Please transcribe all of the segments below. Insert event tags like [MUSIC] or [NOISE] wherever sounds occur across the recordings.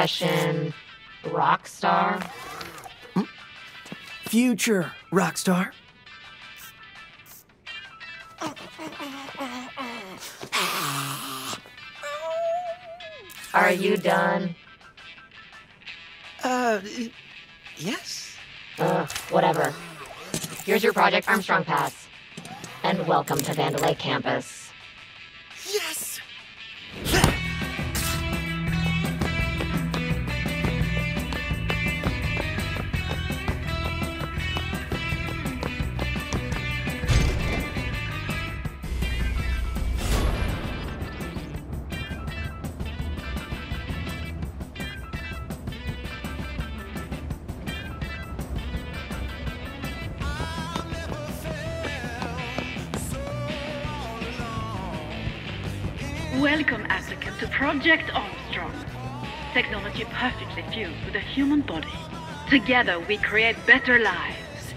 Profession, rock star? Future rock star. Are you done? Uh, yes. Ugh, whatever. Here's your Project Armstrong pass. And welcome to Vandelay campus. Project Armstrong. Technology perfectly fused with the human body. Together, we create better lives.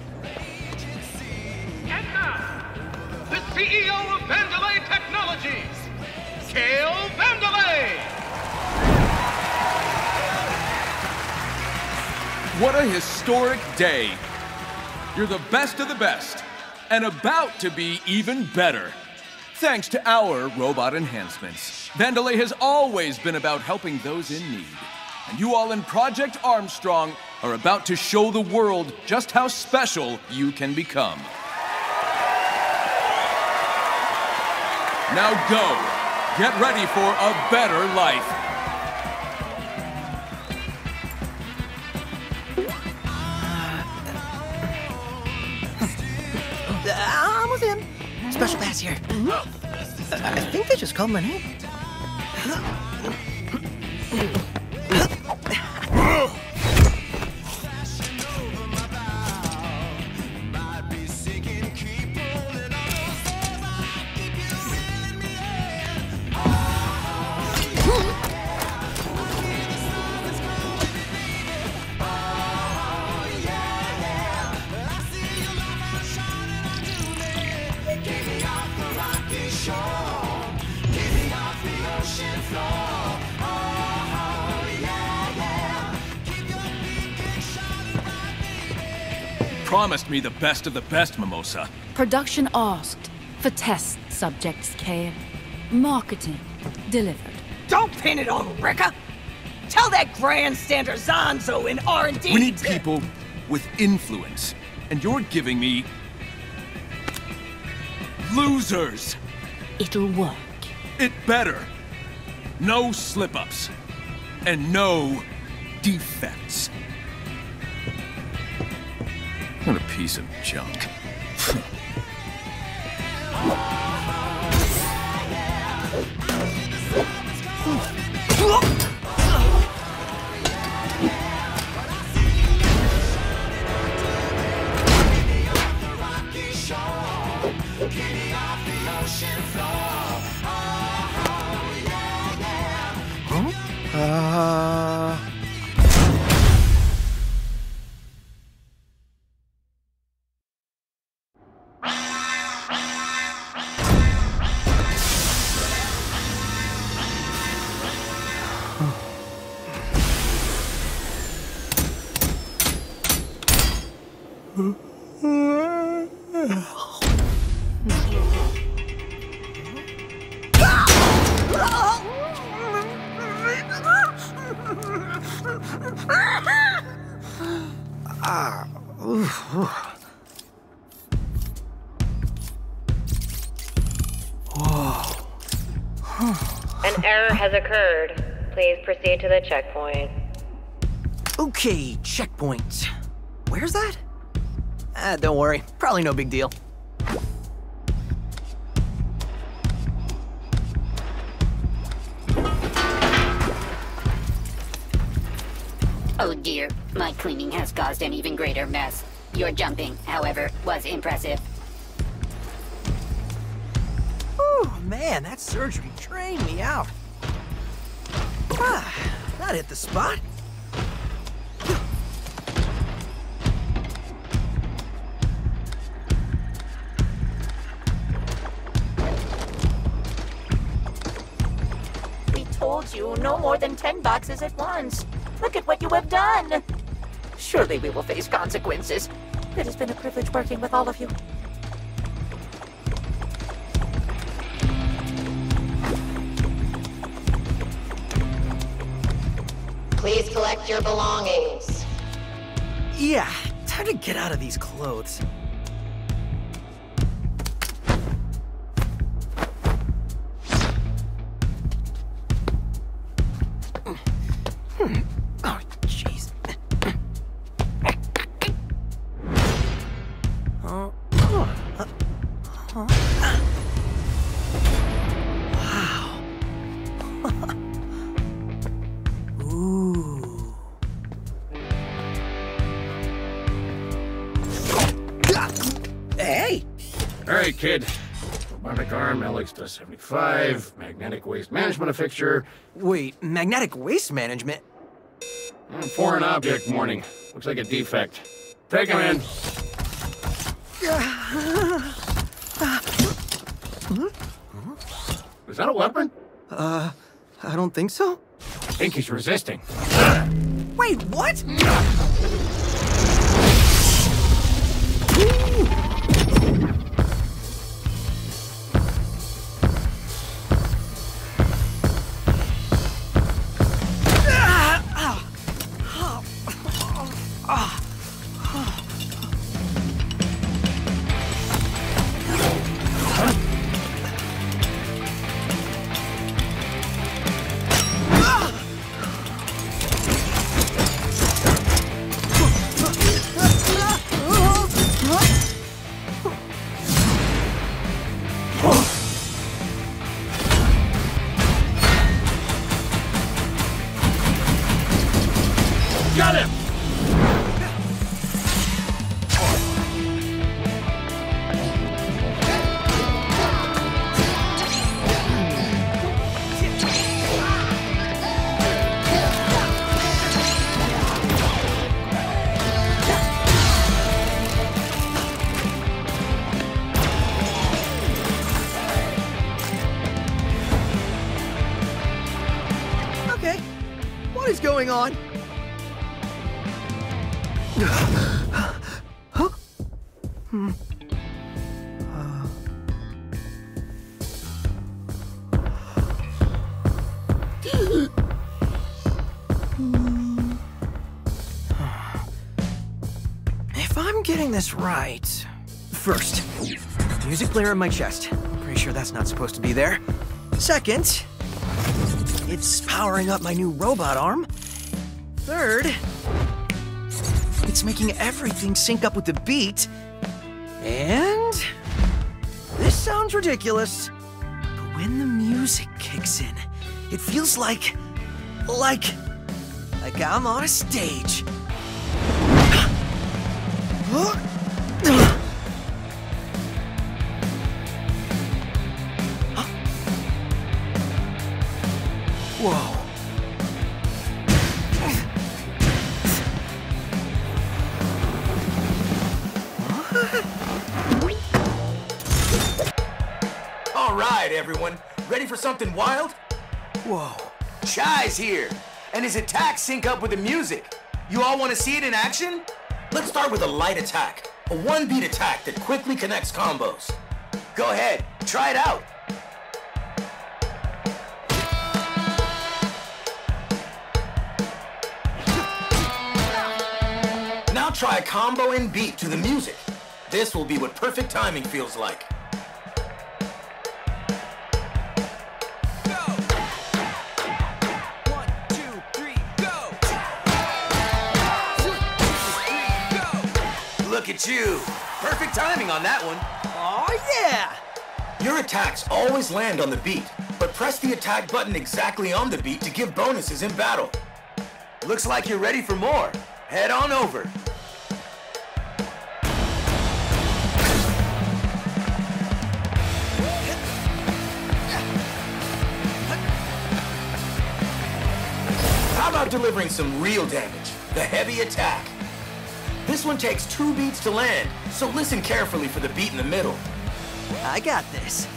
And now, the CEO of Vandelay Technologies, Kale Vandelay! What a historic day! You're the best of the best, and about to be even better. Thanks to our robot enhancements, Vandelay has always been about helping those in need. And you all in Project Armstrong are about to show the world just how special you can become. Now go. Get ready for a better life. Uh, I'm with him. Special pass here. Uh, I think they just called my name. Huh? Promised me the best of the best, Mimosa. Production asked for test subjects, Kale. Marketing delivered. Don't pin it on Rekka! Tell that grandstander Zanzo in R&D We need people with influence, and you're giving me... losers! It'll work. It better. No slip-ups. And no defects. What a piece of junk. Uh... checkpoint. Okay, checkpoint. Where's that? Ah, don't worry. Probably no big deal. Oh dear, my cleaning has caused an even greater mess. Your jumping, however, was impressive. Oh man, that surgery trained me out. Ah, that hit the spot. We told you no more than 10 boxes at once. Look at what you have done. Surely we will face consequences. It has been a privilege working with all of you. Please collect your belongings. Yeah, time to get out of these clothes. Oh, arm, LX-75, magnetic waste management fixture, Wait, magnetic waste management? and foreign object warning. Looks like a defect. Take him in. Is that a weapon? Uh, I don't think so. I think he's resisting. Wait, what? Right, first, music player in my chest. Pretty sure that's not supposed to be there. Second, it's powering up my new robot arm. Third, it's making everything sync up with the beat. And this sounds ridiculous, but when the music kicks in, it feels like like like I'm on a stage. [GASPS] Whoa. And his attacks sync up with the music. You all want to see it in action? Let's start with a light attack. A one-beat attack that quickly connects combos. Go ahead, try it out. Now try a combo and beat to the music. This will be what perfect timing feels like. Look at you. Perfect timing on that one. Oh, yeah! Your attacks always land on the beat, but press the attack button exactly on the beat to give bonuses in battle. Looks like you're ready for more. Head on over. How about delivering some real damage? The heavy attack. This one takes two beats to land, so listen carefully for the beat in the middle. I got this.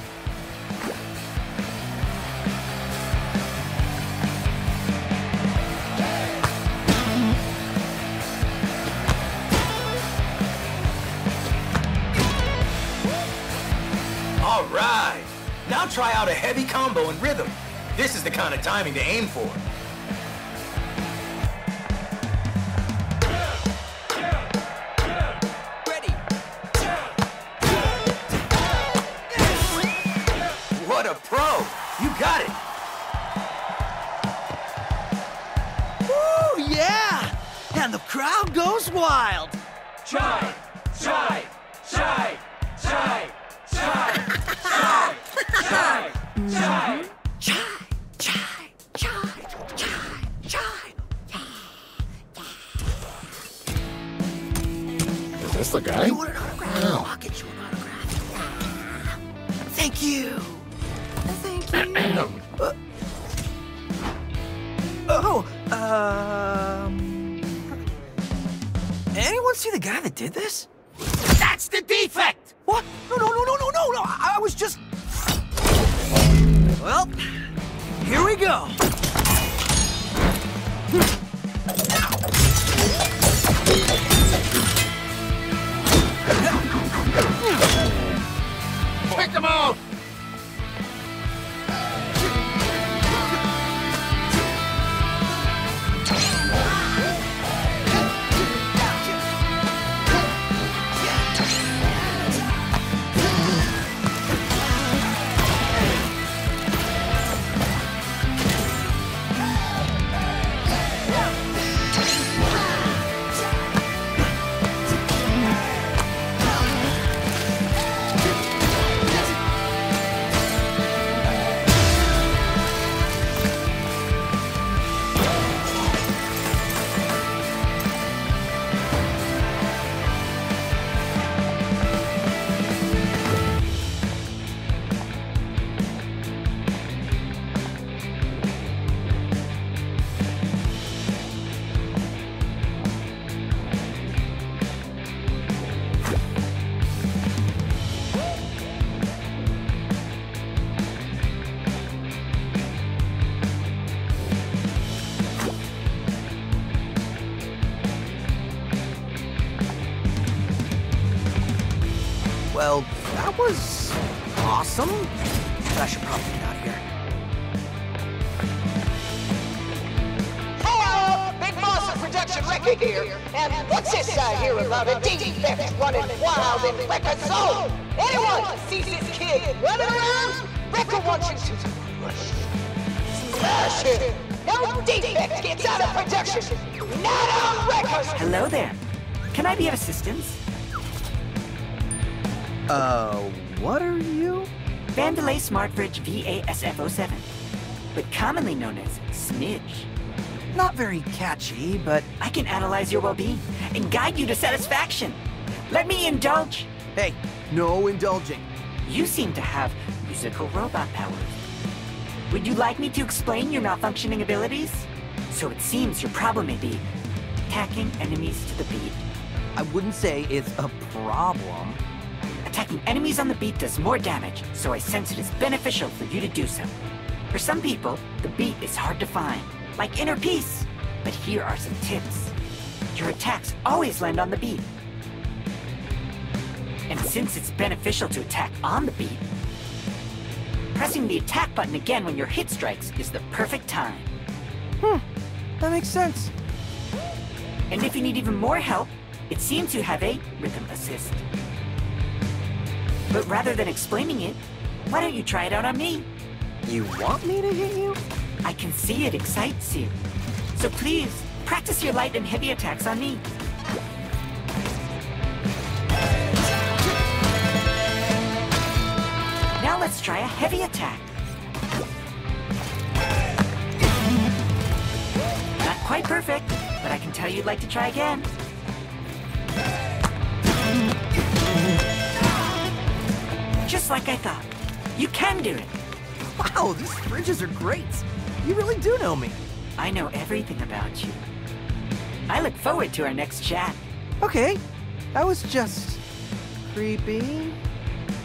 All right. Now try out a heavy combo and rhythm. This is the kind of timing to aim for. What a pro! You got it! Woo, yeah! And the crowd goes wild. Chai! Chai! Chai! Chai! Chai! Chai! Chai! Chai! Is this the guy? You want an autograph? No. I'll get you an autograph. Thank you. Uh, oh, um. Anyone see the guy that did this? That's the defect! What? No, no, no, no, no, no, no. I, I was just. Well, here we go. Pick him out! Can I be of assistance? Uh, what are you? Vandelay SmartFridge VASF07, but commonly known as Smidge. Not very catchy, but I can analyze your well-being and guide you to satisfaction. Let me indulge. hey, no indulging. You seem to have musical robot powers. Would you like me to explain your malfunctioning abilities? So it seems your problem may be attacking enemies to the beat. I wouldn't say it's a problem. Attacking enemies on the beat does more damage, so I sense it is beneficial for you to do so. For some people, the beat is hard to find, like inner peace. But here are some tips. Your attacks always land on the beat. And since it's beneficial to attack on the beat, pressing the attack button again when your hit strikes is the perfect time. Hmm, that makes sense. And if you need even more help, it seems you have a rhythm assist. But rather than explaining it, why don't you try it out on me? You want me to hit you? I can see it excites you. So please, practice your light and heavy attacks on me. Now let's try a heavy attack. Not quite perfect, but I can tell you'd like to try again. Just like I thought. You can do it. Wow, these fridges are great. You really do know me. I know everything about you. I look forward to our next chat. Okay, that was just creepy.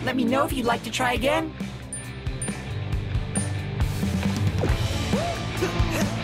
Let me know if you'd like to try again. [LAUGHS]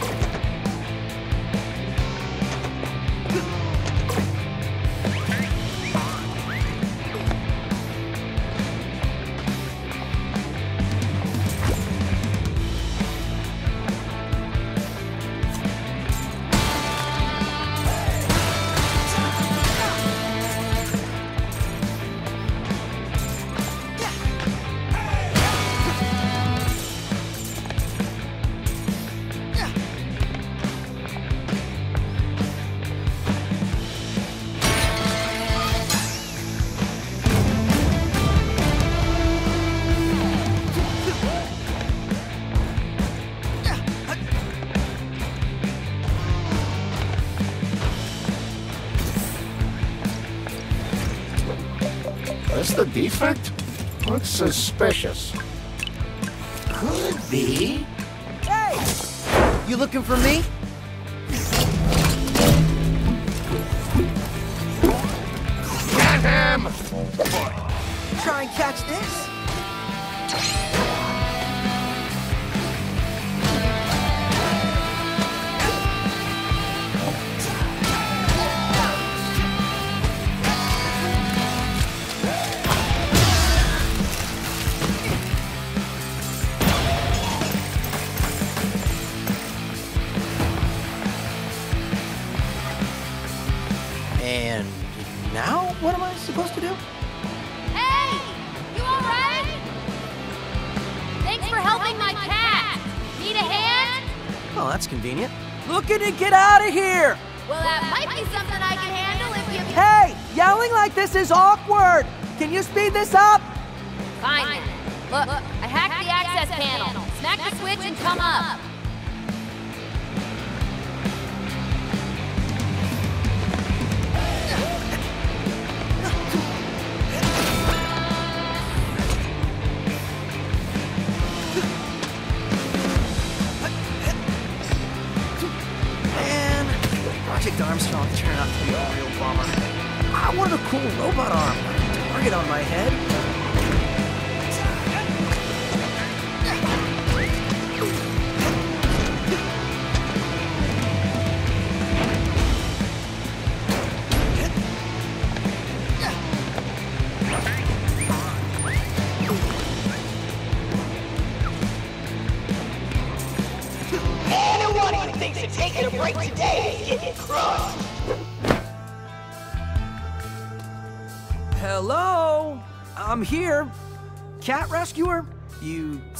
defect? Looks suspicious. Could be. Hey! You looking for me? Can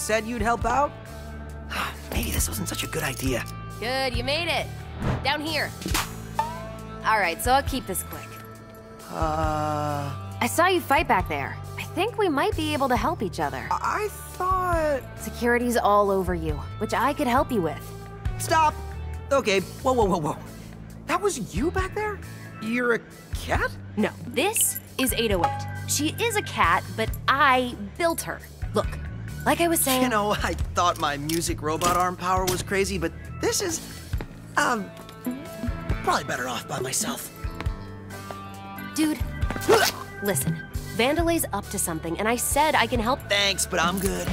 said you'd help out? [SIGHS] Maybe this wasn't such a good idea. Good, you made it. Down here. All right, so I'll keep this quick. Uh. I saw you fight back there. I think we might be able to help each other. I thought. Security's all over you, which I could help you with. Stop! Okay, whoa, whoa, whoa, whoa. That was you back there? You're a cat? No, this is 808. She is a cat, but I built her. Look, like I was saying. You know, I thought my music robot arm power was crazy, but this is. Um. Probably better off by myself. Dude, listen. Vandelay's up to something, and I said I can help. Thanks, but I'm good.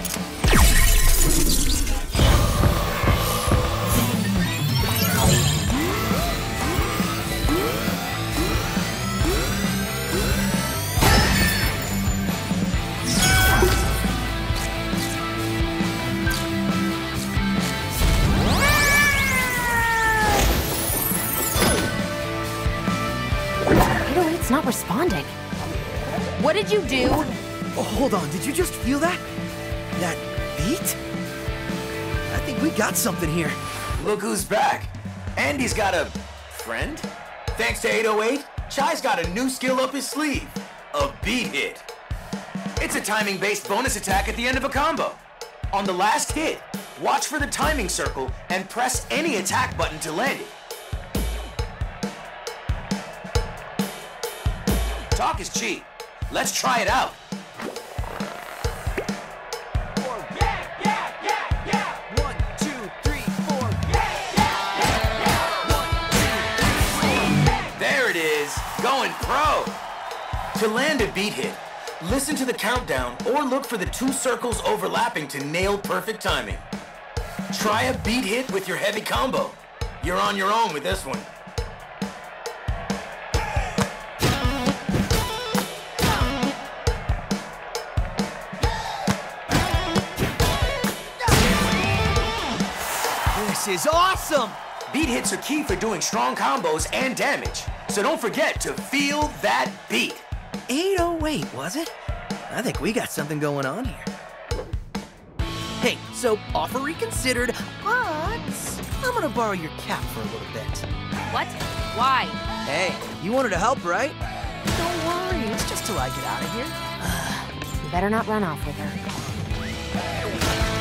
Responding. What did you do? Oh, hold on, did you just feel that? That beat? I think we got something here. Look who's back. Andy's got a friend? Thanks to 808, Chai's got a new skill up his sleeve. A beat hit. It's a timing-based bonus attack at the end of a combo. On the last hit, watch for the timing circle and press any attack button to land it. Talk is cheap. Let's try it out. There it is, going pro. To land a beat hit, listen to the countdown or look for the two circles overlapping to nail perfect timing. Try a beat hit with your heavy combo. You're on your own with this one. This is awesome! Beat hits are key for doing strong combos and damage, so don't forget to feel that beat. 808, was it? I think we got something going on here. Hey, so offer reconsidered, but I'm gonna borrow your cap for a little bit. What? Why? Hey, you wanted to help, right? Don't worry, it's just till I get out of here. [SIGHS] You better not run off with her.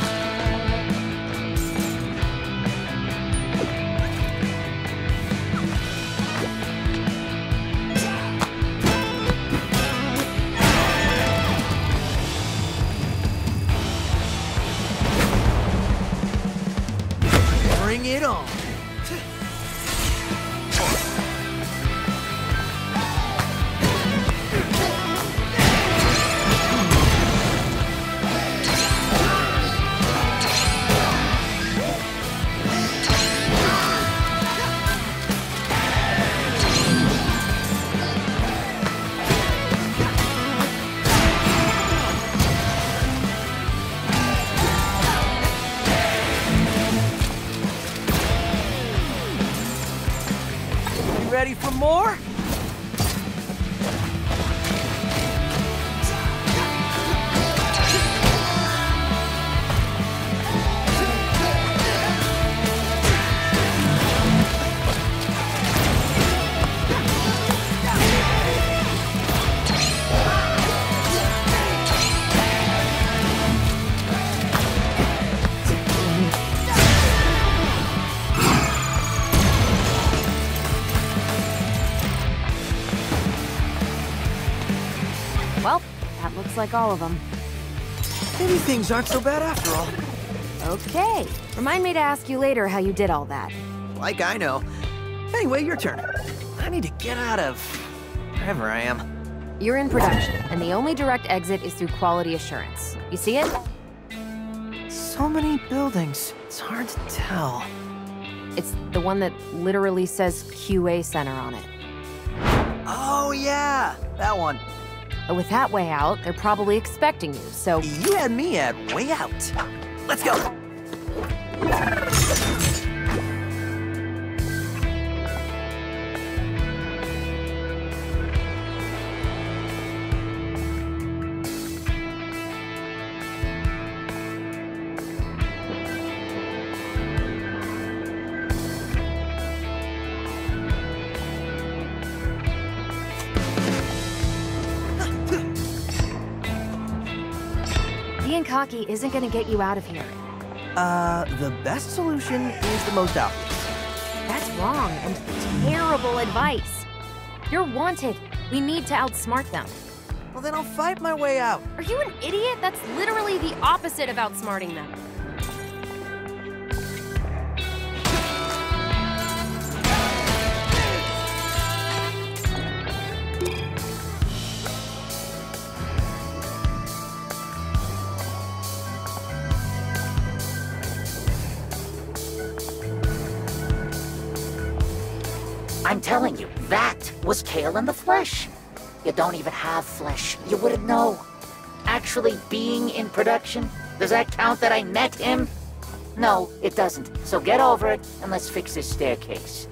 Bring it on. ready for more? Like all of them. Maybe things aren't so bad after all. Okay. Remind me to ask you later how you did all that. Like I know. Anyway, your turn. I need to get out of wherever I am. You're in production, and the only direct exit is through quality assurance. You see it? So many buildings. It's hard to tell. It's the one that literally says QA Center on it. Oh, yeah. That one. But with that way out, they're probably expecting you, so... You had me at way out. Let's go. Isn't gonna get you out of here. Uh, the best solution is the most obvious. That's wrong and terrible advice. You're wanted. We need to outsmart them. Well, then I'll fight my way out. Are you an idiot? That's literally the opposite of outsmarting them. Was Kale in the flesh. You don't even have flesh. You wouldn't know. Actually being in production, does that count that I met him? No, it doesn't. So get over it and let's fix this staircase.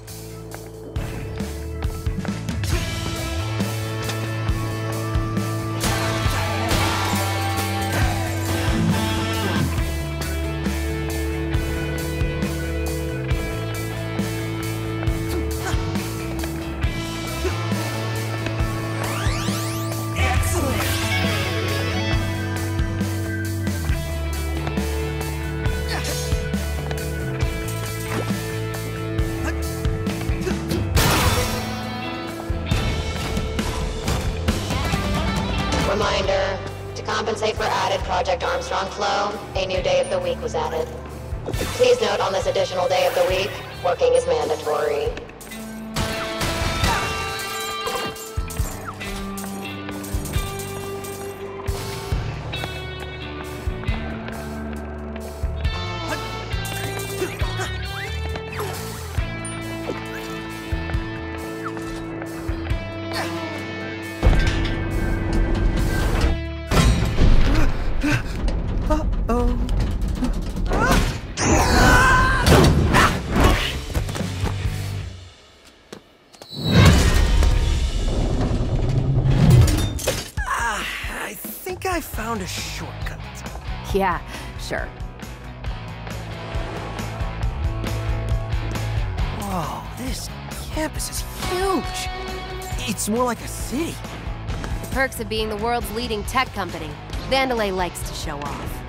Of being the world's leading tech company. Vandelay likes to show off.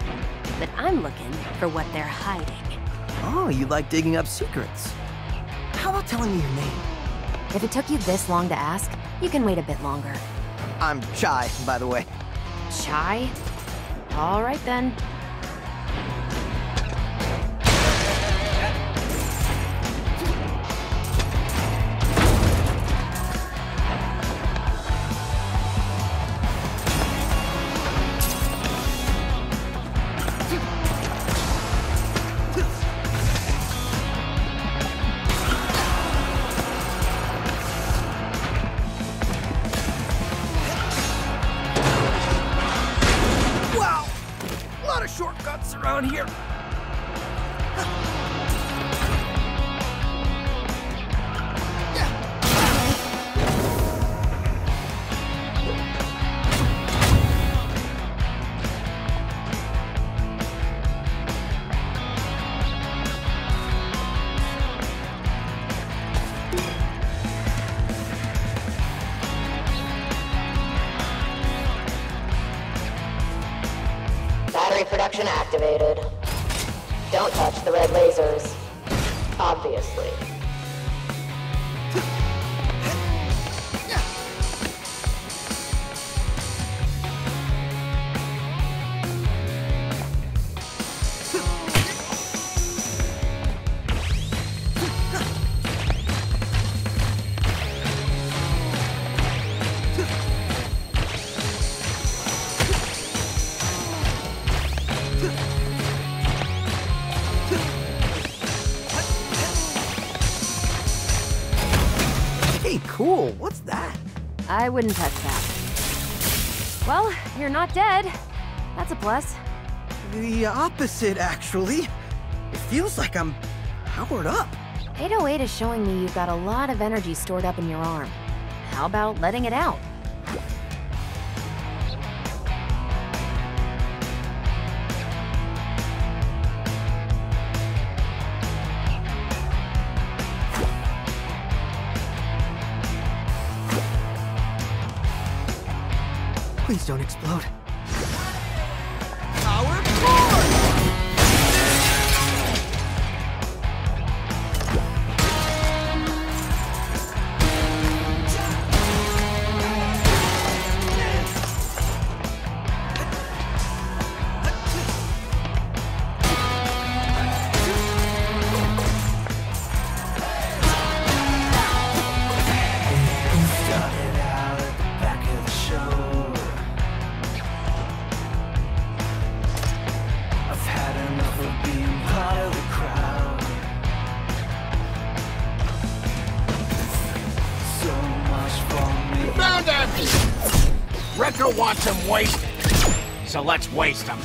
But I'm looking for what they're hiding. Oh, you like digging up secrets. How about telling me your name? If it took you this long to ask, you can wait a bit longer. I'm Chai, by the way. Chai? All right then. Obviously. Wouldn't touch that. Well, you're not dead. That's a plus. The opposite, actually. It feels like I'm powered up. 808 is showing me you've got a lot of energy stored up in your arm. How about letting it out? Please don't explode. Waste him.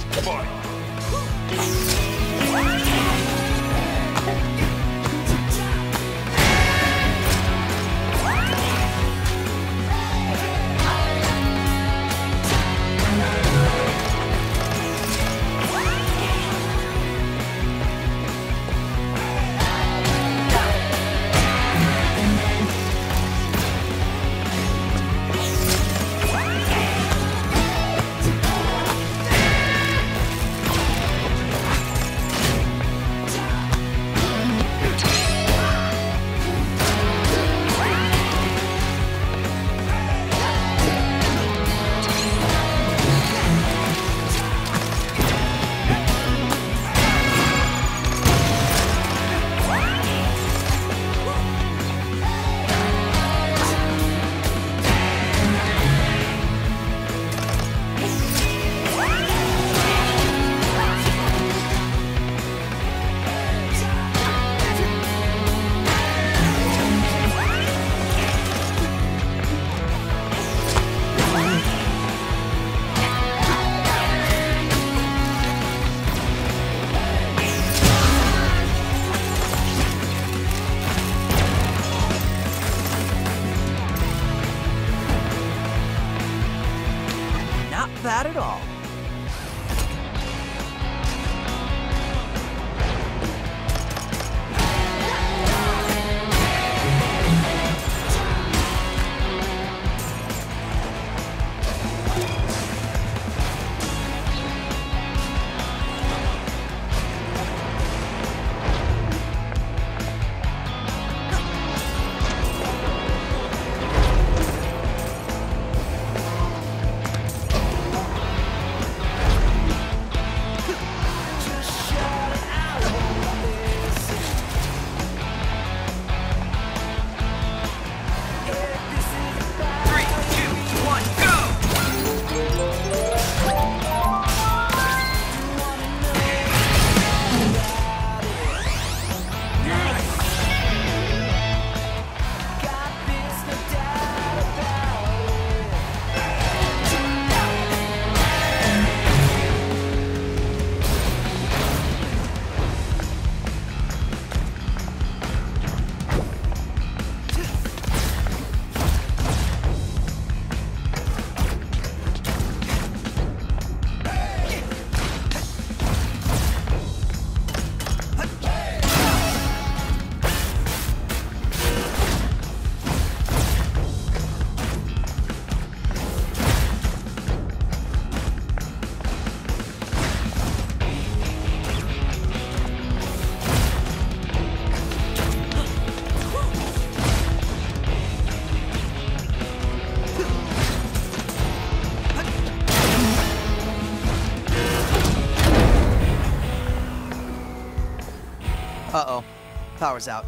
Power's out.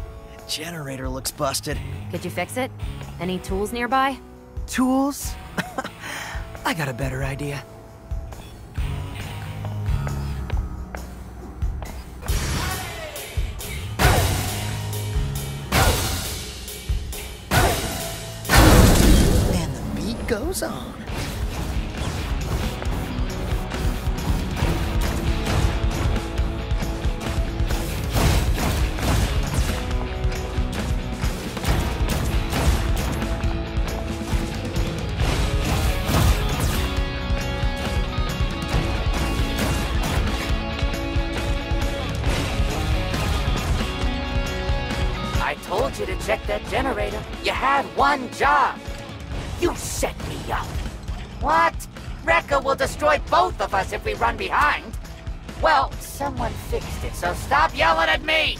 Generator looks busted. Could you fix it? Any tools nearby? Tools? [LAUGHS] I got a better idea. And the beat goes on. One job. You set me up. What? Rekka will destroy both of us if we run behind. Well, someone fixed it, so stop yelling at me!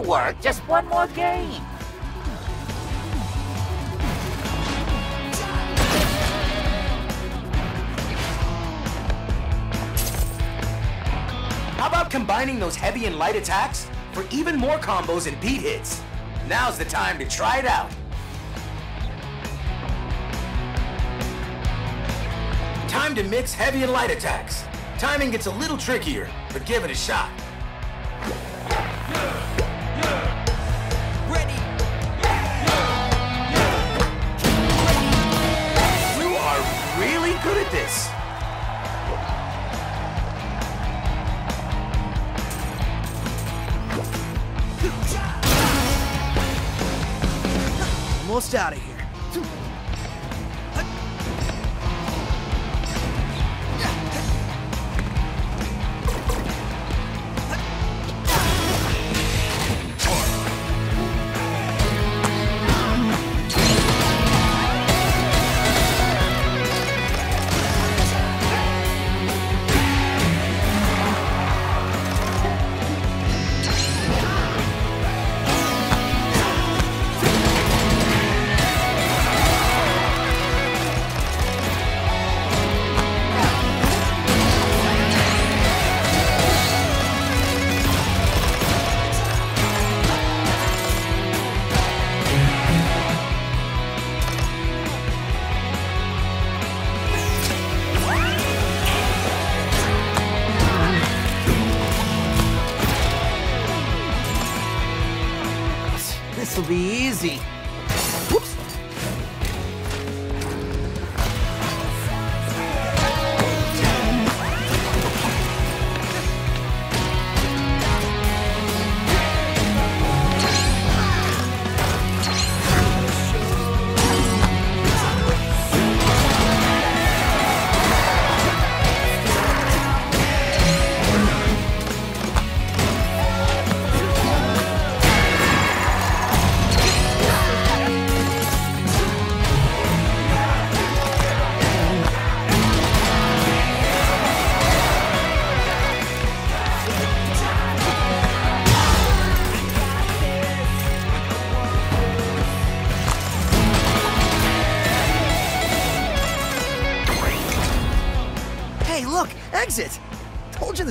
Work. Just one more game. How about combining those heavy and light attacks for even more combos and beat hits? Now's the time to try it out. Time to mix heavy and light attacks. Timing gets a little trickier, but give it a shot.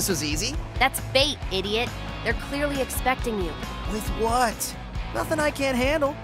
This was easy. That's bait, idiot. They're clearly expecting you. With what? Nothing I can't handle.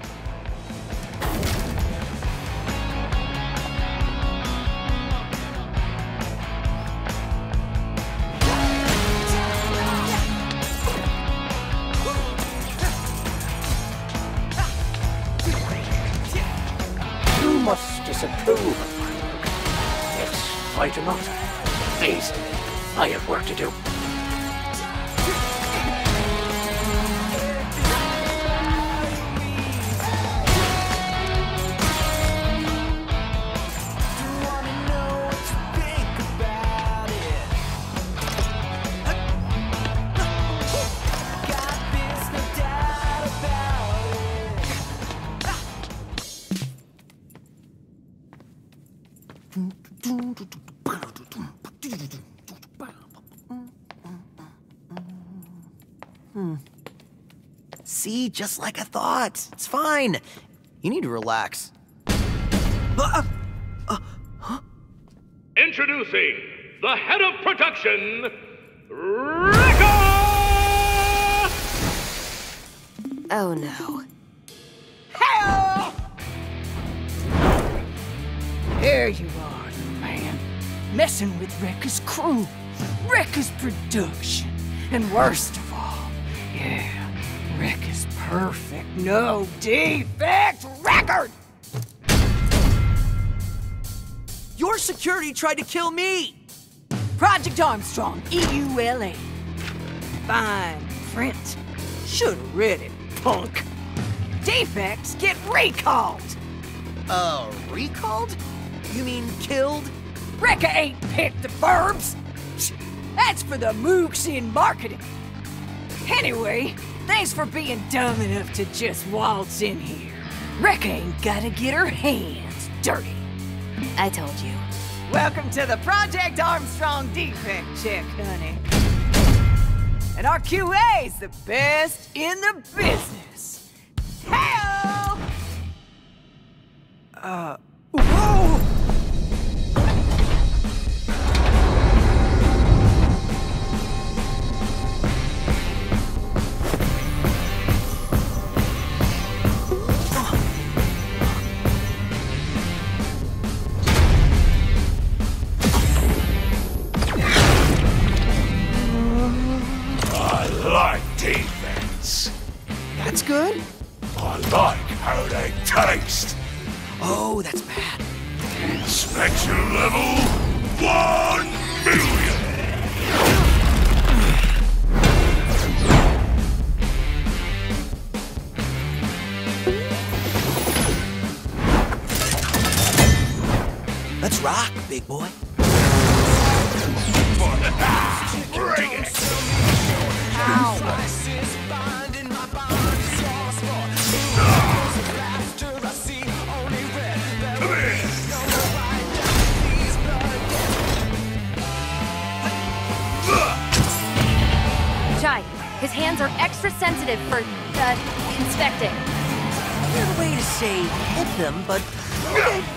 Just like I thought. It's fine. You need to relax. Uh, uh, Introducing the head of production, Rekka! Oh no. Hell! There you are, man. Messing with Rekka's crew, Rekka's production. And worst defect record! Your security tried to kill me! Project Armstrong, EULA. Fine print. Should've read it, punk. Defects get recalled. Uh, recalled? You mean killed? Rekka ain't picked the verbs. That's for the mooks in marketing. Anyway, thanks for being dumb enough to just waltz in here. Rekka ain't gotta get her hands dirty. I told you. Welcome to the Project Armstrong defect check, honey. And our QA's the best in the business. Defense. That's good. I like how they taste. Oh, that's bad. Inspection level one million. Let's rock, big boy. Bring it. His hands are extra sensitive for, uh, inspecting. Weird way to say hit them, but okay.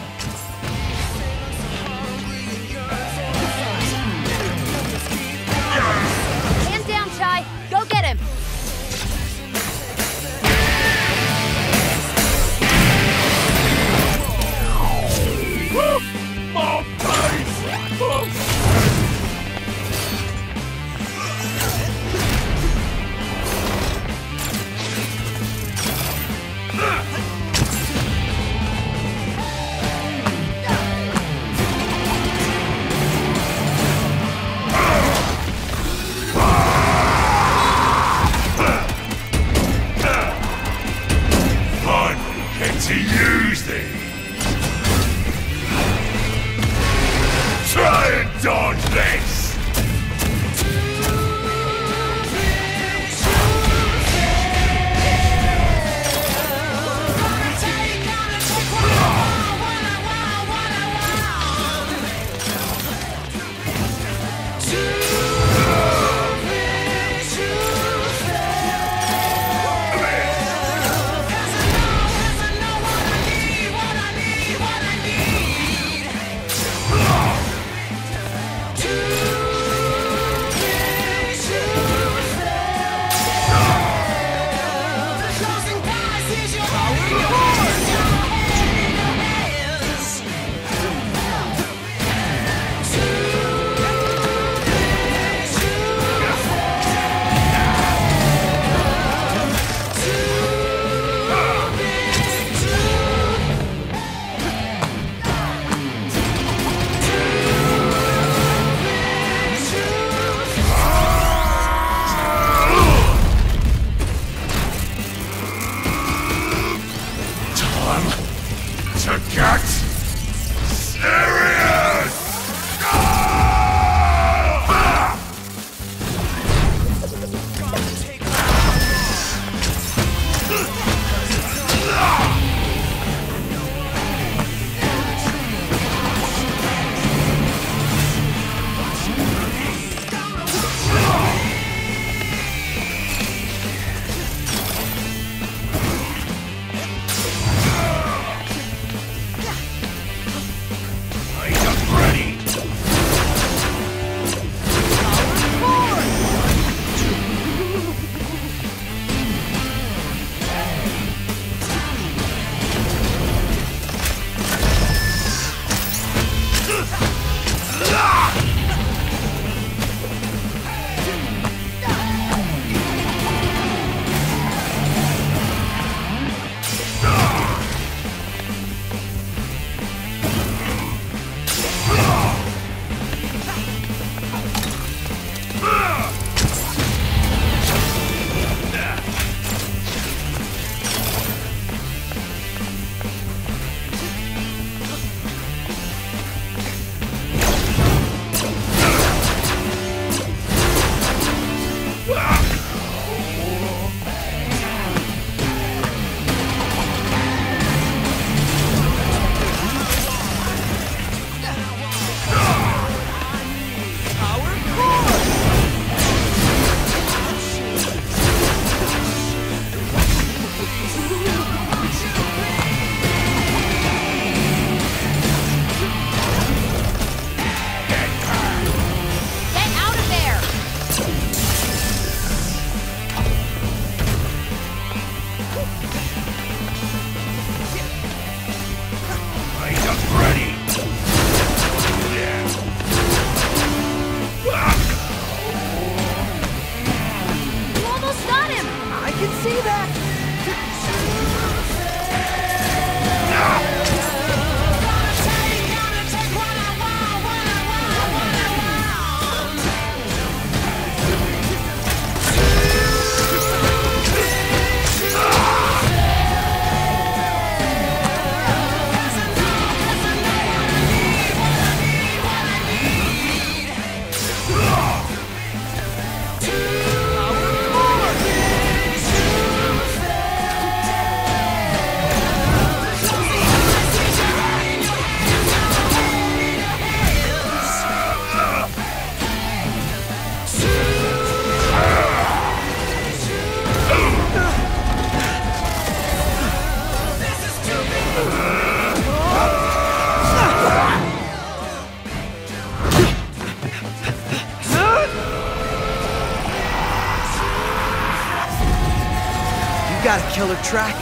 Killer track.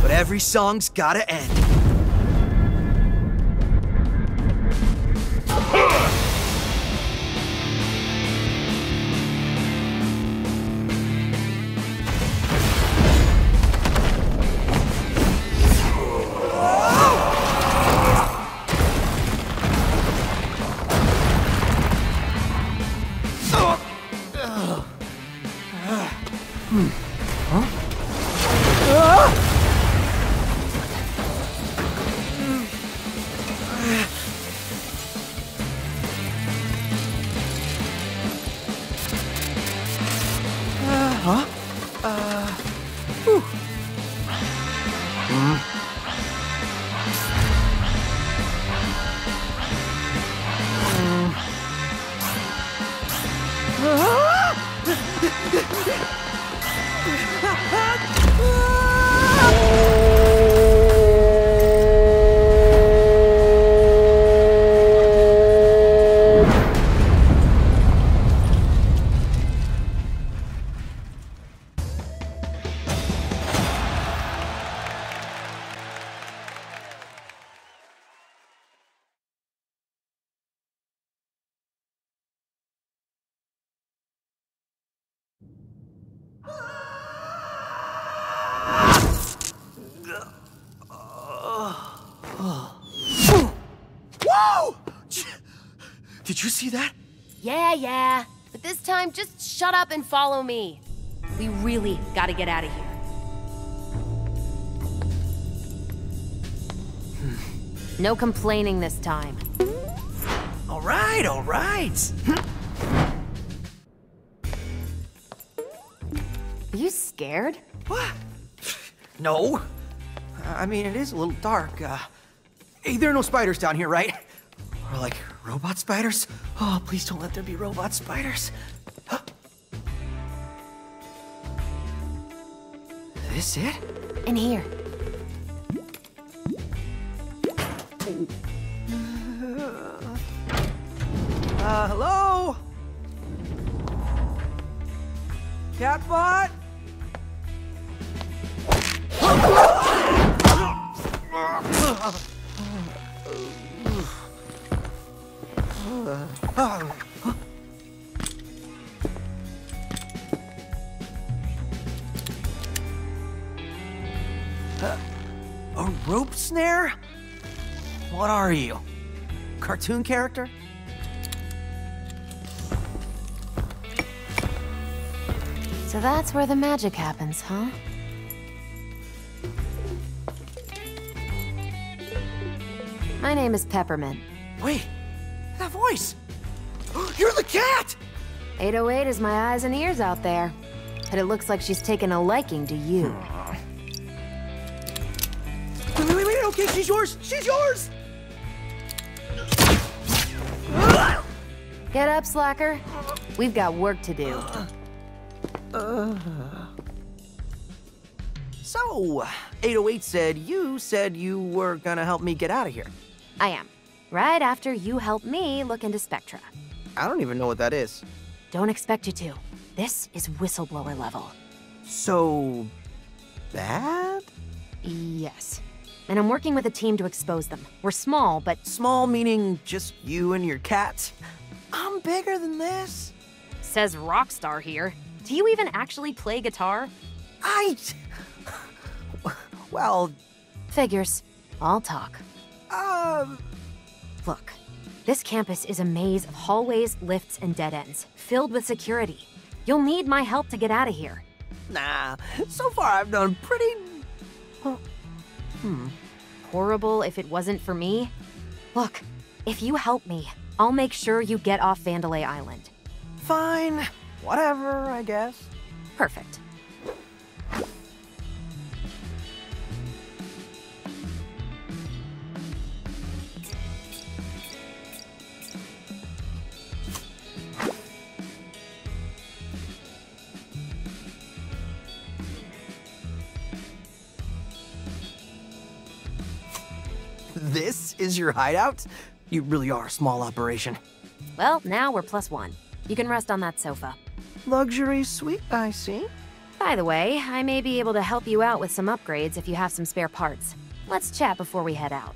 But every song's gotta end. Follow me. We really gotta get out of here. No complaining this time. All right, all right. Are you scared? What? No. I mean, it is a little dark. Uh, hey, there are no spiders down here, right? Or like robot spiders? Oh, please don't let there be robot spiders. This it? In here. Cartoon character? So that's where the magic happens, huh? My name is Peppermint. Wait, that voice! [GASPS] You're the cat! 808 is my eyes and ears out there. But it looks like she's taken a liking to you. Wait, wait, wait, okay, she's yours! She's yours! Get up, Slacker. We've got work to do. So, 808 said you said you were gonna help me get out of here. I am. Right after you help me look into Spectra. I don't even know what that is. Don't expect you to. This is whistleblower level. So... bad? Yes. And I'm working with a team to expose them. We're small, but. Small meaning just you and your cat? I'm bigger than this. Says Rockstar here. Do you even actually play guitar? I. [LAUGHS] Well. Figures. I'll talk. Um. Look, this campus is a maze of hallways, lifts, and dead ends, filled with security. You'll need my help to get out of here. Nah, so far I've done pretty. Hmm. Horrible if it wasn't for me? Look, if you help me, I'll make sure you get off Vandelay Island. Fine. Whatever, I guess. Perfect. This is your hideout? You really are a small operation. Well, now we're plus one. You can rest on that sofa. Luxury suite, I see. By the way, I may be able to help you out with some upgrades if you have some spare parts. Let's chat before we head out.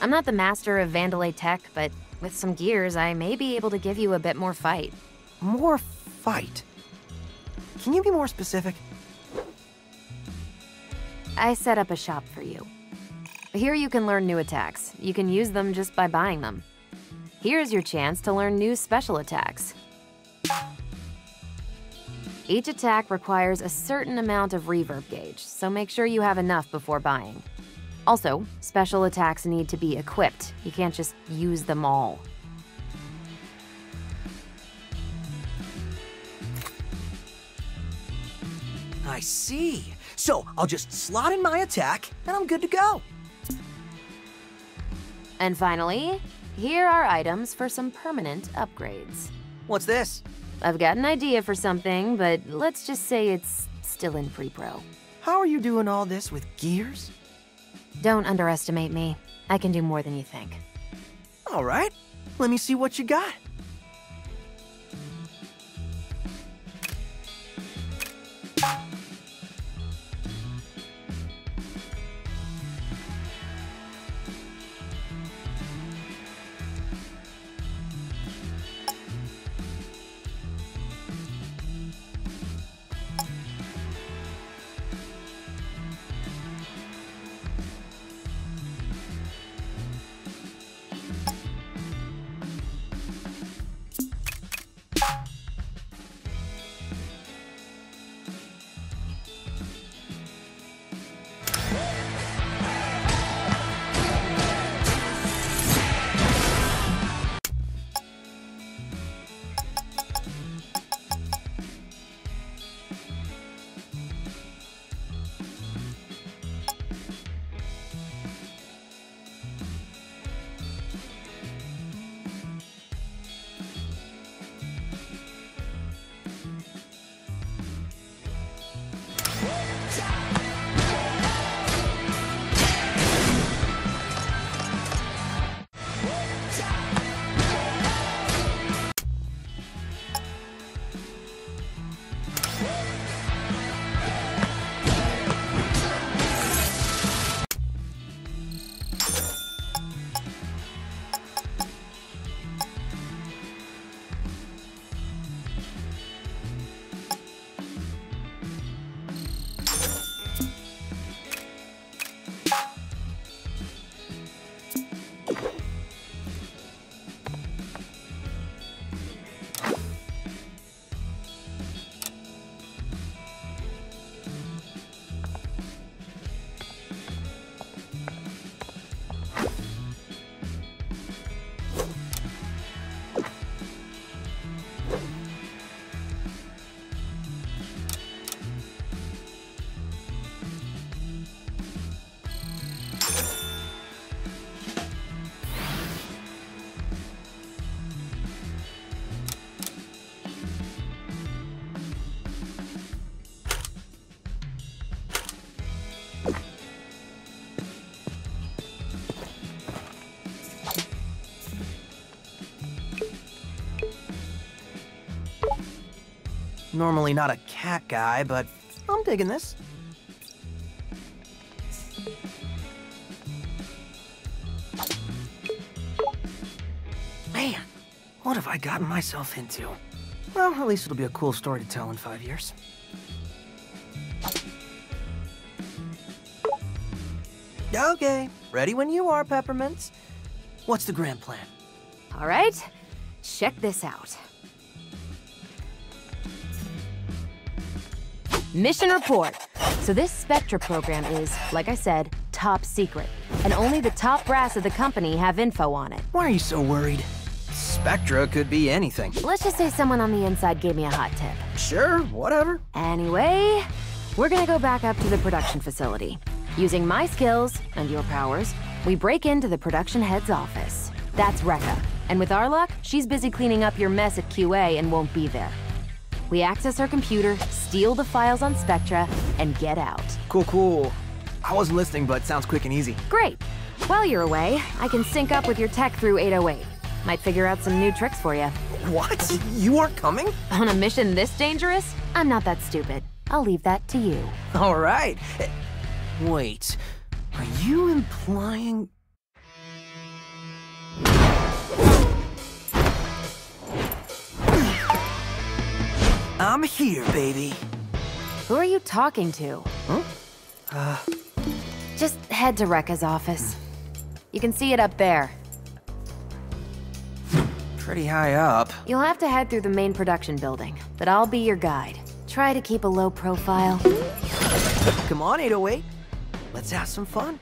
I'm not the master of Vandelay tech, but with some gears, I may be able to give you a bit more fight. More fight? Can you be more specific? I set up a shop for you. Here you can learn new attacks. You can use them just by buying them. Here's your chance to learn new special attacks. Each attack requires a certain amount of reverb gauge, so make sure you have enough before buying. Also, special attacks need to be equipped. You can't just use them all. I see. So I'll just slot in my attack, and I'm good to go. And finally, here are items for some permanent upgrades. What's this? I've got an idea for something, but let's just say it's still in pre-pro. How are you doing all this with gears? Don't underestimate me. I can do more than you think. All right. Let me see what you got. Normally not a cat guy, but I'm digging this. Man, what have I gotten myself into? Well, at least it'll be a cool story to tell in five years. Okay, ready when you are, Peppermints. What's the grand plan? All right, check this out. Mission report. So this Spectra program is, like I said, top secret. And only the top brass of the company have info on it. Why are you so worried? Spectra could be anything. Let's just say someone on the inside gave me a hot tip. Sure, whatever. Anyway, we're gonna go back up to the production facility. Using my skills and your powers, we break into the production head's office. That's Rekka. And with our luck, she's busy cleaning up your mess at QA and won't be there. We access her computer, steal the files on Spectra, and get out. Cool, cool. I wasn't listening, but sounds quick and easy. Great. While you're away, I can sync up with your tech through 808. Might figure out some new tricks for you. What? You aren't coming? On a mission this dangerous? I'm not that stupid. I'll leave that to you. All right. Eh, wait, are you implying... I'm here, baby. Who are you talking to? Huh? Uh... Just head to Rekka's office. You can see it up there. Pretty high up. You'll have to head through the main production building, but I'll be your guide. Try to keep a low profile. Come on, 808. Let's have some fun.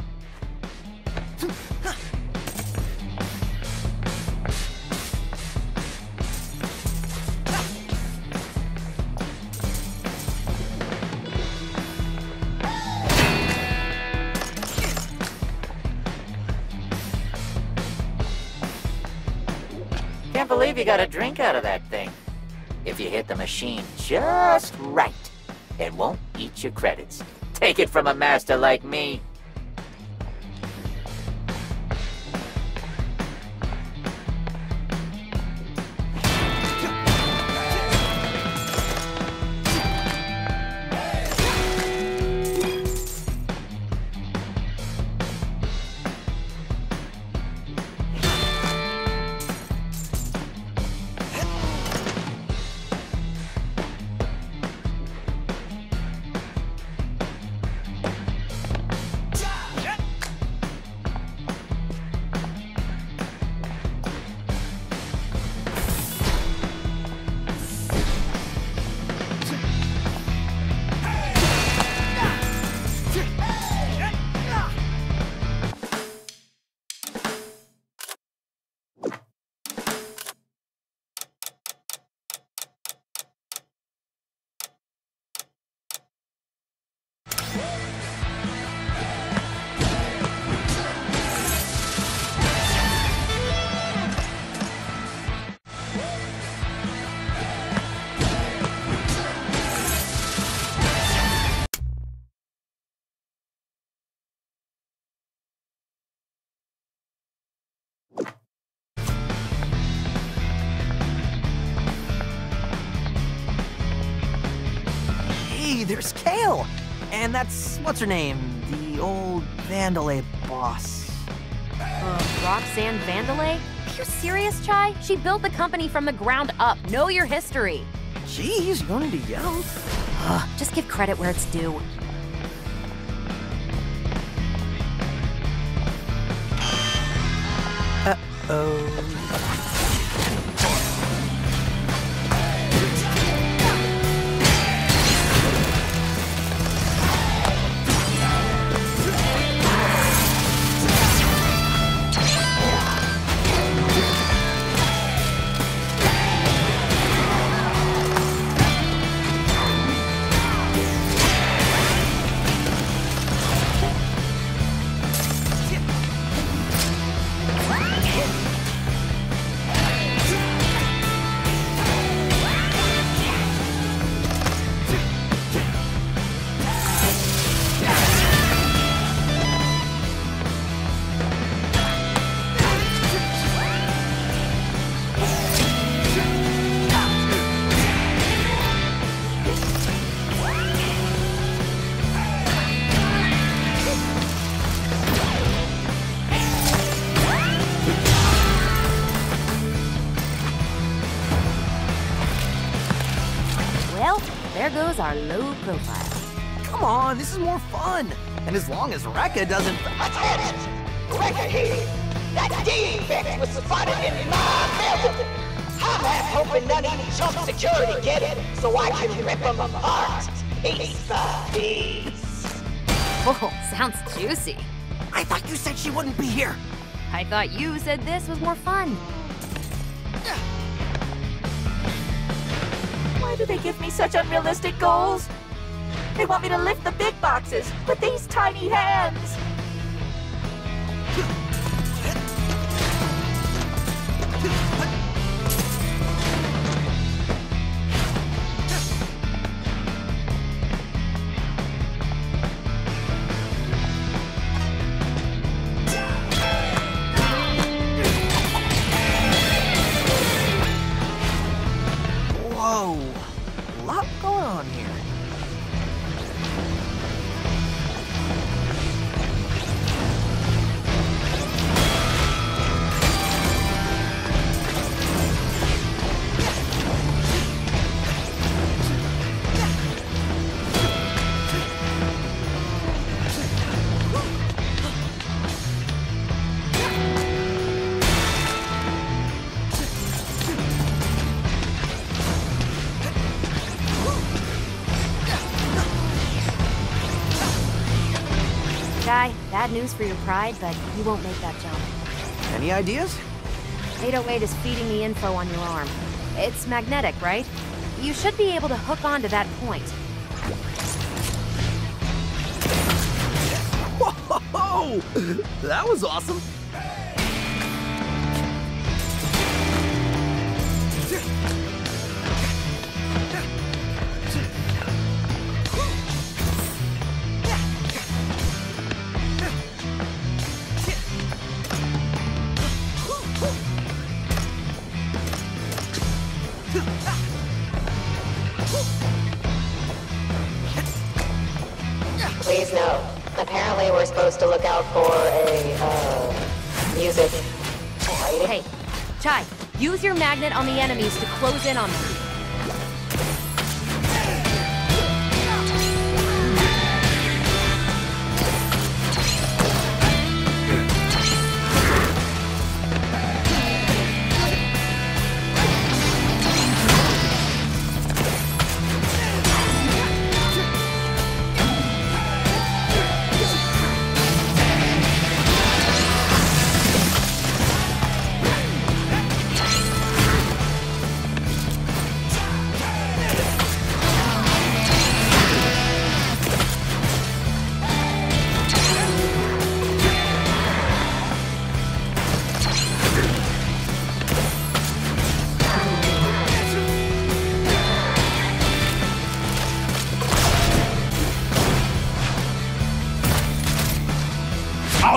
You got a drink out of that thing. If you hit the machine just right, it won't eat your credits. Take it from a master like me. There's Kale! And that's, what's her name? The old Vandelay boss. Uh, Roxanne Vandelay? Are you serious, Chai? She built the company from the ground up. Know your history. You don't need to yell. Uh, just give credit where it's due. Uh-oh. And as long as Rekka doesn't... Attention! Rekka here! That defect was spotted in my building! I'm half hoping none of you chump security get it, so I can rip them apart, piece by piece. Whoa, sounds juicy. I thought you said she wouldn't be here. I thought you said this was more fun. Why do they give me such unrealistic goals? They want me to lift the big boxes with these tiny hands. Bad news for your pride, but you won't make that jump. Any ideas? 808 is feeding the info on your arm. It's magnetic, right? You should be able to hook onto that point. [LAUGHS] Whoa! That was awesome. Magnet on the enemies to close in on them.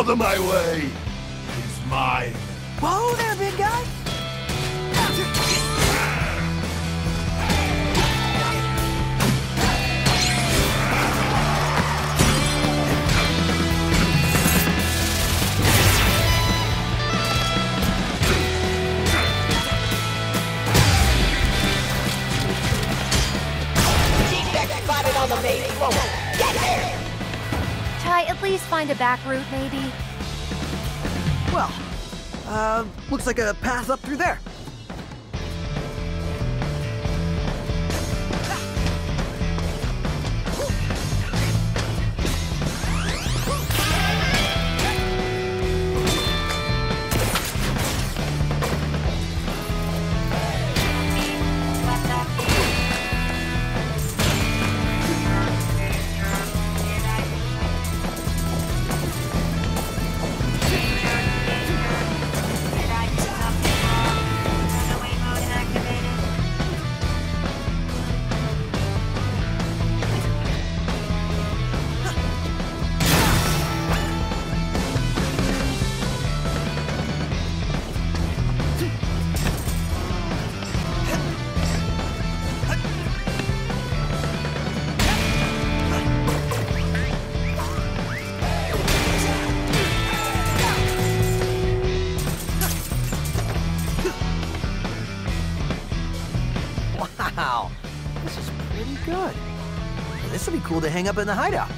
Out of my route, maybe? Well, uh, looks like a path up hang up in the hideout.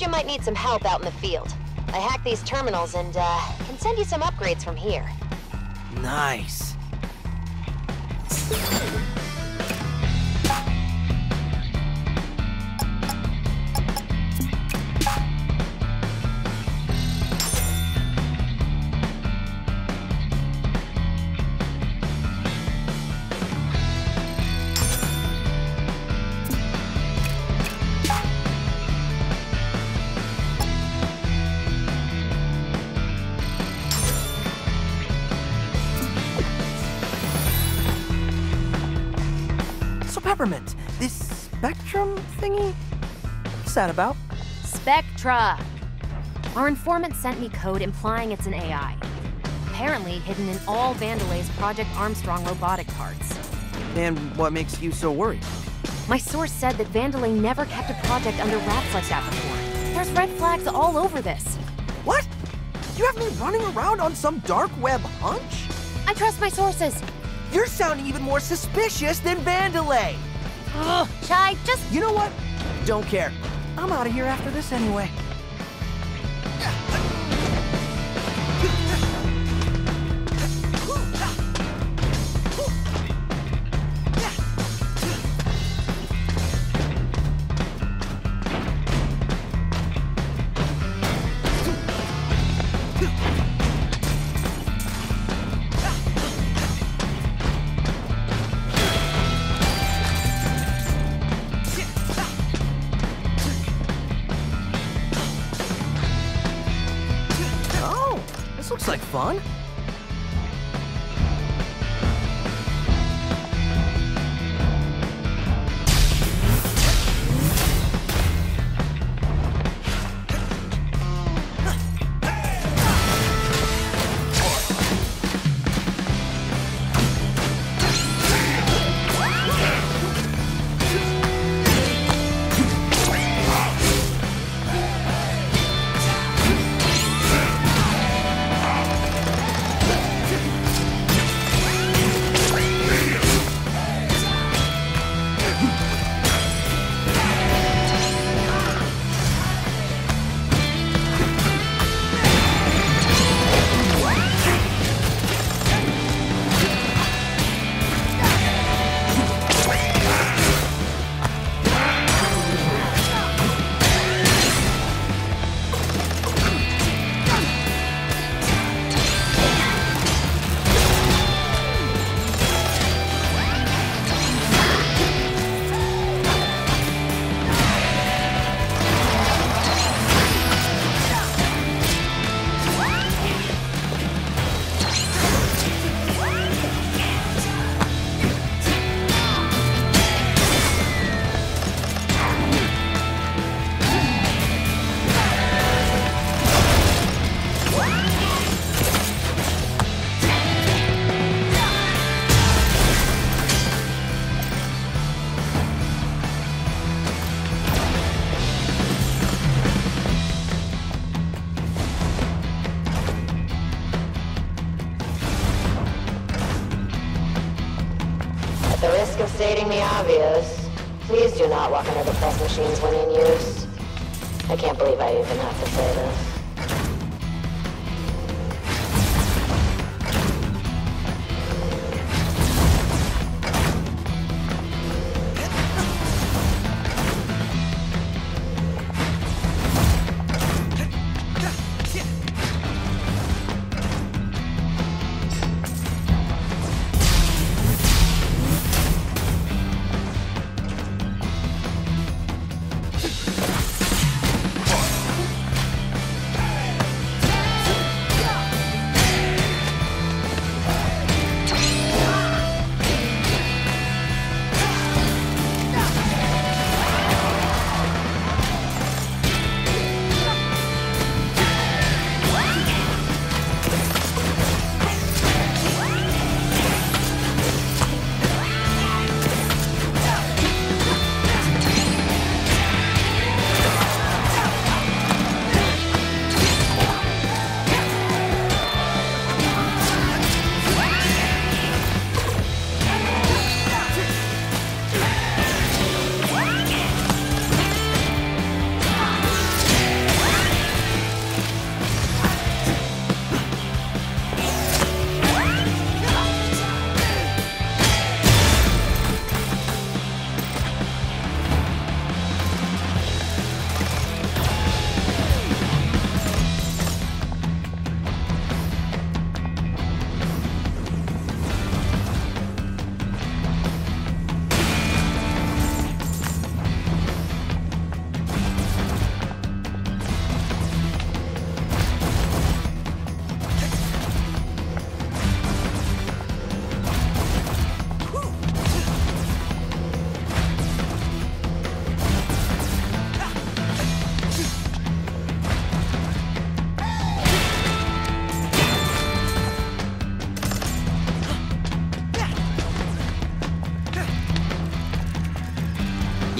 Figured you might need some help out in the field. I hacked these terminals and, uh, can send you some upgrades from here. Nice. That about? Spectra. Our informant sent me code implying it's an AI. Apparently hidden in all Vandelay's Project Armstrong robotic parts. And what makes you so worried? My source said that Vandelay never kept a project under wraps like that before. There's red flags all over this. What? You have me running around on some dark web hunch? I trust my sources. You're sounding even more suspicious than Vandelay. Ugh. [GASPS] Chai, just. You know what? Don't care. I'm out of here after this anyway. I can't believe I even have to say this.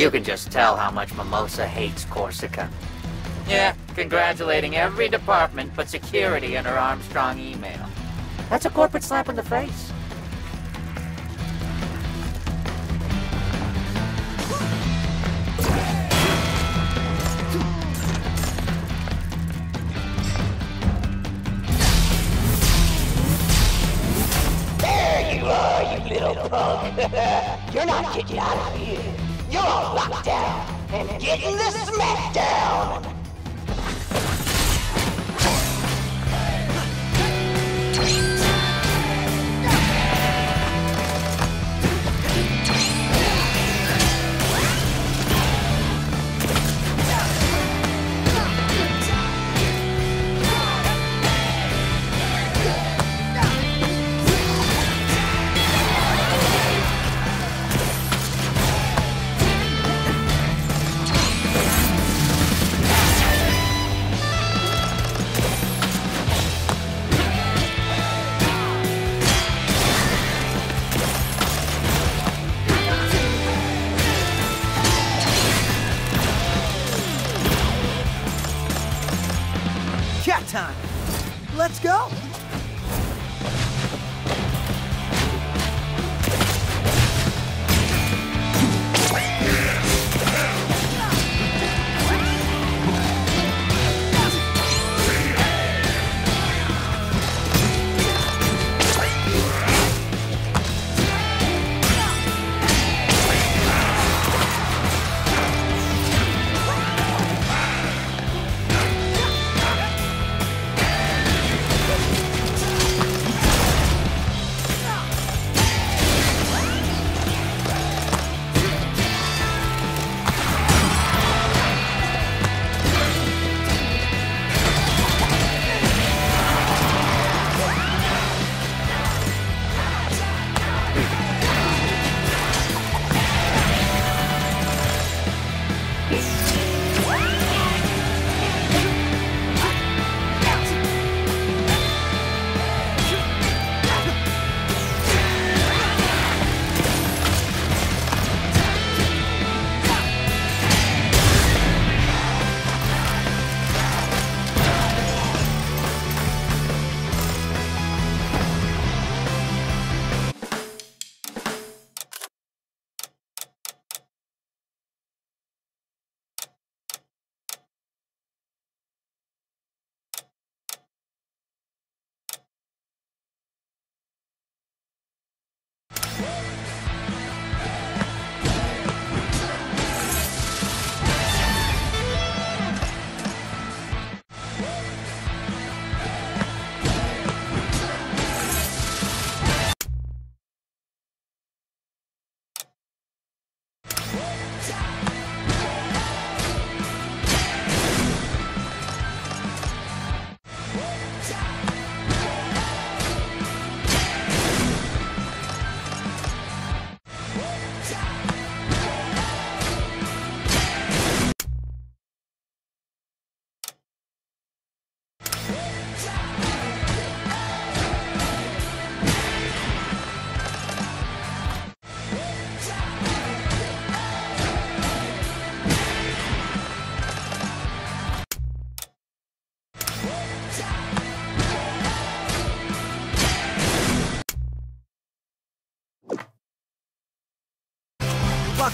You can just tell how much Mimosa hates Korsica. Yeah, congratulating every department but security in her Armstrong email. That's a corporate slap in the face.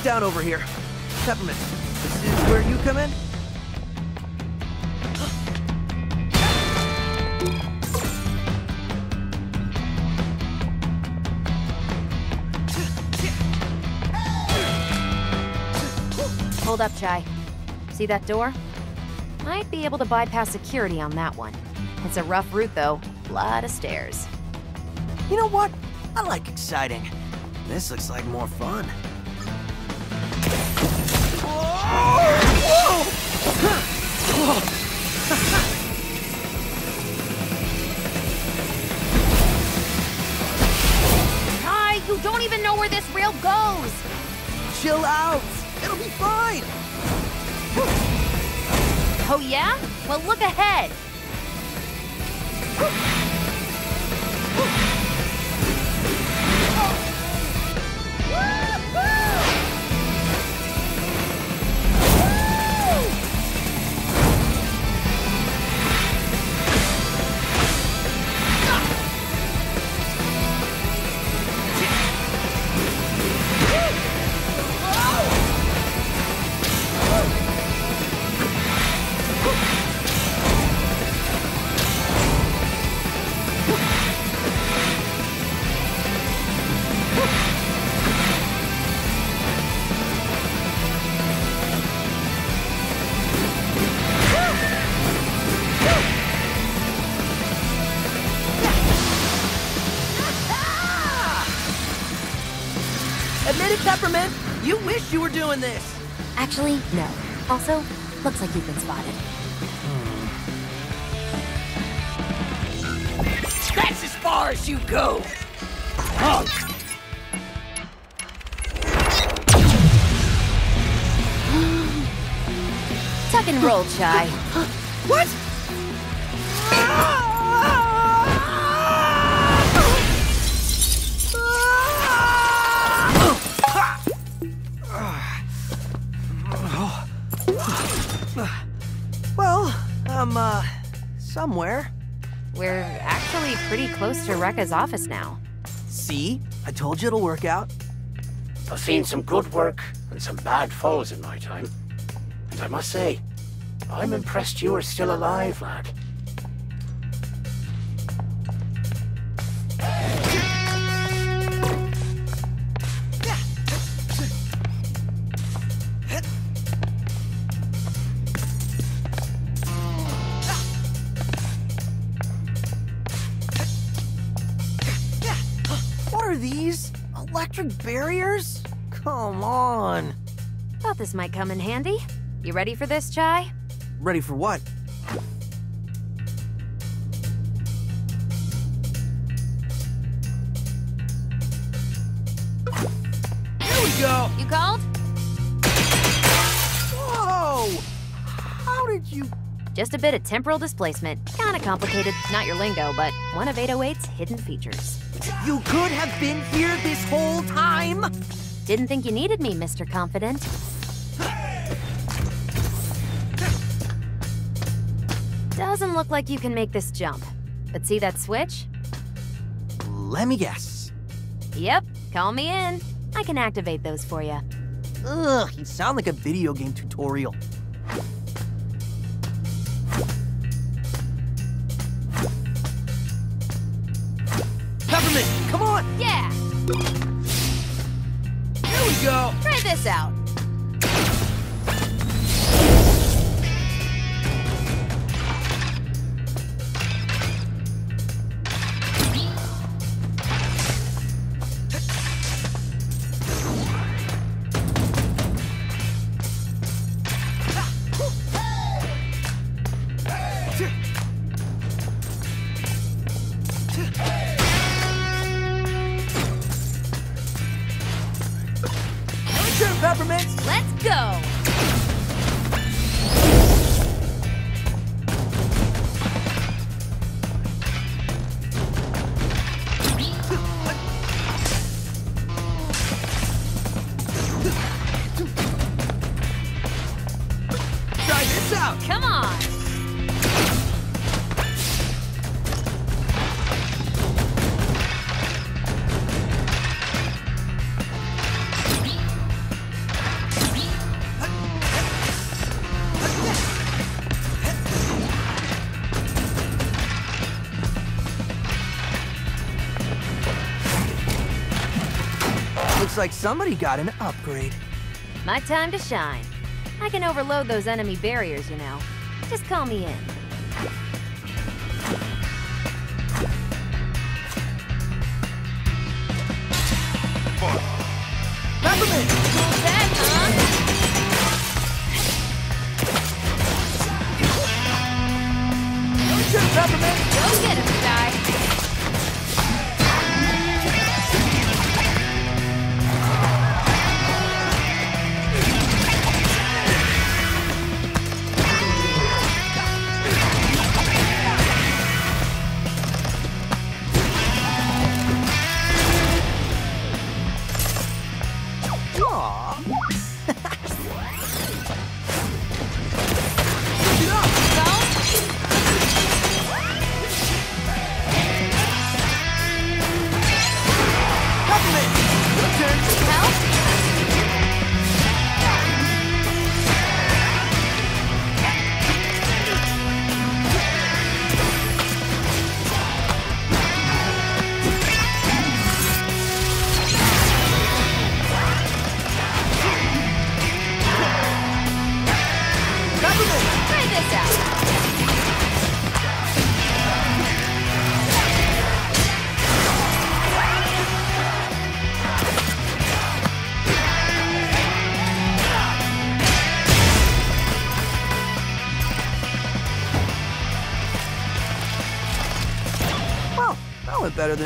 Down over here. Peppermint, this is where you come in? Hold up, Chai. See that door? Might be able to bypass security on that one. It's a rough route, though. A lot of stairs. You know what? I like exciting. This looks like more fun. Chill out. It'll be fine. Oh yeah? Well, look ahead! Doing this. Actually, no. Also, looks like you've been spotted. That's as far as you go! Punk! [GASPS] Tuck and roll, Chai. [GASPS] what? Somewhere. We're actually pretty close to Rekka's office now. See? I told you it'll work out. I've seen some good work and some bad falls in my time. And I must say, I'm impressed you are still alive, lad. Electric barriers? Come on. Thought this might come in handy. You ready for this, Chai? Ready for what? Here we go! You called? Whoa! How did you... Just a bit of temporal displacement. Kinda complicated, not your lingo, but one of 808's hidden features. You could have been here this whole time? Didn't think you needed me, Mr. Confident. Doesn't look like you can make this jump. But see that switch? Let me guess. Yep, call me in. I can activate those for you. Ugh, you sound like a video game tutorial. Out. Like somebody got an upgrade. My time to shine. I can overload those enemy barriers, you know. Just call me in.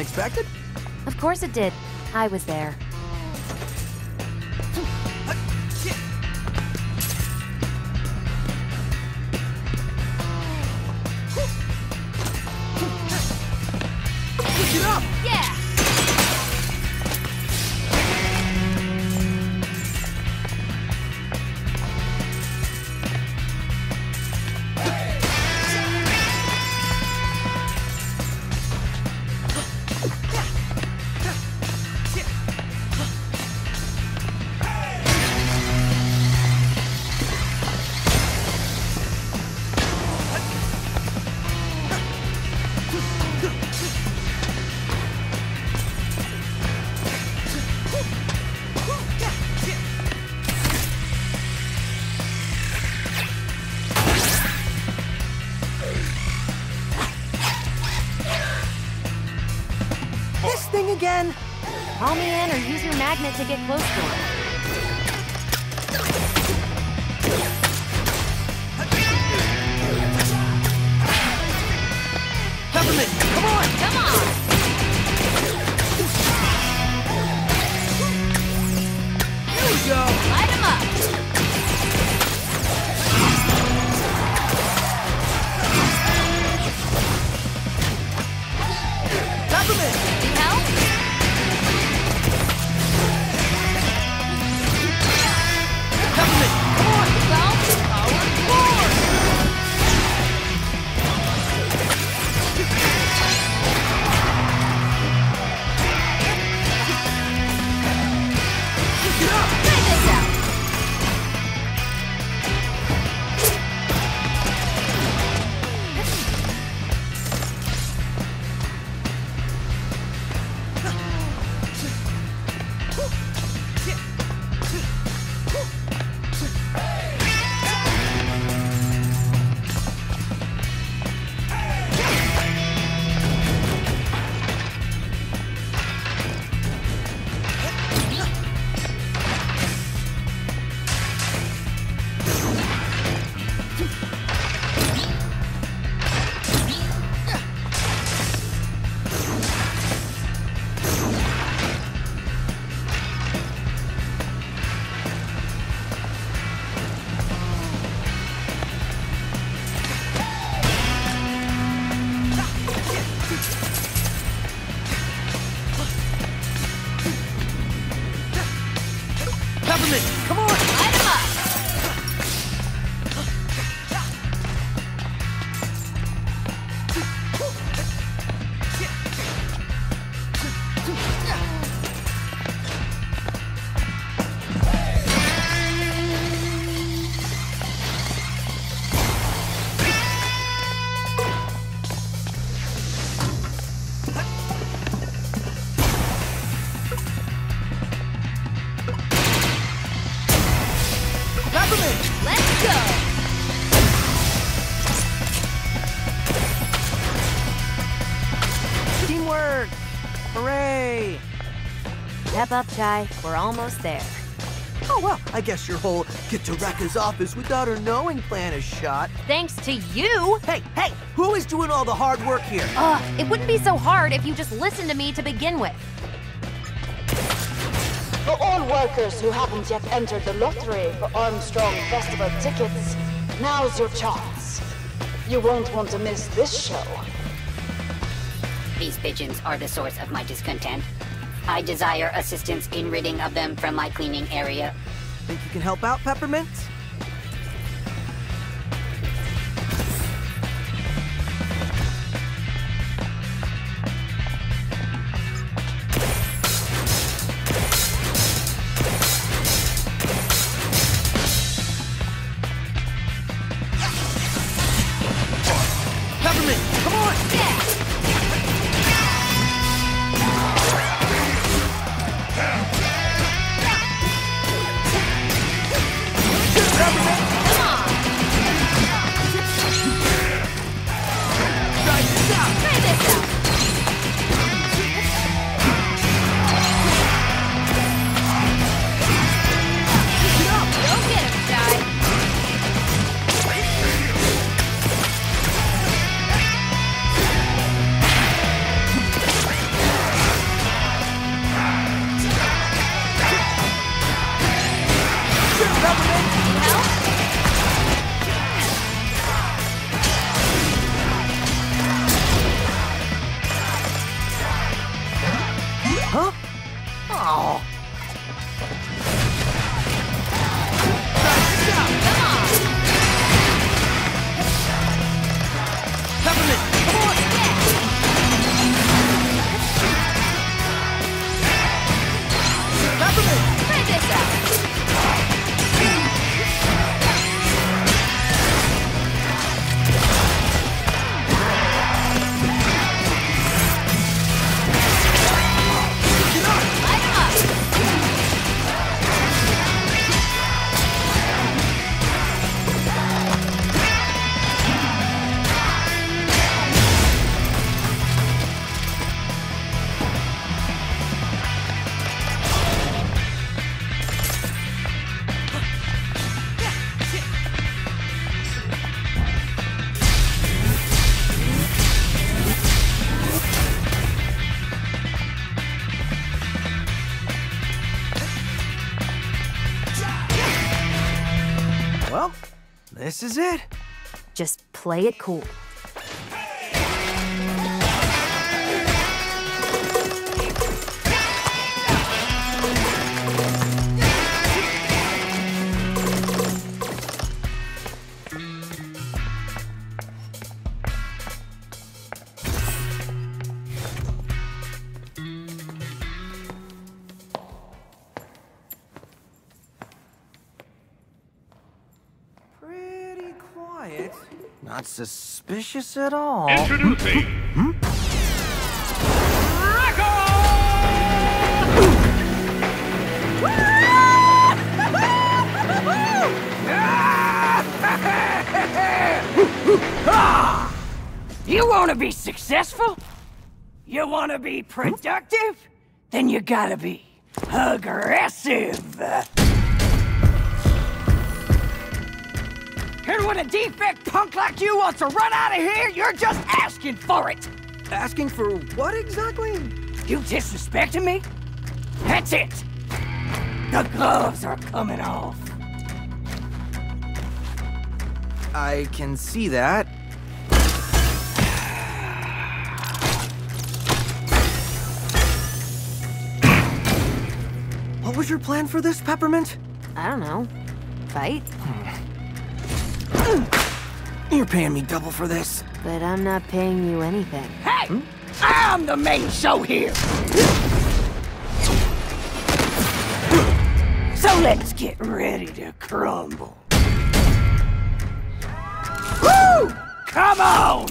expected? Of course it did. I was there. to get close. Step up, Chai. We're almost there. Oh, well, I guess your whole get to Rekka's office without her knowing plan is shot. Thanks to you! Hey, hey, who is doing all the hard work here? Ugh, it wouldn't be so hard if you just listened to me to begin with. For all workers who haven't yet entered the lottery for Armstrong Festival tickets, now's your chance. You won't want to miss this show. These pigeons are the source of my discontent. I desire assistance in ridding of them from my cleaning area. Think you can help out, Peppermint? This is it. Just play it cool. At all. Introducing Hmm? [LAUGHS] You want to be successful? You want to be productive? Then you gotta be aggressive. Punk you want to run out of here, you're just asking for it. Asking for what exactly? You disrespecting me? That's it. The gloves are coming off. I can see that. What was your plan for this, Peppermint? I don't know. Fight? You're paying me double for this. But I'm not paying you anything. Hey! Hmm? I'm the main show here. So let's get ready to crumble. Woo! Come on!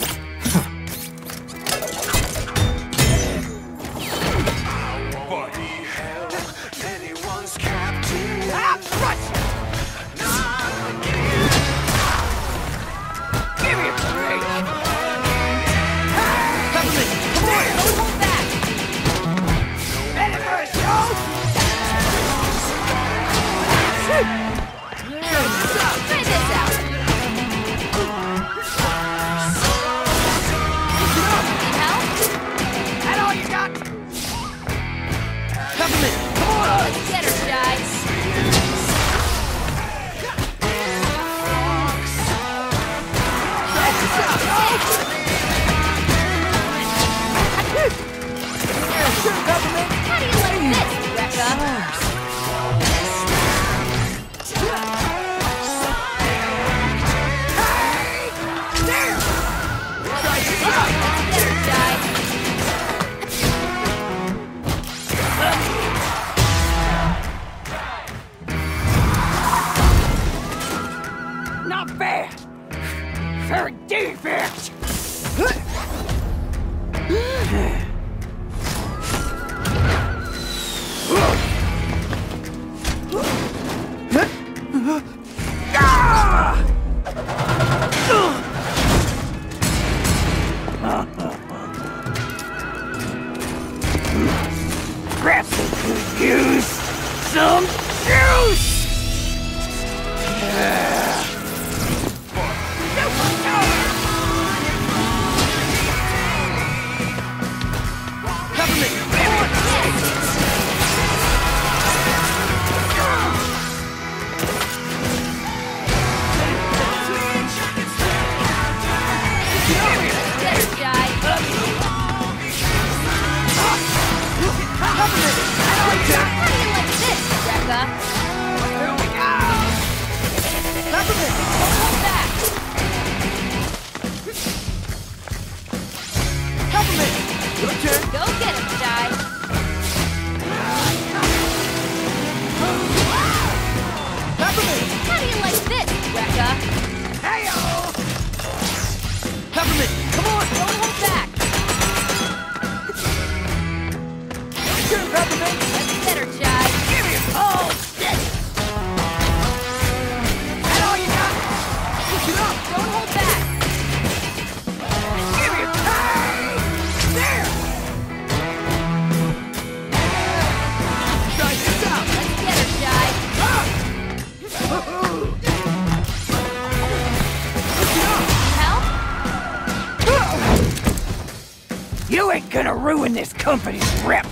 ruin this company's rep.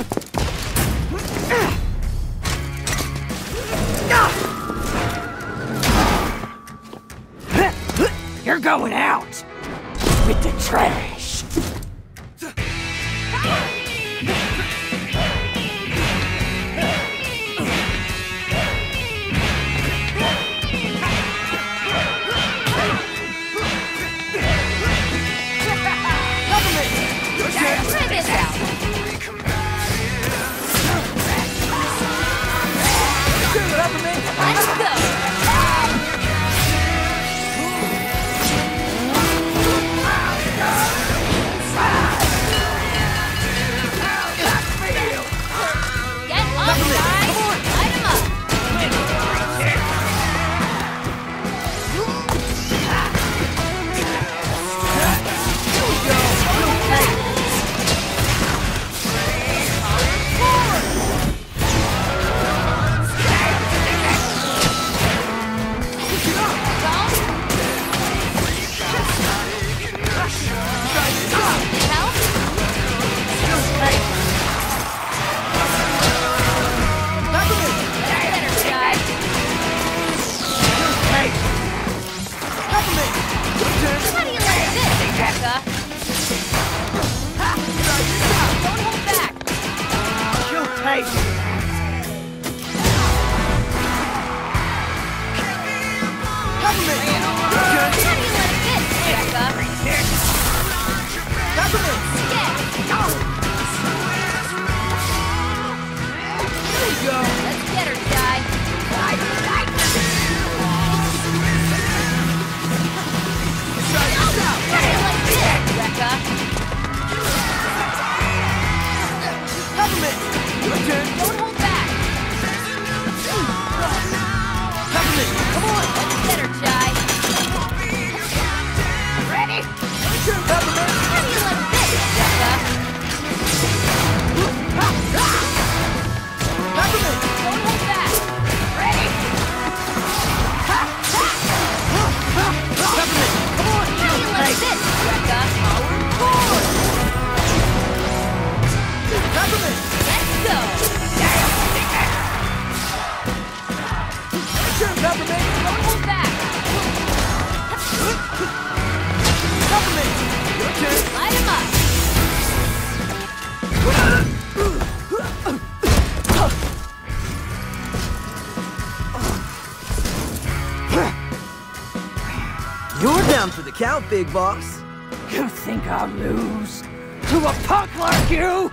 count, Big Boss. You think I'll lose? To a punk like you?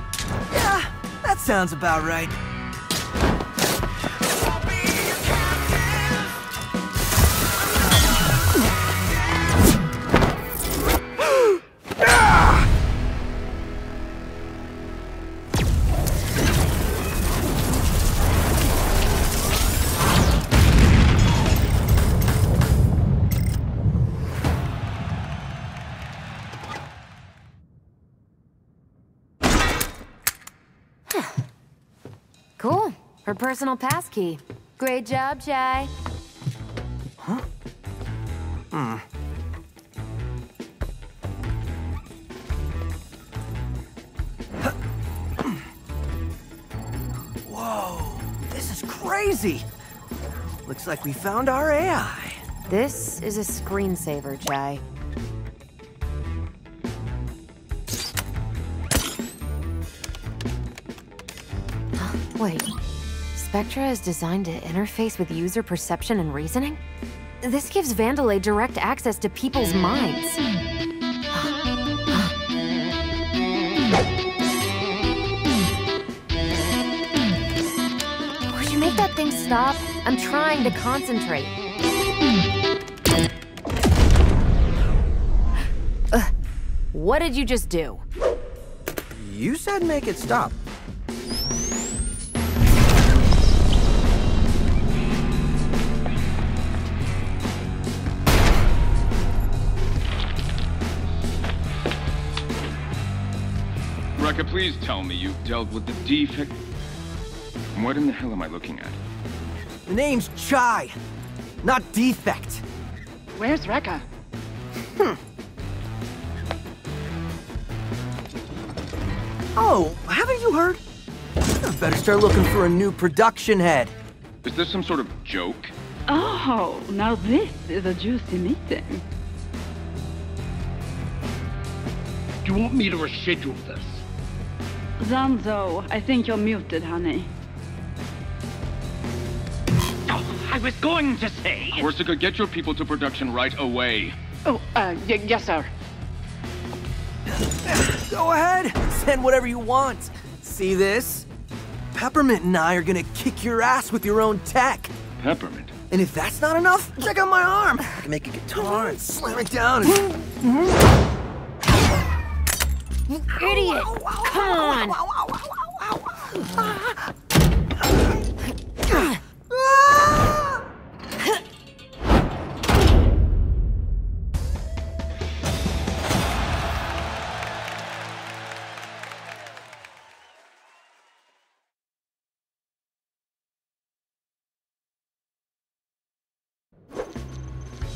Yeah, that sounds about right. Personal passkey. Great job, Chai. Huh? Hmm. Whoa, this is crazy. Looks like we found our AI. This is a screensaver, Chai. Spectra is designed to interface with user perception and reasoning? This gives Vandelay direct access to people's minds. Would you make that thing stop? I'm trying to concentrate. What did you just do? You said make it stop. Please tell me you've dealt with the defect. What in the hell am I looking at? The name's Chai, not Defect. Where's Rekka? Hmm. Oh, haven't you heard? I better start looking for a new production head. Is this some sort of joke? Oh, now this is a juicy meeting. Do you want me to reschedule this? Zanzo, I think you're muted, honey. Oh, I was going to say. Korsica, get your people to production right away. Oh, uh, y yes, sir. Go ahead, send whatever you want. See this? Peppermint and I are gonna kick your ass with your own tech. Peppermint? And if that's not enough, check out my arm. I can make a guitar and slam it down and... You [LAUGHS] idiot! Come on!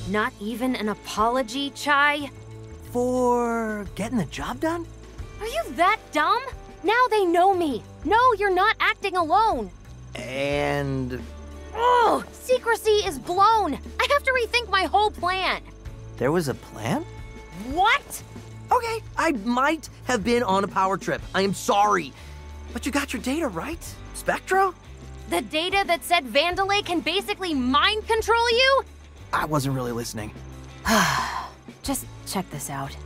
Not even an apology, Chai? For getting the job done? Are you that dumb? Now they know me. No, you're not acting alone. And... Oh, secrecy is blown. I have to rethink my whole plan. There was a plan? What? Okay, I might have been on a power trip. I am sorry. But you got your data right, Spectra? The data that said Vandelay can basically mind control you? I wasn't really listening. [SIGHS] Just check this out.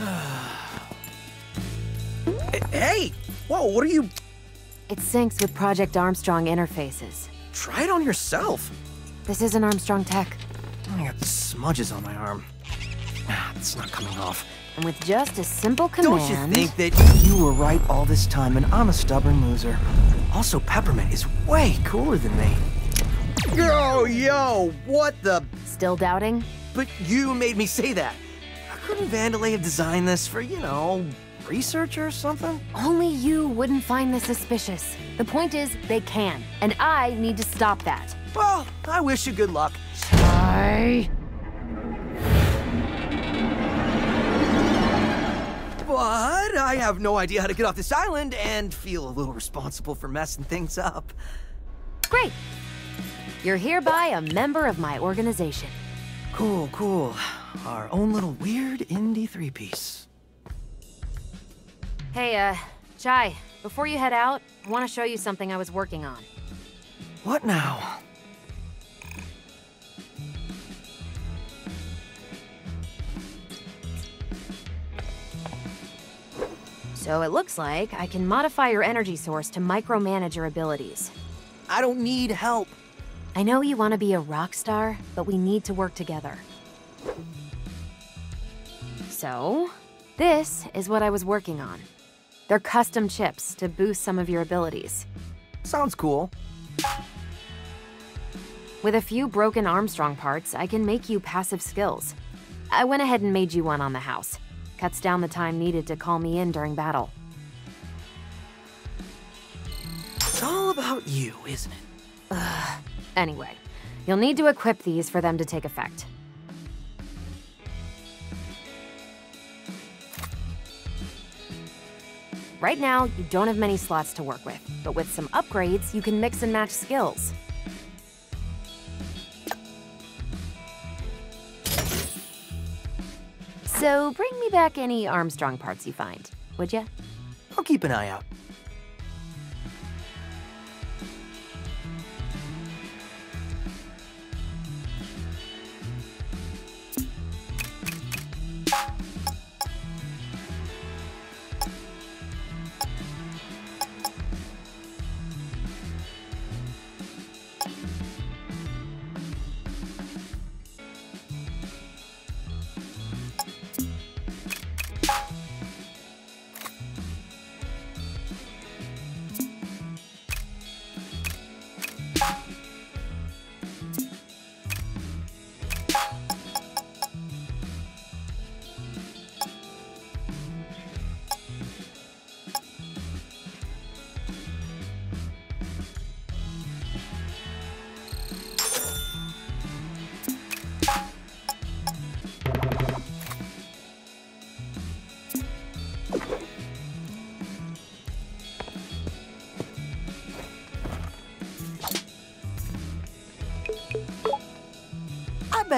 [SIGHS] hey! Whoa, what are you... It syncs with Project Armstrong interfaces. Try it on yourself. This isn't Armstrong tech. I got smudges on my arm. Ah, [SIGHS] it's not coming off. And with just a simple command... Don't you think that you were right all this time and I'm a stubborn loser? Also, Peppermint is way cooler than me. Yo, yo, what the... Still doubting? But you made me say that. Couldn't Vandelay have designed this for, you know, research or something? Only you wouldn't find this suspicious. The point is, they can, and I need to stop that. Well, I wish you good luck. Chai. But I have no idea how to get off this island and feel a little responsible for messing things up. Great. You're hereby a member of my organization. Cool, cool. Our own little weird indie three-piece. Hey, uh, Chai, before you head out, I want to show you something I was working on. What now? So it looks like I can modify your energy source to micromanage your abilities. I don't need help. I know you want to be a rock star, but we need to work together. So, this is what I was working on. They're custom chips to boost some of your abilities. Sounds cool. With a few broken Armstrong parts, I can make you passive skills. I went ahead and made you one on the house. Cuts down the time needed to call me in during battle. It's all about you, isn't it? Ugh. Anyway, you'll need to equip these for them to take effect. Right now, you don't have many slots to work with, but with some upgrades, you can mix and match skills. So bring me back any Armstrong parts you find, would ya? I'll keep an eye out.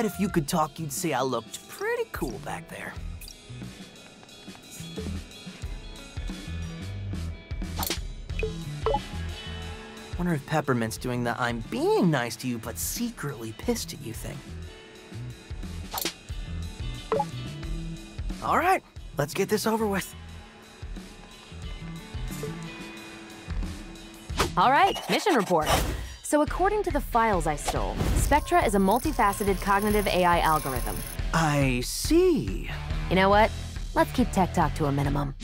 Bet if you could talk, you'd say I looked pretty cool back there. Wonder if Peppermint's doing the I'm being nice to you but secretly pissed at you thing. All right, let's get this over with. All right, mission report. So according to the files I stole, Spectra is a multifaceted cognitive AI algorithm. I see. You know what? Let's keep tech talk to a minimum.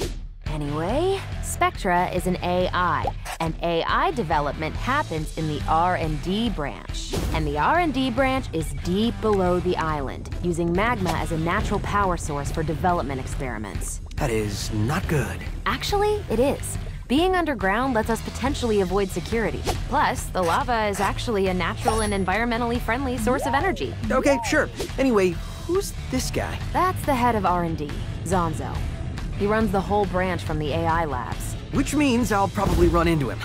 Anyway, Spectra is an AI, and AI development happens in the R&D branch. And the R&D branch is deep below the island, using magma as a natural power source for development experiments. That is not good. Actually, it is. Being underground lets us potentially avoid security. Plus, the lava is actually a natural and environmentally friendly source of energy. Okay, sure. Anyway, who's this guy? That's the head of R&D, Zanzo. He runs the whole branch from the AI labs. Which means I'll probably run into him.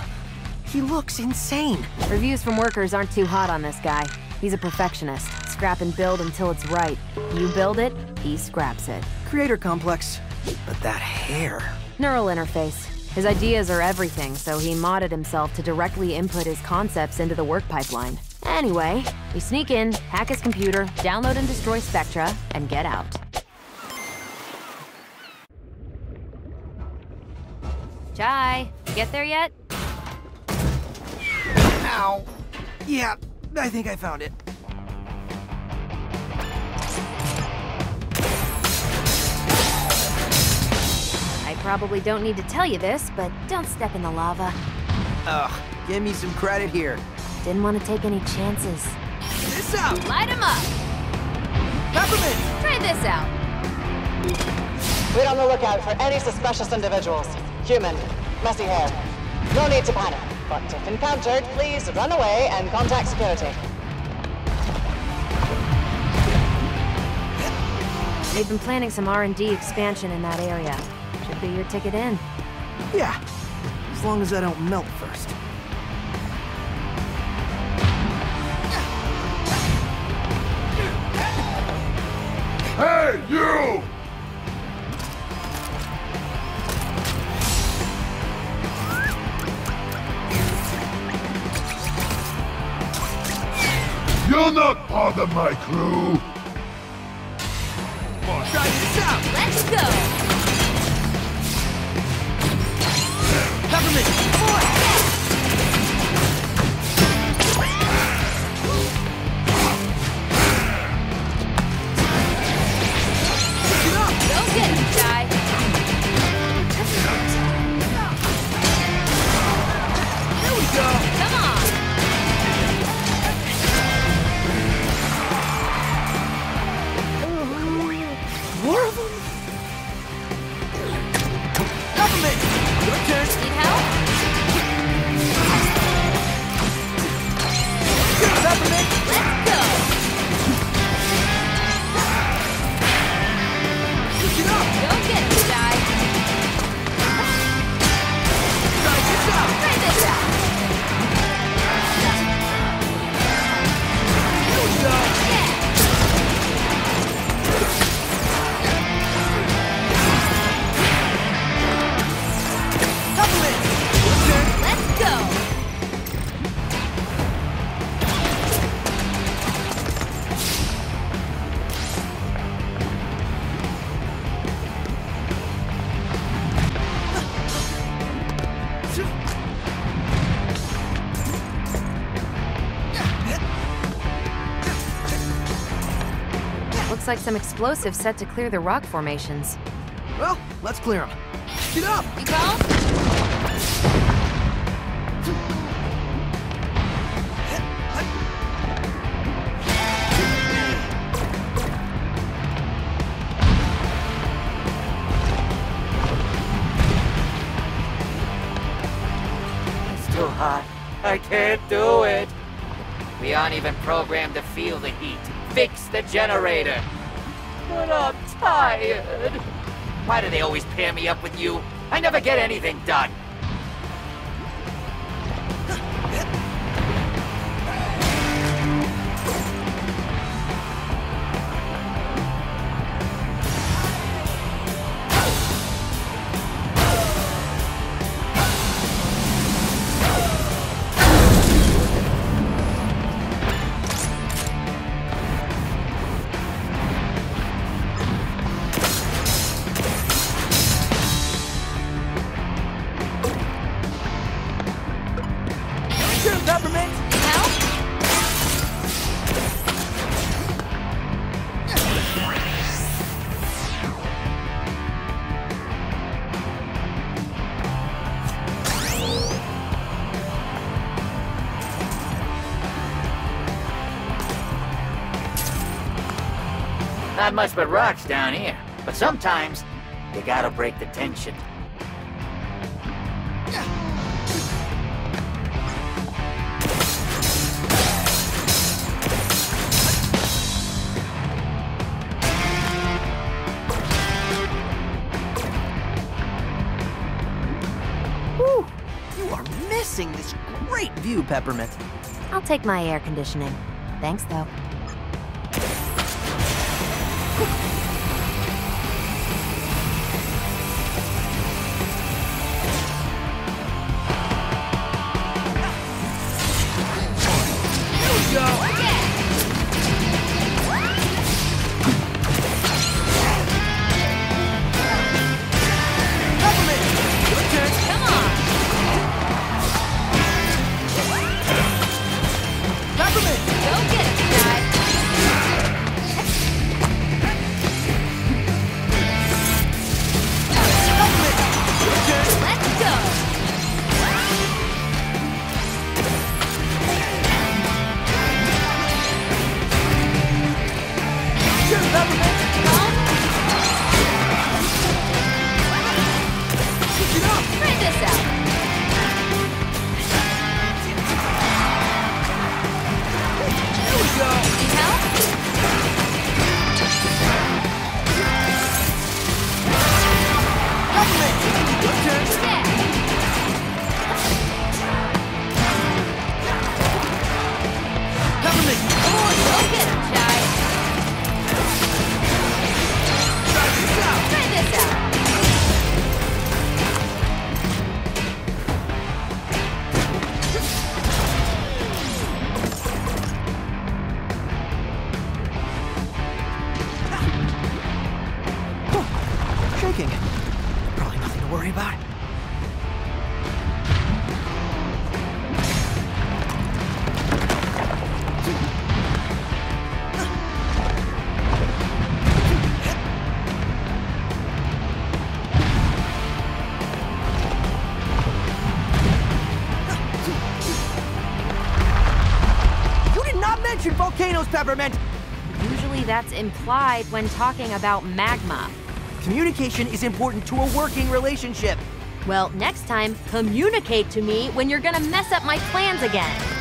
He looks insane. Reviews from workers aren't too hot on this guy. He's a perfectionist. Scrap and build until it's right. You build it, he scraps it. Creator complex. But that hair. Neural interface. His ideas are everything, so he modded himself to directly input his concepts into the work pipeline. Anyway, we sneak in, hack his computer, download and destroy Spectra, and get out. Chai, get there yet? Ow. Yeah, I think I found it. Probably don't need to tell you this, but don't step in the lava. Ugh, give me some credit here. Didn't want to take any chances. This out! Light him up! Peppermint! Try this out. We're on the lookout for any suspicious individuals. Human, messy hair. No need to panic, but if encountered, please run away and contact security. They've been planning some R&D expansion in that area. Should be your ticket in. Yeah, as long as I don't melt first. Hey, you! You're not part of my crew! Try this out! Let's go! Peppermint! Looks like some explosives set to clear the rock formations. Well, let's clear them. Get up! You go? It's too hot. I can't do it. We aren't even programmed to feel the heat. Fix the generator. But I'm tired. Why do they always pair me up with you? I never get anything done. Not much but rocks down here. But sometimes, you gotta break the tension. Whew! You are missing this great view, Peppermint. I'll take my air conditioning. Thanks, though. Peppermint! Usually that's implied when talking about magma. Communication is important to a working relationship. Well, next time, communicate to me when you're gonna mess up my plans again.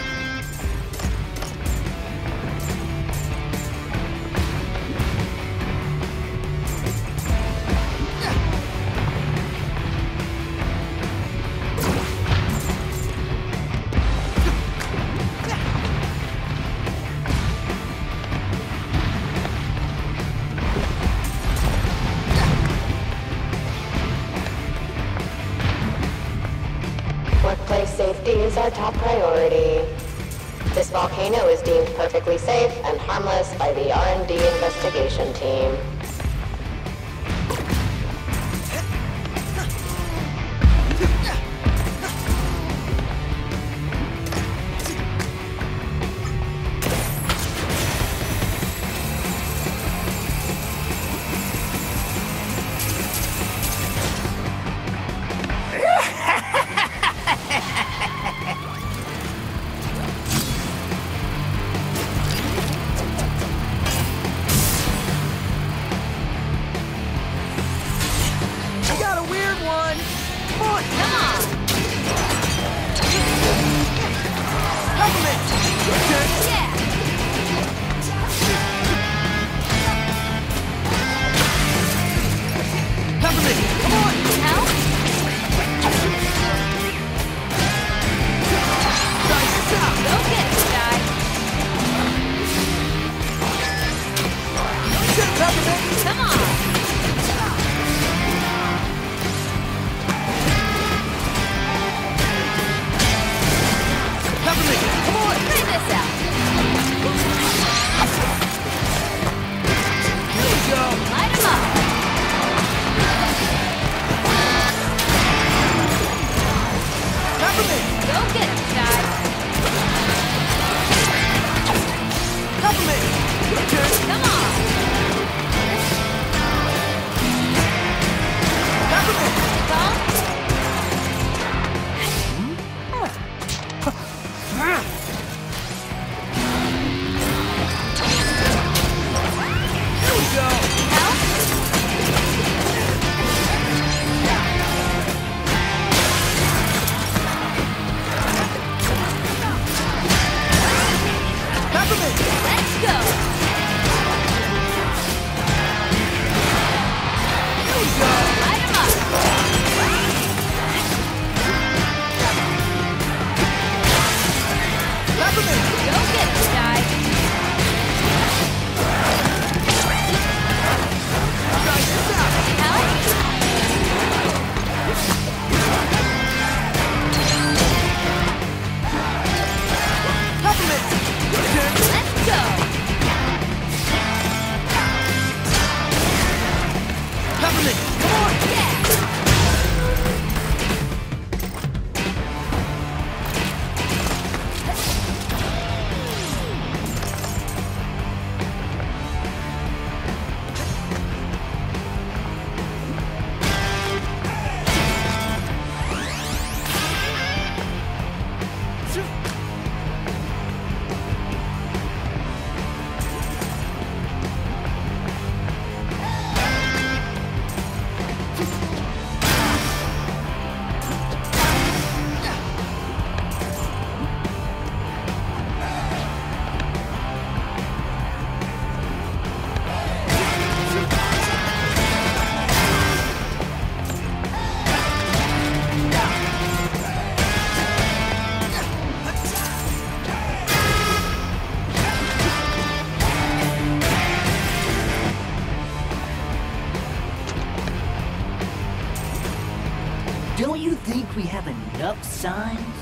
signs?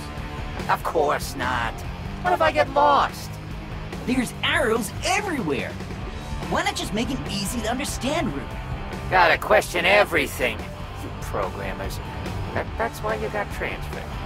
Of course not. What if I get lost? There's arrows everywhere. Why not just make an easy to understand route? Gotta question everything, you programmers. That, that's why you got transferred.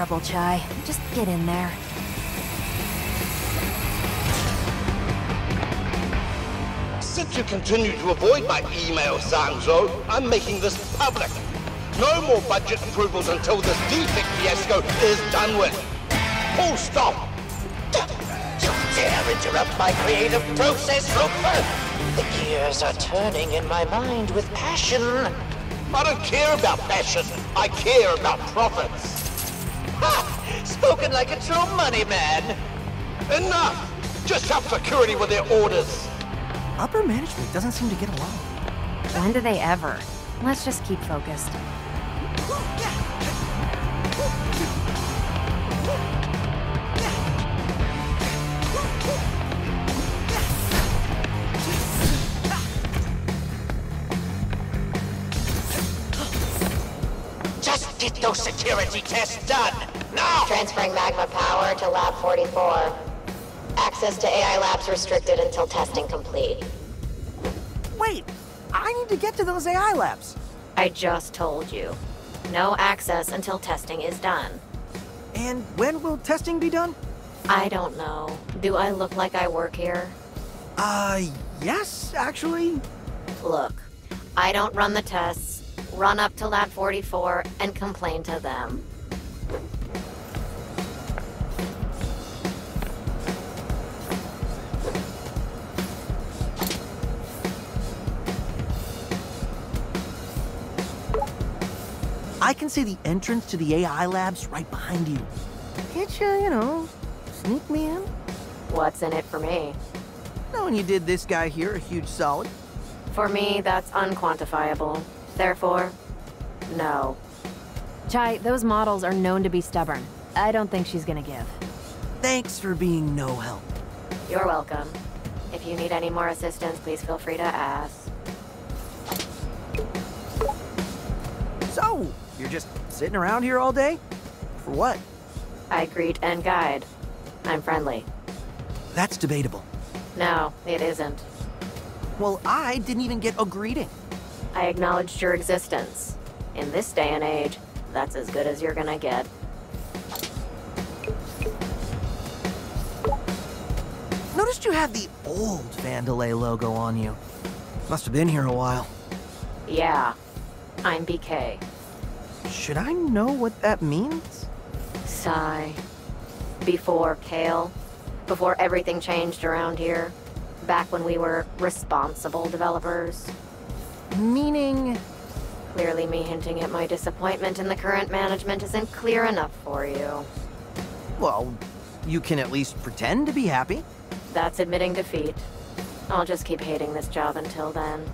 Terrible, Chai. Just get in there. Since you continue to avoid my email, Zanzo, I'm making this public. No more budget approvals until this defect fiasco is done with. Full stop. Don't dare interrupt my creative process, Roper! The gears are turning in my mind with passion. I don't care about passion. I care about profits. Ha! Like a true money man. Enough! Just help security with their orders. Upper management doesn't seem to get along. When do they ever? Let's just keep focused. Just get those security tests done. Transferring magma power to Lab 44. Access to AI labs restricted until testing complete. Wait, I need to get to those AI labs. I just told you. No access until testing is done. And when will testing be done? I don't know. Do I look like I work here? Uh, yes, actually. Look, I don't run the tests. Run up to Lab 44 and complain to them. I can see the entrance to the AI labs right behind you. Can't you, you know, sneak me in? What's in it for me? Knowing you did this guy here a huge solid. For me, that's unquantifiable. Therefore, no. Chai, those models are known to be stubborn. I don't think she's gonna give. Thanks for being no help. You're welcome. If you need any more assistance, please feel free to ask. So, you're just sitting around here all day? For what? I greet and guide. I'm friendly. That's debatable. No, it isn't. Well, I didn't even get a greeting. I acknowledged your existence. In this day and age, that's as good as you're gonna get. Noticed you have the old Vandelay logo on you. Must have been here a while. Yeah, I'm BK. Should I know what that means? Sigh. Before Kale. Before everything changed around here. Back when we were responsible developers. Meaning? Clearly me hinting at my disappointment in the current management isn't clear enough for you. Well, you can at least pretend to be happy. That's admitting defeat. I'll just keep hating this job until then.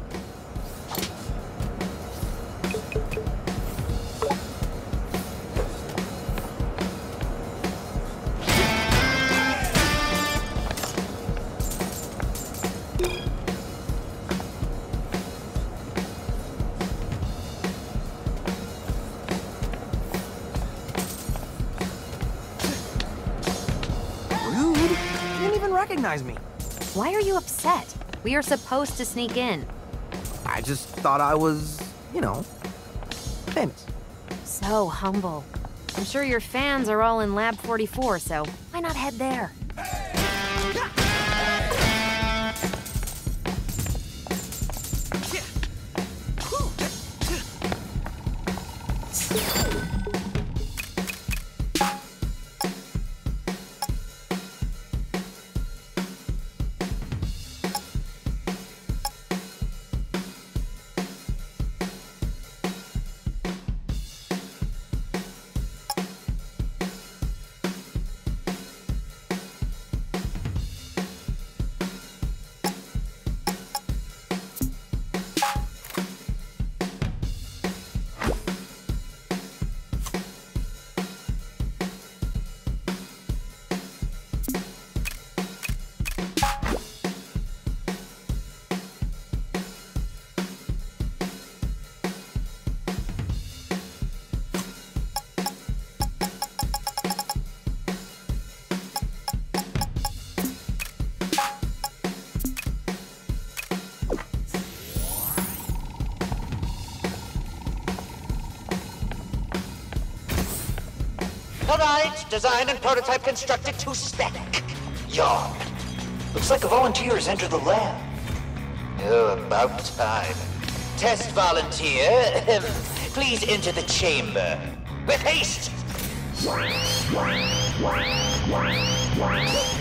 Recognize me. Why are you upset? We are supposed to sneak in. I just thought I was, you know, famous. So humble. I'm sure your fans are all in Lab 44, so why not head there? All right, design and prototype constructed to spec. Yawn. Looks like a volunteer has entered the lab. Oh, about time. Test volunteer, [LAUGHS] please enter the chamber. With haste!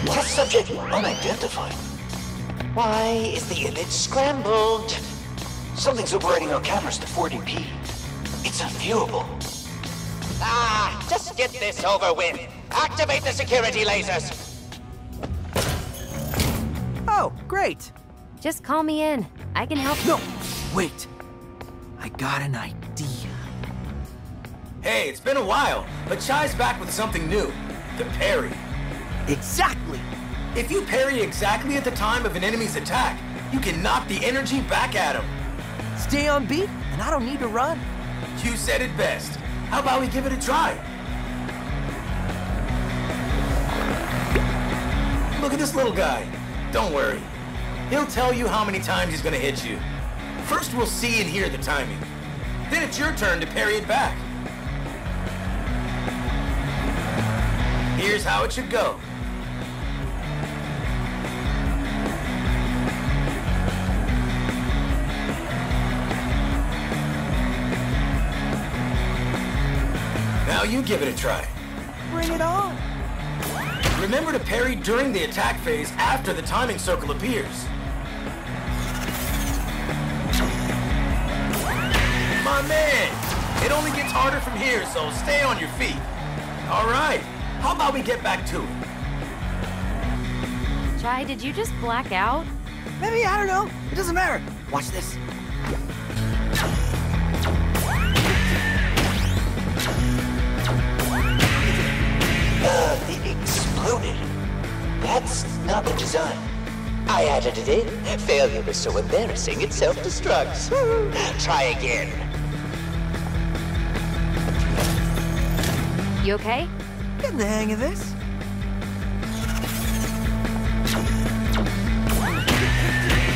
Test subject unidentified. Why is the image scrambled? Something's overriding our cameras to 40p. It's unviewable. Ah, get this over with. Activate the security lasers. Oh, great. Just call me in. I can help. No, wait. I got an idea. Hey, it's been a while, but Chai's back with something new. The parry. Exactly. If you parry exactly at the time of an enemy's attack, you can knock the energy back at him. Stay on beat, and I don't need to run. You said it best. How about we give it a try? Look at this little guy. Don't worry. He'll tell you how many times he's gonna hit you. First we'll see and hear the timing. Then it's your turn to parry it back. Here's how it should go. Now you give it a try. Bring it on. Remember to parry during the attack phase after the timing circle appears. My man! It only gets harder from here, so stay on your feet. All right, how about we get back to it? Chai, did you just black out? Maybe, I don't know. It doesn't matter. Watch this. Exploded. That's not the design. I added it in. Failure was so embarrassing, it self-destructs. [LAUGHS] Try again. You okay? Getting the hang of this.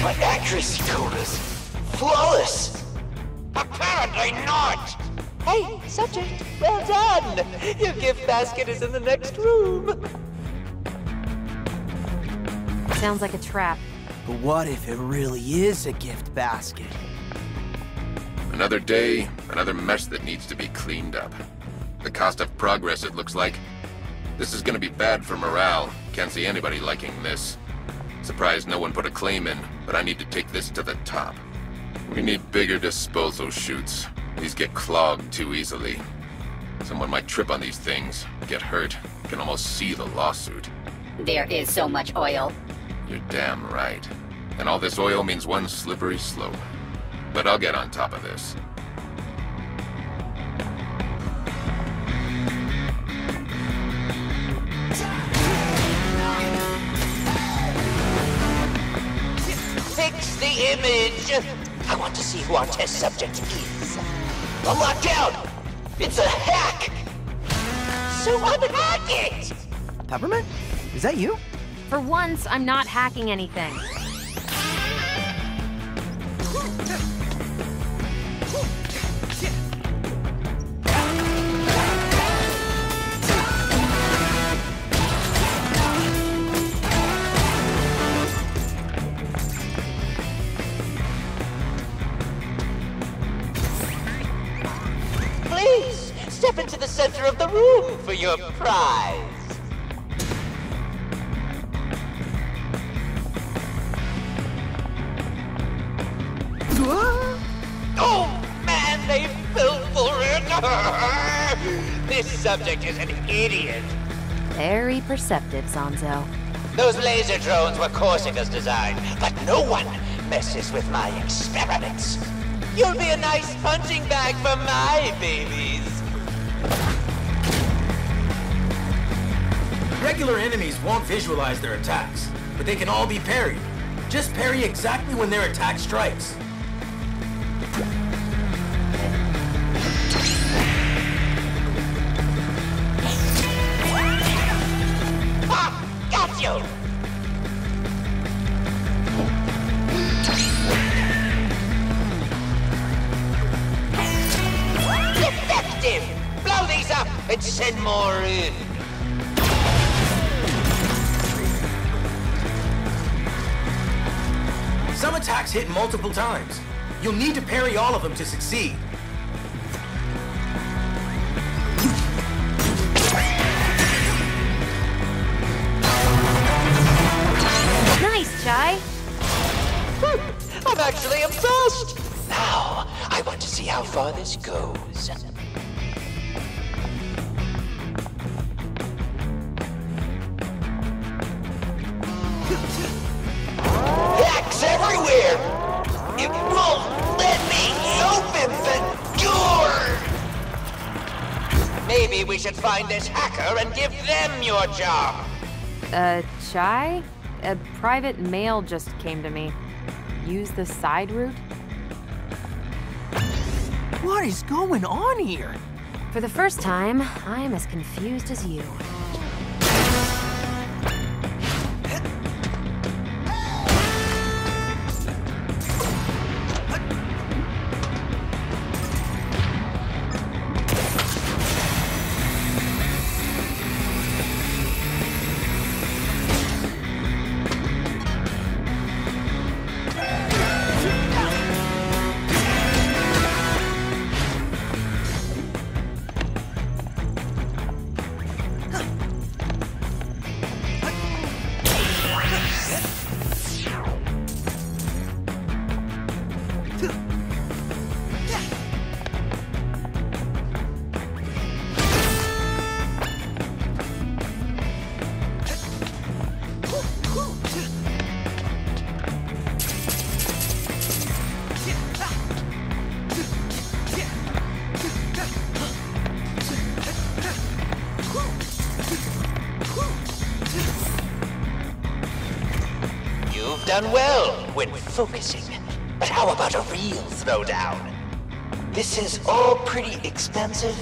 My accuracy code is flawless. Apparently not. Hey, subject, well done. Your gift basket is in the next room. Sounds like a trap. But what if it really is a gift basket? Another day, another mess that needs to be cleaned up. The cost of progress, it looks like. This is gonna be bad for morale. Can't see anybody liking this. Surprised no one put a claim in, but I need to take this to the top. We need bigger disposal chutes. These get clogged too easily. Someone might trip on these things, get hurt, can almost see the lawsuit. There is so much oil. You're damn right. And all this oil means one slippery slope. But I'll get on top of this. Fix the image! I want to see who our test subject is. Oh, watch out! It's a hack! So unhack it! Peppermint? Is that you? For once, I'm not hacking anything. Please, step into the center of the room for your prize. [LAUGHS] this subject is an idiot. Very perceptive, Zanzo. Those laser drones were Korsica's design, but no one messes with my experiments. You'll be a nice punching bag for my babies. Regular enemies won't visualize their attacks, but they can all be parried. Just parry exactly when their attack strikes. Hit multiple times. You'll need to parry all of them to succeed. Nice, Chai. [LAUGHS] I'm actually obsessed! Now, I want to see how far this goes. Your job. Uh, Chai? A private mail just came to me. Use the side route? What is going on here? For the first time, I am as confused as you. Focusing. But how about a real throwdown? This is all pretty expensive,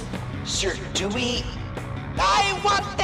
Sir Dewey. I want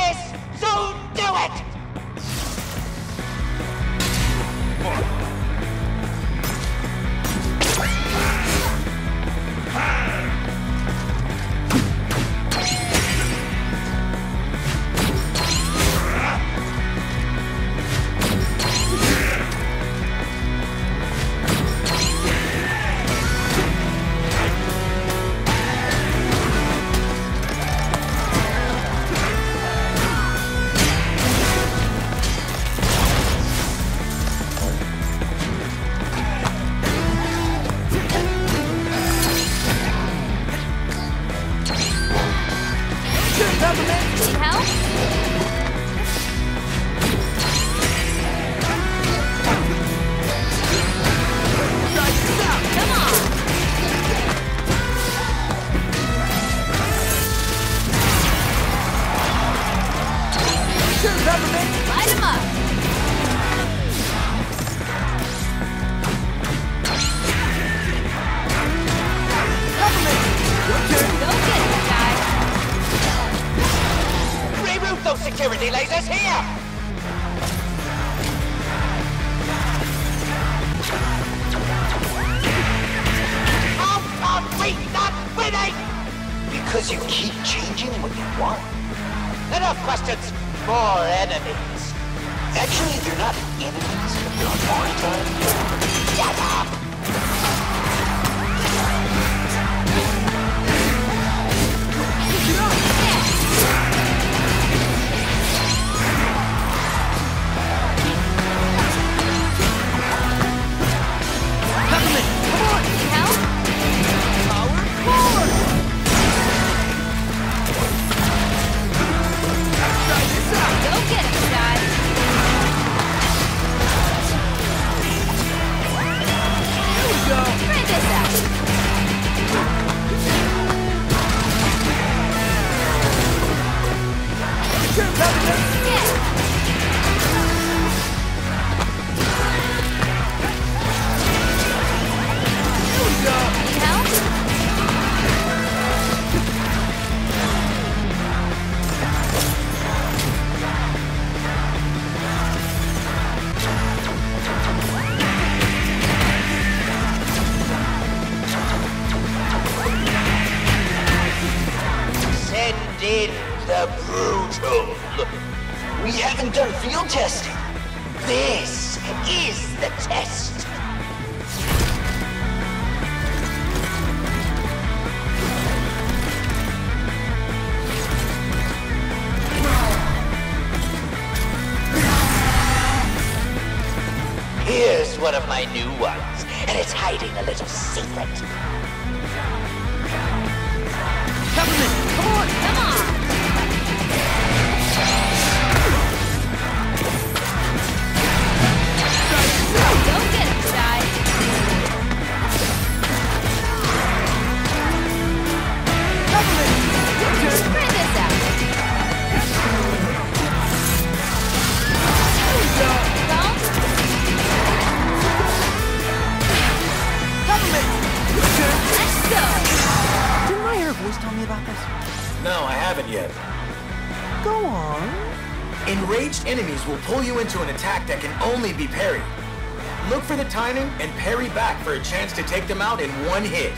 for a chance to take them out in one hit.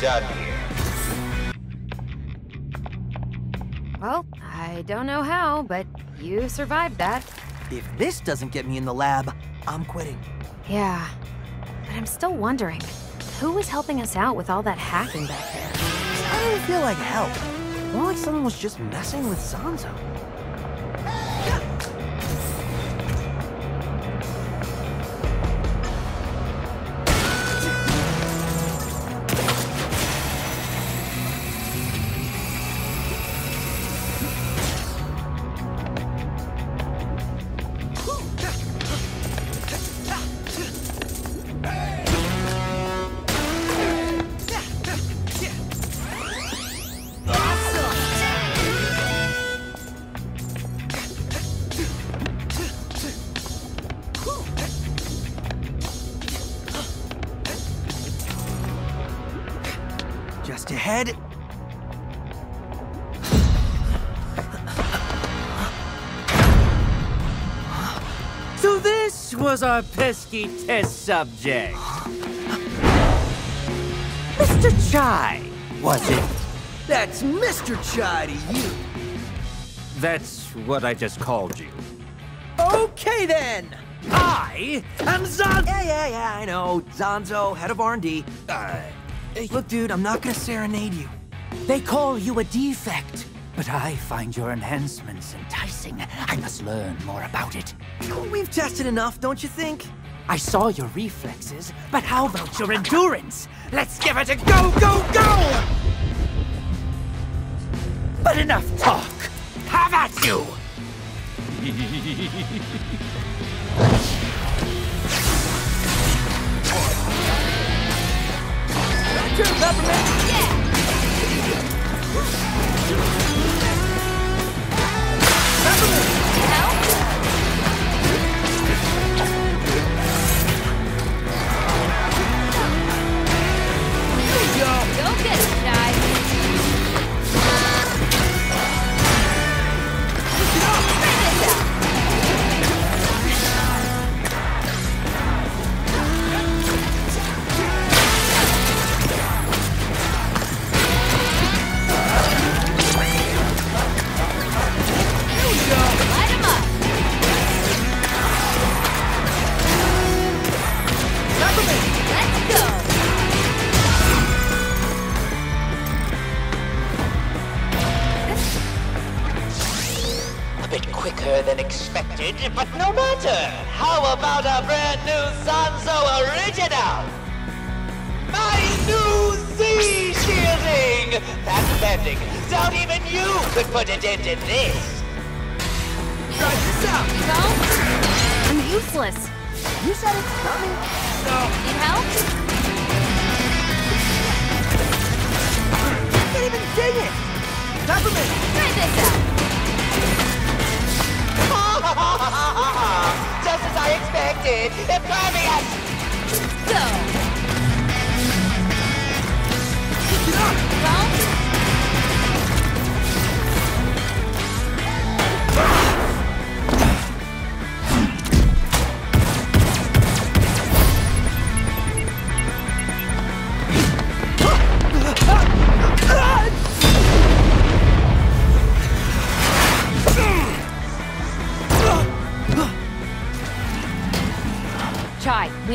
Done here. Well, I don't know how, but you survived that. If this doesn't get me in the lab, I'm quitting. Yeah. But I'm still wondering, who was helping us out with all that hacking back there? I didn't feel like help. More like someone was just messing with Zanzo. Was our pesky test subject. Mr. Chai, was it? That's Mr. Chai to you. That's what I just called you. Okay then. I am Zanzo. Yeah, yeah, yeah, I know. Zanzo, head of R&D. Uh, look, dude, I'm not gonna serenade you. They call you a defect, but I find your enhancements enticing. I must learn more about it. We've tested enough, don't you think? I saw your reflexes, but how about your endurance? Let's give it a go, go, go! But enough talk! Have at you! [LAUGHS]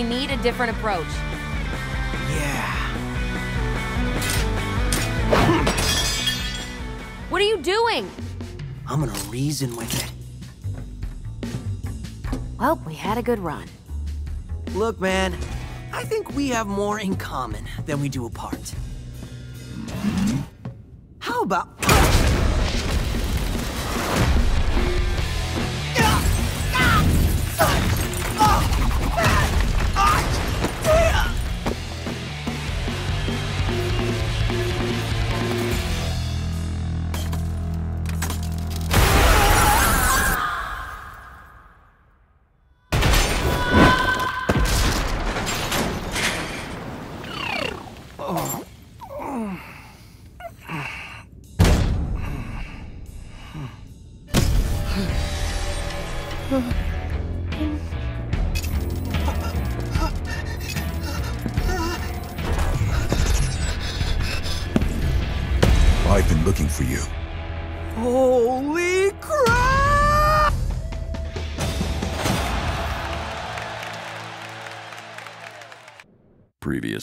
we need a different approach. Yeah. What are you doing? I'm gonna reason with it. Well, we had a good run. Look, man, I think we have more in common than we do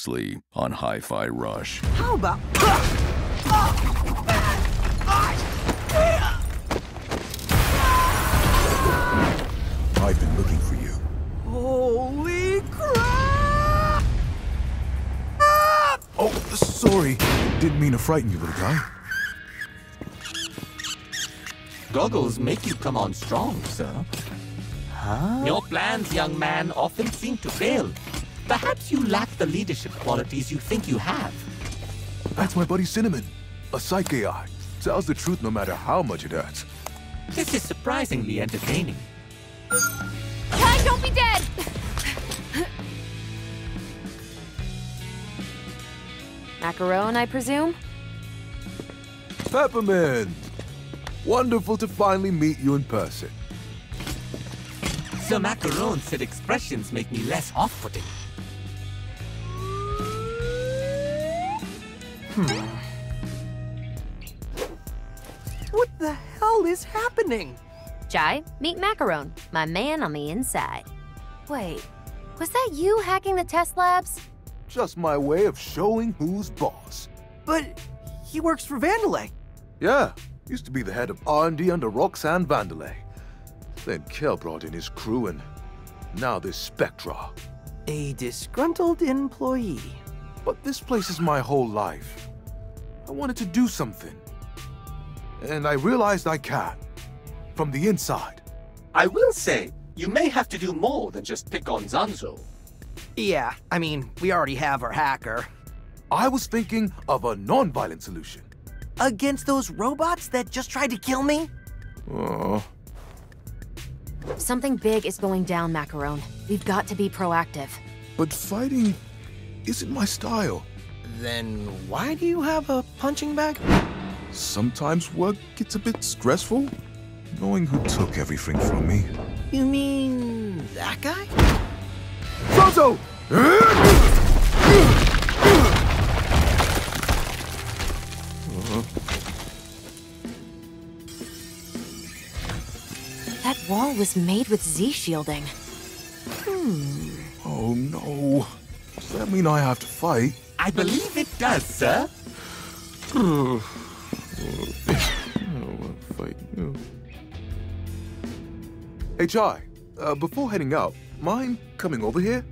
Previously on Hi Fi Rush. How about... I've been looking for you. Holy crap! Oh, sorry. Didn't mean to frighten you, little guy. Goggles make you come on strong, sir. Huh? Your plans, young man, often seem to fail. Perhaps you lack the leadership qualities you think you have. That's my buddy Cinnamon. A psych AI. Tells the truth no matter how much it hurts. This is surprisingly entertaining. Chai, don't be dead! Macaron, I presume? Peppermint! Wonderful to finally meet you in person. Sir Macaron said expressions make me less off-putting. Happening? Chai, meet Macaron, my man on the inside. Wait, was that you hacking the test labs? Just my way of showing who's boss. But he works for Vandelay. Yeah, used to be the head of R&D under Roxanne Vandelay. Then Kale brought in his crew and now this Spectra. A disgruntled employee. But this place is my whole life. I wanted to do something. And I realized I can. From the inside. I will say, you may have to do more than just pick on Zanzo. Yeah, I mean, we already have our hacker. I was thinking of a non-violent solution. Against those robots that just tried to kill me? Oh. Something big is going down, Macaron. We've got to be proactive. But fighting isn't my style. Then why do you have a punching bag? Sometimes work gets a bit stressful, knowing who took everything from me. You mean that guy? Zanzo! That wall was made with Z shielding. Hmm. Oh no. Does that mean I have to fight? I believe it does, sir. [SIGHS] Oh, fight. Hey, Chai, uh, before heading out, mind coming over here?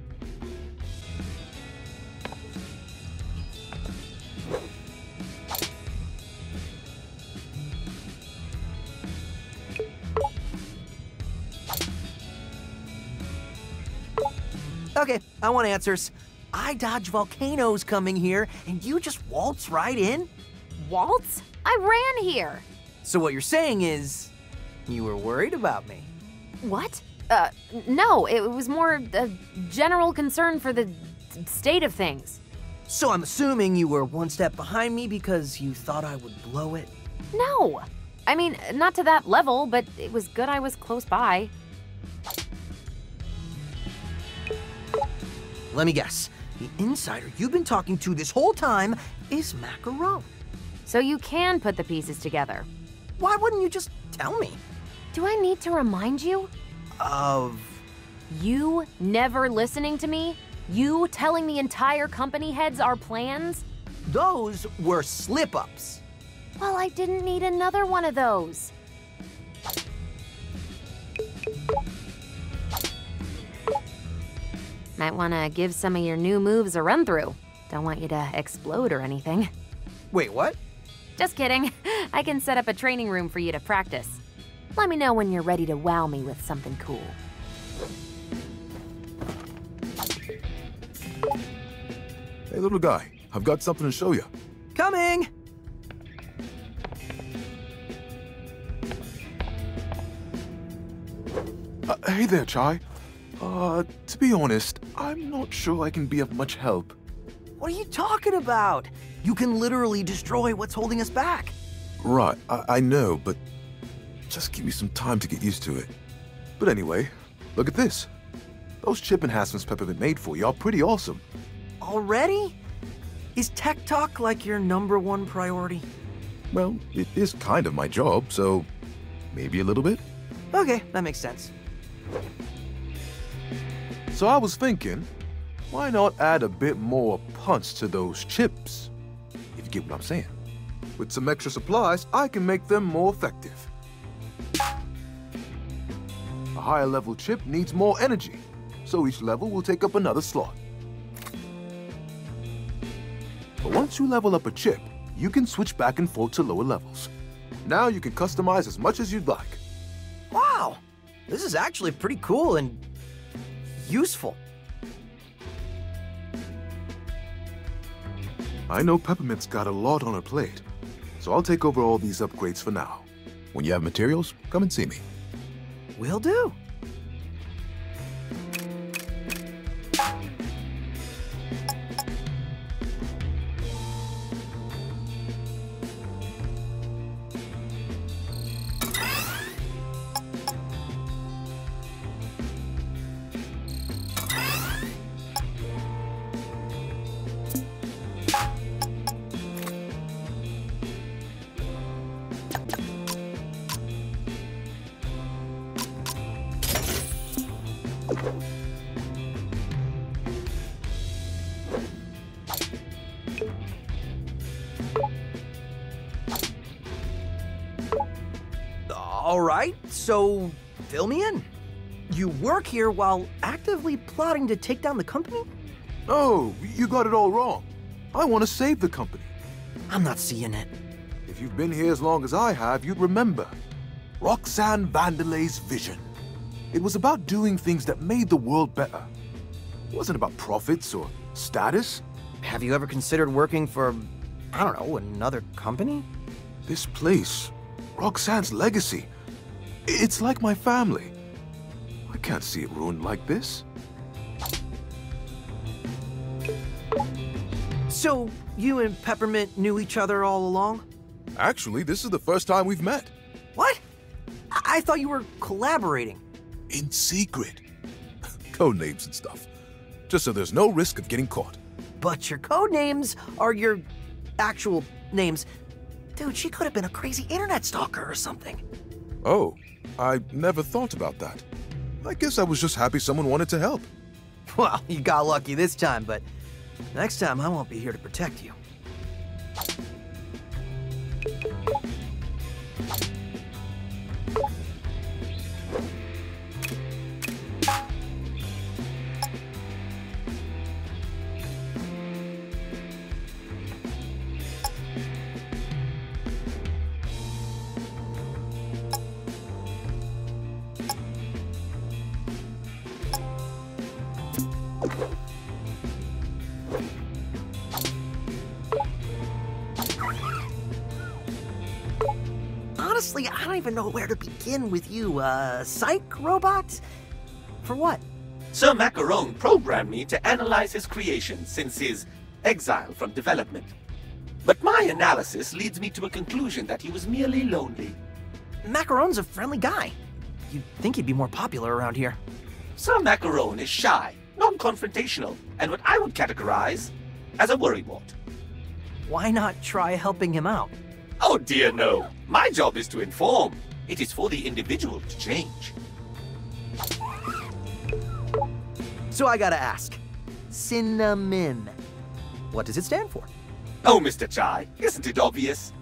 Okay, I want answers. I dodge volcanoes coming here, and you just waltz right in? Waltz? I ran here. So what you're saying is, you were worried about me? What? Uh, no, it was more a general concern for the state of things. So I'm assuming you were one step behind me because you thought I would blow it? No. I mean, not to that level, but it was good I was close by. Let me guess. The insider you've been talking to this whole time is Macaron. So you can put the pieces together. Why wouldn't you just tell me? Do I need to remind you? Of. You never listening to me? You telling the entire company heads our plans? Those were slip ups. Well, I didn't need another one of those. Might want to give some of your new moves a run through. Don't want you to explode or anything. Wait, what? Just kidding. [LAUGHS] I can set up a training room for you to practice. Let me know when you're ready to wow me with something cool. Hey, little guy, I've got something to show you. Coming! Uh, hey there, Chai. Uh, to be honest, I'm not sure I can be of much help. What are you talking about? You can literally destroy what's holding us back. Right, I, I know, but just give me some time to get used to it. But anyway, look at this. Those chip enhancements Peppermint made for you are pretty awesome. Already? Is tech talk like your number one priority? Well, it is kind of my job, so maybe a little bit. Okay, that makes sense. So I was thinking, why not add a bit more punch to those chips? If you get what I'm saying. With some extra supplies, I can make them more effective. Higher level chip needs more energy, so each level will take up another slot. But once you level up a chip, you can switch back and forth to lower levels. Now you can customize as much as you'd like. Wow! This is actually pretty cool and useful. I know Peppermint's got a lot on her plate, so I'll take over all these upgrades for now. When you have materials, come and see me. Will do. Here while actively plotting to take down the company? Oh, you got it all wrong. I want to save the company. I'm not seeing it. If you've been here as long as I have, you'd remember. Roxanne Vandelay's vision. It was about doing things that made the world better. It wasn't about profits or status. Have you ever considered working for, I don't know, another company? This place, Roxanne's legacy, it's like my family. I can't see it ruined like this. So, you and Peppermint knew each other all along? Actually, this is the first time we've met. What? I, I thought you were collaborating. In secret. [LAUGHS] Code names and stuff. Just so there's no risk of getting caught. But your code names are your actual names. Dude, she could have been a crazy internet stalker or something. Oh, I never thought about that. I guess I was just happy someone wanted to help. [LAUGHS] Well, you got lucky this time, but next time I won't be here to protect you. Even know where to begin with you. Uh, psych robot? For what? Sir Macaron programmed me to analyze his creation since his exile from development. But my analysis leads me to a conclusion that he was merely lonely. Macaron's a friendly guy. You'd think he'd be more popular around here. Sir Macaron is shy, non-confrontational, and what I would categorize as a worrywart. Why not try helping him out? Oh dear no. My job is to inform. It is for the individual to change. So I gotta ask. Cinnamon. What does it stand for? Oh, Mr. Chai, isn't it obvious?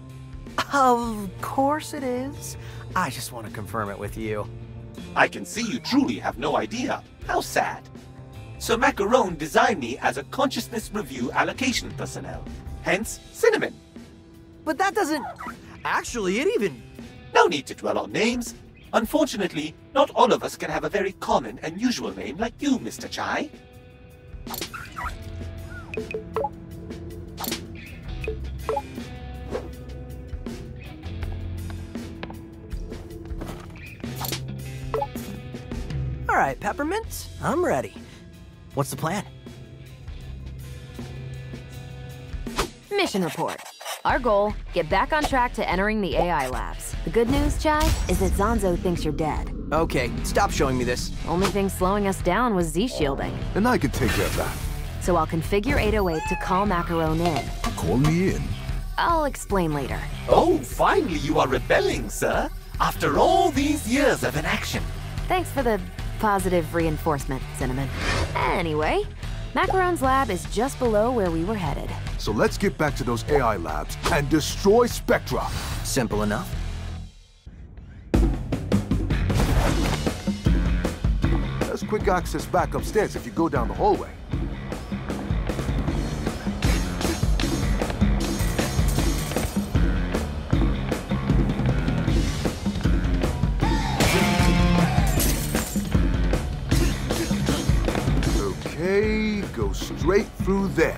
Of course it is. I just want to confirm it with you. I can see you truly have no idea. How sad. So Macaron designed me as a consciousness review allocation personnel. Hence, Cinnamon. But that doesn't... Actually, it even... No need to dwell on names. Unfortunately, not all of us can have a very common and usual name like you, Mr. Chai. All right, Peppermint, I'm ready. What's the plan? Mission report. Our goal, get back on track to entering the AI labs. The good news, Chai, is that Zanzo thinks you're dead. Okay, stop showing me this. Only thing slowing us down was Z-shielding. And I can take care of that. So I'll configure 808 to call Macaron in. Call me in. I'll explain later. Oh, finally you are rebelling, sir. After all these years of inaction. Thanks for the positive reinforcement, Cinnamon. Anyway, Macaron's lab is just below where we were headed. So let's get back to those AI labs and destroy Spectra. Simple enough. There's quick access back upstairs if you go down the hallway. Go straight through there.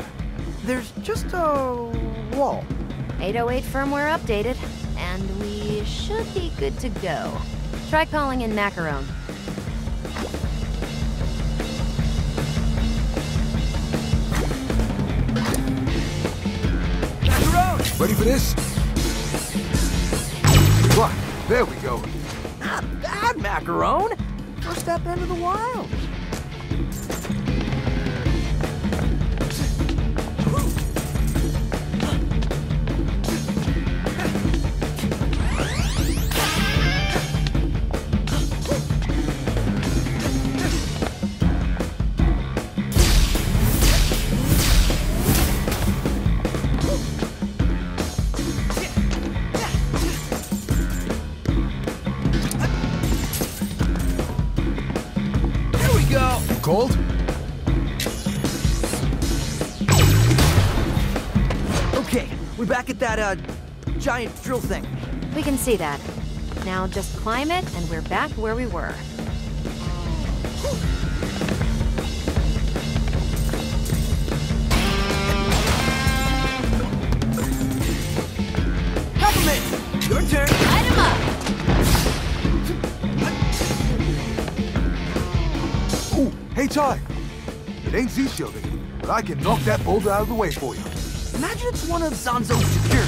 There's just a wall. 808 firmware updated, and we should be good to go. Try calling in Macaron. Macaron! Ready for this? What? There we go. Ah, Not bad, Macaron. First step into the wild. We're at that, uh, giant drill thing. We can see that. Now just climb it, and we're back where we were. Peppermint! Your turn! Light him up! Ooh, hey Ty. It ain't Z-shielding, but I can knock that boulder out of the way for you. Imagine it's one of Zanzo's security.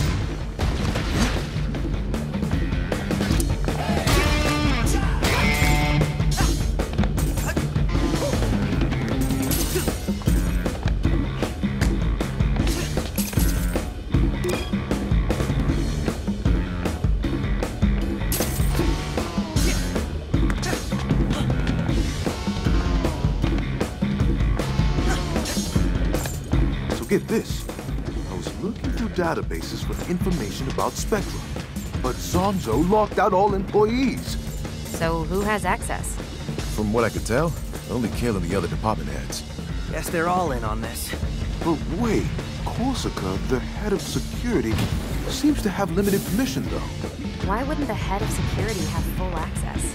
Databases with information about Spectra, but Zanzo locked out all employees. So who has access? From what I could tell, only Kale and the other department heads. Guess they're all in on this. But wait, Korsica, the head of security, seems to have limited permission though. Why wouldn't the head of security have full access?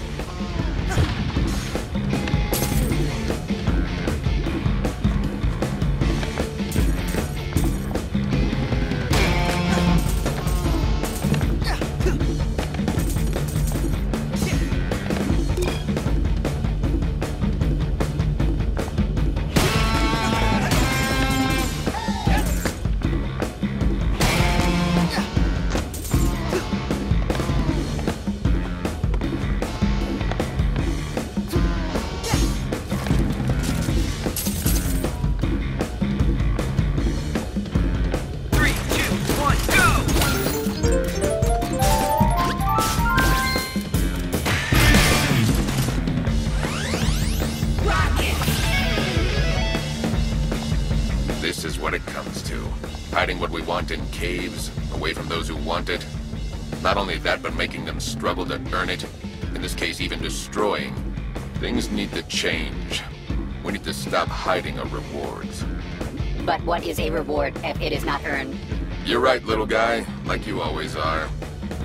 Hiding what we want in caves, away from those who want it. Not only that, but making them struggle to earn it. In this case, even destroying. Things need to change. We need to stop hiding our rewards. But what is a reward if it is not earned? You're right, little guy. Like you always are.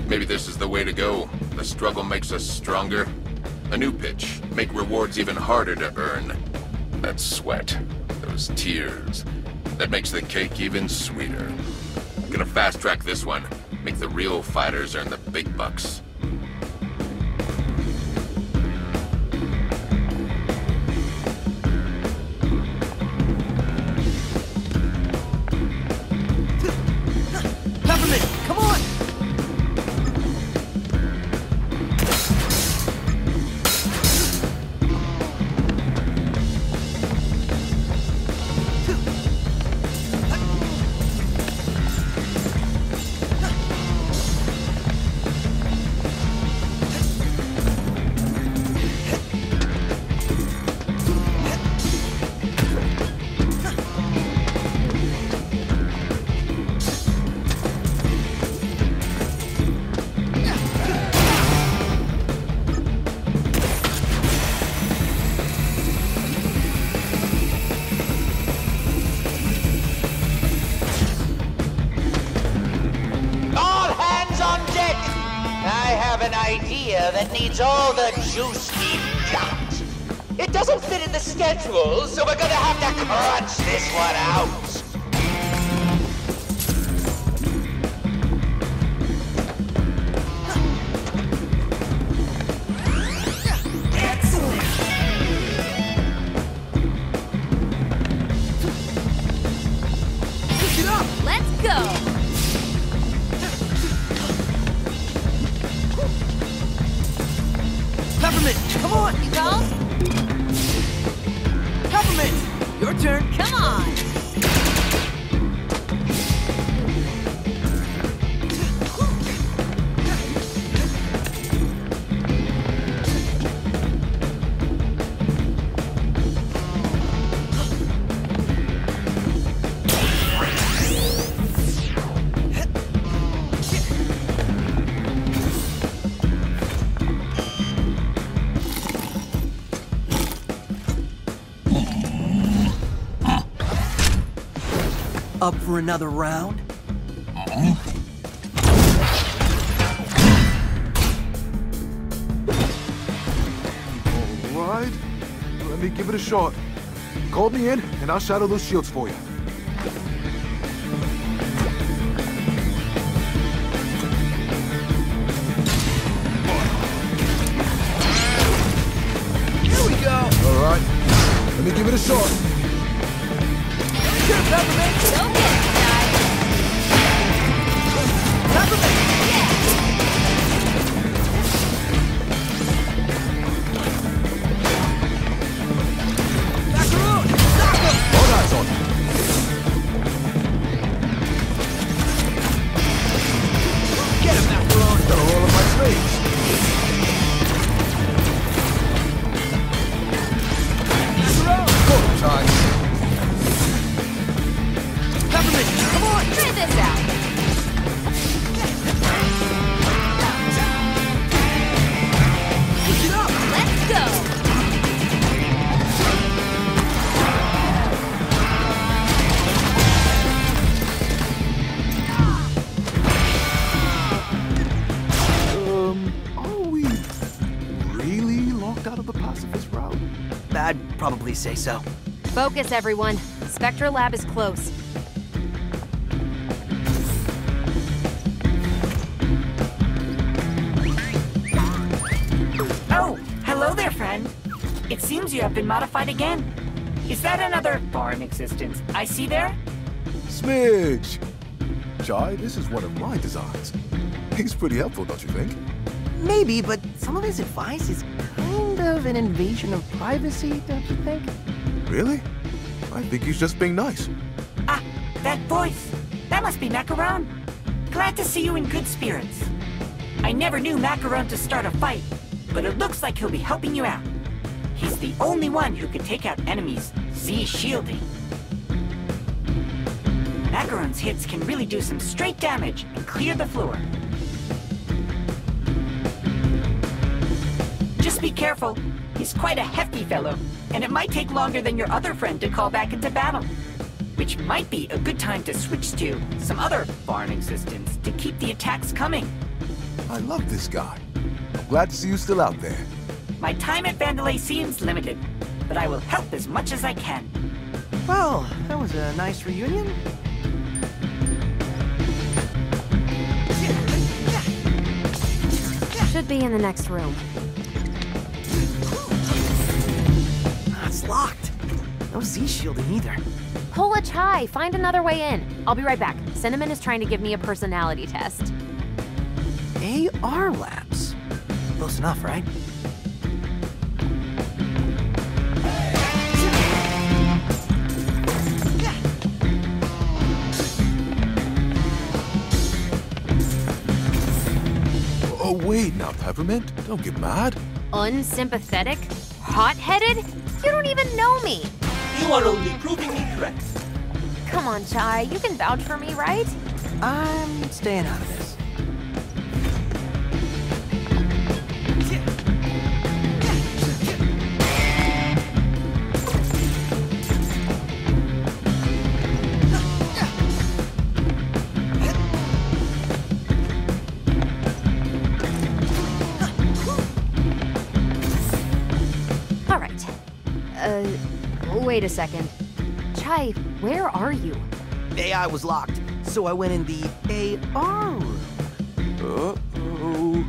Maybe this is the way to go. The struggle makes us stronger. A new pitch. Make rewards even harder to earn. That sweat. Those tears. That makes the cake even sweeter. Fast track this one. Make the real fighters earn the big bucks. Schedule, so we're gonna have to crunch this one out. For another round? Alright, let me give it a shot. Call me in, and I'll shadow those shields for you. Here we go. All right. Let me give it a shot. Probably say so. Focus, everyone. Spectra Lab is close. Oh, hello there, friend. It seems you have been modified again. Is that another foreign existence I see there? Smidge! Chai, this is one of my designs. He's pretty helpful, don't you think? Maybe, but some of his advice is kind of an invasion of privacy, don't you think? Really? I think he's just being nice. Ah, that voice. That must be Macaron. Glad to see you in good spirits. I never knew Macaron to start a fight, but it looks like he'll be helping you out. He's the only one who can take out enemies Z shielding. Macaron's hits can really do some straight damage and clear the floor. Be careful. He's quite a hefty fellow, and it might take longer than your other friend to call back into battle. Which might be a good time to switch to some other foreign existence to keep the attacks coming. I love this guy. I'm glad to see you still out there. My time at Vandelay seems limited, but I will help as much as I can. Well, that was a nice reunion. Should be in the next room. Locked. No Z shielding either. Pull a chai. Find another way in. I'll be right back. Cinnamon is trying to give me a personality test. AR labs. Close enough, right? Oh, wait now, Peppermint. Don't get mad. Unsympathetic? Hot-headed? You don't even know me. You are only proving me correct. Come on, Chai. You can vouch for me, right? I'm staying out of this. Wait a second. Chai, where are you? AI was locked, so I went in the AR room. Uh-oh.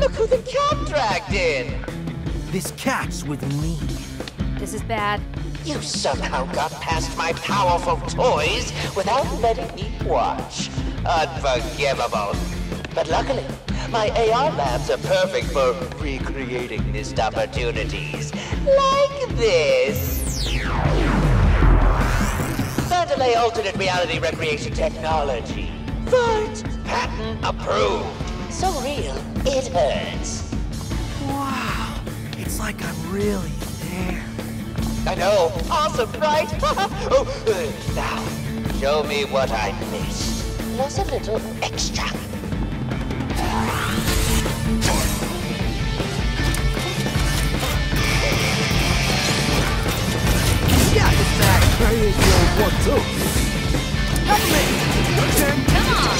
Look who the cat dragged in! This cat's with me. This is bad. You somehow got past my powerful toys without letting me watch. Unforgivable. But luckily, my AR labs are perfect for recreating missed opportunities. Like this. Vandelay alternate reality recreation technology. But patent approved. So real, it hurts. Wow. It's like I'm really there. I know. Awesome, right? [LAUGHS] oh, uh, now, show me what I missed. Plus a little extra. Hey, is your what? Help me! Okay. Come on!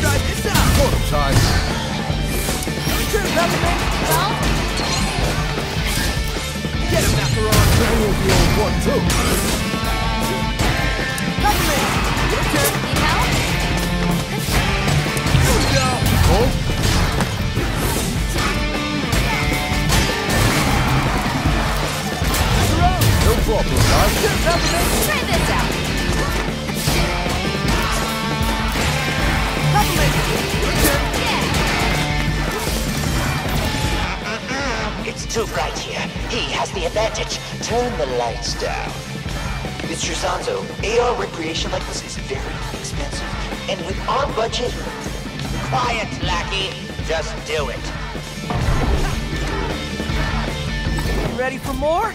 Try this out! Quarter time. Get him, Macaron! Hey, your? Help me! Okay. Need help? Here we go! Oh. Problem. Try this out. It's too bright here. He has the advantage. Turn the lights down. Mr. Zanzo, AR recreation like this is very expensive. And with our budget... Quiet, lackey. Just do it. Ready for more?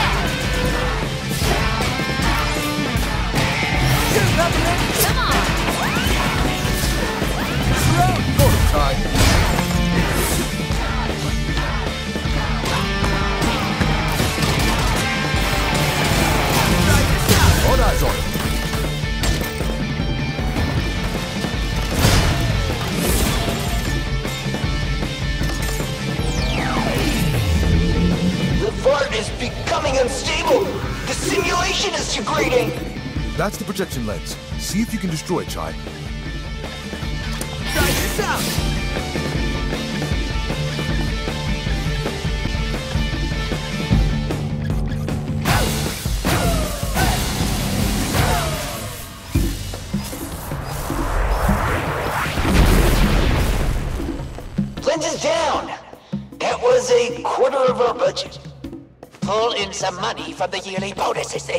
is becoming unstable. The simulation is degrading. That's the projection lens. See if you can destroy it, Chai. Try this out! Lens is down. That was a quarter of our budget. Pull in some money from the yearly bonuses.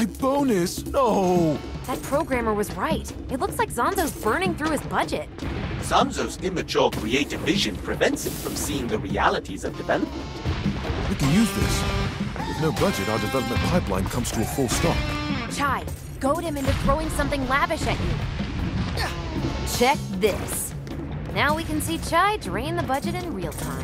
My bonus? No. That programmer was right. It looks like Zanzo's burning through his budget. Zanzo's immature creative vision prevents him from seeing the realities of development. We can use this. With no budget, our development pipeline comes to a full stop. Chai, goad him into throwing something lavish at you. Check this. Now we can see Chai drain the budget in real time.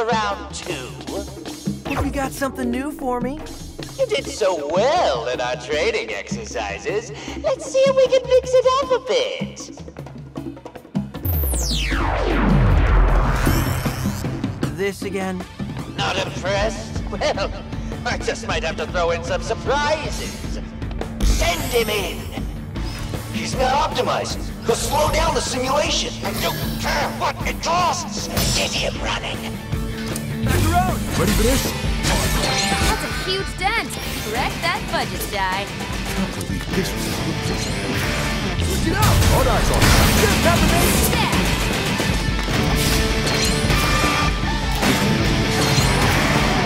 For round two? Think you got something new for me? You did so well in our training exercises. Let's see if we can mix it up a bit. This again? Not impressed? Well, I just might have to throw in some surprises. Send him in. He's not optimized. He'll slow down the simulation. I don't care what it costs. Get him running. Ready for this? That's a huge dent. Correct that budget, die. Can't believe this was as good Switch it up! All eyes on. Get Peppermint! Yeah.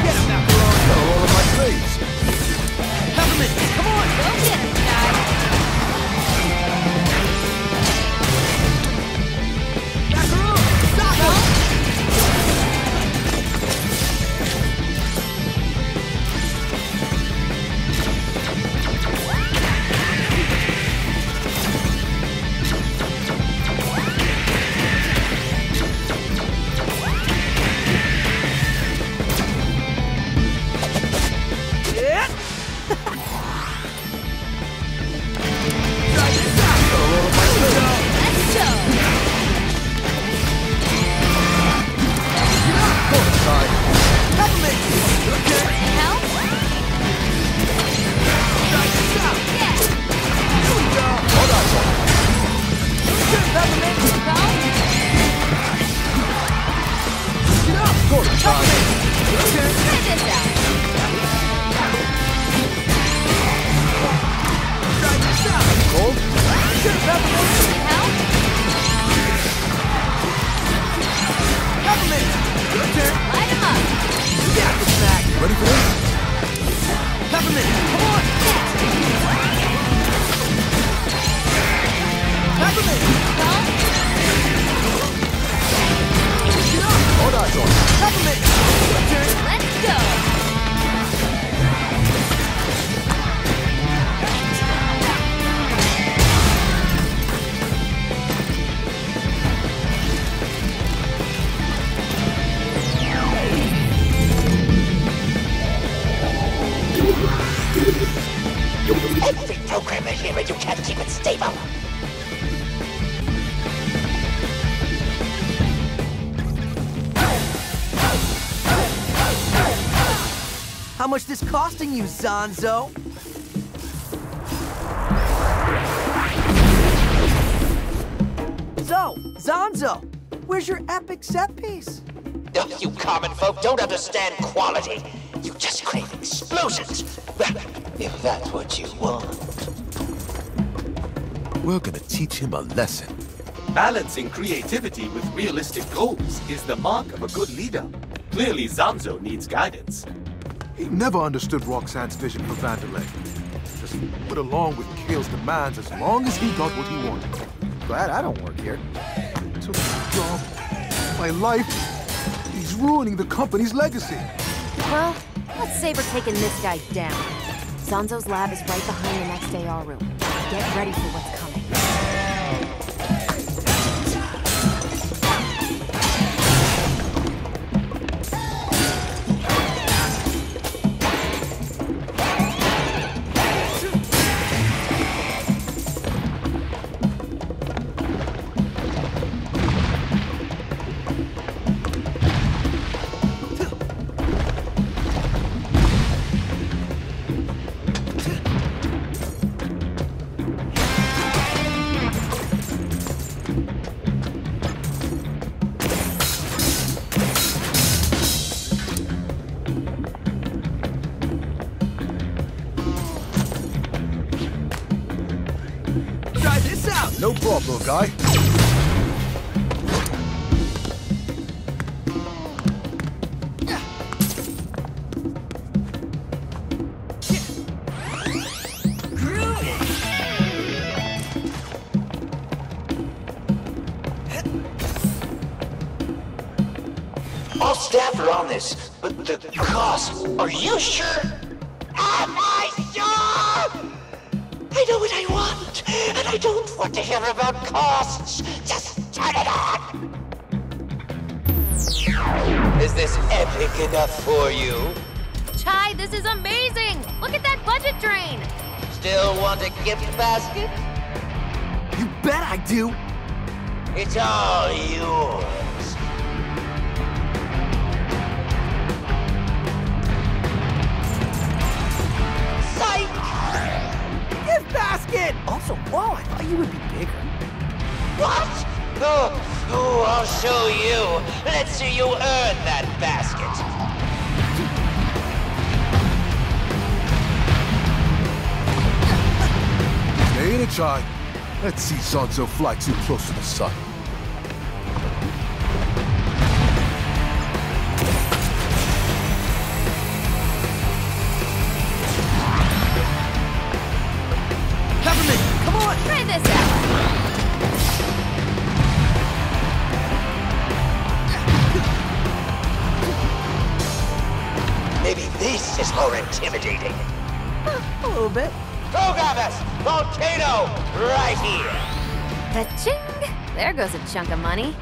Get him, Macaron! Got all of my slaves. Peppermint! Come on! Go get him, die. Macaron! Stop him! Costing you, Zanzo? So, Zanzo, where's your epic set piece? Oh, you common folk don't understand quality. You just crave explosions. Well, if that's what you want. We're gonna teach him a lesson. Balancing creativity with realistic goals is the mark of a good leader. Clearly, Zanzo needs guidance. He never understood Roxanne's vision for Vandelay. Just went along with Kale's demands as long as he got what he wanted. Glad I don't work here. Took my job, my life. He's ruining the company's legacy. Well, let's savor taking this guy down. Zanzo's lab is right behind the next AR room. Get ready for what's cost, sure? Am I sure? I know what I want, and I don't want to hear about costs. Just turn it on! Is this epic enough for you? Chai, this is amazing! Look at that budget drain! Still want a gift basket? You bet I do! It's all yours. You would be bigger. What? Oh, oh, I'll show you. Let's see you earn that basket. Stay in it, Chai. Let's see Zanzo fly too close to the sun. Goes a chunk of money.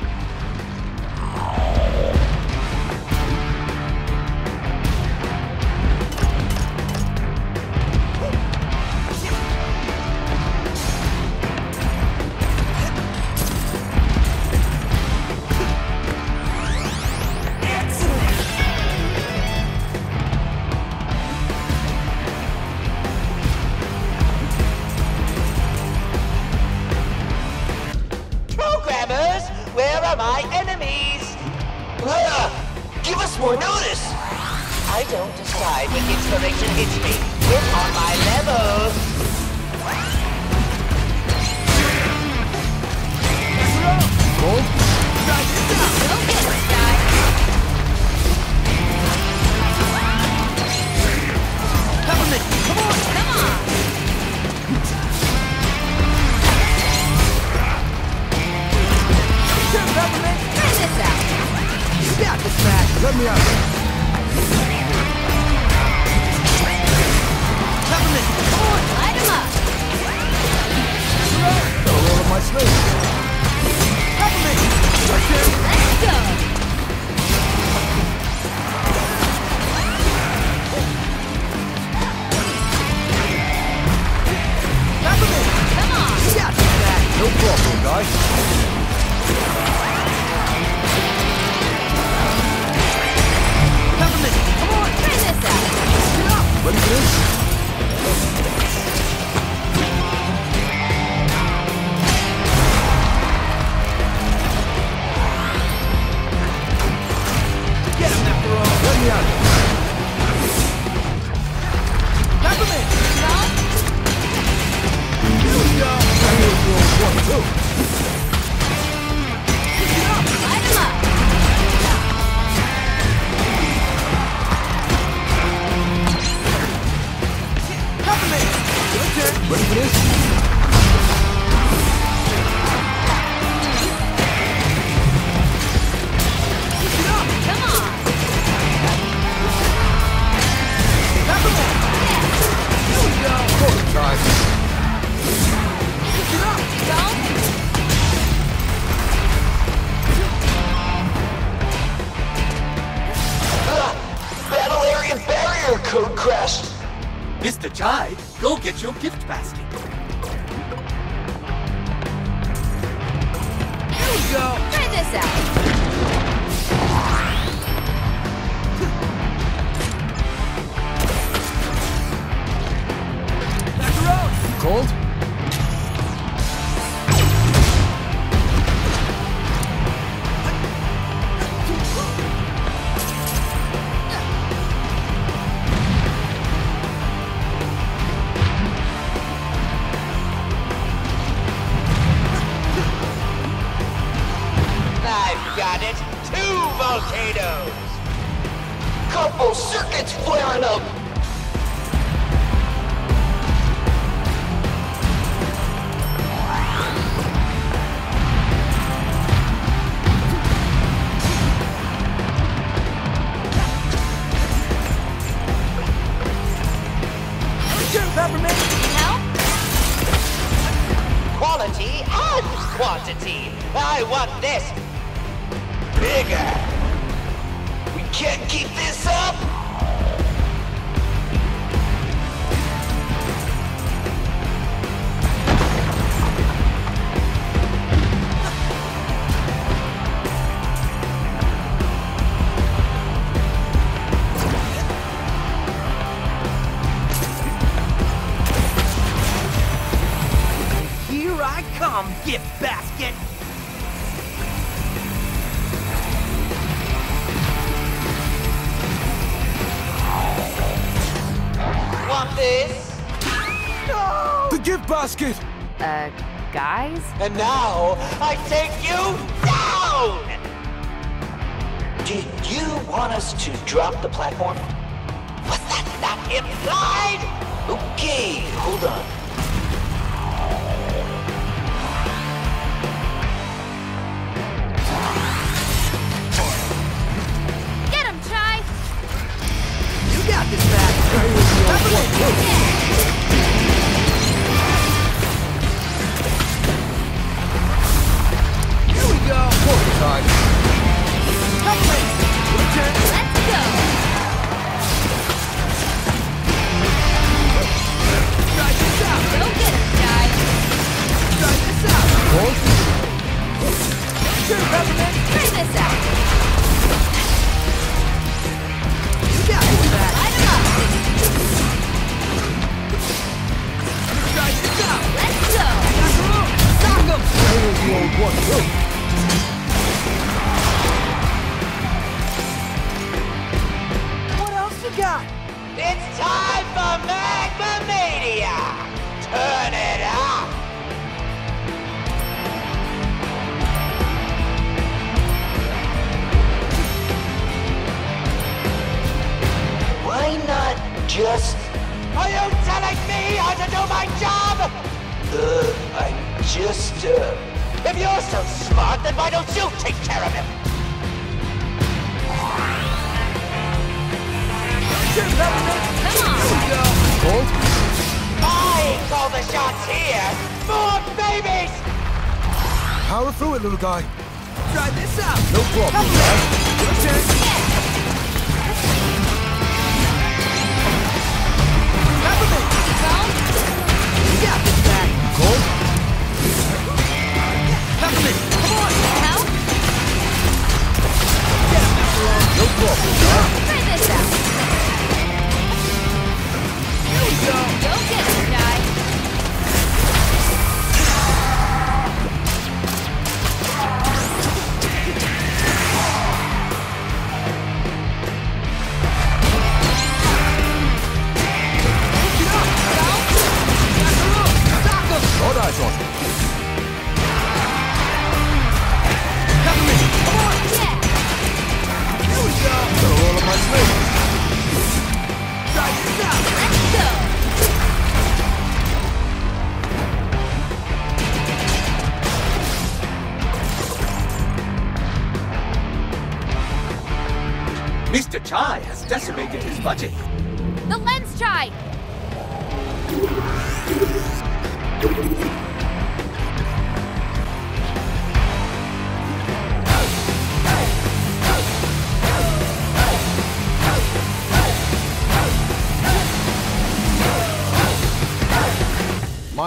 Inspiration hits me. On my level. Come on! Come on! Sure, Peppermint! Try this out! You got this, Mac! Let me out. Gotta roll And now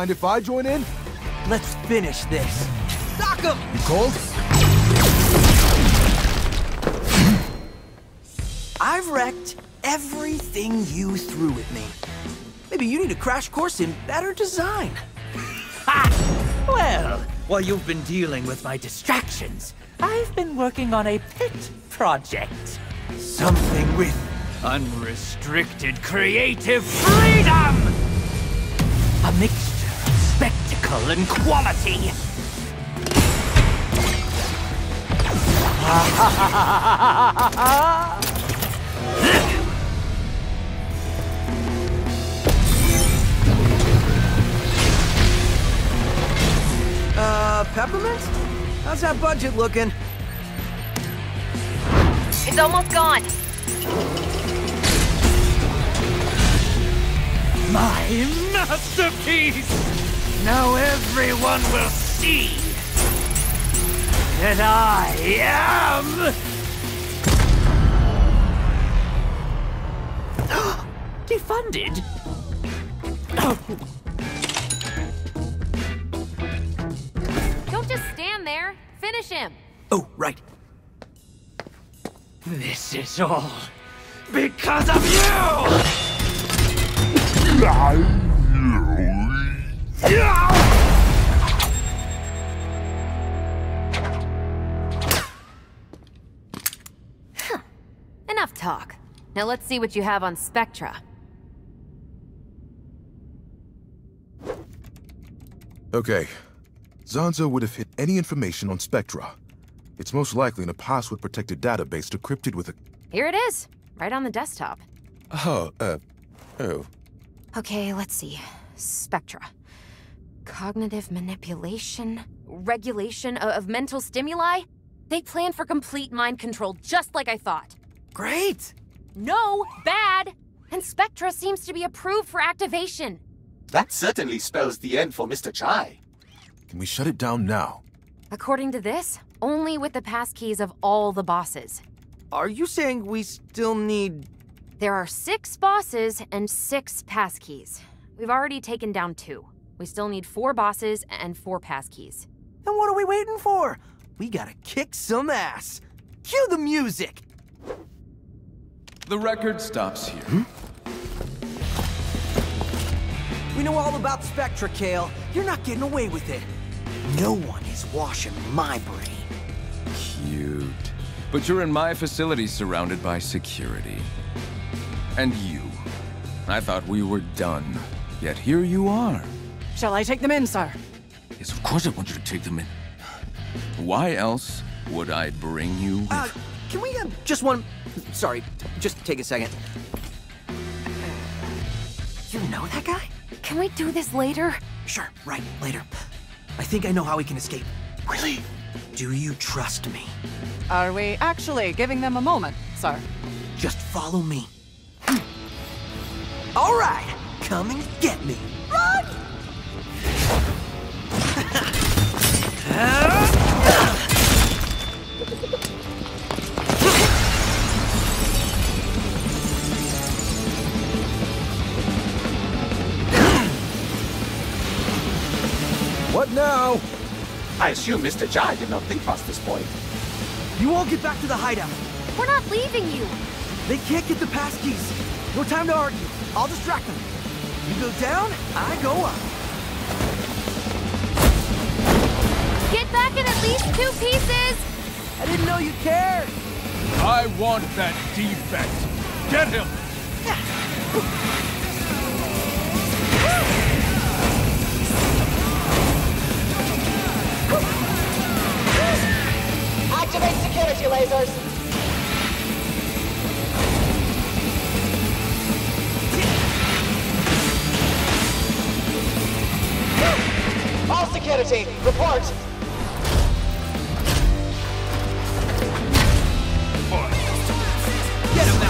Mind if I join in? Let's finish this. Knock him! You cold? I've wrecked everything you threw at me. Maybe you need a crash course in better design. [LAUGHS] Well, while you've been dealing with my distractions, I've been working on a pet project. Something with unrestricted creative freedom! Spectacle and quality. [LAUGHS] Uh, Peppermint? How's that budget looking? It's almost gone. My masterpiece! Now everyone will see that I am... [GASPS] Defunded? [LAUGHS] Don't just stand there. Finish him. Oh, right. This is all see what you have on Spectra. Okay. Zanzo would have hit any information on Spectra. It's most likely in a password-protected database decrypted with a... Here it is, right on the desktop. Oh, uh... Oh. Okay, let's see. Spectra. Cognitive manipulation, regulation o- of mental stimuli. They plan for complete mind control, just like I thought. Great! No, bad! And Spectra seems to be approved for activation. That certainly spells the end for Mr. Chai. Can we shut it down now? According to this, only with the passkeys of all the bosses. Are you saying we still need... There are six bosses and six passkeys. We've already taken down two. We still need four bosses and four passkeys. Then what are we waiting for? We gotta kick some ass. Cue the music! The record stops here. We know all about Spectra, Kale. You're not getting away with it. No one is washing my brain. Cute. But you're in my facility surrounded by security. And you. I thought we were done. Yet here you are. Shall I take them in, sir? Yes, of course I want you to take them in. Why else would I bring you with... Uh, can we have just one... Sorry, just take a second. You know that guy? Can we do this later? Sure, right, later. I think I know how we can escape. Really? Do you trust me? Are we actually giving them a moment, sir? Just follow me. Hmm. All right, come and get me. Run! [LAUGHS] What now? I assume Mr. Chai did not think past this point. You all get back to the hideout. We're not leaving you. They can't get the pass keys. No time to argue. I'll distract them. You go down, I go up. Get back in at least two pieces. I didn't know you cared. I want that defect. Get him! [LAUGHS] Activate security lasers. All security, report. Get him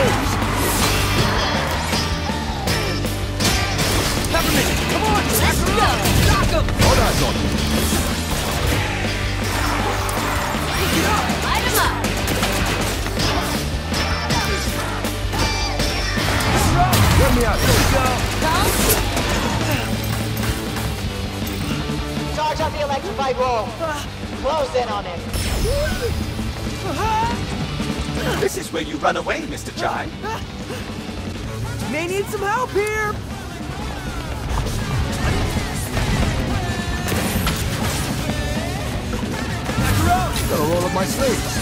souls. Have a minute. Come on. Let's go. Knock him. All eyes on him. Charge up the electrified wall. Close in on him. This is where you run away, Mr. Chai. May need some help here! Got a roll up my sleeves.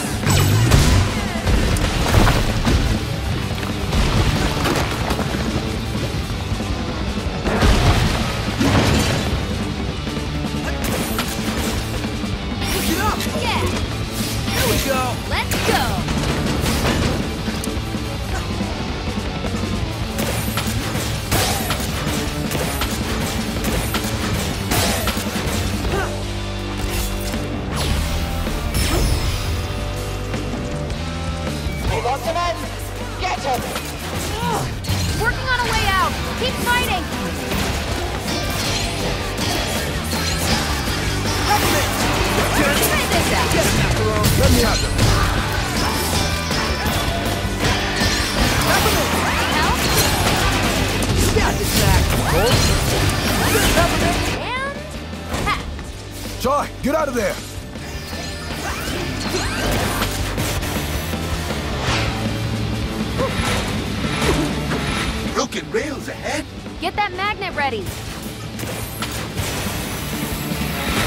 Broken rails ahead? Get that magnet ready!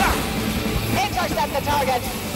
Ah! Intercept the target.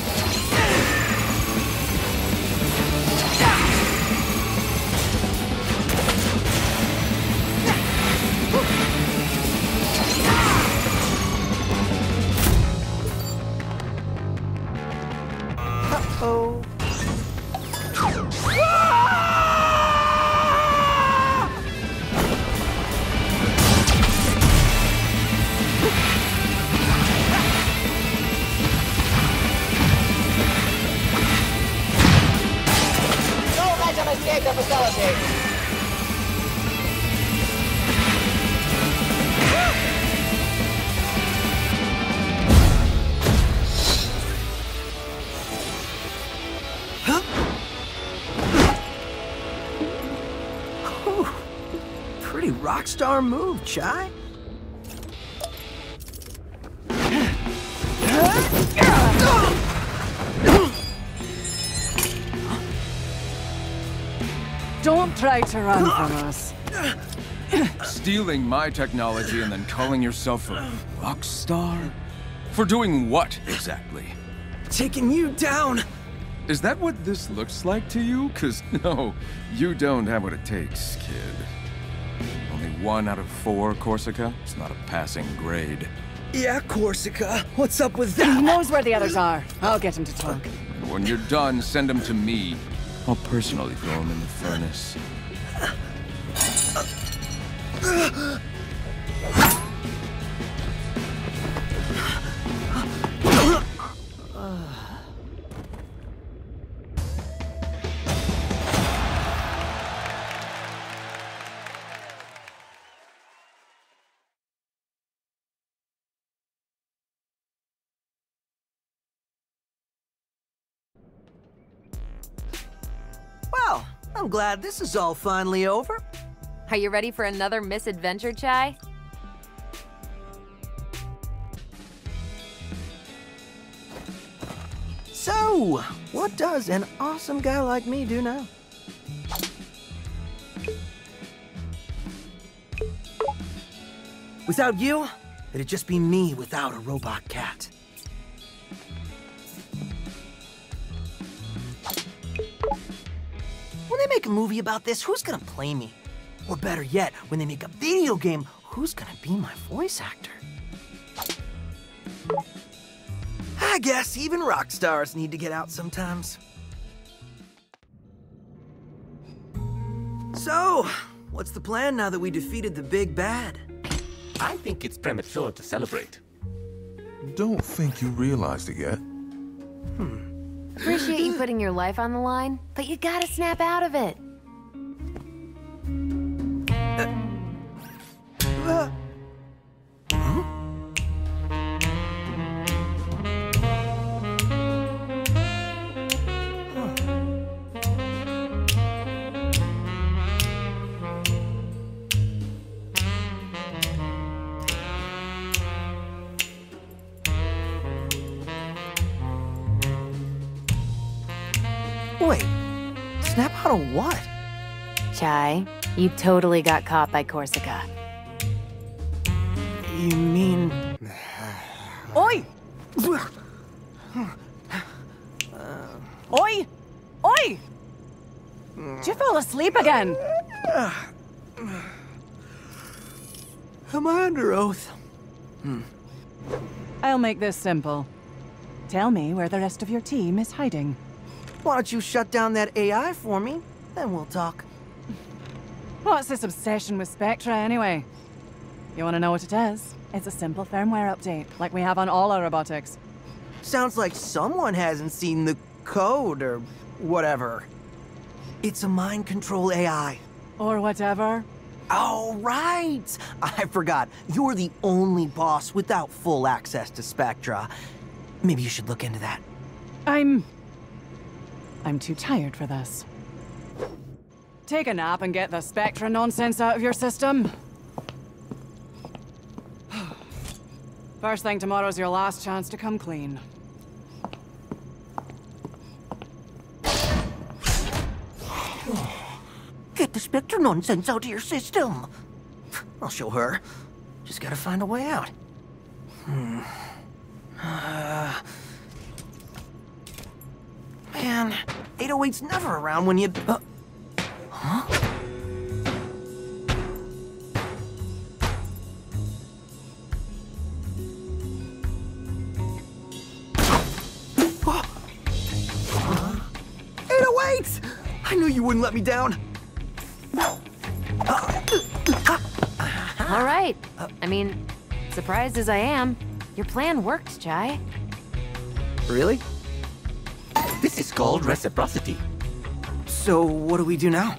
Star move, Chai. Don't try to run from us. Stealing my technology and then calling yourself a rock star? For doing what, exactly? Taking you down! Is that what this looks like to you? Cause no, you don't have what it takes, kid. Only one out of four, Korsica? It's not a passing grade. Yeah, Korsica. What's up with that? He knows where the others are. I'll get him to talk. And when you're done, send him to me. I'll personally throw him in the furnace. [LAUGHS] I'm glad this is all finally over. Are you ready for another misadventure, Chai? So, what does an awesome guy like me do now? Without you, it'd just be me without a robot cat. They make a movie about this, who's gonna play me? Or better yet, when they make a video game, who's gonna be my voice actor? I guess even rock stars need to get out sometimes. So, what's the plan now that we defeated the big bad? I think it's premature to celebrate. Don't think you realized it yet. Hmm. Appreciate you putting your life on the line, but you gotta snap out of it. Uh, Chai, you totally got caught by Korsica. You mean... Oi! Oi! Oi! Did you fall asleep again? Am I under oath? Hmm. I'll make this simple. Tell me where the rest of your team is hiding. Why don't you shut down that AI for me? Then we'll talk. What's this obsession with Spectra, anyway? You want to know what it is? It's a simple firmware update, like we have on all our robotics. Sounds like someone hasn't seen the code or whatever. It's a mind control AI. Or whatever. Oh, right! I forgot. You're the only boss without full access to Spectra. Maybe you should look into that. I'm... I'm too tired for this. Take a nap and get the Spectra nonsense out of your system. [SIGHS] First thing tomorrow's your last chance to come clean. Get the Spectra nonsense out of your system. I'll show her. Just gotta find a way out. Hmm. Uh... [SIGHS] Man, 808's never around when you... Uh... wouldn't let me down. All right. I mean, surprised as I am, your plan worked, Chai. Really? This is called reciprocity. So, what do we do now?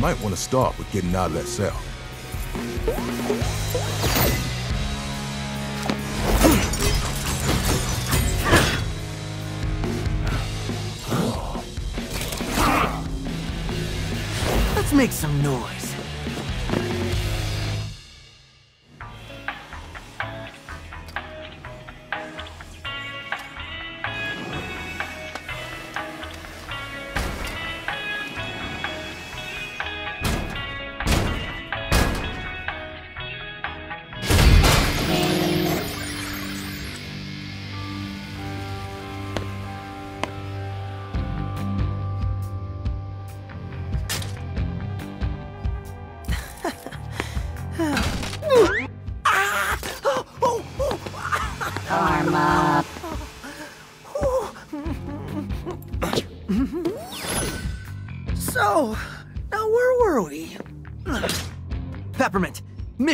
Might want to start with getting out of that cell. Let's make some noise.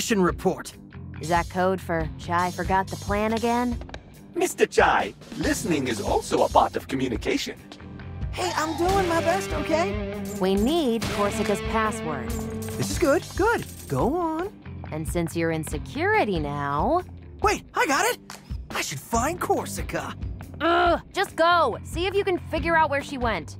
Mission report. Is that code for Chai forgot the plan again? Mr. Chai, listening is also a part of communication. Hey, I'm doing my best, okay? We need Korsica's password. This is good, good. Go on. And since you're in security now... Wait, I got it! I should find Korsica. Ugh, just go. See if you can figure out where she went.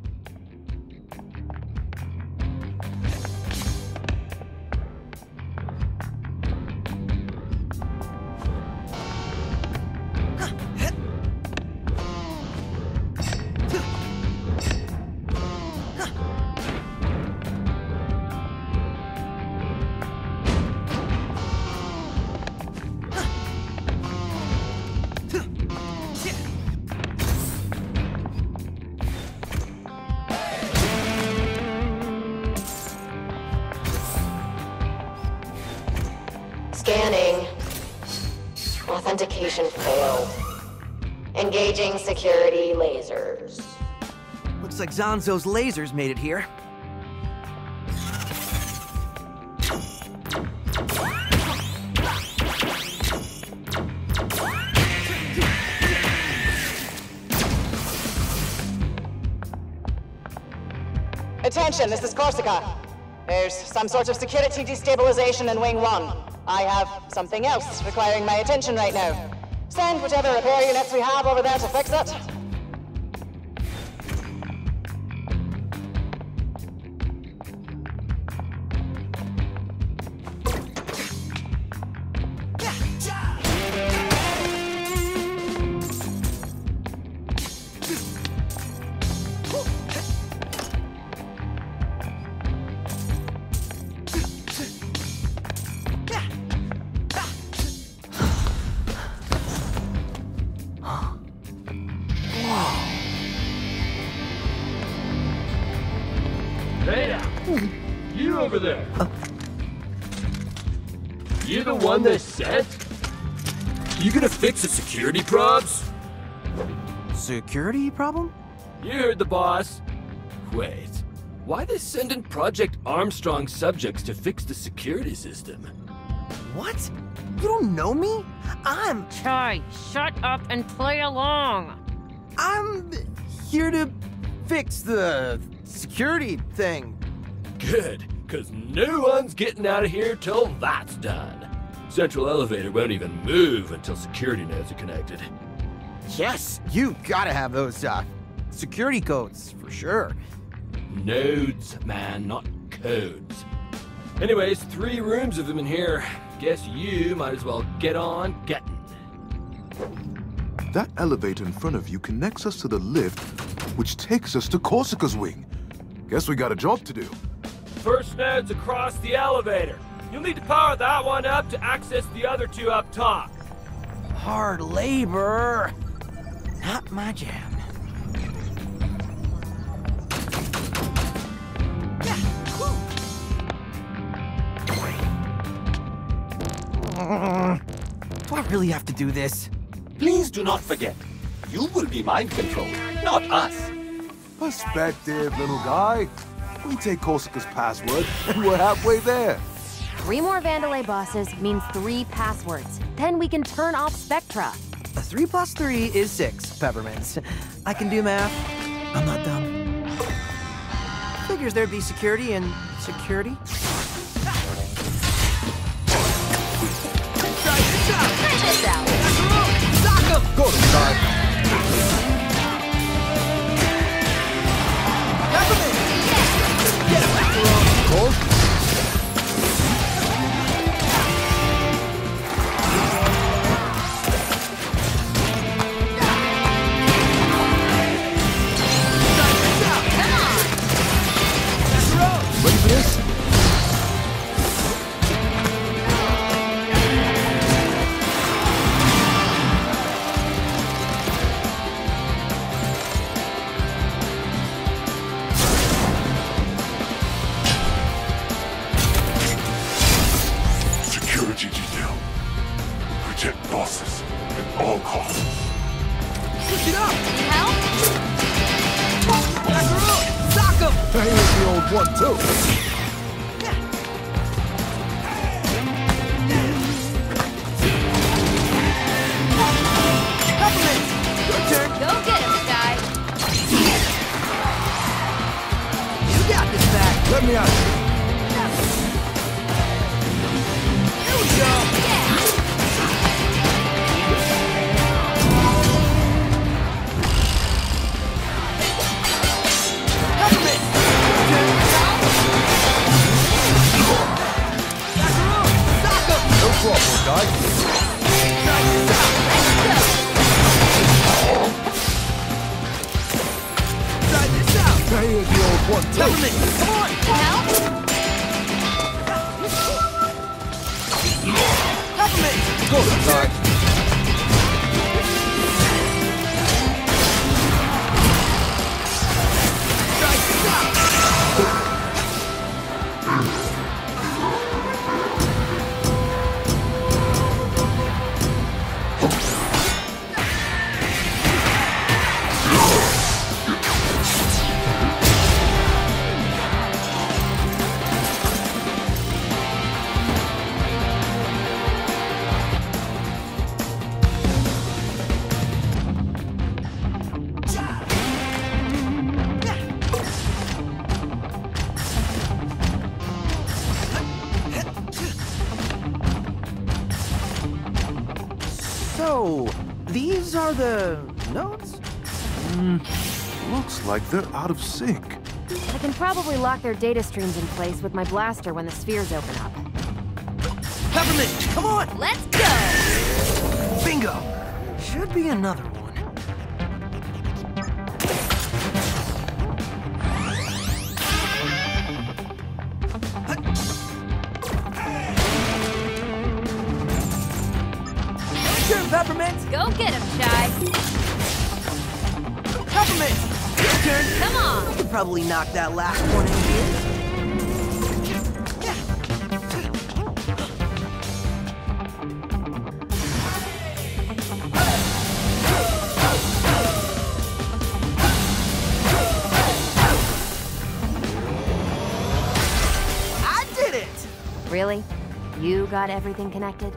Zanzo's lasers made it here. Attention, this is Korsica. There's some sort of security destabilization in Wing 1. I have something else requiring my attention right now. Send whichever repair units we have over there to fix it. Security problem? You heard the boss. Wait, why they sending Project Armstrong subjects to fix the security system? What? You don't know me? I'm... Chai, shut up and play along. I'm here to fix the security thing. Good, cause no one's getting out of here till that's done. Central elevator won't even move until security nodes are connected. Yes, you gotta have those uh, security codes, for sure. Nodes, man, not codes. Anyways, three rooms of them in here. Guess you might as well get on getting. That elevator in front of you connects us to the lift, which takes us to Korsica's wing. Guess we got a job to do. First node's across the elevator. You'll need to power that one up to access the other two up top. Hard labor. Not my jam. Do I really have to do this? Please do not forget, you will be mind controlled, not us. Perspective, little guy. We take Korsica's password, and we're halfway there. Three more Vandelay bosses means three passwords. Then we can turn off Spectra. A three plus three is six, Peppermints. I can do math. I'm not dumb. Figures there'd be security and security. Try this out. Sock him! Go to side. Get him, after all. Cold? Like they're out of sync. I can probably lock their data streams in place with my blaster when the spheres open up. Peppermint, come on! Let's go. Bingo! Should be another Your turn. Come on. You could probably knock that last one in here. Really? You got everything connected?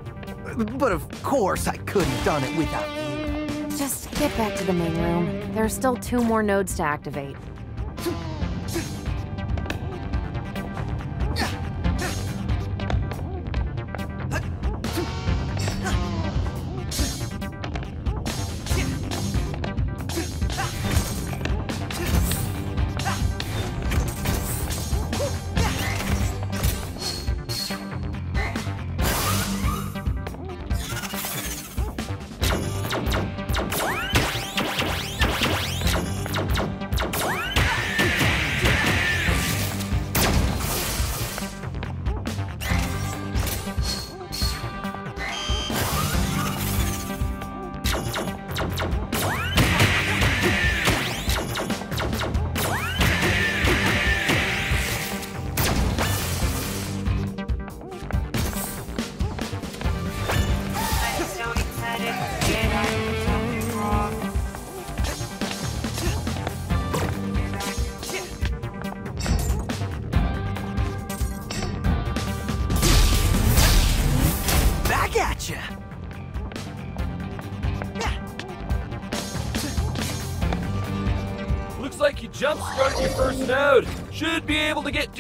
But of course I couldn't done it without you. Get back to the main room. There are still two more nodes to activate.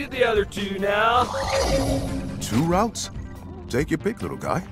the other two now. Two routes? Take your pick, little guy.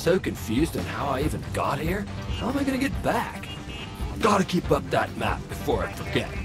So confused on how I even got here. How am I gonna get back? Gotta keep up that map before I forget.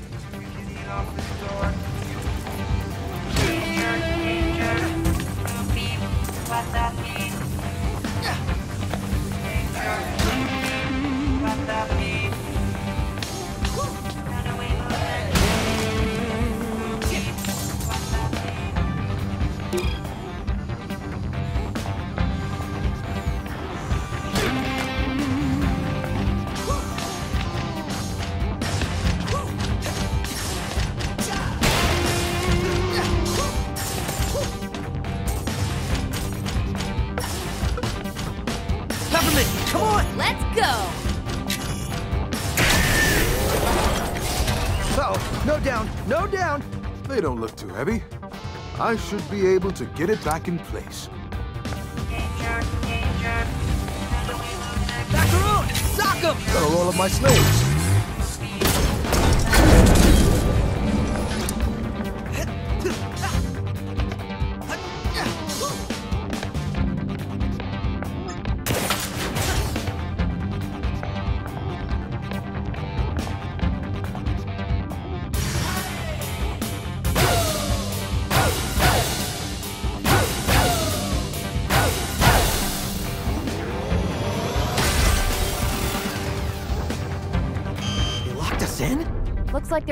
I should be able to get it back in place. Macaroon, sock 'em. Gotta roll up my sleeves.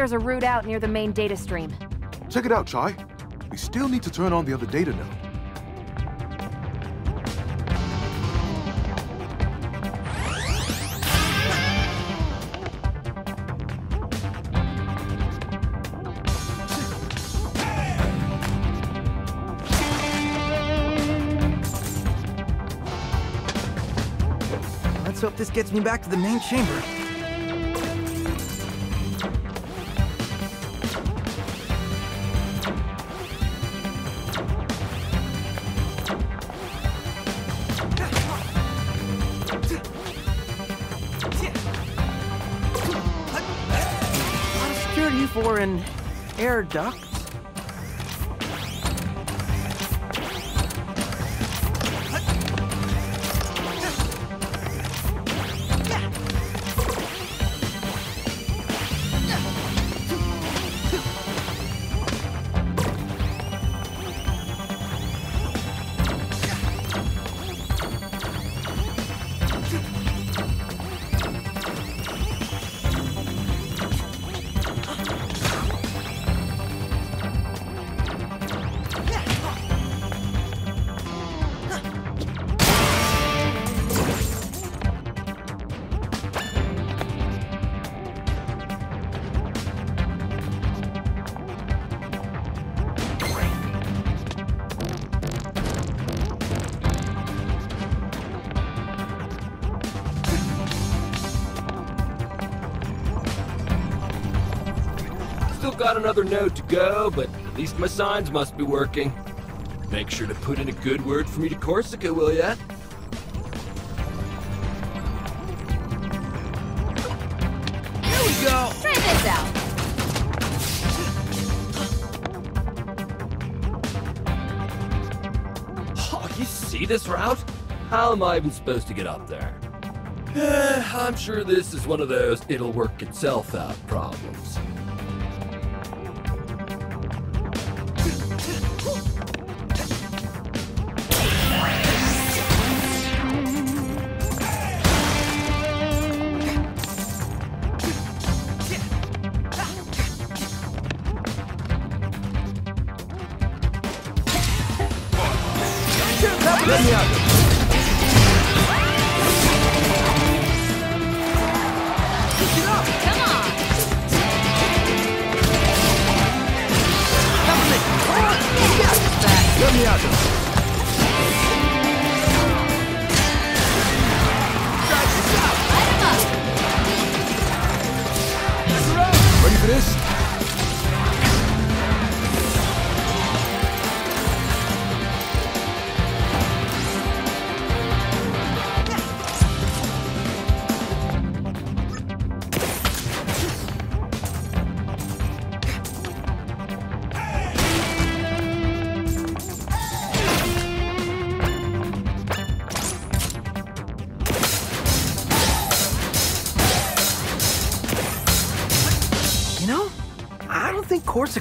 There's a route out near the main data stream. Check it out, Chai. We still need to turn on the other data node. Let's hope this gets me back to the main chamber. Air another node to go, but at least my signs must be working. Make sure to put in a good word for me to Korsica, will ya? Here we go. Try this out. Oh, you see this route? How am I even supposed to get up there? [SIGHS] I'm sure this is one of those it'll work itself out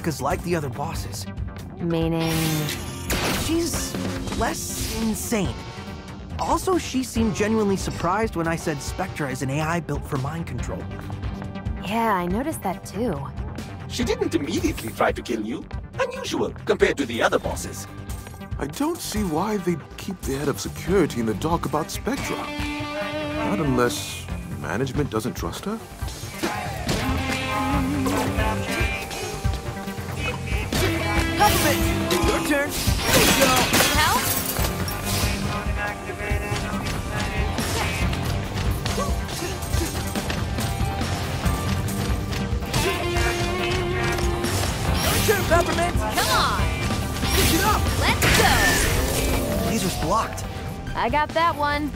Jessica's like the other bosses. Meaning? She's less insane. Also, she seemed genuinely surprised when I said Spectra is an AI built for mind control. Yeah, I noticed that too. She didn't immediately try to kill you. Unusual, compared to the other bosses. I don't see why they'd keep the head of security in the dark about Spectra. Not unless management doesn't trust her? I got that one.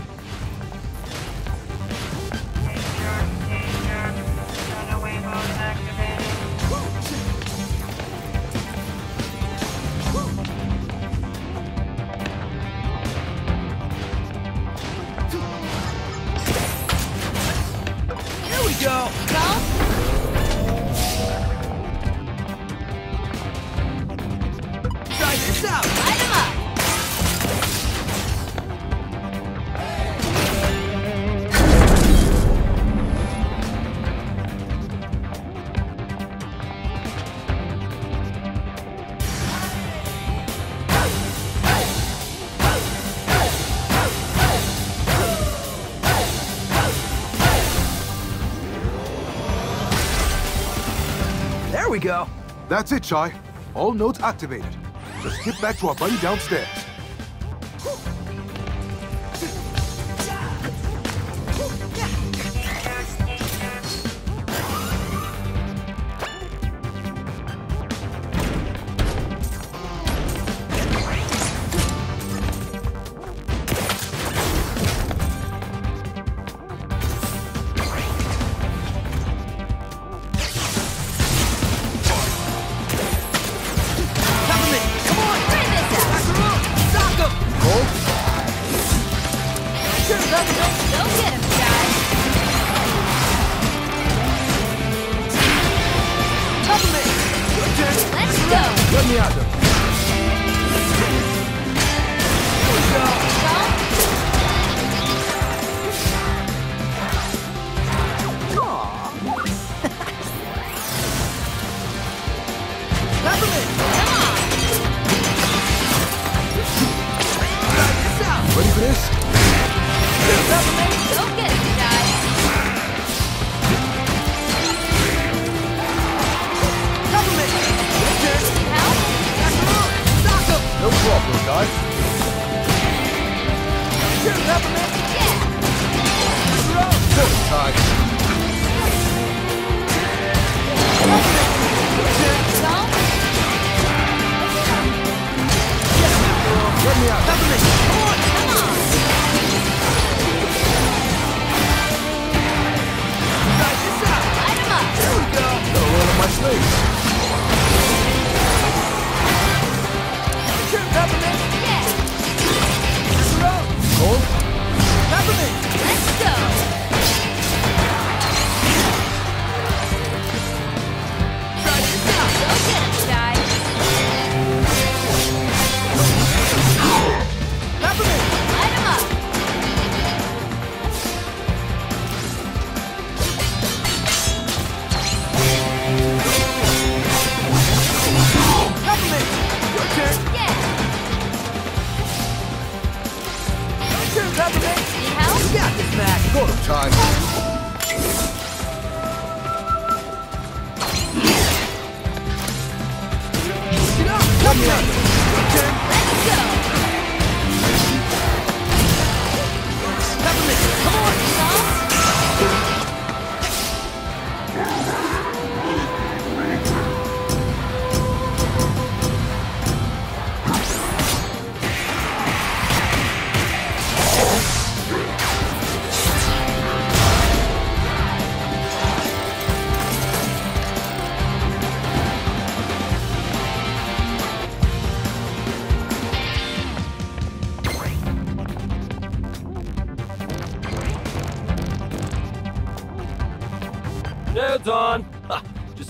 That's it, Chai. All nodes activated. Let's get back to our buddy downstairs.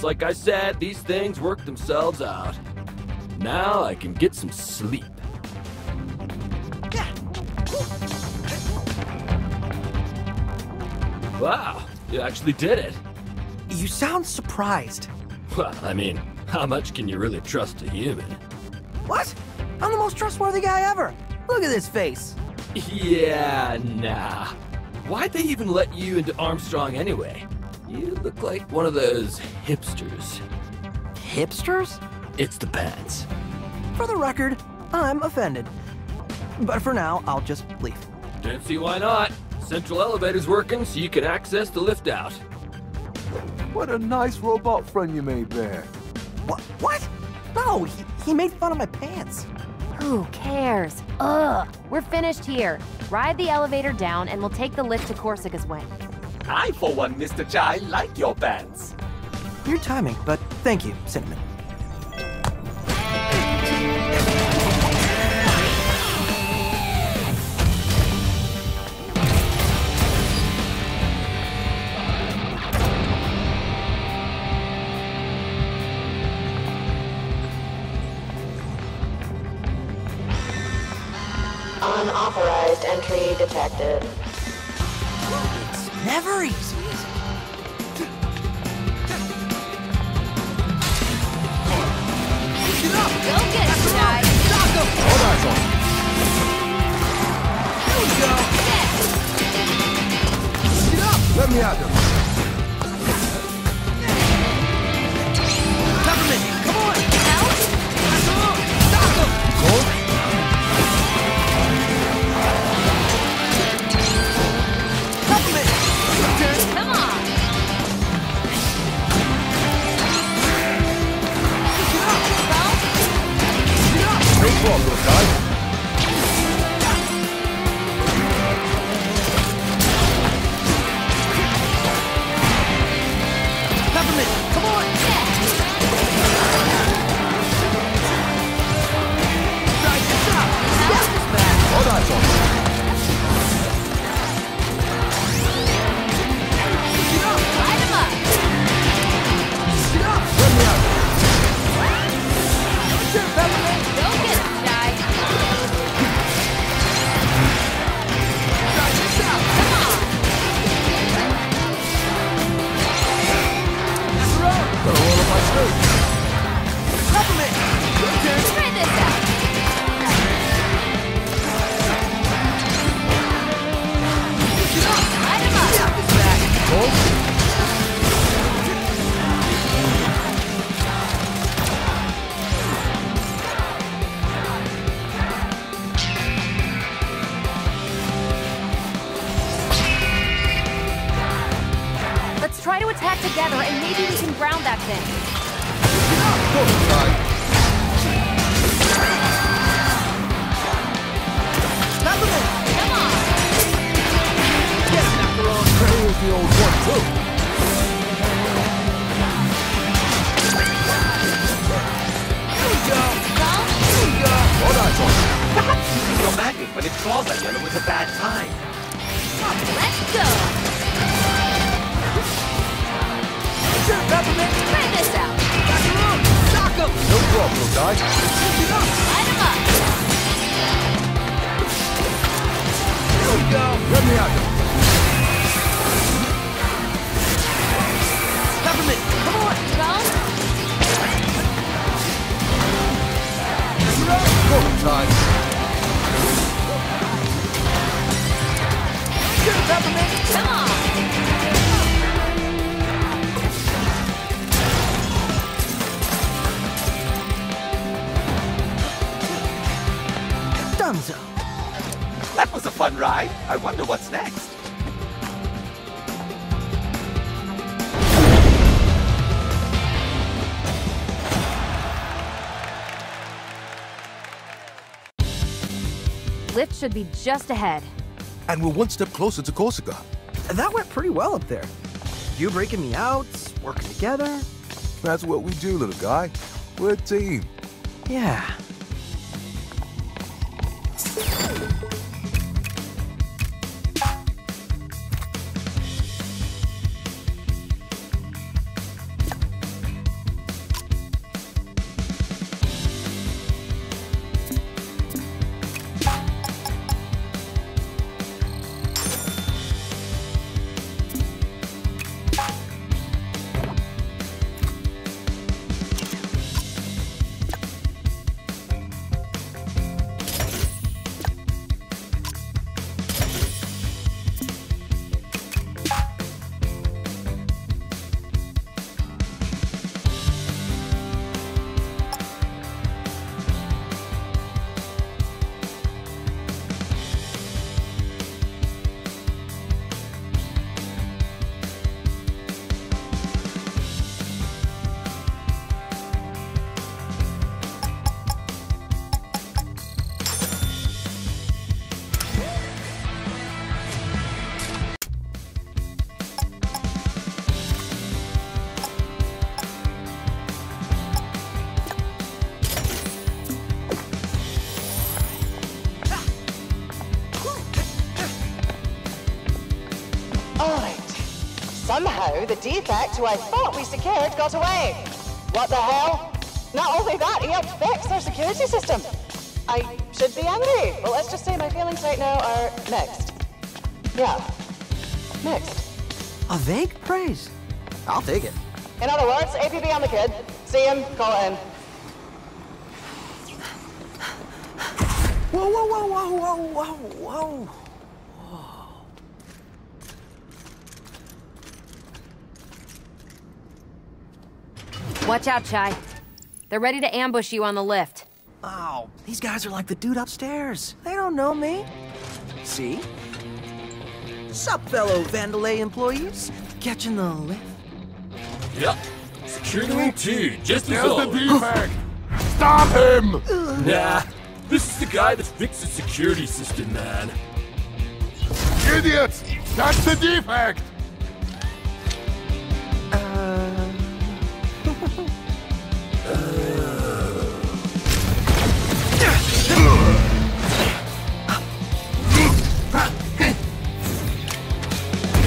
Like I said, these things work themselves out. Now I can get some sleep. Wow, you actually did it. You sound surprised. Well, I mean, how much can you really trust a human? What? I'm the most trustworthy guy ever. Look at this face. Yeah, nah. Why'd they even let you into Armstrong anyway? You look like one of those. Hipsters? It's the pants. For the record, I'm offended. But for now, I'll just leave. Don't see why not. Central elevator's working so you can access the lift out. What a nice robot friend you made there. What? What? No, he, he made fun of my pants. Who cares? Ugh. We're finished here. Ride the elevator down and we'll take the lift to Korsica's wing. I, for one, Mr. Chai, like your pants. Your timing, but thank you, Cinnamon. Unauthorized entry detected. Never easy, should be just ahead. And we're one step closer to Korsica. And that went pretty well up there. You breaking me out, working together. That's what we do, little guy. We're a team. Yeah. Defect who I thought we secured got away. What the hell? Not only that, he affects our security system. I should be angry. Well, let's just say my feelings right now are mixed. Yeah, mixed. A vague praise. I'll take it. In other words, APB on the kid. See him, call it in. Whoa, whoa, whoa, whoa, whoa, whoa, whoa. Watch out, Chai. They're ready to ambush you on the lift. Oh, these guys are like the dude upstairs. They don't know me. See? Sup, fellow Vandelay employees? Catching the lift? Yep. Secure the wing two, just as the [GASPS] always. defect! Stop him! Nah, this is the guy that fixed the security system, man. Idiots! That's the defect!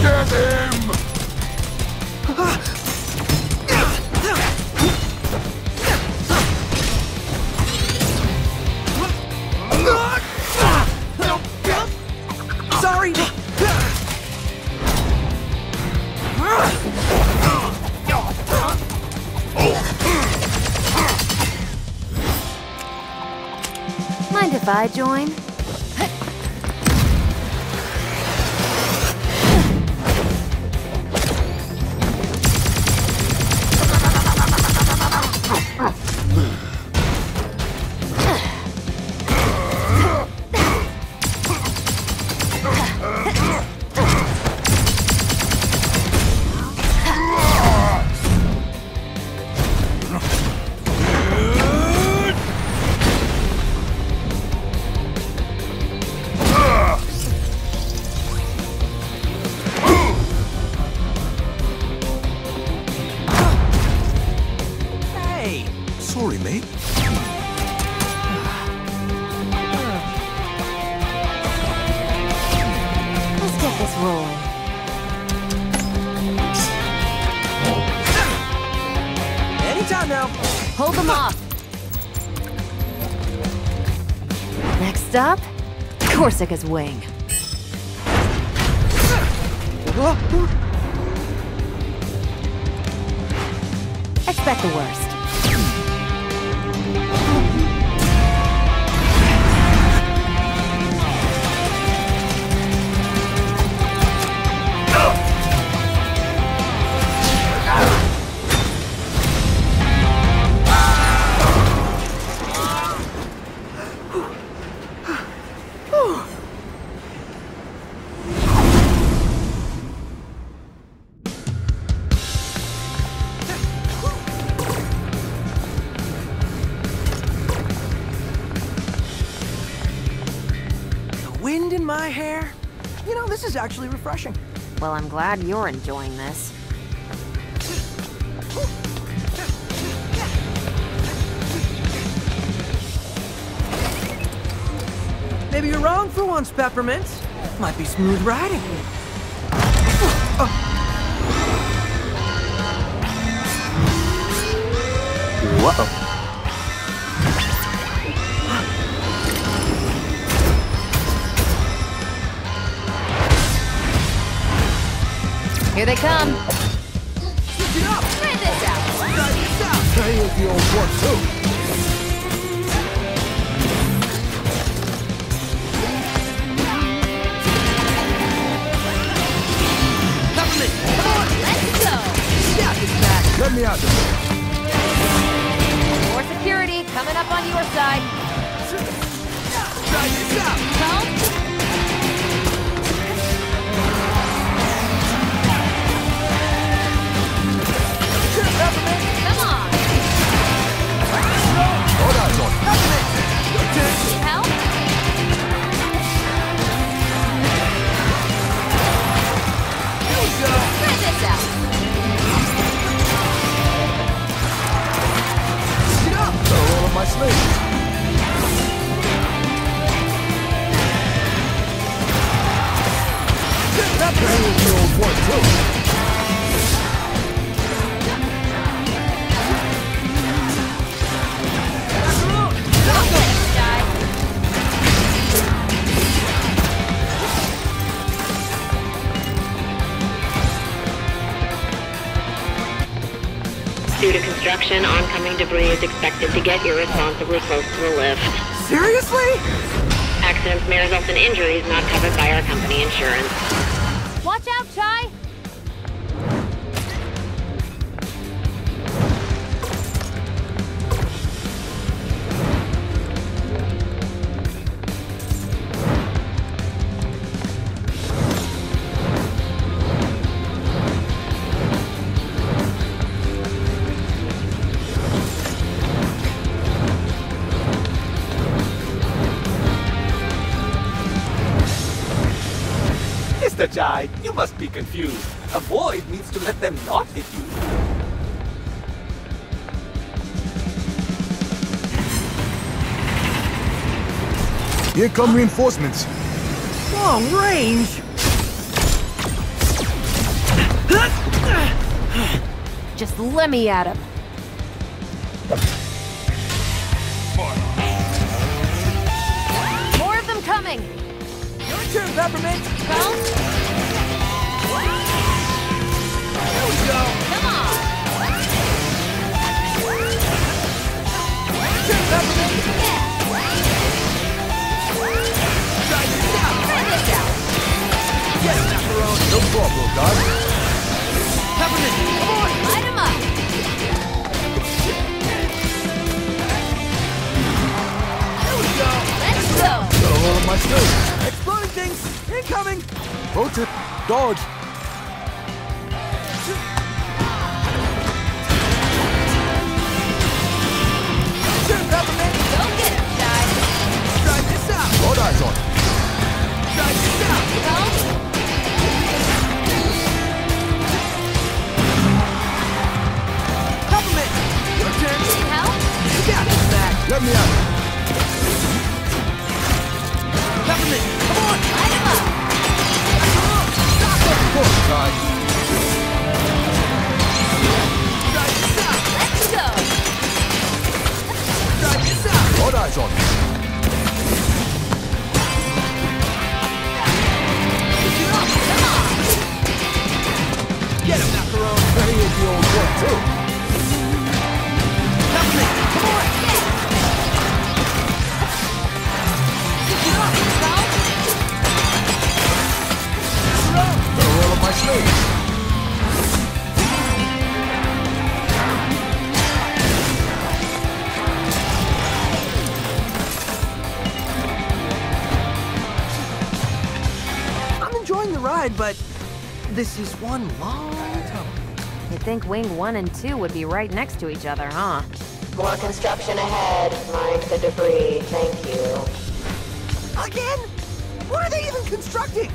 Get him! I join? Korsica's wing. Refreshing. Well, I'm glad you're enjoying this. Maybe you're wrong for once, Peppermint. Might be smooth riding. Due to construction, oncoming debris is expected to get irresponsibly close to the lift. Seriously? Accidents may result in injuries not covered by our company insurance. Ajay, you must be confused. Avoid means to let them not hit you. Here come reinforcements. Long range? Just let me at him. much good. Exploding things! Incoming! Rotate, dodge, this is one long tunnel. You'd think Wing 1 and 2 would be right next to each other, huh? More construction ahead. Mind the debris. Thank you. Again? What are they even constructing?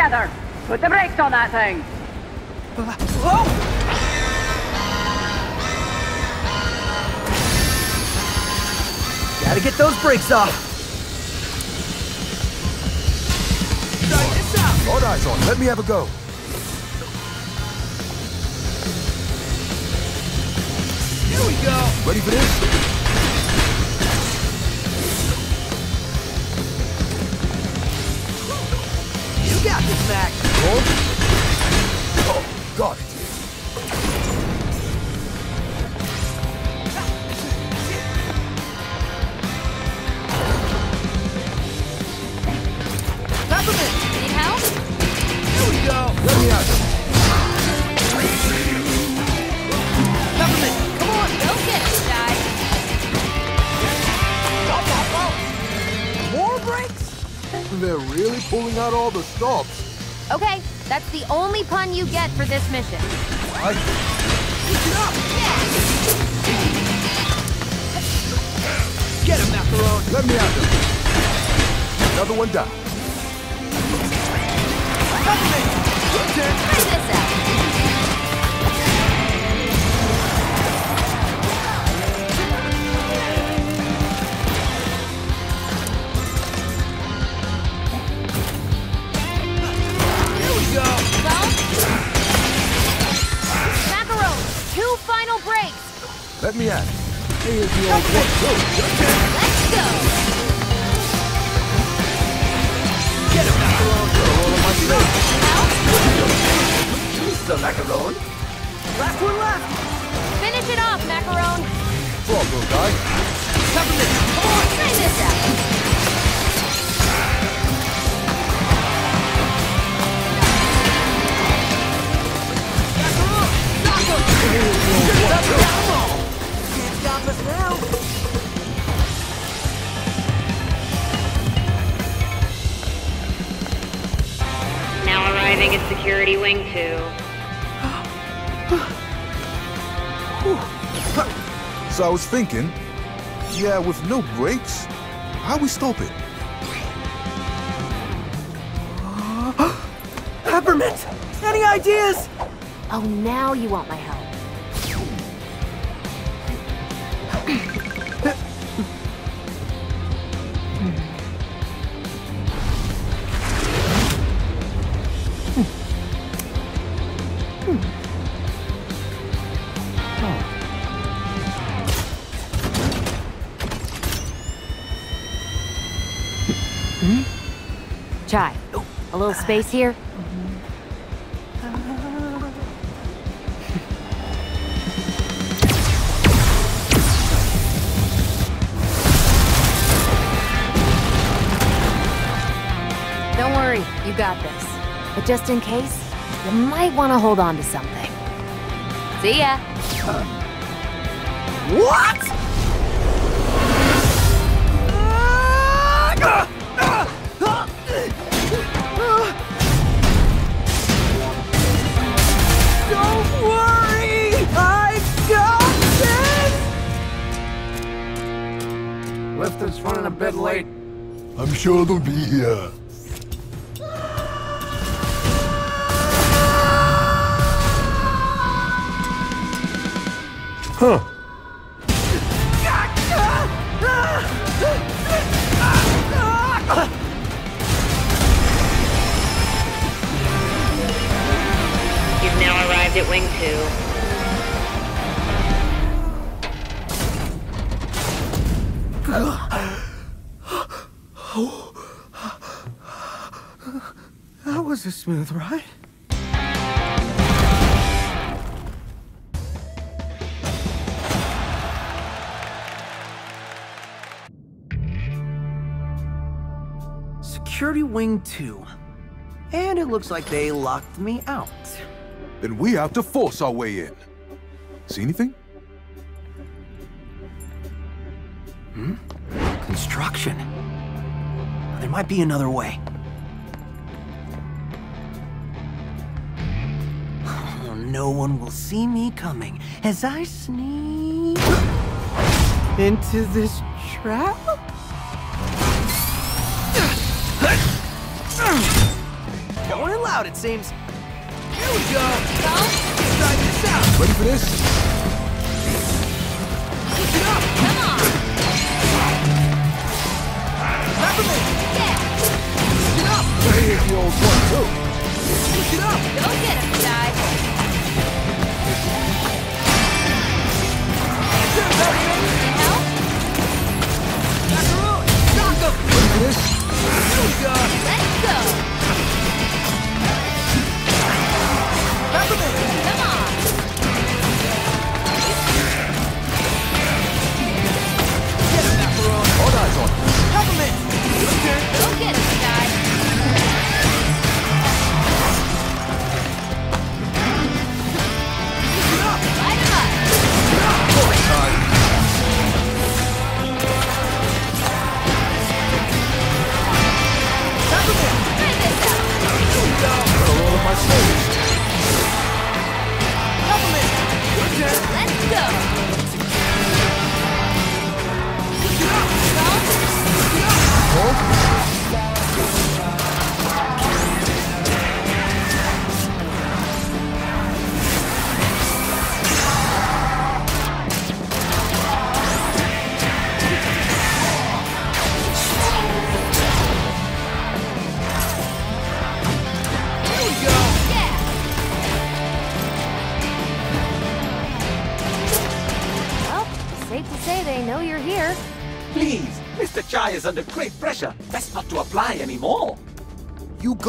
together. Put the brakes on that thing. Uh! Gotta get those brakes off. All eyes on. Let me have a go. Here we go. Ready for this? Was thinking, yeah, with no brakes, how we stop it? [GASPS] Peppermint, any ideas? Oh, now you want my help. Little space here? Don't worry, you got this. But just in case, you might want to hold on to something. See ya. What? I'm sure they'll be 2. And it looks like they locked me out. Then we have to force our way in. See anything? Hmm? Construction. There might be another way. Oh, no one will see me coming as I sneak [GASPS] into this trap. Seems. Here we uh, go. Let's try this out. Ready for this? Push it up. Come on. Peppermint. Yeah. Push it up. Here's the old one, too. Push it up. Go get him, Sky.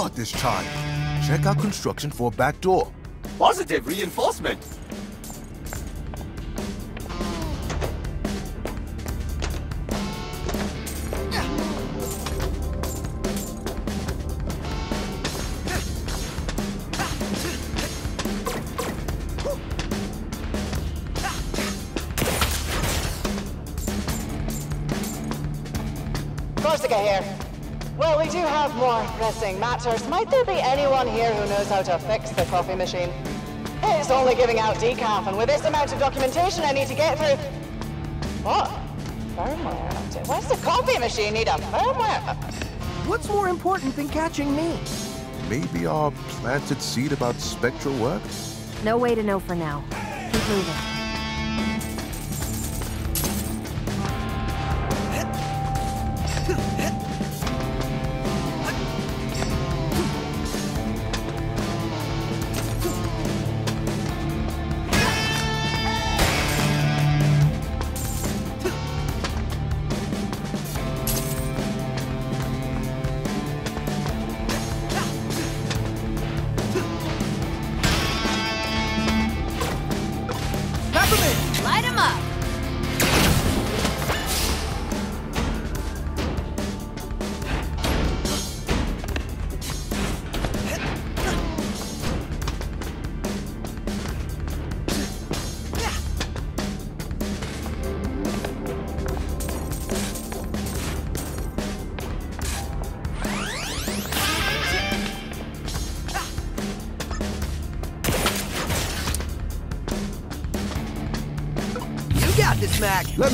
Got this, Chai. Check out construction for a back door. Positive reinforcement. More pressing matters. Might there be anyone here who knows how to fix the coffee machine? It's only giving out decaf, and with this amount of documentation I need to get through... What? Firmware update? Why does the coffee machine need a firmware up- What's more important than catching me? Maybe our planted seed about Spectra works? No way to know for now. Keep moving.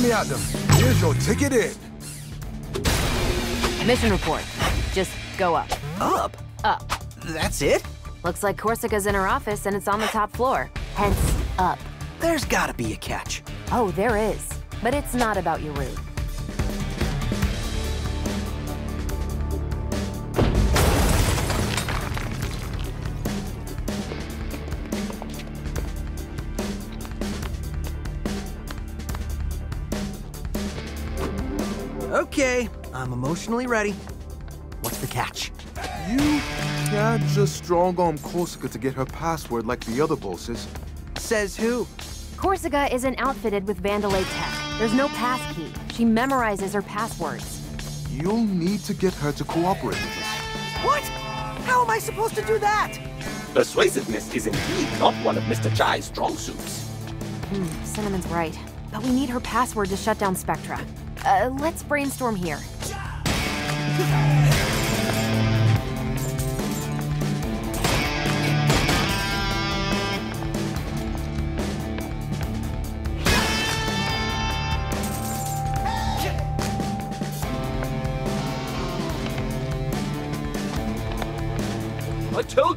Me at them. Here's your ticket in. Mission report. Just go up. Up? Up. That's it? Looks like Korsica's in her office and it's on the top floor. Hence, up. There's gotta be a catch. Oh, there is. But it's not about your route. Emotionally ready. What's the catch? You can't just strong arm Korsica to get her password like the other bosses. Says who? Korsica isn't outfitted with Vandelay tech. There's no passkey. She memorizes her passwords. You'll need to get her to cooperate with us. What? How am I supposed to do that? Persuasiveness is indeed not one of Mr. Chai's strong suits. Hmm, Cinnamon's right. But we need her password to shut down Spectra. Uh, let's brainstorm here.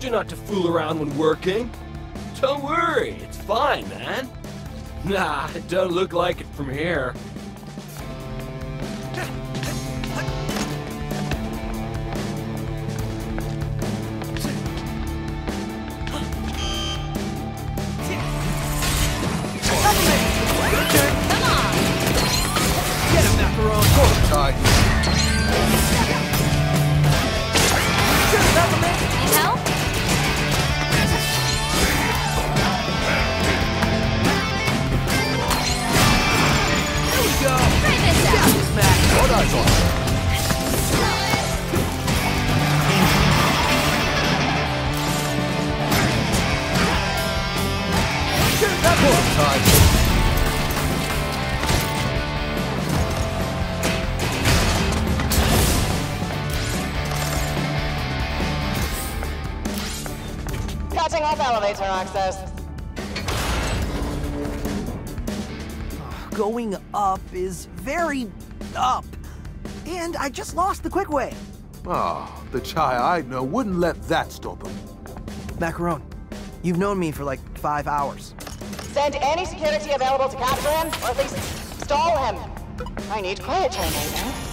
Told you not to fool around when working. Don't worry, it's fine, man. Nah, it don't look like it from here. Access. Going up is very up. And I just lost the quick way. Ah, the Chai I know wouldn't let that stop him. Macaron, you've known me for like five hours. Send any security available to capture him, or at least stall him. I need quiet time right now.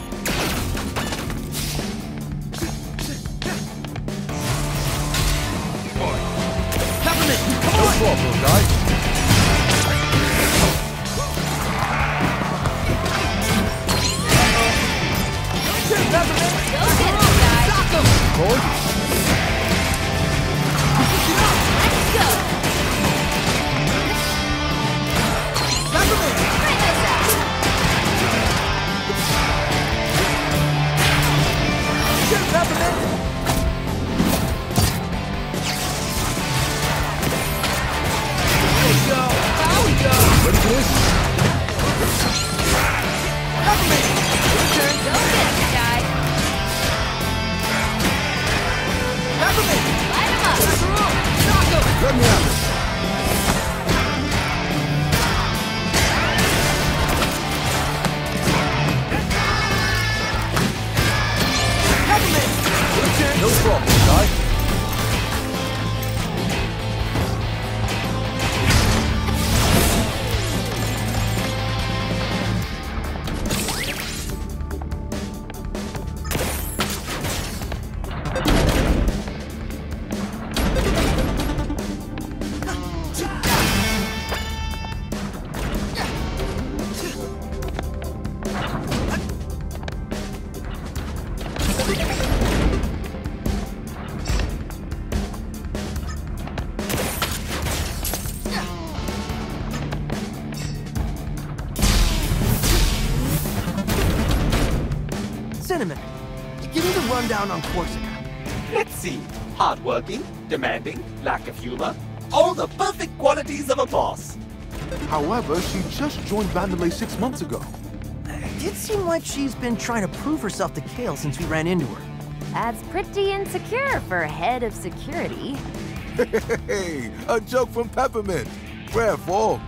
Me the rundown on Korsica. Let's see. Hardworking, demanding, lack of humor. All the perfect qualities of a boss. However, she just joined Vandelay six months ago. Uh, it did seem like she's been trying to prove herself to Kale since we ran into her. That's pretty insecure for head of security. [LAUGHS] Hey, a joke from Peppermint. Wherefore?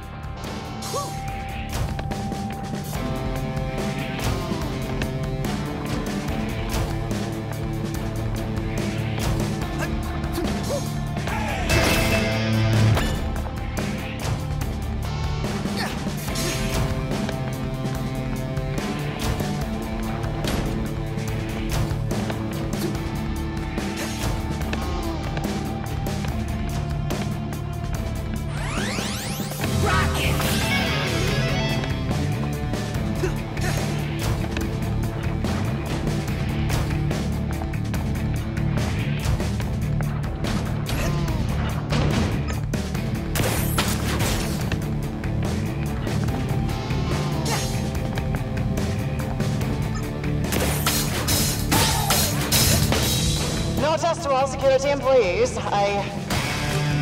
Security employees, I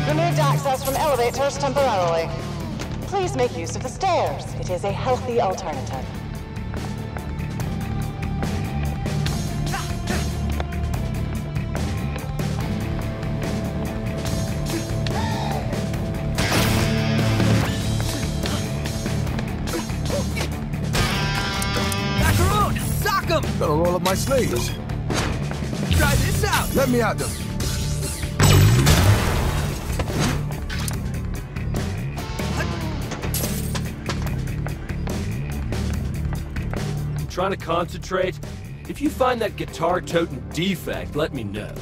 removed access from elevators temporarily. Please make use of the stairs. It is a healthy alternative. Macaron! Sock him! Gotta roll up my sleeves. Try this out! Let me at them. Trying to concentrate? If you find that guitar toting defect, let me know.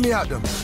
Me at them.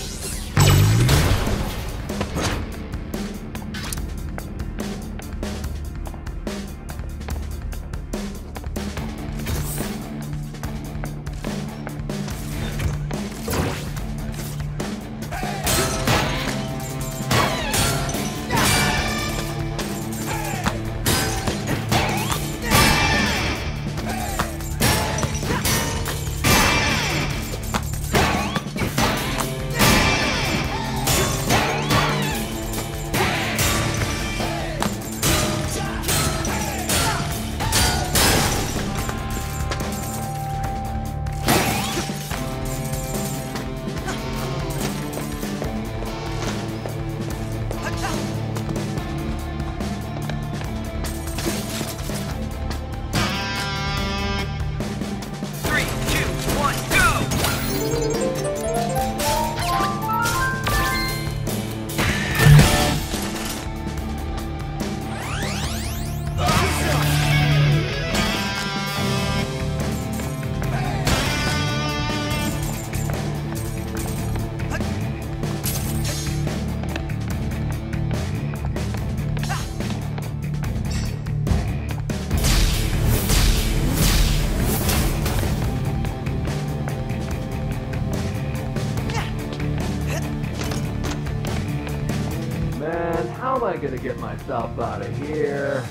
stuff out of here.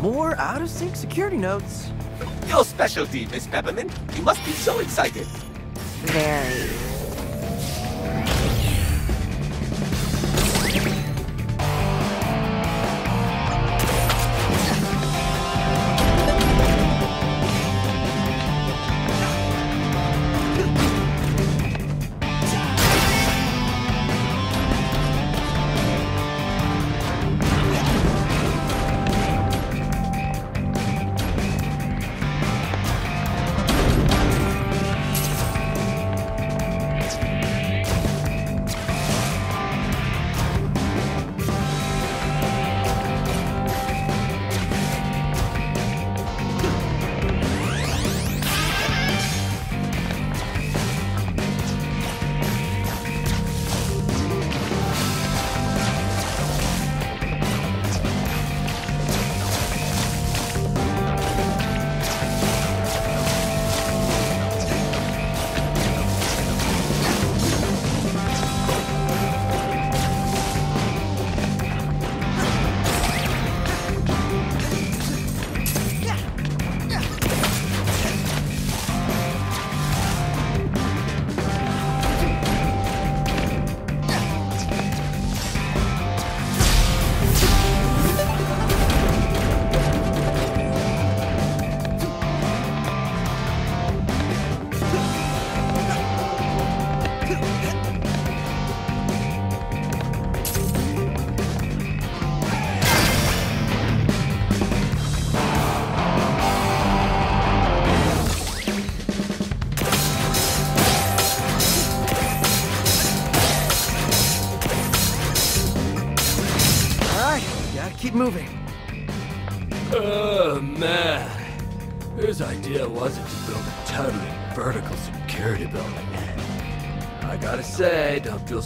More out-of-sync security notes. Your specialty, Miss Peppermint. You must be so excited. Very.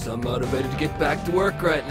So I'm motivated to get back to work right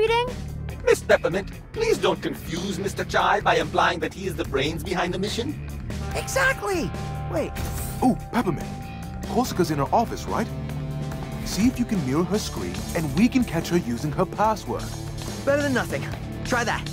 contributing. Miss Peppermint, please don't confuse Mr. Chai by implying that he is the brains behind the mission. Exactly. Wait, Ooh, Peppermint. Korsica's in her office, right? See if you can mirror her screen, and we can catch her using her password. better than nothing. Try that.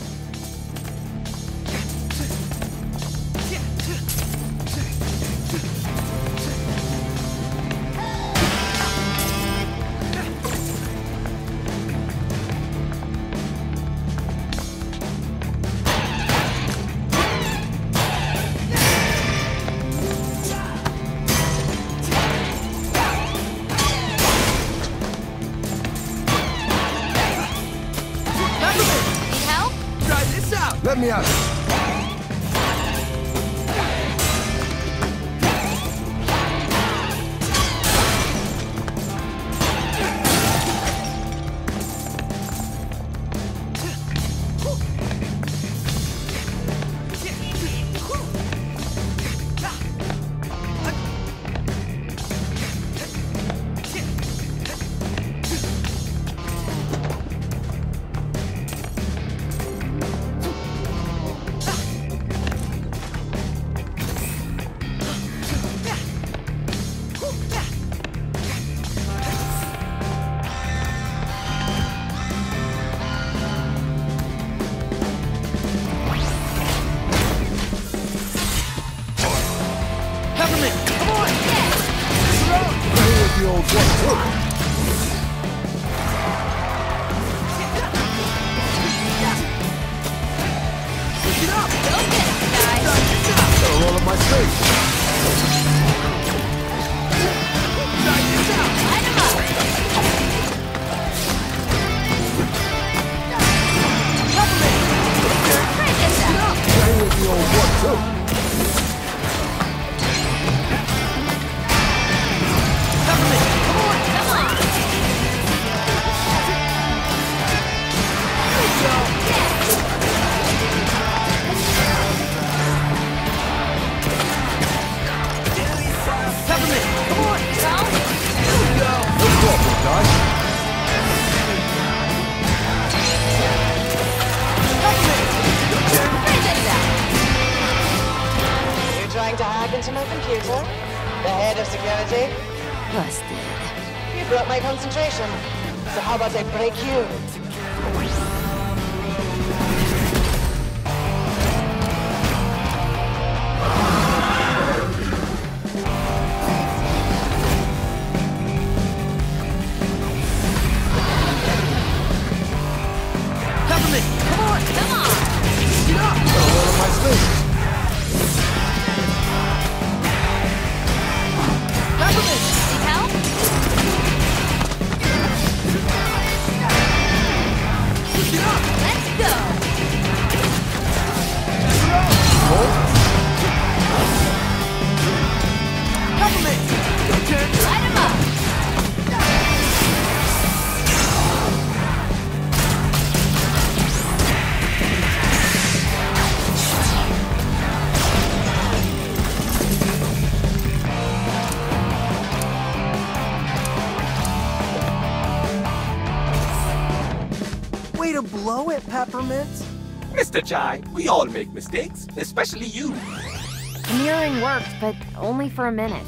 Mr. Chai, we all make mistakes, especially you. The mirroring worked, but only for a minute.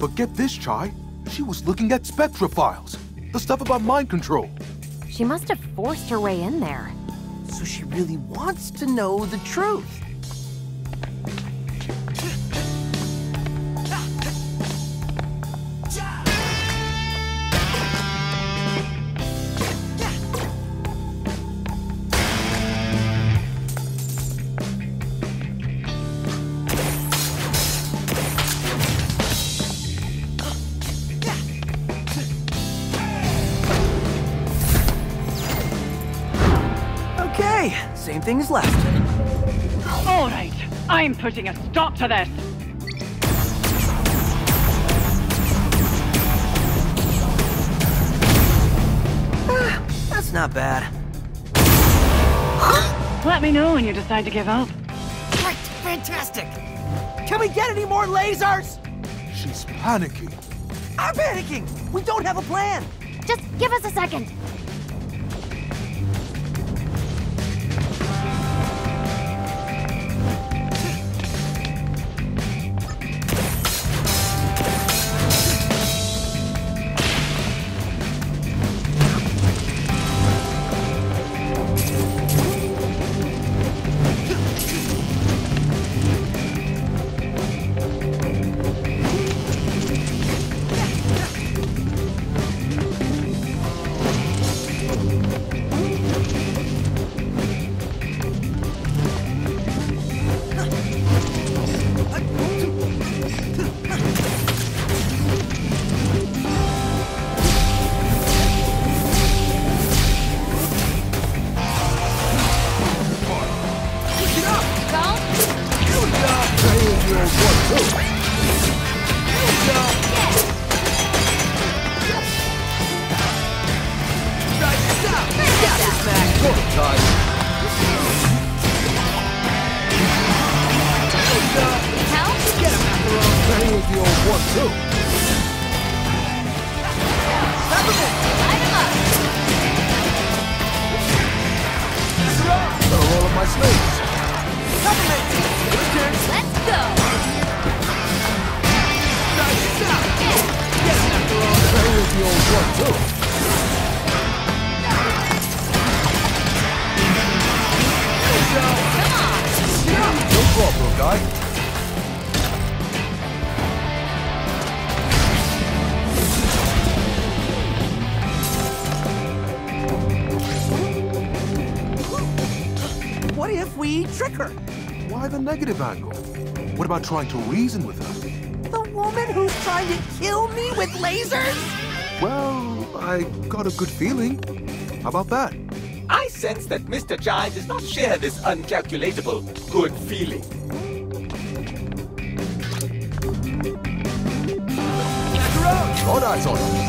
But get this, Chai. She was looking at Spectra files. The stuff about mind control. She must have forced her way in there. So she really wants to know the truth. putting a stop to this! Ah, that's not bad. Let me know when you decide to give up. Great, fantastic! Can we get any more lasers? She's panicking. I'm panicking! We don't have a plan! Just give us a second. negative angle? What about trying to reason with her? The woman who's trying to kill me with lasers? Well, I got a good feeling. How about that? I sense that Mr. Chai does not share this uncalculatable good feeling. Hold on, hold on.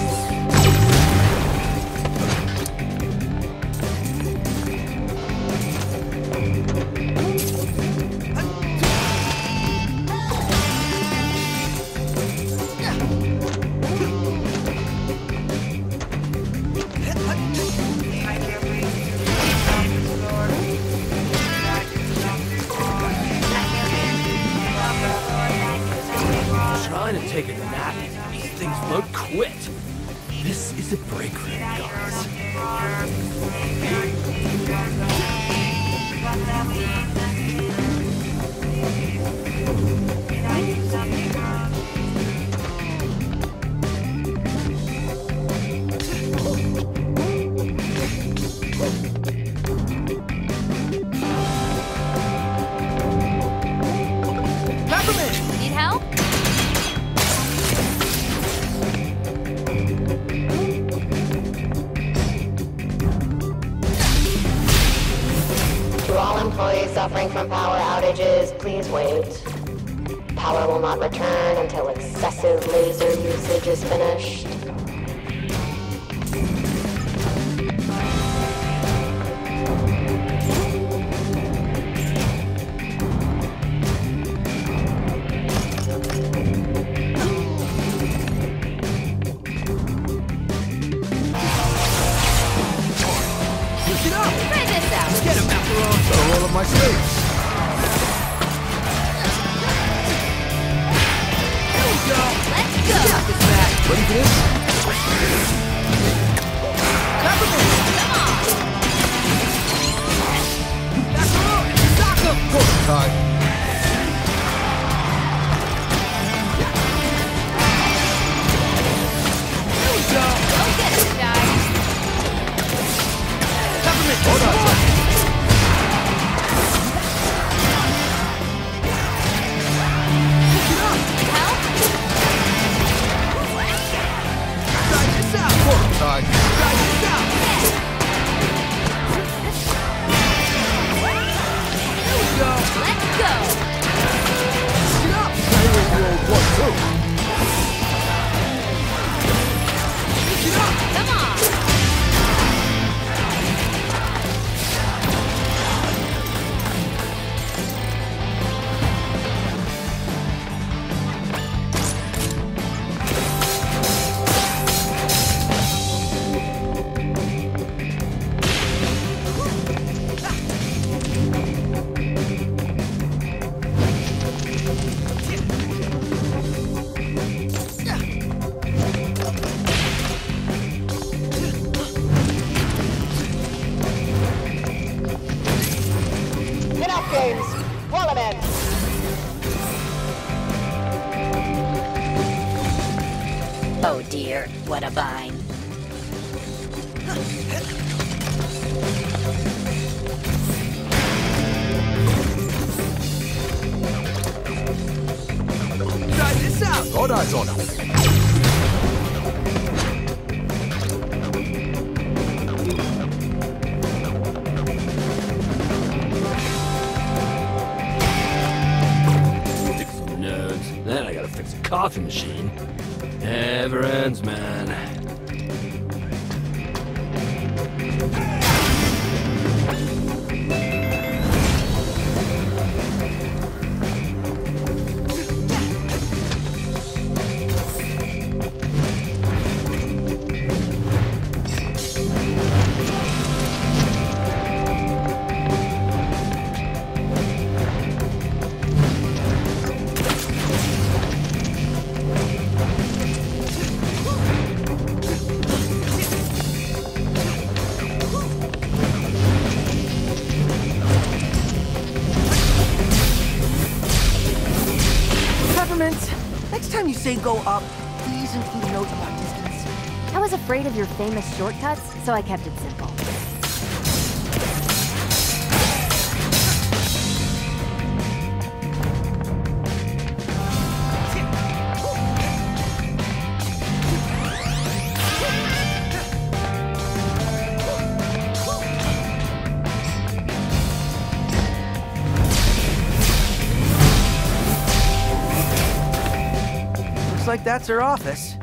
they go up, please include note about distance. I was afraid of your famous shortcuts, so I kept it that's her office.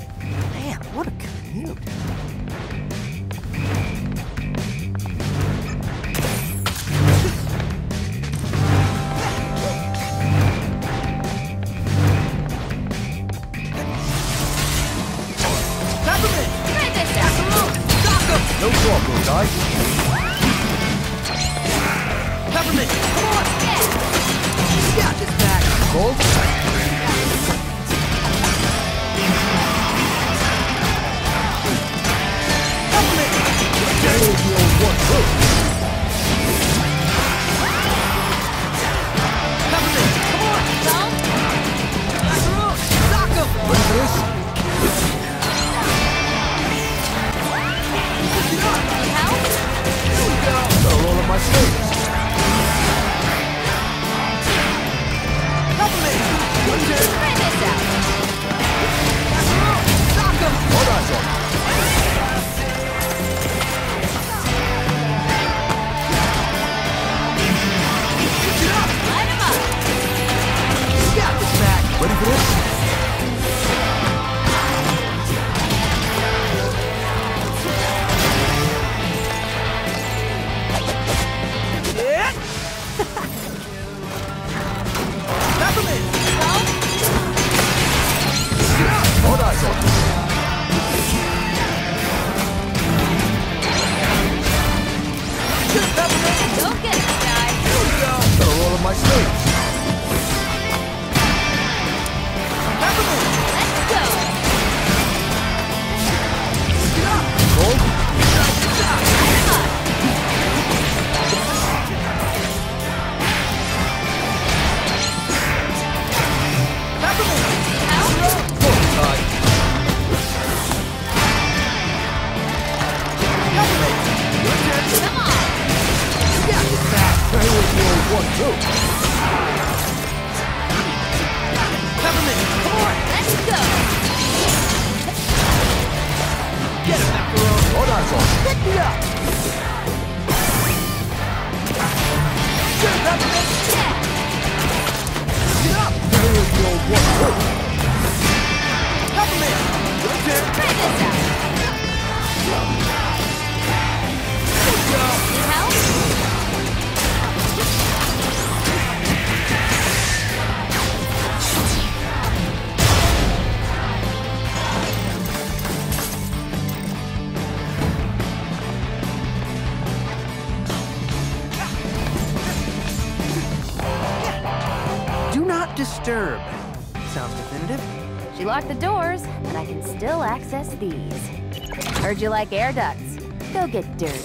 you like air ducts. Go get dirty.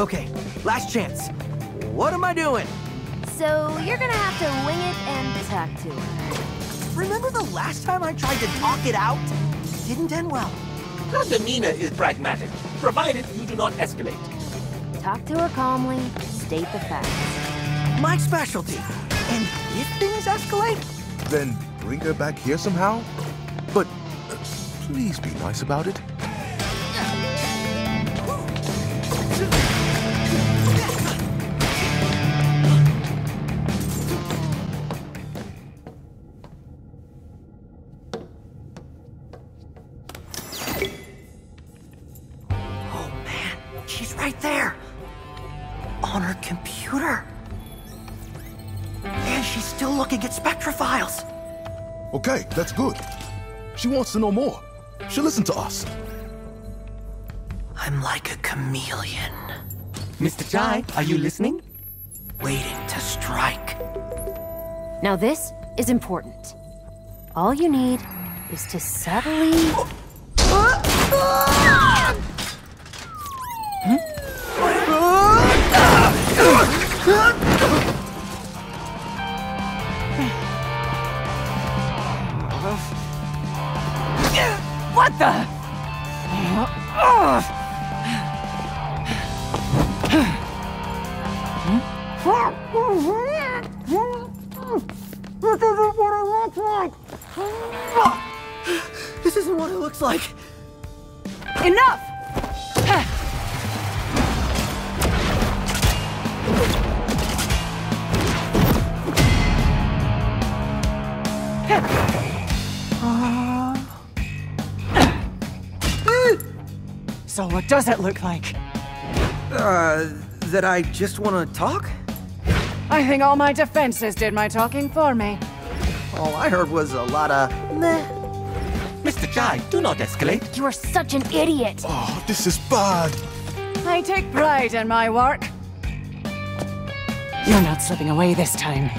Okay, last chance. What am I doing? So you're gonna have to wing it and talk to her. Remember the last time I tried to talk it out? Didn't end well. Her demeanor is pragmatic, provided you do not escalate. Talk to her calmly, state the facts. My specialty. And if things escalate, bring her back here somehow? But uh, please be nice about it. Wants to know more. She'll listen to us. I'm like a chameleon, Mr. Chai, are you listening? waiting to strike. Now this is important. All you need is to subtly... [GASPS] does it look like? Uh, that I just want to talk? I think all my defenses did my talking for me. All I heard was a lot of meh. Mr. Chai, do not escalate. You are such an idiot! Oh, this is bad. I take pride in my work. You're not slipping away this time.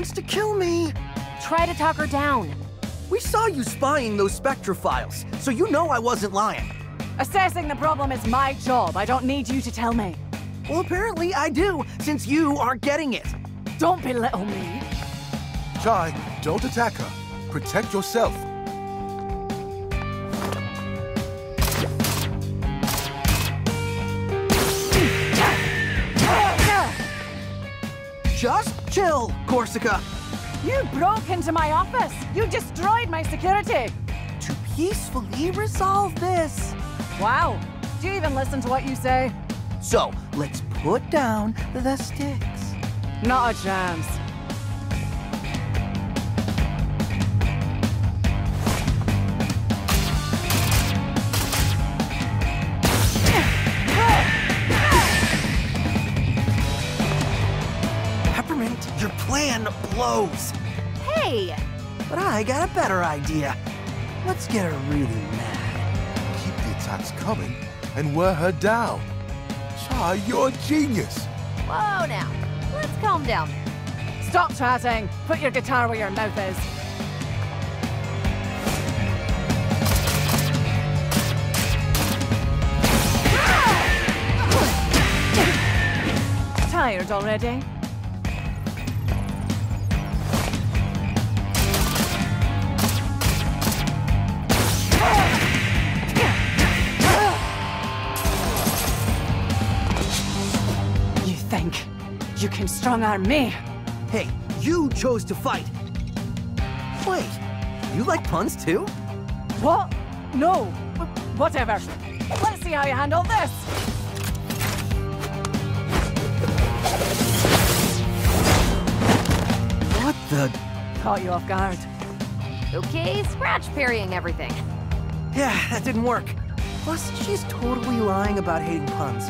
Wants to kill me. Try to talk her down. We saw you spying those Spectra files, so you know I wasn't lying. Assessing the problem is my job. I don't need you to tell me. Well, apparently I do, since you aren't getting it. Don't belittle me. Chai, don't attack her. Protect yourself. Chill, Korsica. You broke into my office. You destroyed my security. To peacefully resolve this. Wow. Do you even listen to what you say? So, let's put down the sticks. Not a chance. Plan blows. Hey! But I got a better idea. Let's get her really mad. Keep the attacks coming and wear her down. Chai, you're a genius. Whoa now. Let's calm down. Stop chatting. Put your guitar where your mouth is. Tired already? Strong arm me? Hey, you chose to fight. Wait, you like puns too? What? No. Whatever. Let's see how you handle this. What the? Caught you off guard. Okay, scratch parrying everything. Yeah, that didn't work. Plus, she's totally lying about hating puns.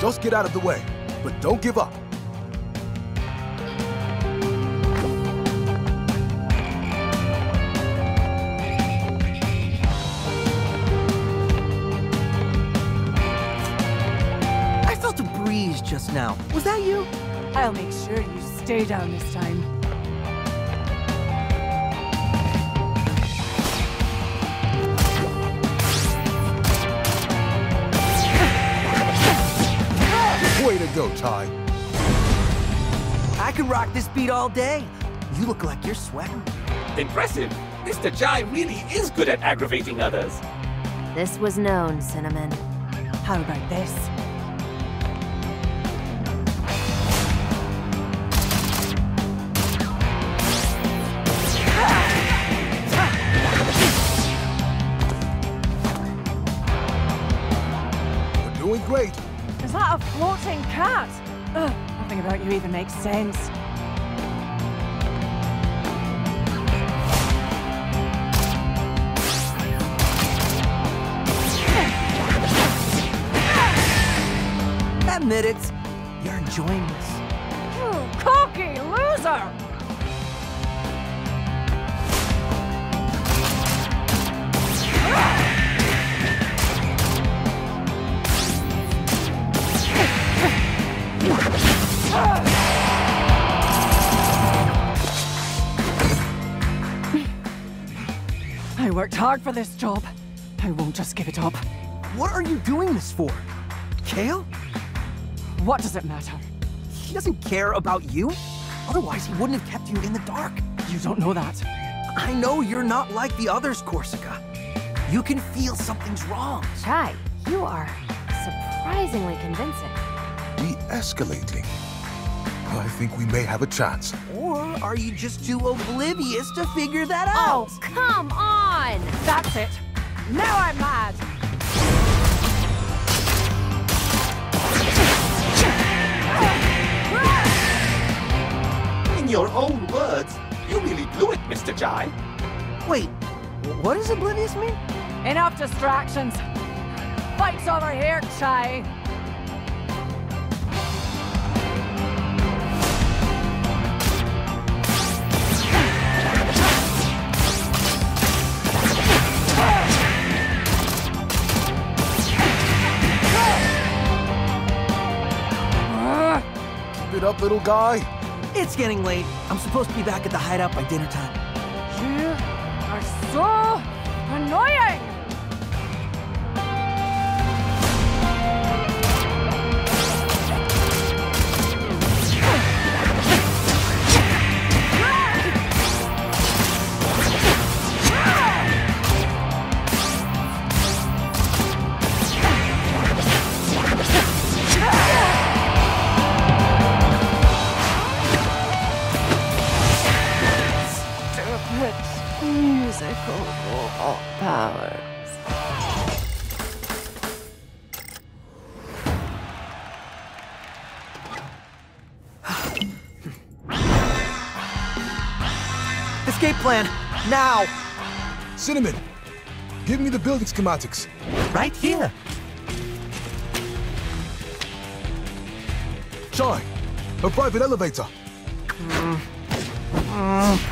Just get out of the way, but don't give up. now. Was that you? I'll make sure you stay down this time. Way to go, Chai. I can rock this beat all day. You look like you're sweating. Impressive. Mr. Chai really is good at aggravating others. This was known, Cinnamon. How about this? Great. Is that a floating cat? Ugh, nothing about you even makes sense. Admit it. You're enjoying this. Hard for this job. I won't just give it up. What are you doing this for? Kale? What does it matter? He doesn't care about you. Otherwise, he wouldn't have kept you in the dark. You don't know that. I know you're not like the others, Korsica. You can feel something's wrong. Chai, you are surprisingly convincing. De-escalating. Oh, I think we may have a chance. Or are you just too oblivious to figure that oh, out? Oh, come on! That's it. Now I'm mad. In your own words, you really blew it, Mr. Chai. Wait, what does oblivious mean? Enough distractions. Fights over here, Chai. Up, little guy. It's getting late. I'm supposed to be back at the hideout by dinner time. You are so annoying. Plan, now! Cinnamon, give me the building schematics. Right here. Chai, a private elevator. Ah!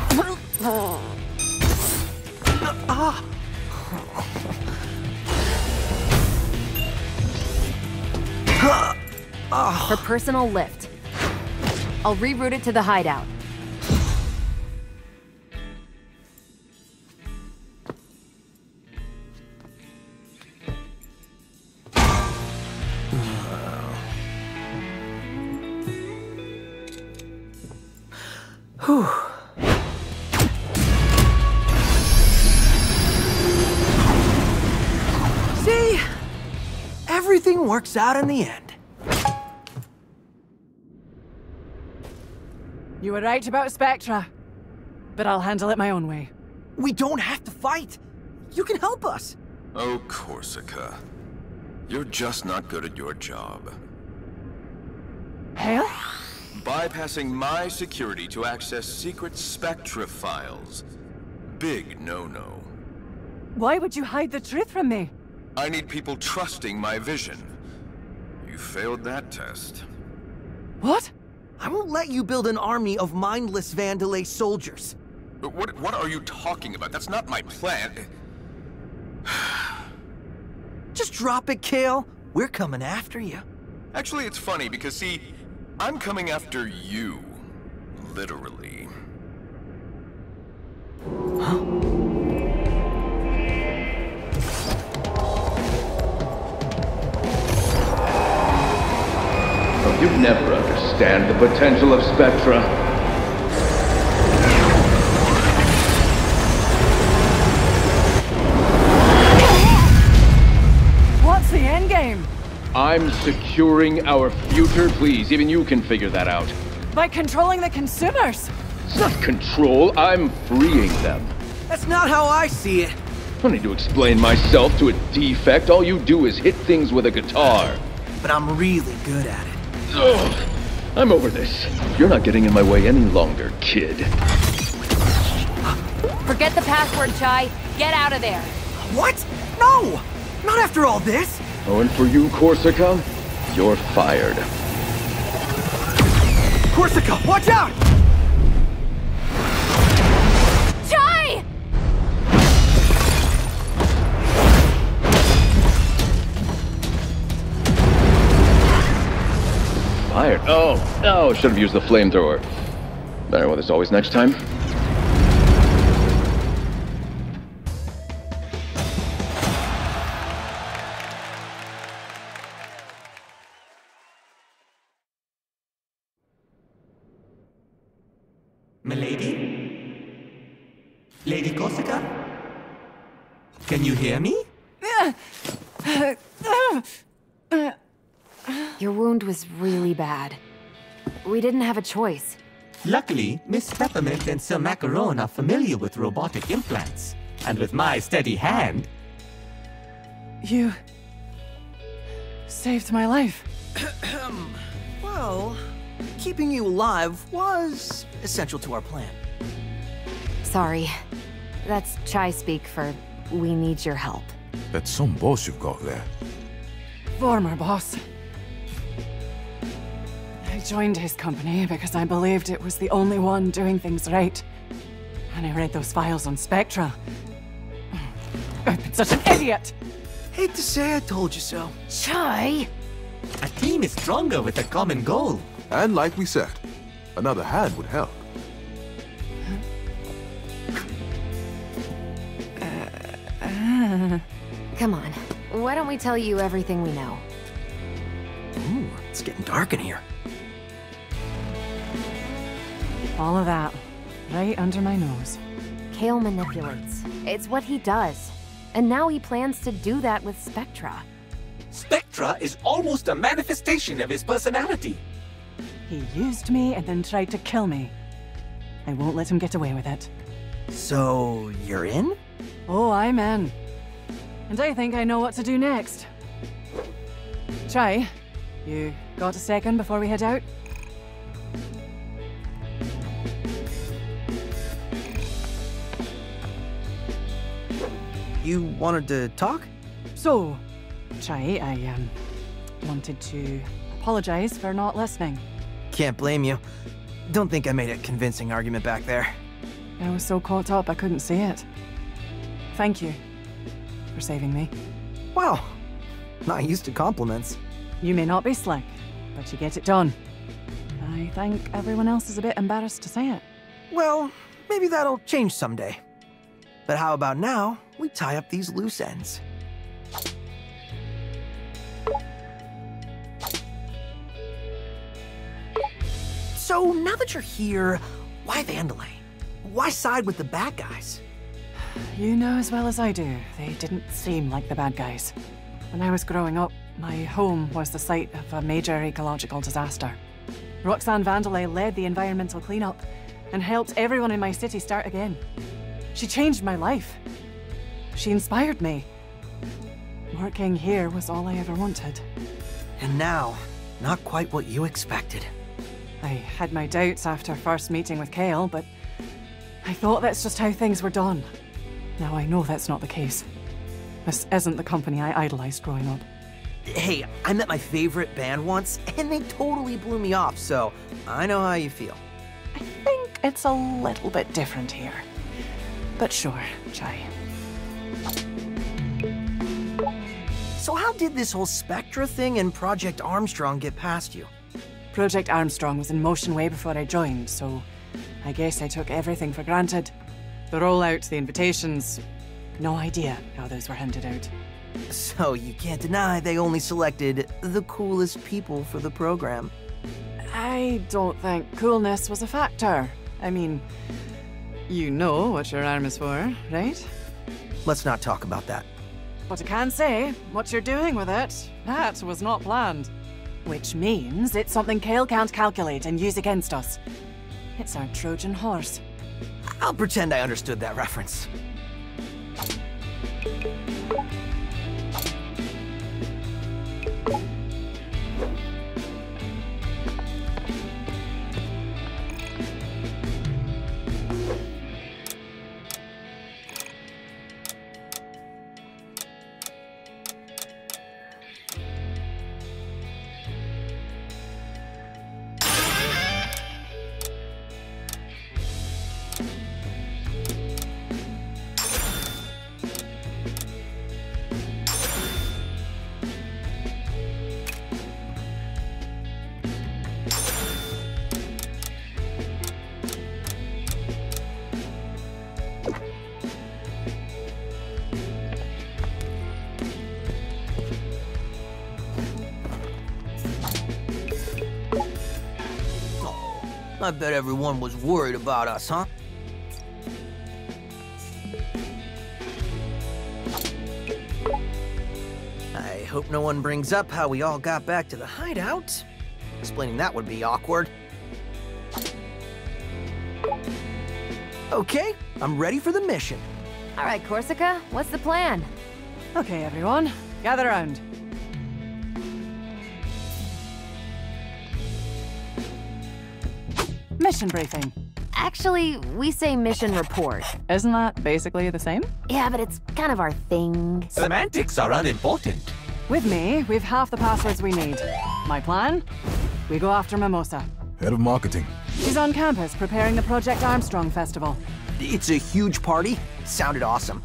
Her personal lift. I'll reroute it to the hideout. Works out in the end. You were right about Spectra, but I'll handle it my own way. We don't have to fight. You can help us. Oh, Korsica. You're just not good at your job. Kale? Bypassing my security to access secret Spectra files. Big no-no. Why would you hide the truth from me? I need people trusting my vision. You failed that test. What? I won't let you build an army of mindless Vandelay soldiers. But what, what are you talking about? That's not my plan. [SIGHS] Just drop it, Kale. We're coming after you. Actually, it's funny because, see, I'm coming after you. Literally. Understand the potential of Spectra. What's the end game? I'm securing our future. Please, even you can figure that out. By controlling the consumers. It's not control, I'm freeing them. That's not how I see it. I don't need to explain myself to a defect. All you do is hit things with a guitar. But I'm really good at it. Ugh. I'm over this. You're not getting in my way any longer, kid. Forget the password, Chai. Get out of there. What? No! Not after all this! Oh, and for you, Korsica, you're fired. Korsica, watch out! Fired? Oh, no, should have used the flamethrower. Alright, well, there's always next time. Milady? Lady Korsica? Can you hear me? Uh, uh, uh, Your wound was really bad. We didn't have a choice. Luckily, Miss Peppermint and Sir Macaron are familiar with robotic implants. And with my steady hand, You saved my life. [CLEARS THROAT] well, keeping you alive was essential to our plan. Sorry. That's Chai speak for we need your help. That's some boss you've got there. Former boss. I joined his company because I believed it was the only one doing things right. And I read those files on Spectra. Oh, I've been such an idiot! Hate to say I told you so. Chai! a team is stronger with a common goal. And like we said, another hand would help. Uh, uh, come on. Why don't we tell you everything we know? Ooh, it's getting dark in here. All of that, right under my nose. Kale manipulates. It's what he does. And now he plans to do that with Spectra. Spectra is almost a manifestation of his personality. He used me and then tried to kill me. I won't let him get away with it. So, you're in? Oh, I'm in. And I think I know what to do next. Try. you got a second before we head out? You wanted to talk? So, Chai, I um, wanted to apologize for not listening. Can't blame you. Don't think I made a convincing argument back there. I was so caught up I couldn't see it. Thank you for saving me. Wow, not used to compliments. You may not be slick, but you get it done. I think everyone else is a bit embarrassed to say it. Well, maybe that'll change someday. But how about now, we tie up these loose ends? So, now that you're here, why Vandelay? Why side with the bad guys? You know as well as I do, they didn't seem like the bad guys. When I was growing up, my home was the site of a major ecological disaster. Roxanne Vandelay led the environmental cleanup and helped everyone in my city start again. She changed my life. She inspired me. Working here was all I ever wanted. And now, not quite what you expected. I had my doubts after first meeting with Kale, but I thought that's just how things were done. Now I know that's not the case. This isn't the company I idolized growing up. Hey, I met my favorite band once, and they totally blew me off, so I know how you feel. I think it's a little bit different here. But sure, Chai. So how did this whole Spectra thing and Project Armstrong get past you? Project Armstrong was in motion way before I joined, so I guess I took everything for granted. The rollout, the invitations, no idea how those were handed out. So you can't deny they only selected the coolest people for the program. I don't think coolness was a factor. I mean, you know what your arm is for, right? Let's not talk about that. But I can say, what you're doing with it, that was not planned. Which means it's something Kale can't calculate and use against us. It's our Trojan horse. I'll pretend I understood that reference. Bet everyone was worried about us, huh? I hope no one brings up how we all got back to the hideout. Explaining that would be awkward. Okay, I'm ready for the mission. All right, Korsica, what's the plan? Okay, everyone, gather around. Mission briefing. Actually, we say mission report. Isn't that basically the same? Yeah, but it's kind of our thing. Semantics are unimportant. With me, we've half the passwords we need. My plan? We go after Mimosa. Head of marketing. She's on campus preparing the Project Armstrong Festival. It's a huge party. Sounded awesome.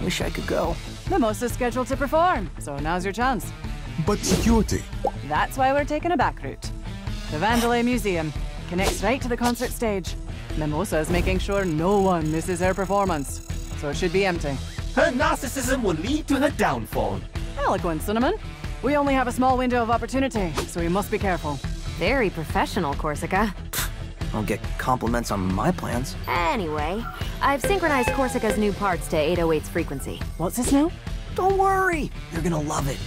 Wish I could go. Mimosa's scheduled to perform, so now's your chance. But security. That's why we're taking a back route. The Vandelay Museum connects right to the concert stage. Mimosa is making sure no one misses her performance, so it should be empty. Her narcissism will lead to her downfall. Eloquent, Cinnamon. We only have a small window of opportunity, so we must be careful. Very professional, Korsica. I'll get compliments on my plans. Anyway, I've synchronized Korsica's new parts to 808's frequency. What's this now? Don't worry, you're gonna love it.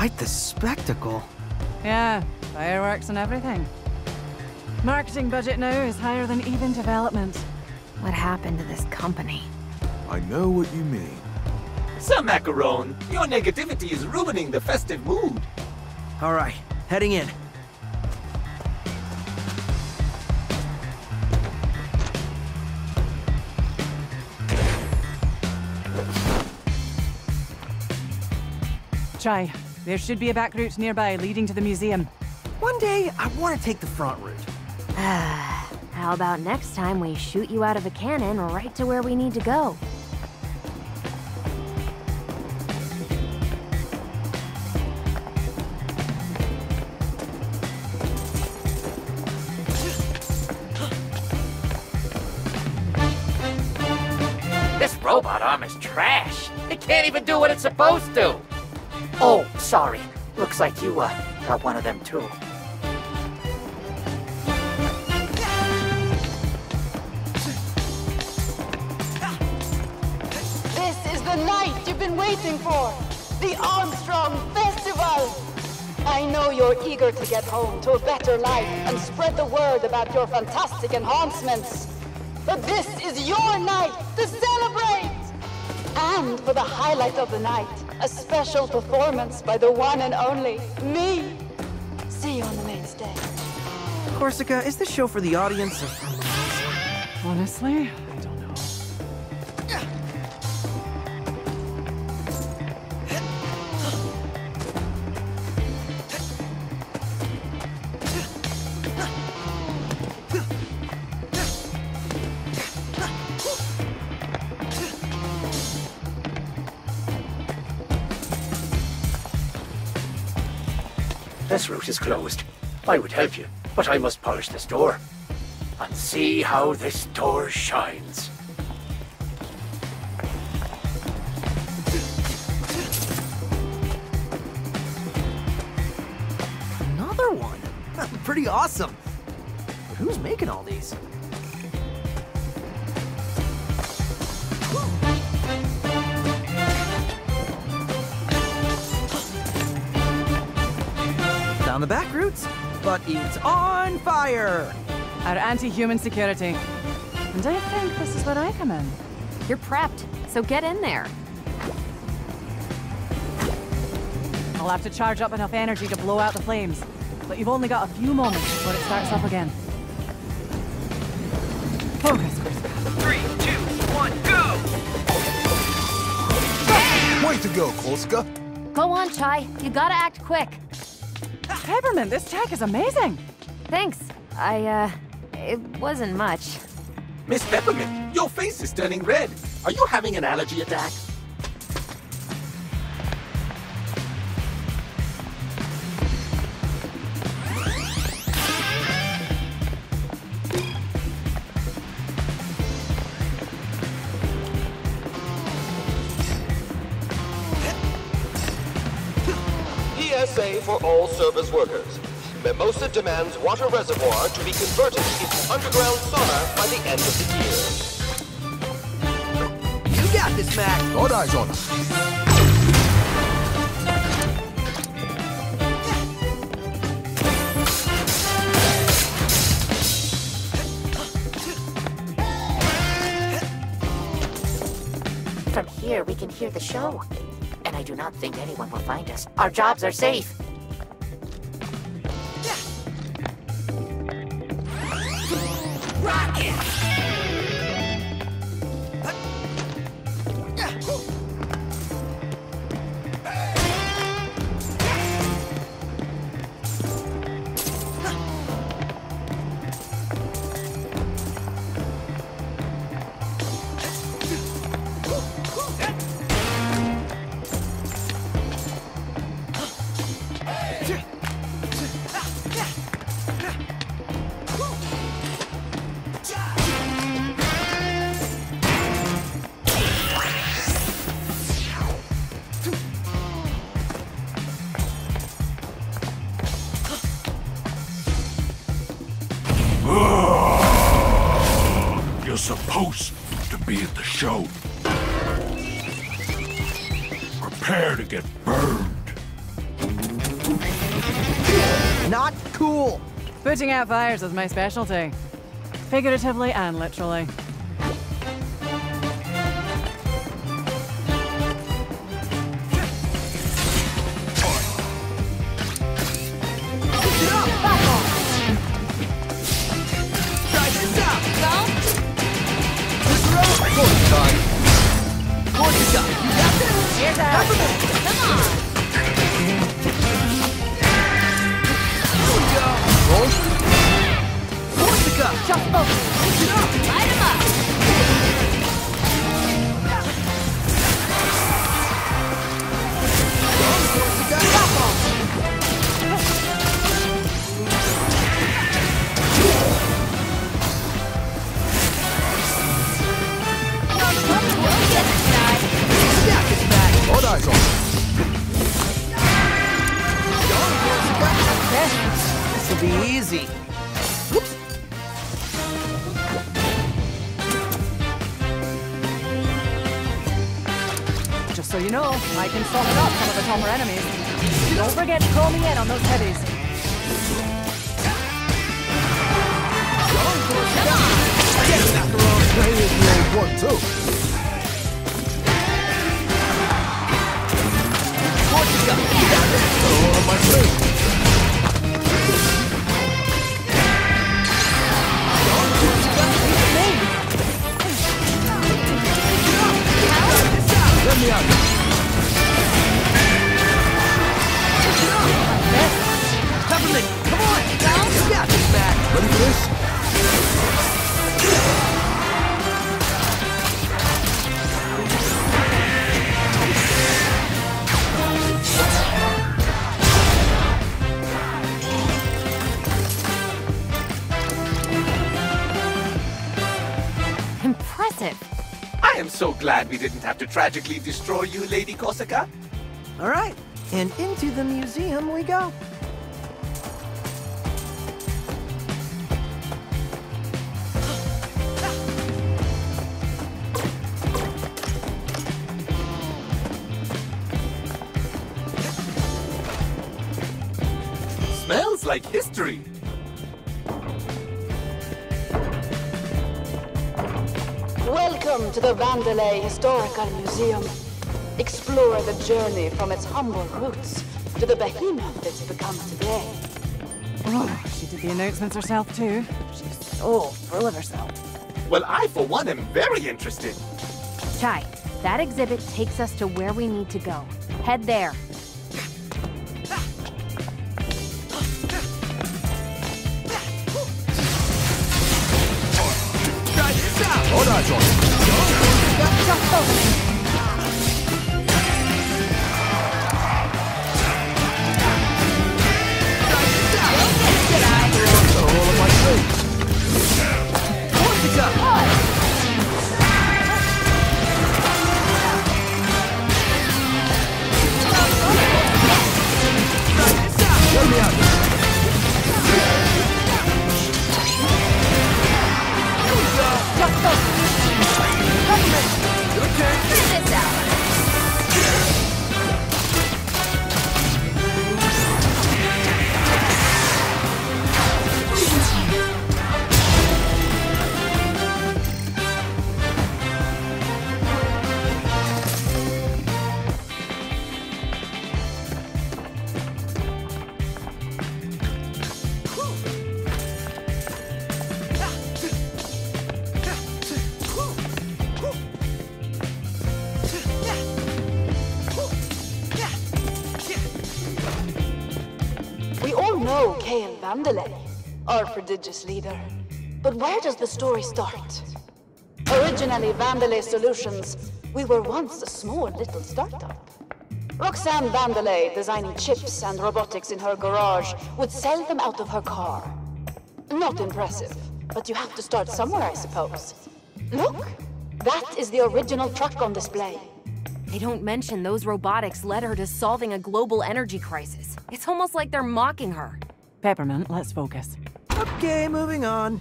Quite the spectacle. Yeah, fireworks and everything. Marketing budget now is higher than even development. What happened to this company? I know what you mean. Sir Macaron, your negativity is ruining the festive mood. All right, heading in. Chai, there should be a back route nearby leading to the museum. One day, I want to take the front route. [SIGHS] How about next time we shoot you out of a cannon right to where we need to go? This robot arm is trash. It can't even do what it's supposed to. Oh, sorry. Looks like you, uh, got one of them too. This is the night you've been waiting for! The Armstrong Festival! I know you're eager to get home to a better life and spread the word about your fantastic enhancements. But this is your night to celebrate! And for the highlight of the night, a special performance by the one and only me. See you on the main stage. Korsica, is this show for the audience or for Honestly, This route is closed. I would help you, but I must polish this door. And see how this door shines. Another one? Pretty awesome. But who's making all these? Down the back routes, but it's on fire! Our anti-human security. And I think this is where I come in. You're prepped, so get in there. I'll have to charge up enough energy to blow out the flames. But you've only got a few moments before it starts up again. Focus, Three, two, one, go! Way to go, Korsica. Go on, Chai. You gotta act quick. Peppermint, this tech is amazing. Thanks. I, uh, it wasn't much. Miss Peppermint, your face is turning red. Are you having an allergy attack? For all service workers. Mimosa demands water reservoir to be converted into underground sauna by the end of the year. You got this, Mac! All eyes on us. From here, we can hear the show. And I do not think anyone will find us. Our jobs are safe. Putting out fires is my specialty. Figuratively and literally. glad we didn't have to tragically destroy you, Lady Korsica. All right, and into the museum we go. Smells like history. Welcome to the Vandelay Historical Museum. Explore the journey from its humble roots to the behemoth it's become today. Oh, she did the announcements herself too. She's so full of herself. Well, I for one am very interested. Chai, that exhibit takes us to where we need to go. Head there. Figure our prodigious leader. But where does the story start? Originally Vandelay Solutions, we were once a small little startup. Roxanne Vandelay, designing chips and robotics in her garage, would sell them out of her car. Not impressive, but you have to start somewhere, I suppose. Look, that is the original truck on display. They don't mention those robotics led her to solving a global energy crisis. It's almost like they're mocking her. Peppermint, let's focus. Okay, moving on.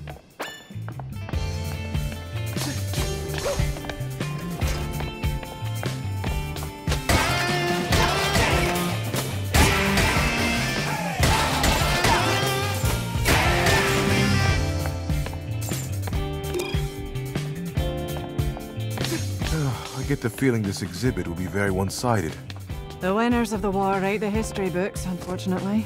I get the feeling this exhibit will be very one-sided. The winners of the war write the history books, unfortunately.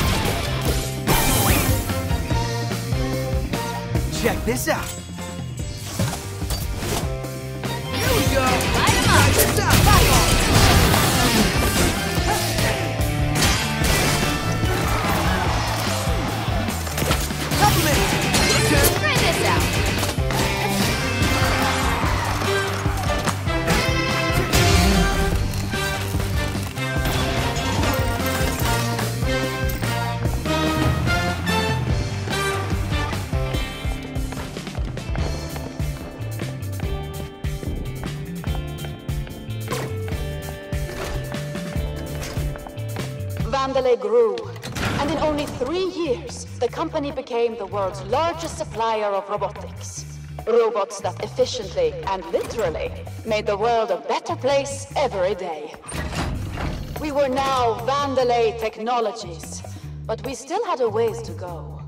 Check this out. Grew, and in only three years, the company became the world's largest supplier of robotics. Robots that efficiently and literally made the world a better place every day. We were now Vandelay Technologies, but we still had a ways to go.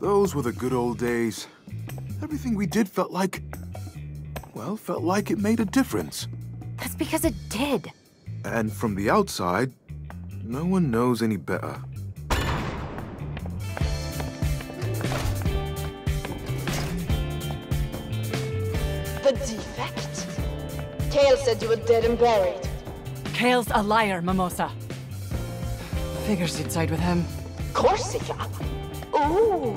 Those were the good old days. Everything we did felt like... Well, felt like it made a difference. That's because it did. And from the outside, no one knows any better. The defect? Kale said you were dead and buried. Kale's a liar, Mimosa. Figures you'd side with him. Korsica? Ooh,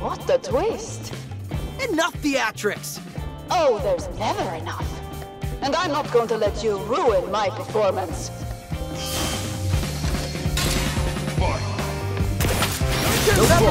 what a twist. Enough theatrics! Oh, there's never enough. And I'm not going to let you ruin my performance. Gotta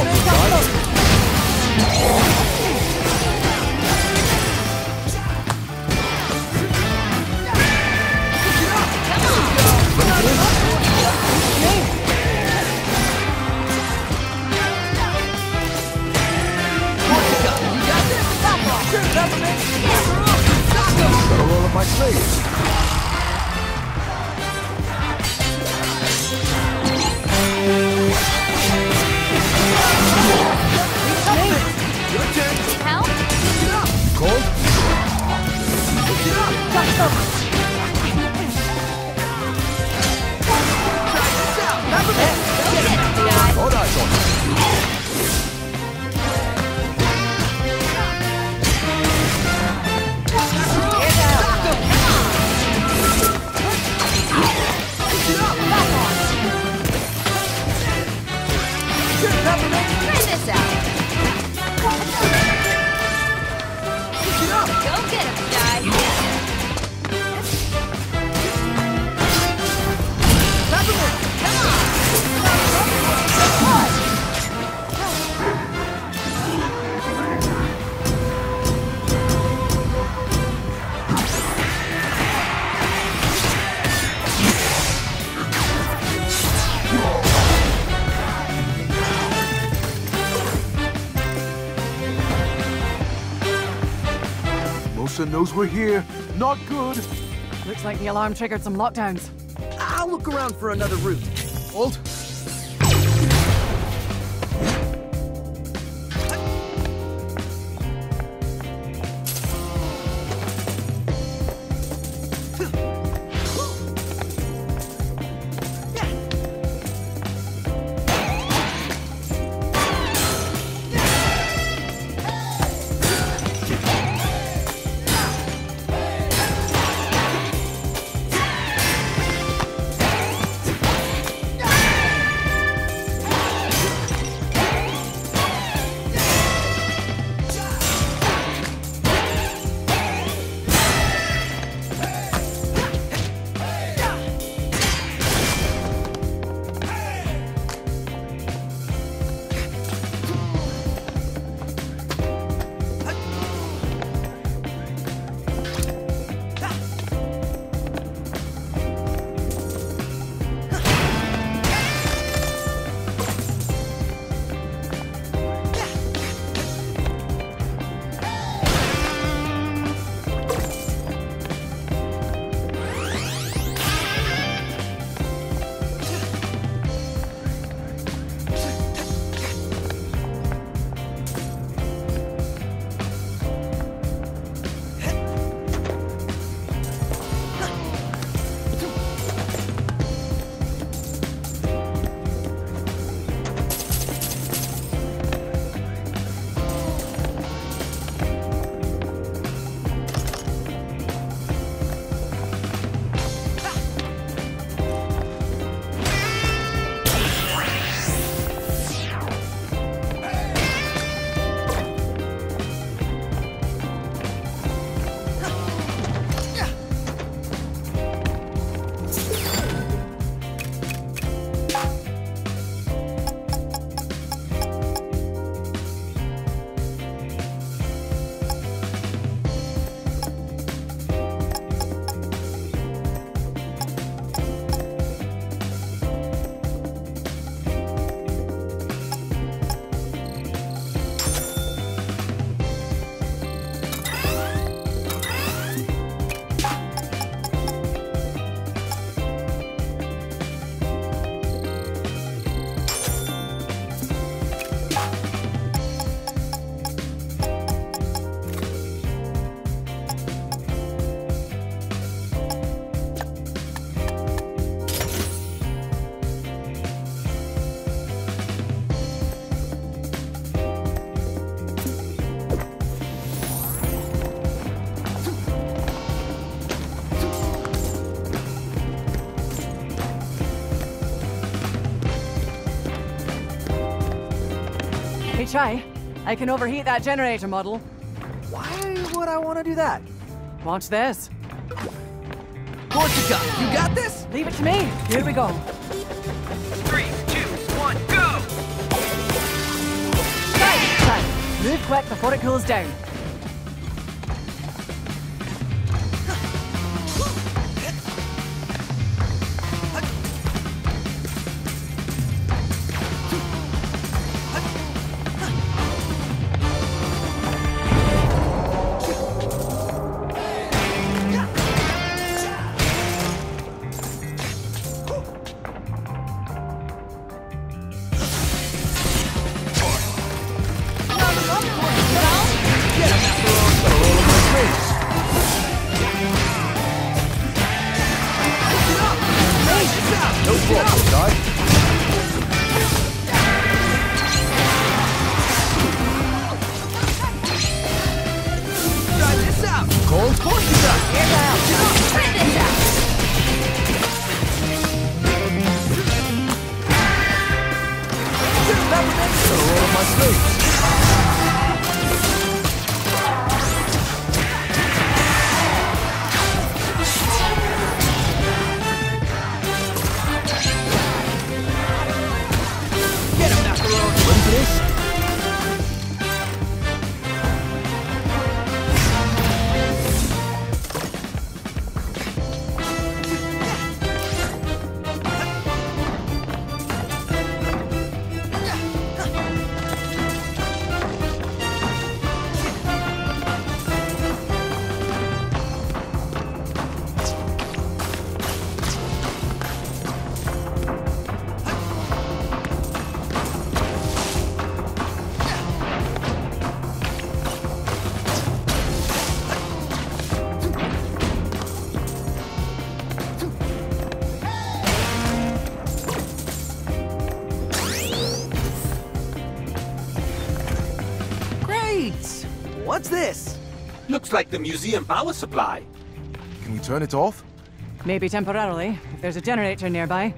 roll up my sleeves. Cold? Mosa knows we're here. Not good. Looks like the alarm triggered some lockdowns. I'll look around for another route. Hold. I can overheat that generator model. Why would I want to do that? Watch this. Korsica, you got this? Leave it to me. Here we go. Three, two, one, go! Right, time. Move quick before it cools down. Looks like the museum power supply. Can we turn it off? Maybe temporarily, if there's a generator nearby.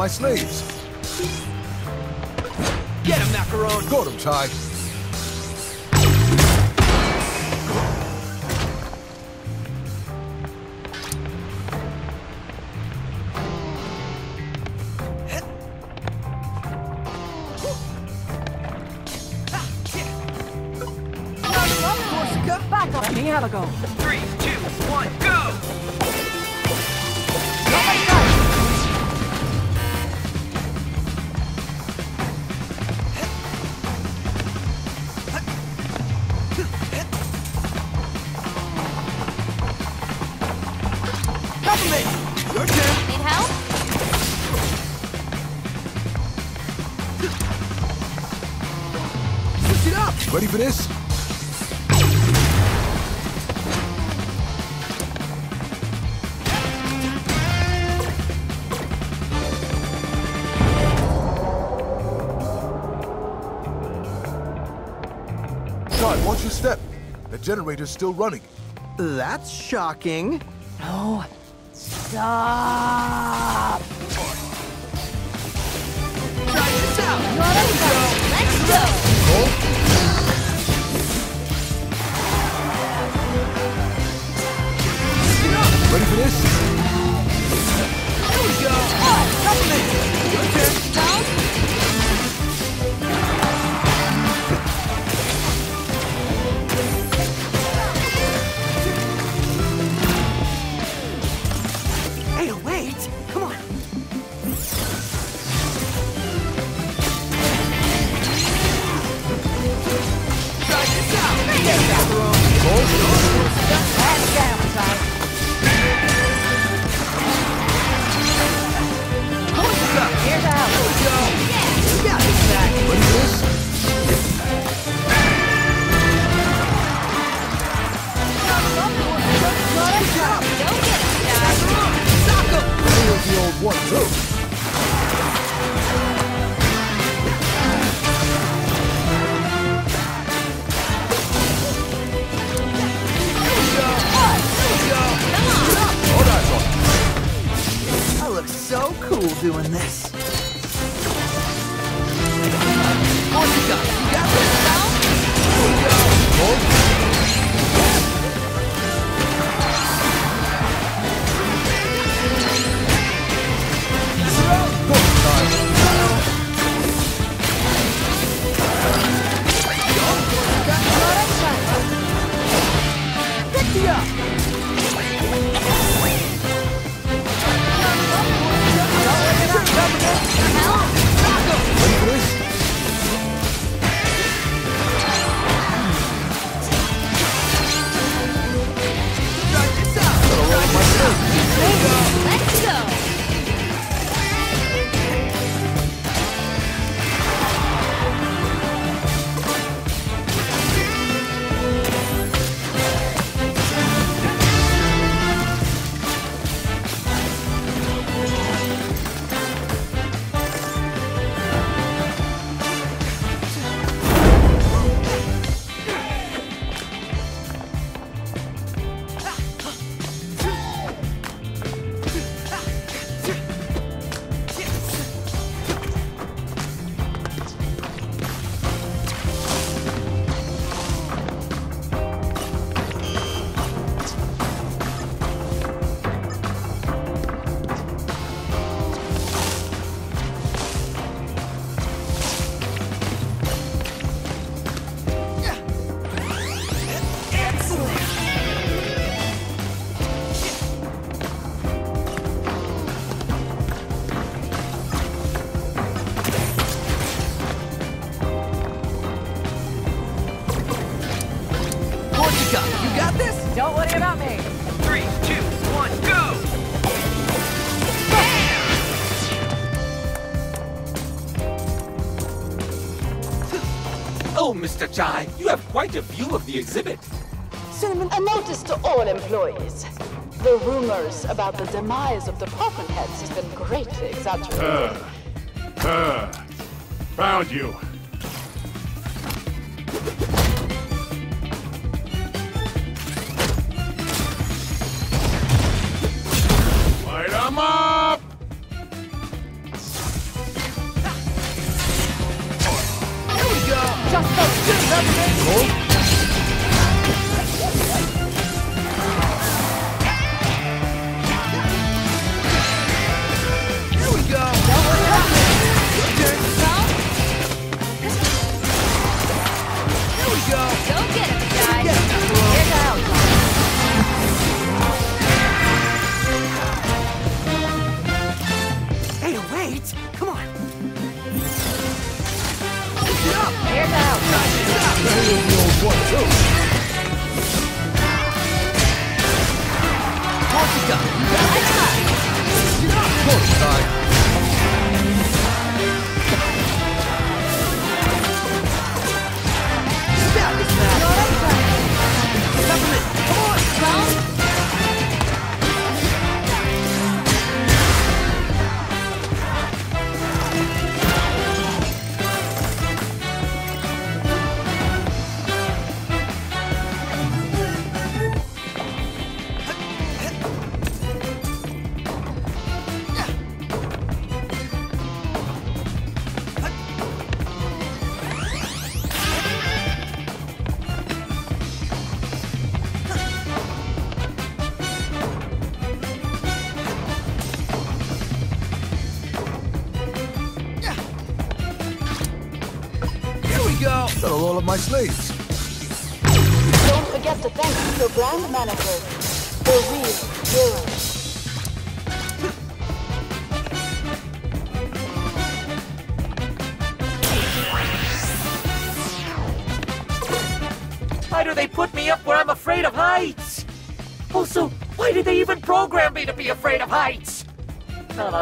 My sleeves. Get him, Macaron! Got him, Ty. generator's still running. That's shocking. No. Stop! Try this out! Let's go! Let's go! Ready for this? Here we go! Oh! Chai, you have quite a view of the exhibit. Cinnamon, a notice to all employees. The rumors about the demise of the Puffin Heads has been greatly exaggerated. Uh, uh, found you.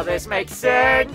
This makes sense.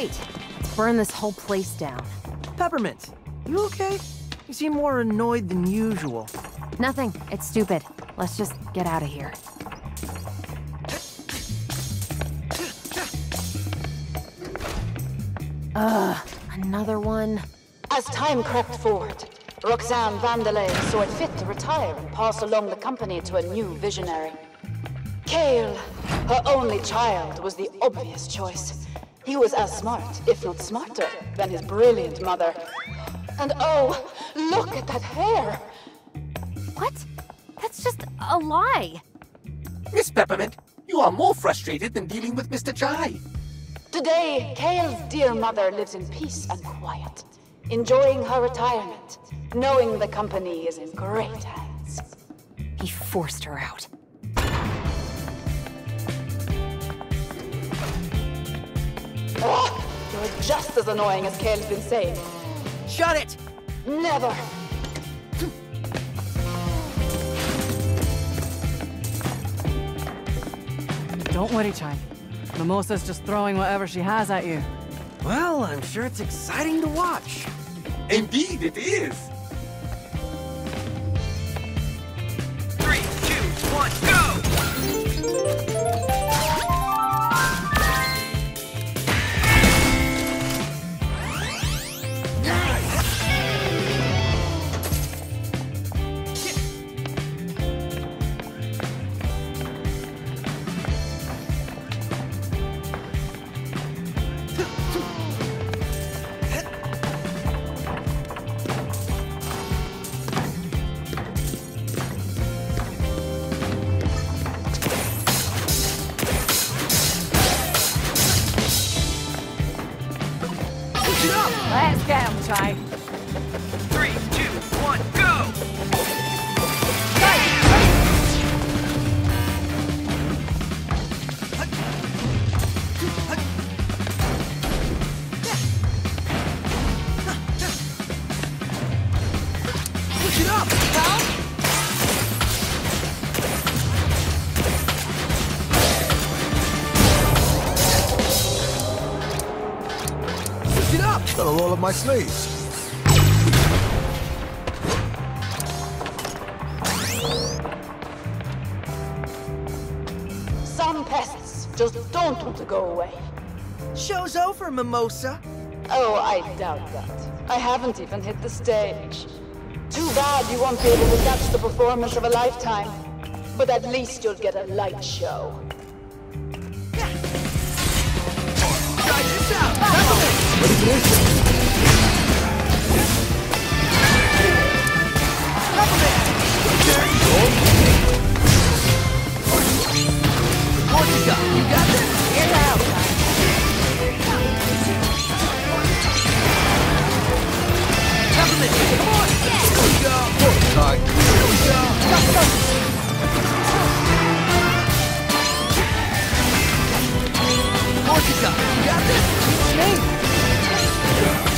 Great. Let's burn this whole place down. Peppermint, you okay? You seem more annoyed than usual. Nothing. It's stupid. Let's just get out of here. Ugh, another one. As time crept forward, Roxanne Vandelay saw it fit to retire and pass along the company to a new visionary. Kale, her only child, was the obvious choice. He was as smart, if not smarter, than his brilliant mother. And oh, look at that hair! What? That's just a lie. Miss Peppermint, you are more frustrated than dealing with Mr. Chai. Today, Kale's dear mother lives in peace and quiet, enjoying her retirement, knowing the company is in great hands. He forced her out. as annoying as Kale's been saying. Shut it! Never! Don't worry, Chai. Mimosa's just throwing whatever she has at you. Well, I'm sure it's exciting to watch. Indeed, it is! my sleeves. Some pests just don't want to go away. Show's over, Mimosa. Oh, I doubt that. I haven't even hit the stage. Too bad you won't be able to catch the performance of a lifetime. But at least you'll get a light show. Guys, it's out! Orchestra, you got this? It's me!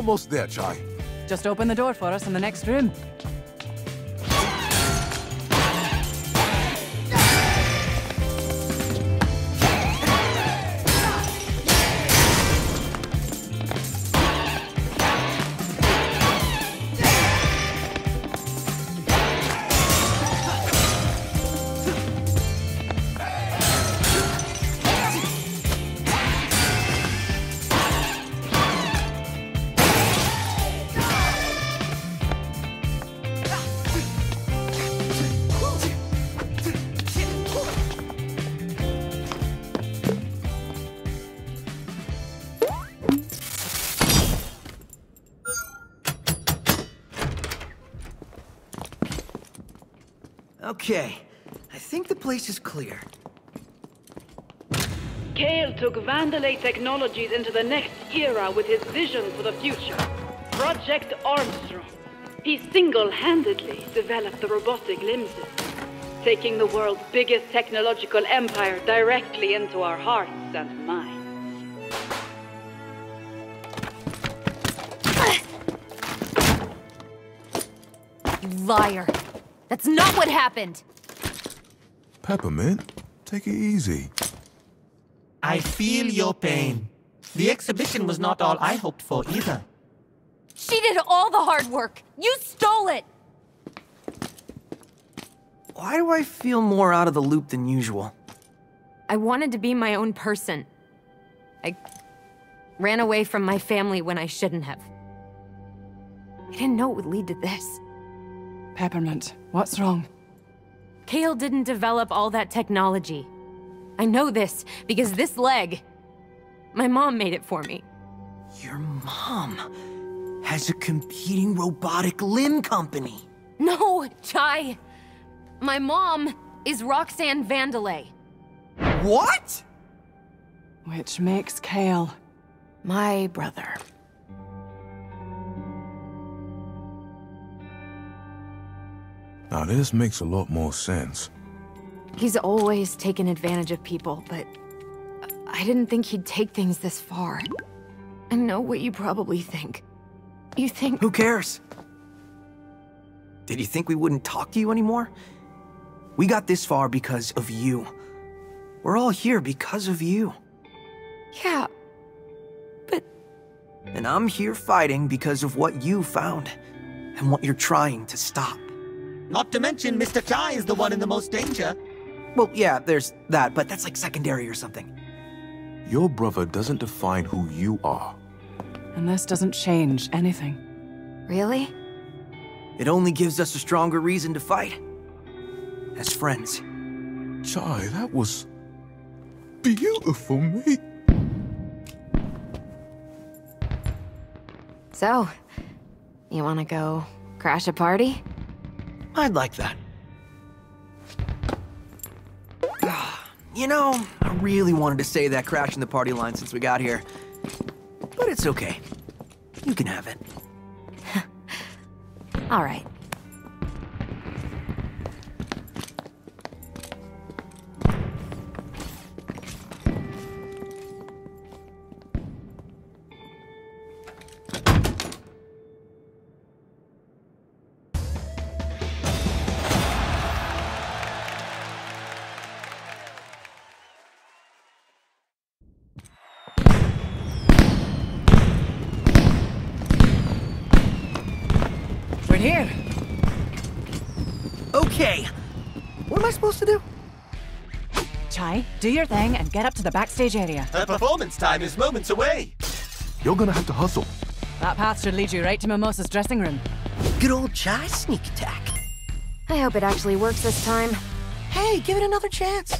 Almost there, Chai. Just open the door for us in the next room. Okay, I think the place is clear. Kale took Vandelay Technologies into the next era with his vision for the future. Project Armstrong. He single-handedly developed the robotic limb system, taking the world's biggest technological empire directly into our hearts and minds. That's not what happened. Peppermint, take it easy. I feel your pain. The exhibition was not all I hoped for either. She did all the hard work. You stole it. Why do I feel more out of the loop than usual? I wanted to be my own person. I ran away from my family when I shouldn't have. I didn't know it would lead to this. Peppermint, what's wrong? Kale didn't develop all that technology. I know this because this leg, my mom made it for me. Your mom has a competing robotic limb company. No, Chai. My mom is Roxanne Vandelay. What? Which makes Kale my brother. Now this makes a lot more sense. He's always taken advantage of people, but I didn't think he'd take things this far. I know what you probably think. You think- Who cares? Did you think we wouldn't talk to you anymore? We got this far because of you. We're all here because of you. Yeah, but... And I'm here fighting because of what you found, and what you're trying to stop. Not to mention, Mr. Chai is the one in the most danger. Well, yeah, there's that, but that's like secondary or something. Your brother doesn't define who you are. And this doesn't change anything. Really? It only gives us a stronger reason to fight. As friends. Chai, that was beautiful, mate. So, you wanna go crash a party? I'd like that. You know, I really wanted to say that crashing the party line since we got here. But it's okay. You can have it. [LAUGHS] All right. Do your thing and get up to the backstage area. Her performance time is moments away. You're gonna have to hustle. That path should lead you right to Mimosa's dressing room. Good old Chai sneak attack. I hope it actually works this time. Hey, give it another chance.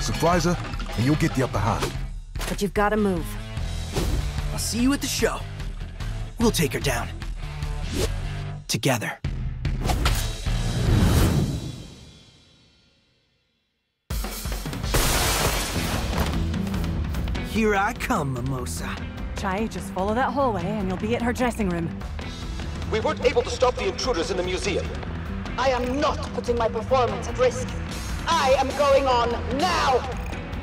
Surprise her, and you'll get the upper hand. But you've gotta move. I'll see you at the show. We'll take her down. Together. Here I come, Mimosa. Chai, just follow that hallway and you'll be at her dressing room. We weren't able to stop the intruders in the museum. I am not putting my performance at risk. I am going on now!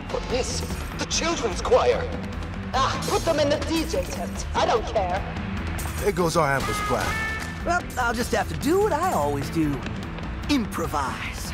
But this, the children's choir. Ah, put them in the DJ tent. I don't care. There goes our ambush plan. Well, I'll just have to do what I always do. Improvise.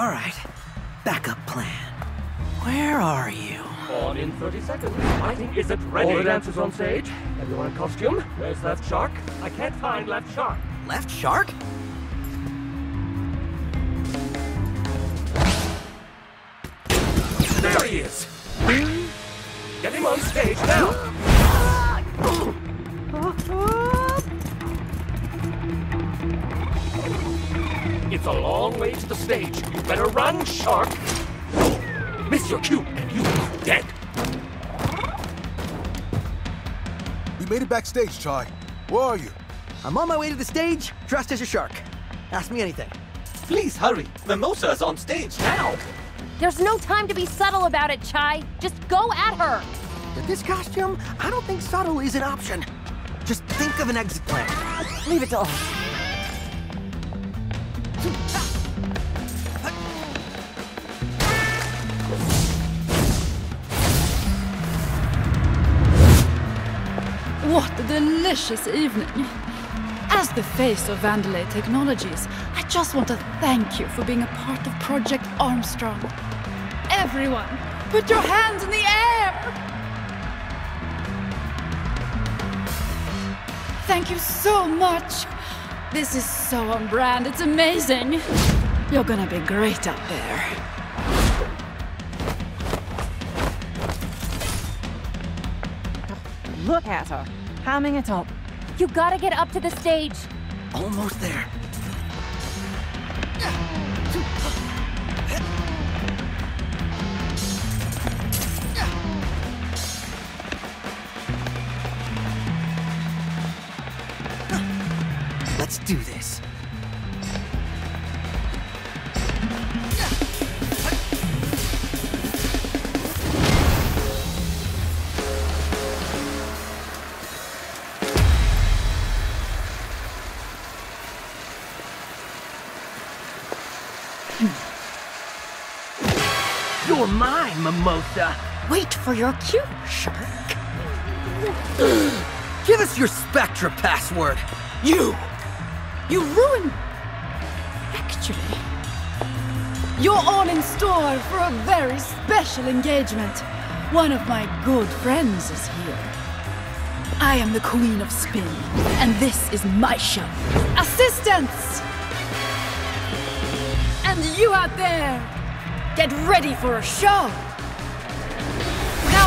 All right, backup plan. Where are you? On in 30 seconds. Lighting isn't ready. All the dancers on stage. Everyone in costume. Where's left shark? I can't find left shark. Left shark? There he is. Get him on stage now. Ah! It's a long way to the stage. You better run, shark. Miss your cue, and you are dead. We made it backstage, Chai. Where are you? I'm on my way to the stage, dressed as a shark. Ask me anything. Please hurry. Mimosa's on stage now. There's no time to be subtle about it, Chai. Just go at her. With this costume, I don't think subtle is an option. Just think of an exit plan. Leave it to us. What a delicious evening. As the face of Vandelay Technologies, I just want to thank you for being a part of Project Armstrong. Everyone, put your hands in the air! Thank you so much. This is so on brand, it's amazing. You're gonna be great up there. Look at her, hamming it up. You gotta get up to the stage. Almost there. Let's do this. Wait for your cue, shark. [GASPS] Give us your Spectra password. You! You ruined. Actually, you're all in store for a very special engagement. One of my good friends is here. I am the Queen of Spin, and this is my show. Assistance! And you out there, get ready for a show.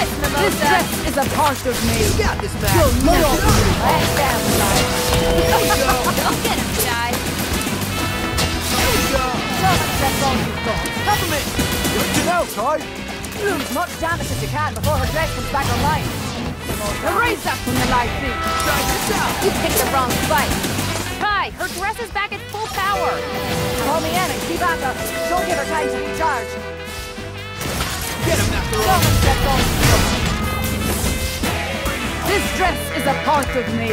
this, Mimosa. This dress is a part of me. Chai, her dress is protecting her. You won't be able to directly damage her. You'll have to stun her to even have a chance. Take this, Mimosa. This dress is a part of me. You got this, man. You'll never be let down, Chai. Don't get him, That's all you've got. Peppermint! Good to know, Chai. Do as much damage as you can before her dress comes back online. Erase that from the live feed. You picked the wrong fight. Chai, her dress is back at full power. Call me in and keep at her. Don't give her time to recharge. This dress is a part of me.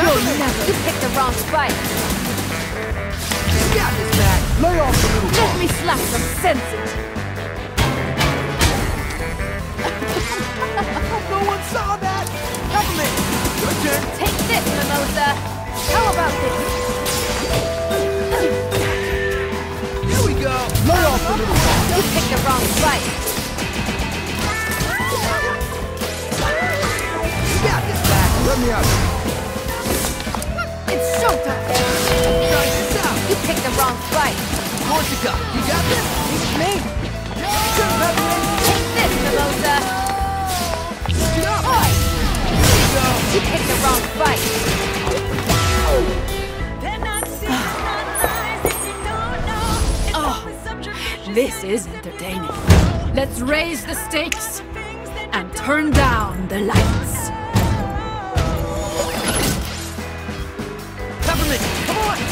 You'll never. You picked the wrong fight. Got his back. Lay off the little Let me slap some sense into [LAUGHS] No one saw that! Help me! Your turn. Take this, Mimosa. How about this? Here we go. Lay off the little You picked the wrong fight. Let me out. It's showtime. You picked the wrong fight. Korsica, you got this? It's me. Take this, Mimosa. You picked the wrong fight. Oh, this is entertaining. Let's raise the stakes and turn down the lights.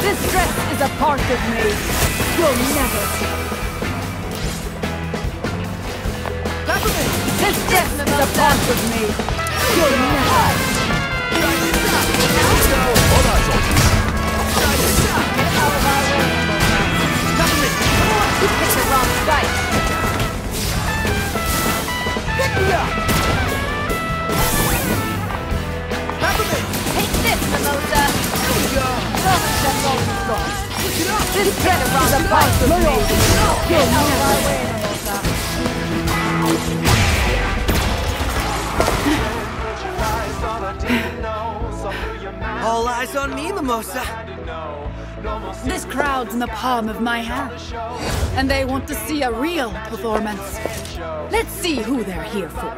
This dress is a part of me. You'll never. This dress is a part of me. You'll never. The wrong. Pick me up. Take this, Mimosa. All eyes on me, Mimosa. This crowd's in the palm of my hand, and they want to see a real performance. Let's see who they're here for.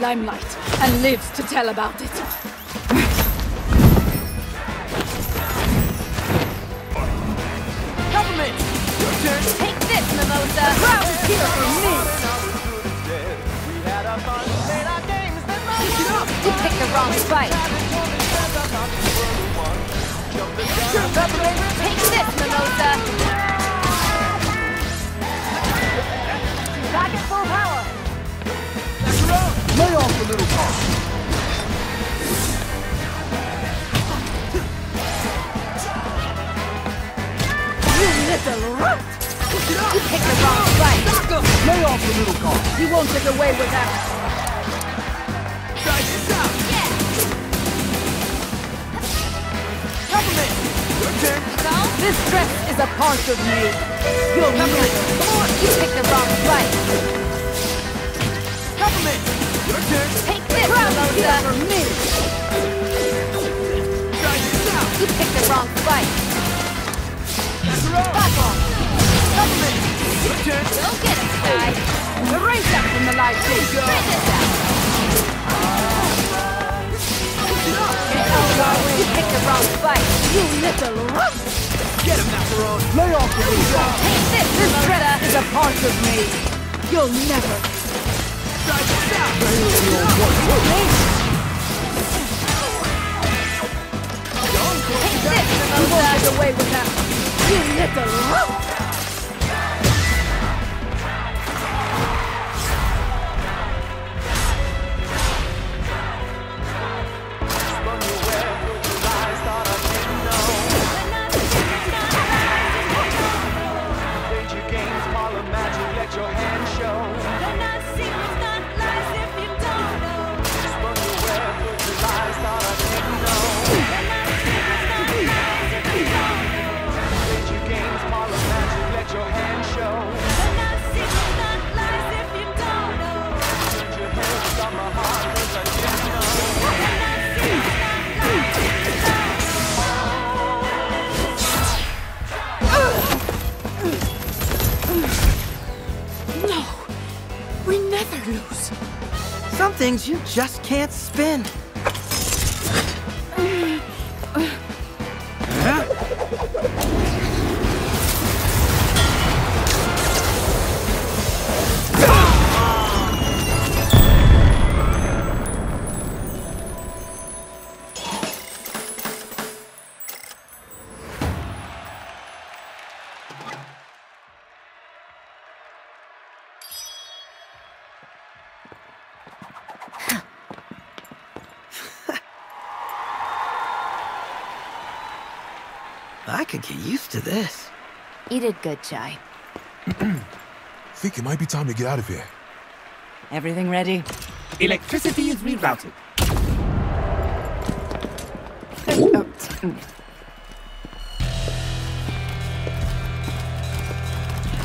Limelight and lives to tell about it. Peppermint, your turn. Take this, Mimosa. Crowd is here for me. You picked the wrong fight. Fight. Lay off the little car. You won't get away with that. Try this out. Peppermint, your turn. This dress is a part of me. You'll never. You picked the wrong fight. Peppermint, your turn. Take this, here for me. Try this out. You picked the wrong fight. Back off. Peppermint, turn. Go get him, Sky. Erase that from the light, this out. You picked the wrong fight. You little rat! Get him, Macaron. Lay off the car. Take this, This dress is a part of me. You'll never. Take this, Mimosa. You little rat! Things you just can't spin. You did good, Chai. [CLEARS THROAT] Think it might be time to get out of here. Everything ready? Electricity is rerouted. Oh,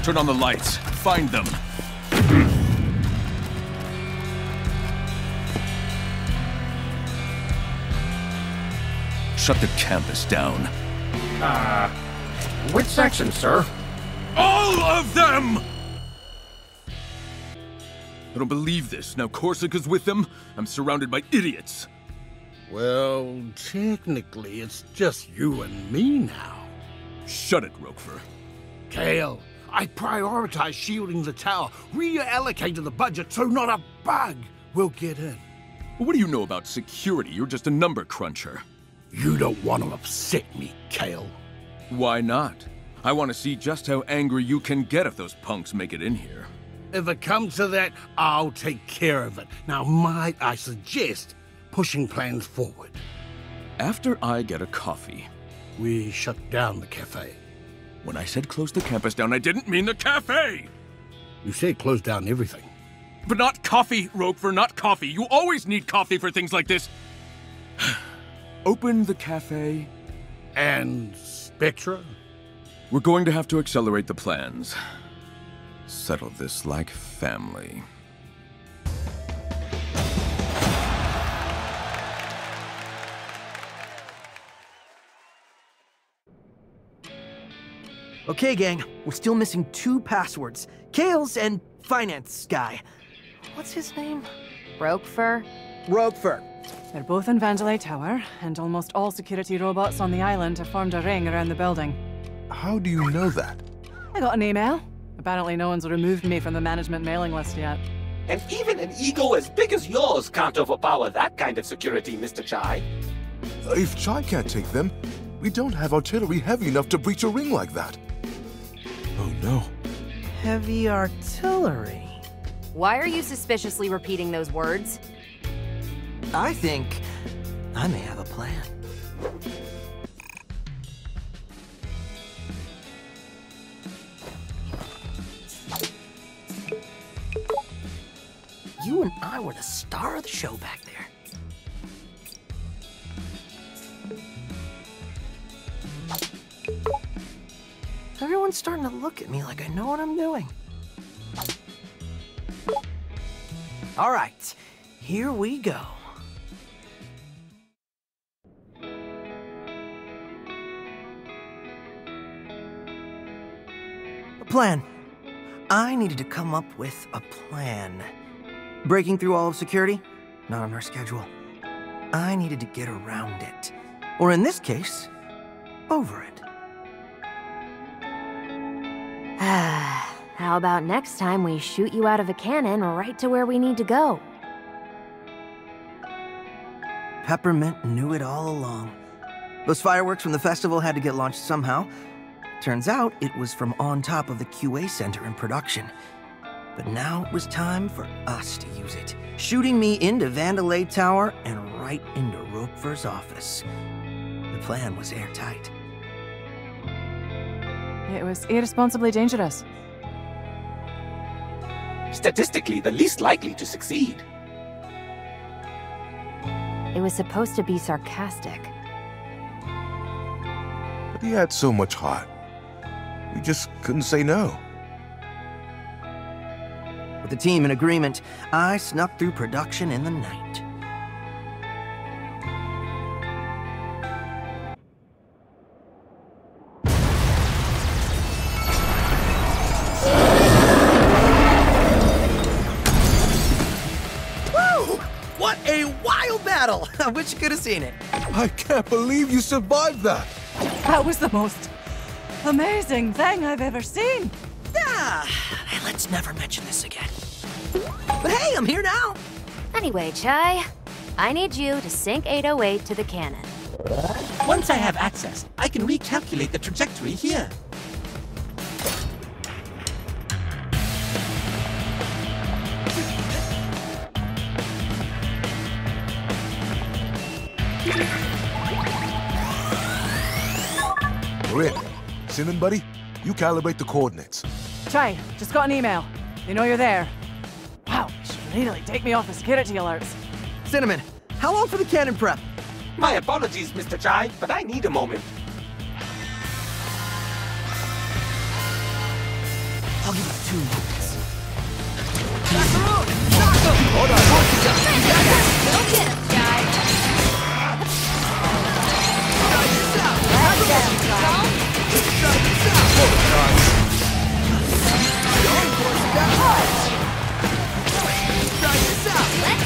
Turn on the lights. Find them. [CLEARS THROAT] Shut the campus down. Uh, which section, sir? All of them! I don't believe this. Now Korsica's with them. I'm surrounded by idiots. Well, technically, it's just you and me now. Shut it, Roquefort. Kale, I prioritize shielding the tower, reallocated the budget so not a bug will get in. What do you know about security? You're just a number cruncher. You don't want to upset me, Kale. Why not? I want to see just how angry you can get if those punks make it in here. If it comes to that, I'll take care of it. Now, might I suggest pushing plans forward? After I get a coffee. We shut down the cafe. When I said close the campus down, I didn't mean the cafe! You said close down everything. But not coffee, Roquefort, not coffee. You always need coffee for things like this. [SIGHS] Open the cafe. And Spectra? We're going to have to accelerate the plans. Settle this like family. Okay, gang, we're still missing two passwords. Kale's and finance guy. What's his name? Roquefort? Roquefort. They're both in Vandelay Tower, and almost all security robots on the island have formed a ring around the building. How do you know that? I got an email. Apparently no one's removed me from the management mailing list yet. And even an ego as big as yours can't overpower that kind of security, Mr. Chai. If Chai can't take them, we don't have artillery heavy enough to breach a ring like that. Oh no. Heavy artillery. Why are you suspiciously repeating those words? I think I may have a plan. You and I were the star of the show back there. Everyone's starting to look at me like I know what I'm doing. All right, here we go. A plan. I needed to come up with a plan. Breaking through all of security? Not on our schedule. I needed to get around it. Or in this case, over it. [SIGHS] How about next time we shoot you out of a cannon right to where we need to go? Peppermint knew it all along. Those fireworks from the festival had to get launched somehow. Turns out it was from on top of the QA center in production. But now it was time for us to use it, shooting me into Vandelay Tower and right into Roquefort's office. The plan was airtight. It was irresponsibly dangerous. Statistically, the least likely to succeed. It was supposed to be sarcastic. But he had so much heart. We just couldn't say no. With the team in agreement, I snuck through production in the night. [LAUGHS] I wish you could have seen it. I can't believe you survived that. That was the most amazing thing I've ever seen. Ah, let's never mention this again. But hey, I'm here now. Anyway, Chai, I need you to sync 808 to the cannon. Once I have access, I can recalculate the trajectory here. We're in. Cinnamon, buddy, you calibrate the coordinates. Chai, just got an email. They know you're there. Wow, you should really take me off the security alerts. Cinnamon, how long for the cannon prep? My apologies, Mr. Chai, but I need a moment. I'll give you two minutes. Hold on.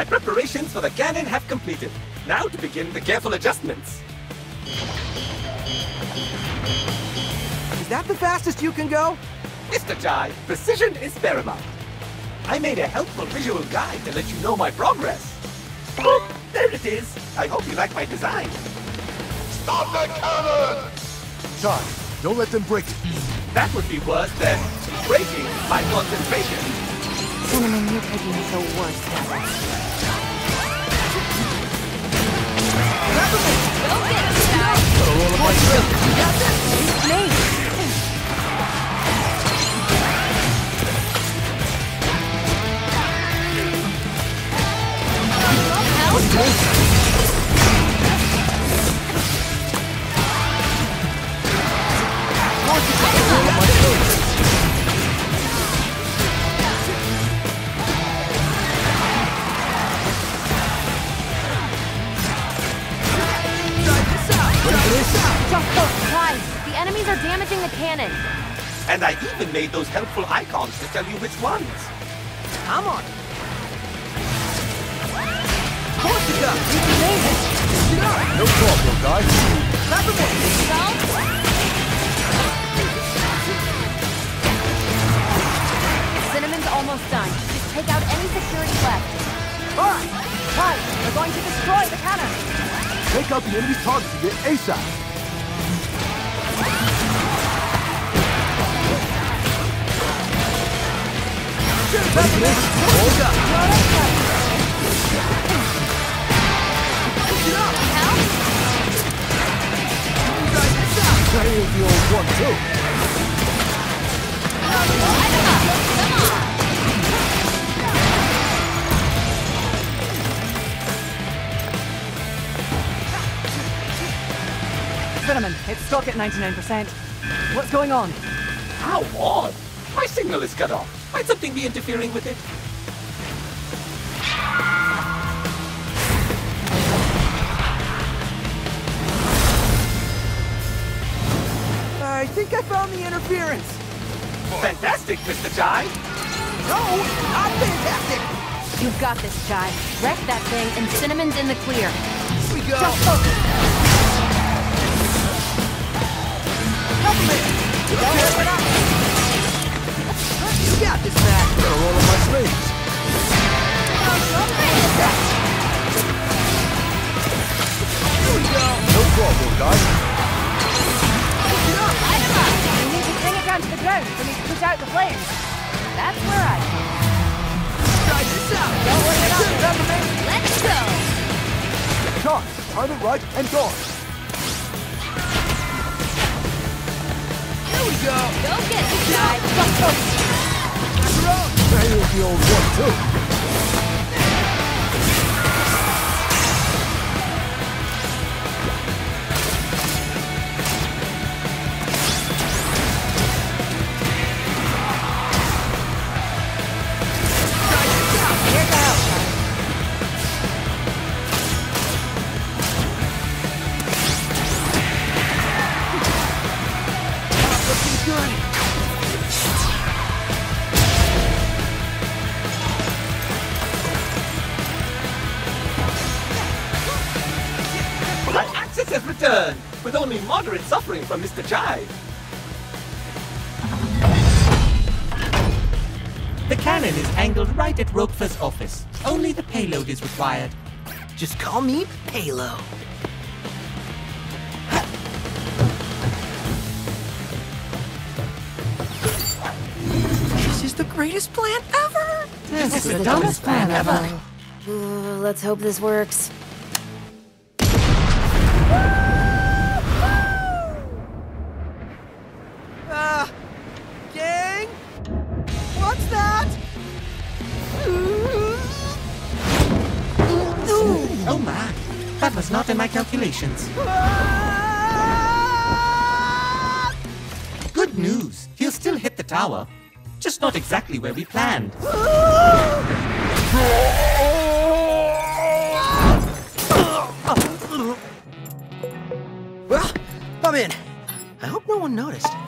My preparations for the cannon have completed. Now to begin the careful adjustments. Is that the fastest you can go? Mr. Chai, precision is paramount. I made a helpful visual guide to let you know my progress. Oh, there it is. I hope you like my design. Stop the cannon! Chai, don't let them break it. That would be worse than breaking my concentration. Cinnamon, you're picking the worst ever. Go get of my space. Me! Just those Christ! The enemies are damaging the cannon. And I even made those helpful icons to tell you which ones. Come on. Korsica, you can name it. No problem, guys. Peppermint. Cinnamon's almost done. Just take out any security left. All right. Chai, they're going to destroy the cannon. Take out the enemy targets again ASAP. It's stuck at 99%. What's going on? How odd. My signal is cut off. Might something be interfering with it? I think I found the interference. Fantastic, Mr. Chai. No, not fantastic. You've got this, Chai. Wreck that thing, and Cinnamon's in the clear. Here we go. Just focus. Peppermint. You got this, Matt. Gotta roll on my sleeves. Here we go. No problem, guys. You need to bring it down to the ground for me to put out the flames. That's where I come. Try this out. Don't worry it. Let's go. Time it right and gone. Here we go. Go get him, guys. Trying with the old one, too. From Mr. Jive. The cannon is angled right at Roquefort's office. Only the payload is required. Just call me Payload. This is the greatest plan ever! This, is the dumbest plan ever. Uh, let's hope this works. My calculations. Good news, he'll still hit the tower. Just not exactly where we planned. Well, I'm in. I hope no one noticed.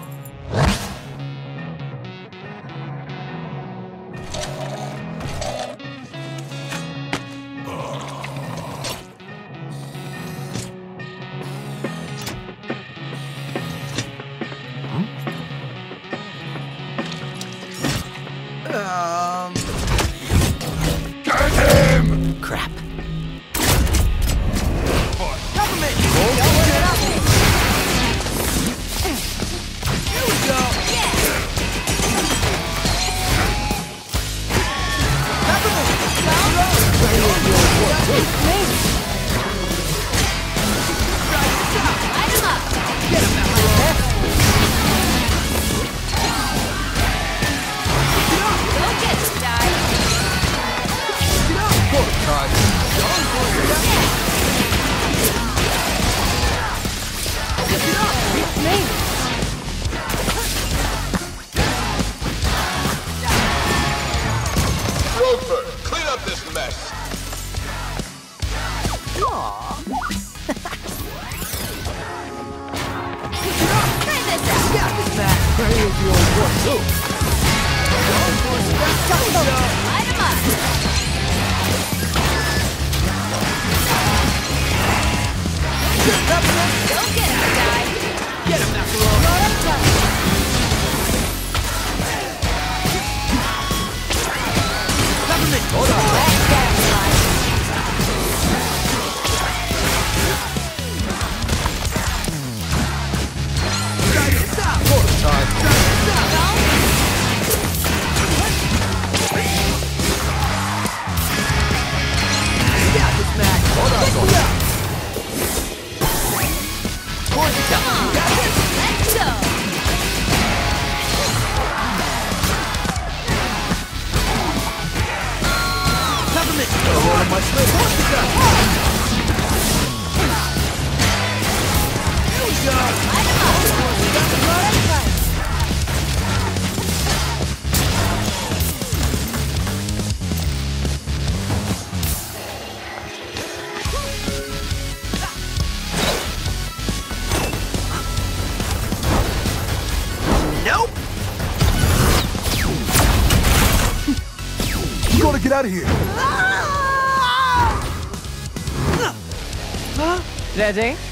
Ready?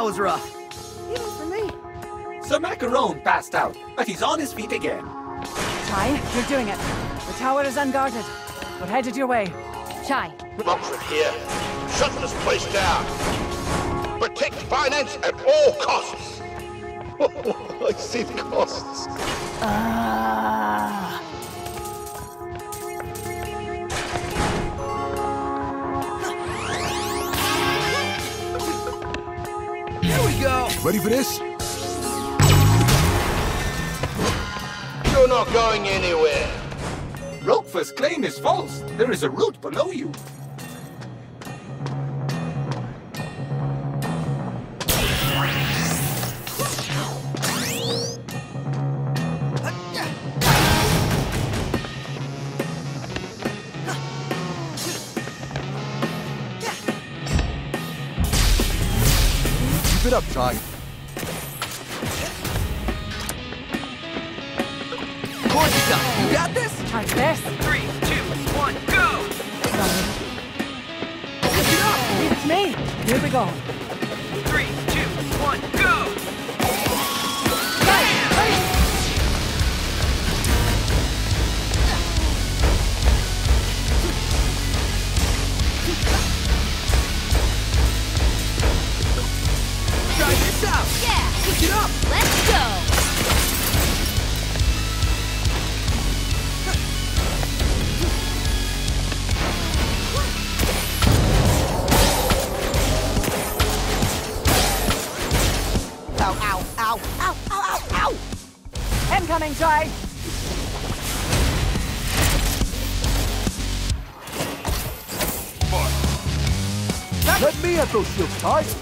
That was rough. Even for me. Sir Macaron passed out, but he's on his feet again. Chai, you're doing it. The tower is unguarded. We're headed your way. Chai. from here. Shut this place down. Protect finance at all costs. [LAUGHS] Oh, I see the costs. For this? You're not going anywhere. Roquefort's claim is false. There is a route below you. At those shields,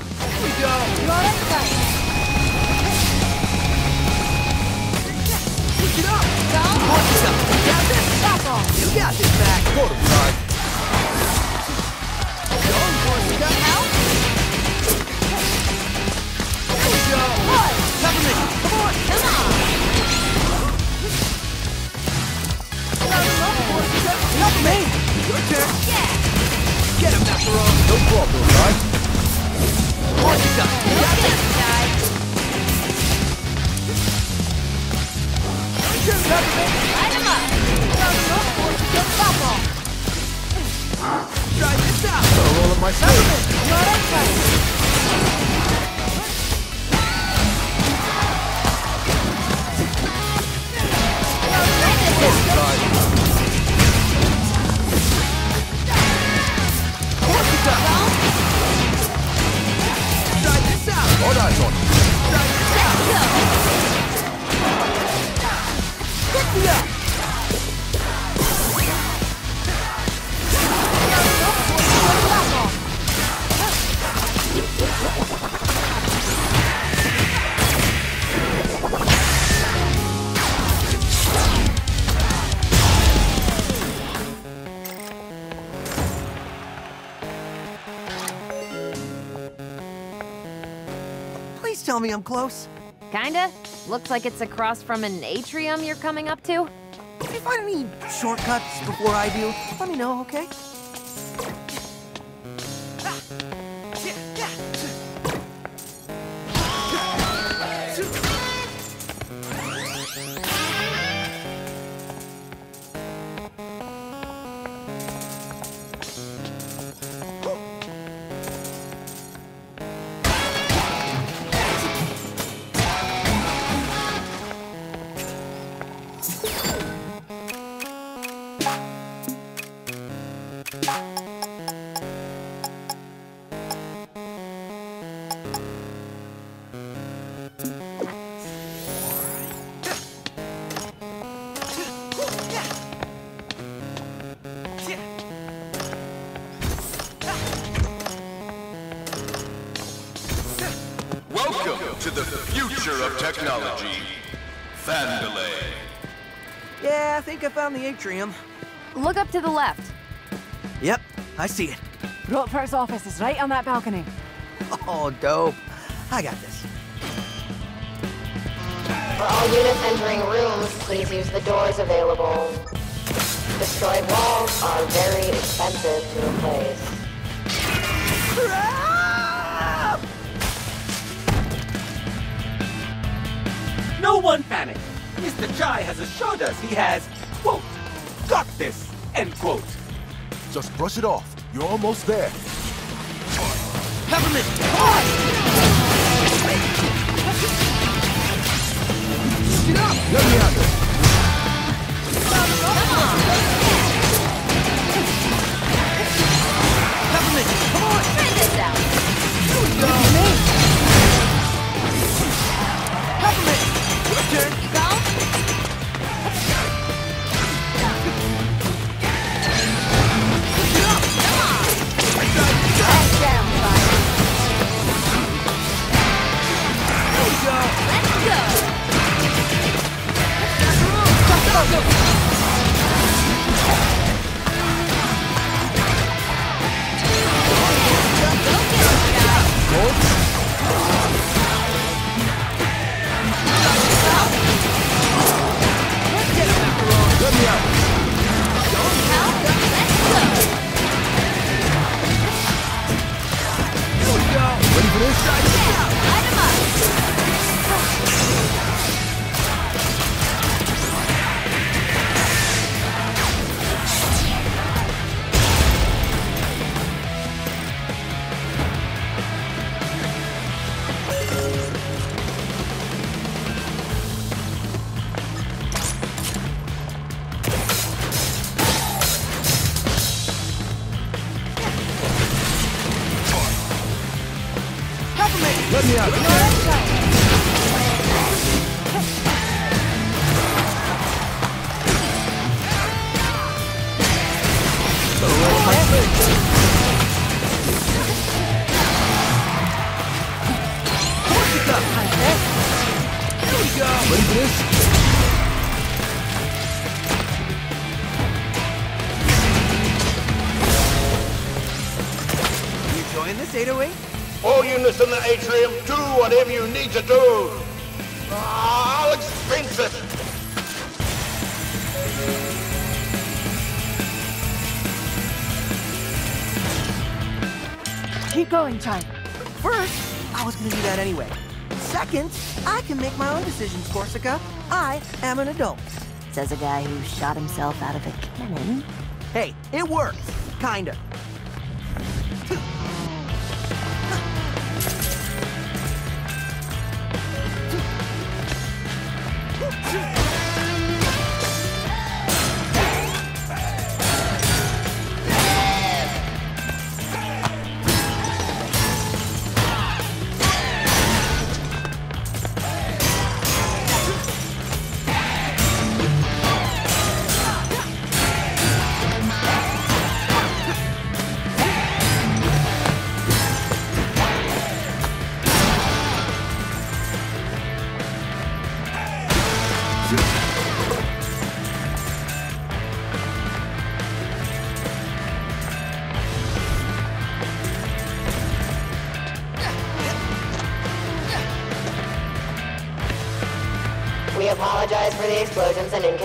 tell me I'm close. Kinda. Looks like it's across from an atrium you're coming up to. If you find any shortcuts before I do, let me know, okay? Think I found the atrium. Look up to the left. Yep, I see it. Roquefort's office is right on that balcony. Oh, dope. I got this. For all units entering rooms, please use the doors available. Destroyed walls are very expensive to replace. No one panic. Mr. Chai has assured us he has, brush it off. You're almost there. You enjoying this 808? All units in the atrium, do whatever you need to do. Ah, I'll expense it. Keep going, Chai. First, I was gonna do that anyway. Second, I can make my own decisions, Korsica. I am an adult. Says a guy who shot himself out of a cannon. Hey, it works. Kinda. We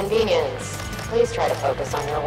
inconvenience. Please try to focus on your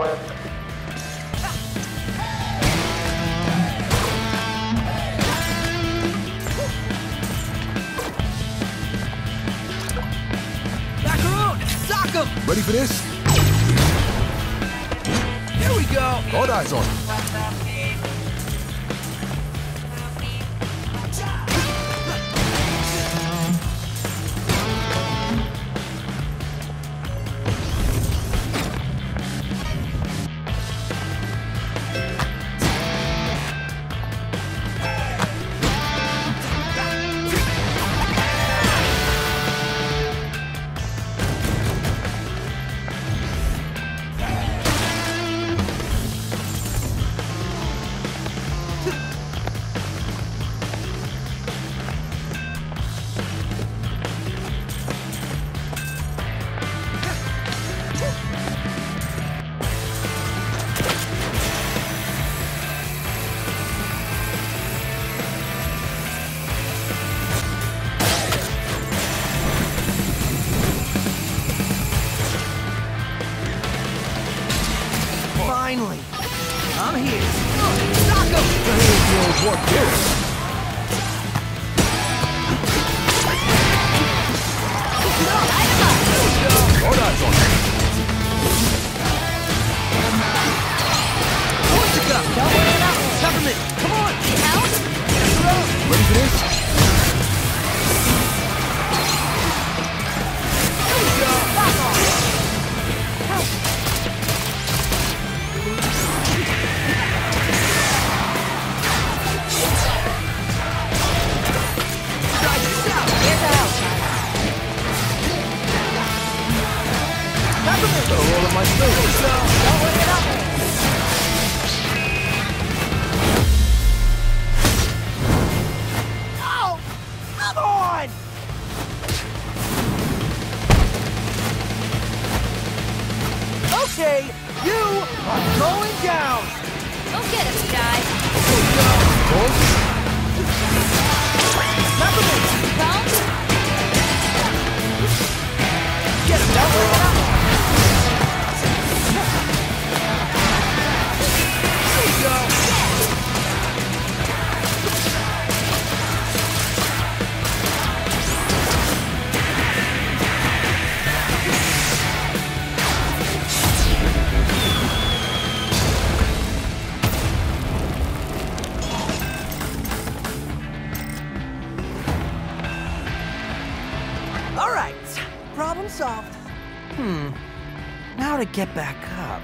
get back up.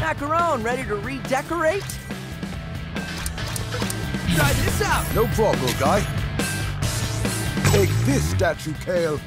Macaron, ready to redecorate? Try this out! No problem, guy. Take this, statue Kale.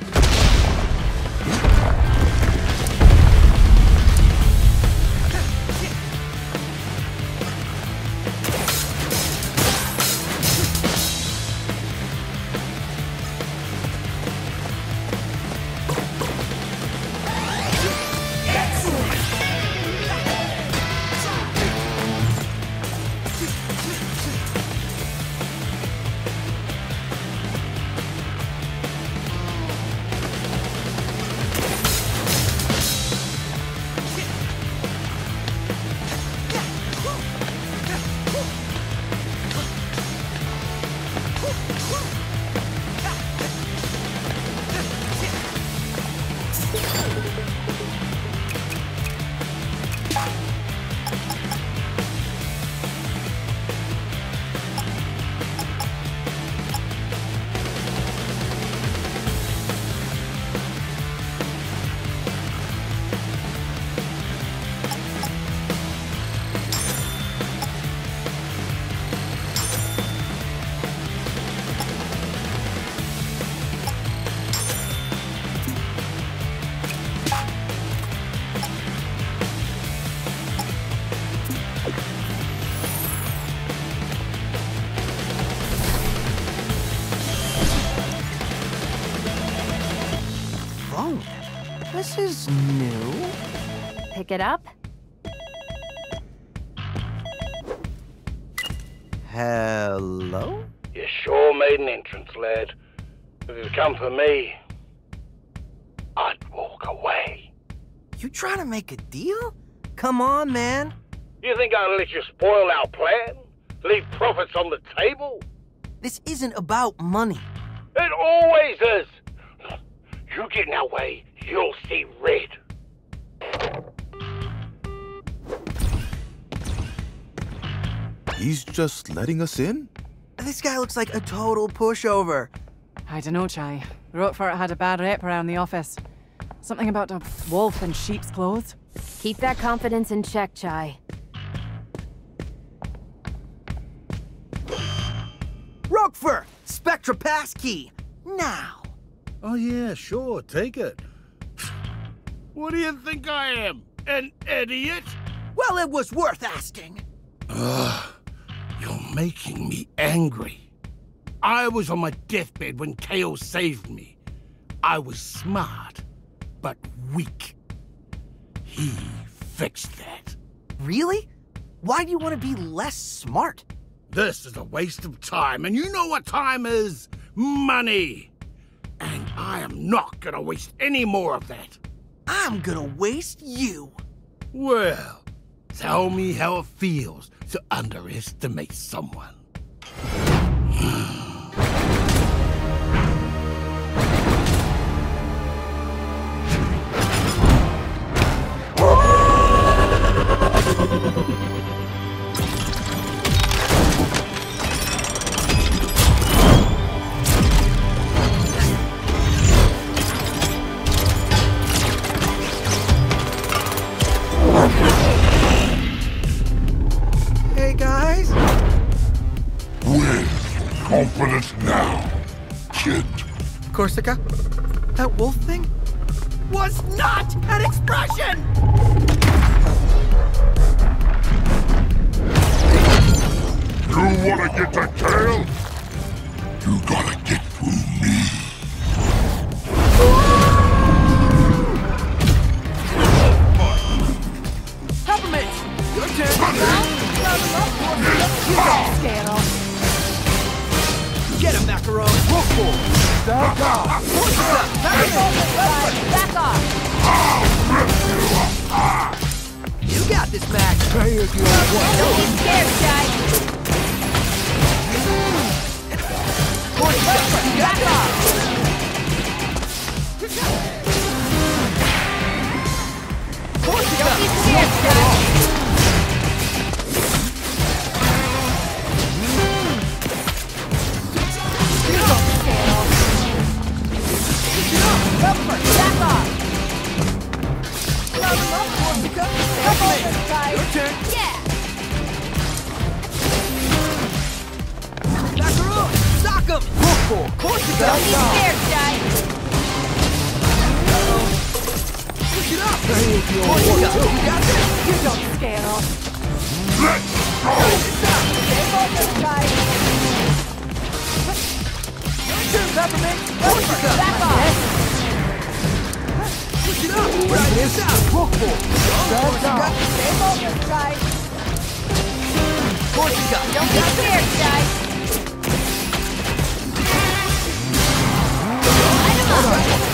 Is new. Pick it up? Hello? You sure made an entrance, lad. If it come for me, I'd walk away. You trying to make a deal? Come on, man. You think I'd let you spoil our plan? Leave profits on the table? This isn't about money. It always is. Just letting us in? This guy looks like a total pushover. I dunno, Chai. Roquefort had a bad rep around the office. Something about a wolf in sheep's clothes. Keep that confidence in check, Chai. Roquefort! Spectra passkey! Now! Oh, yeah, sure, take it. What do you think I am? An idiot? Well, it was worth asking. Ugh, you're making me angry. I was on my deathbed when Kale saved me. I was smart, but weak. He fixed that. Really? Why do you want to be less smart? This is a waste of time, and you know what time is? Money! And I am not gonna waste any more of that. I'm gonna waste you. Well, tell me how it feels to underestimate someone. [LAUGHS] confidence now, kid. Korsica, that wolf thing was not an expression! You wanna get to Kale? You gotta get through me. Help Peppermint! Your turn! Get him, Macaron! Wolfball! Back off! Back off! You got this, Mac! Don't be scared, guy. Back off! Don't be scared, guy. Back off! Your turn! Yeah! Macaron! Sock him! Wolfball! Korsica! Don't be scared, guy. Push it up! Korsica! You got this! You don't scare us. Turn, Peppermint! Korsica! Back off! Push it up! Out! Wolfball! Korsica! Korsica! Don't be scared. Light 'em up.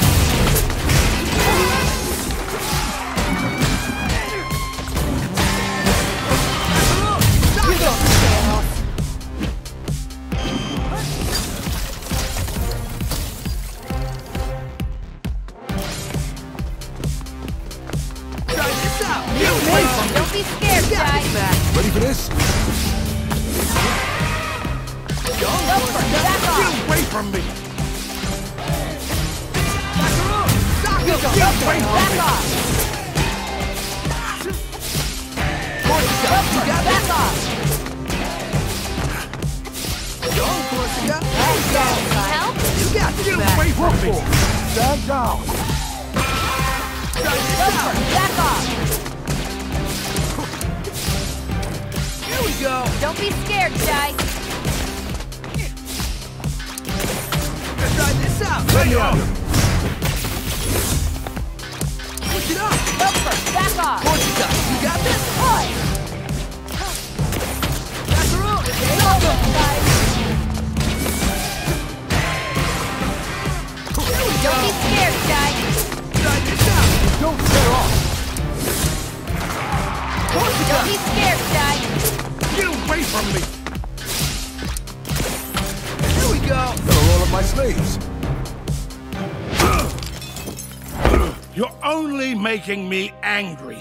Making me angry.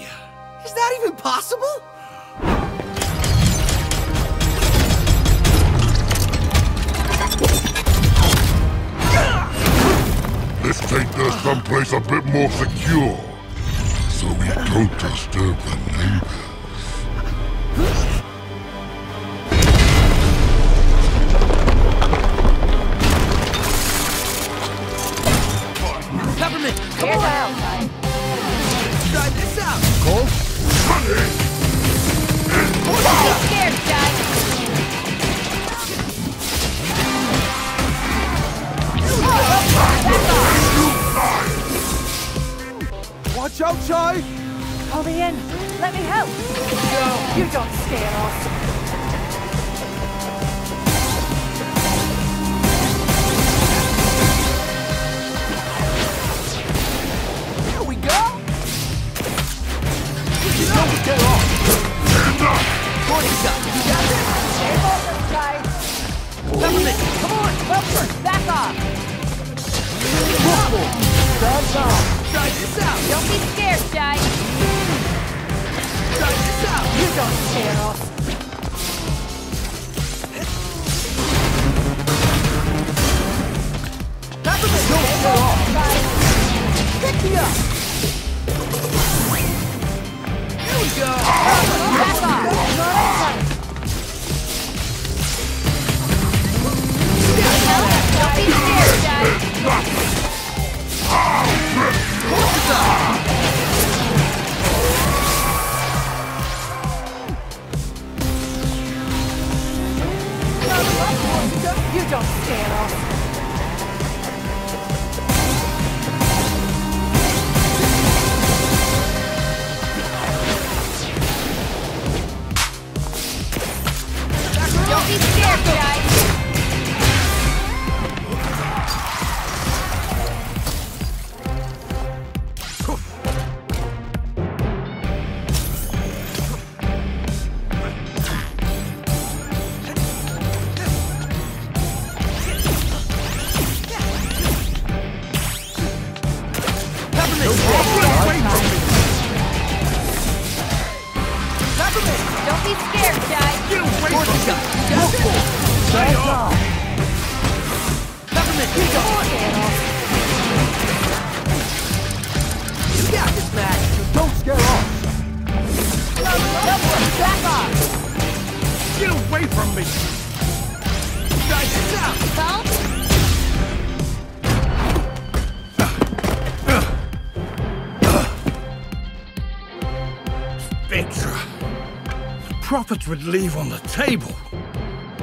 Would leave on the table.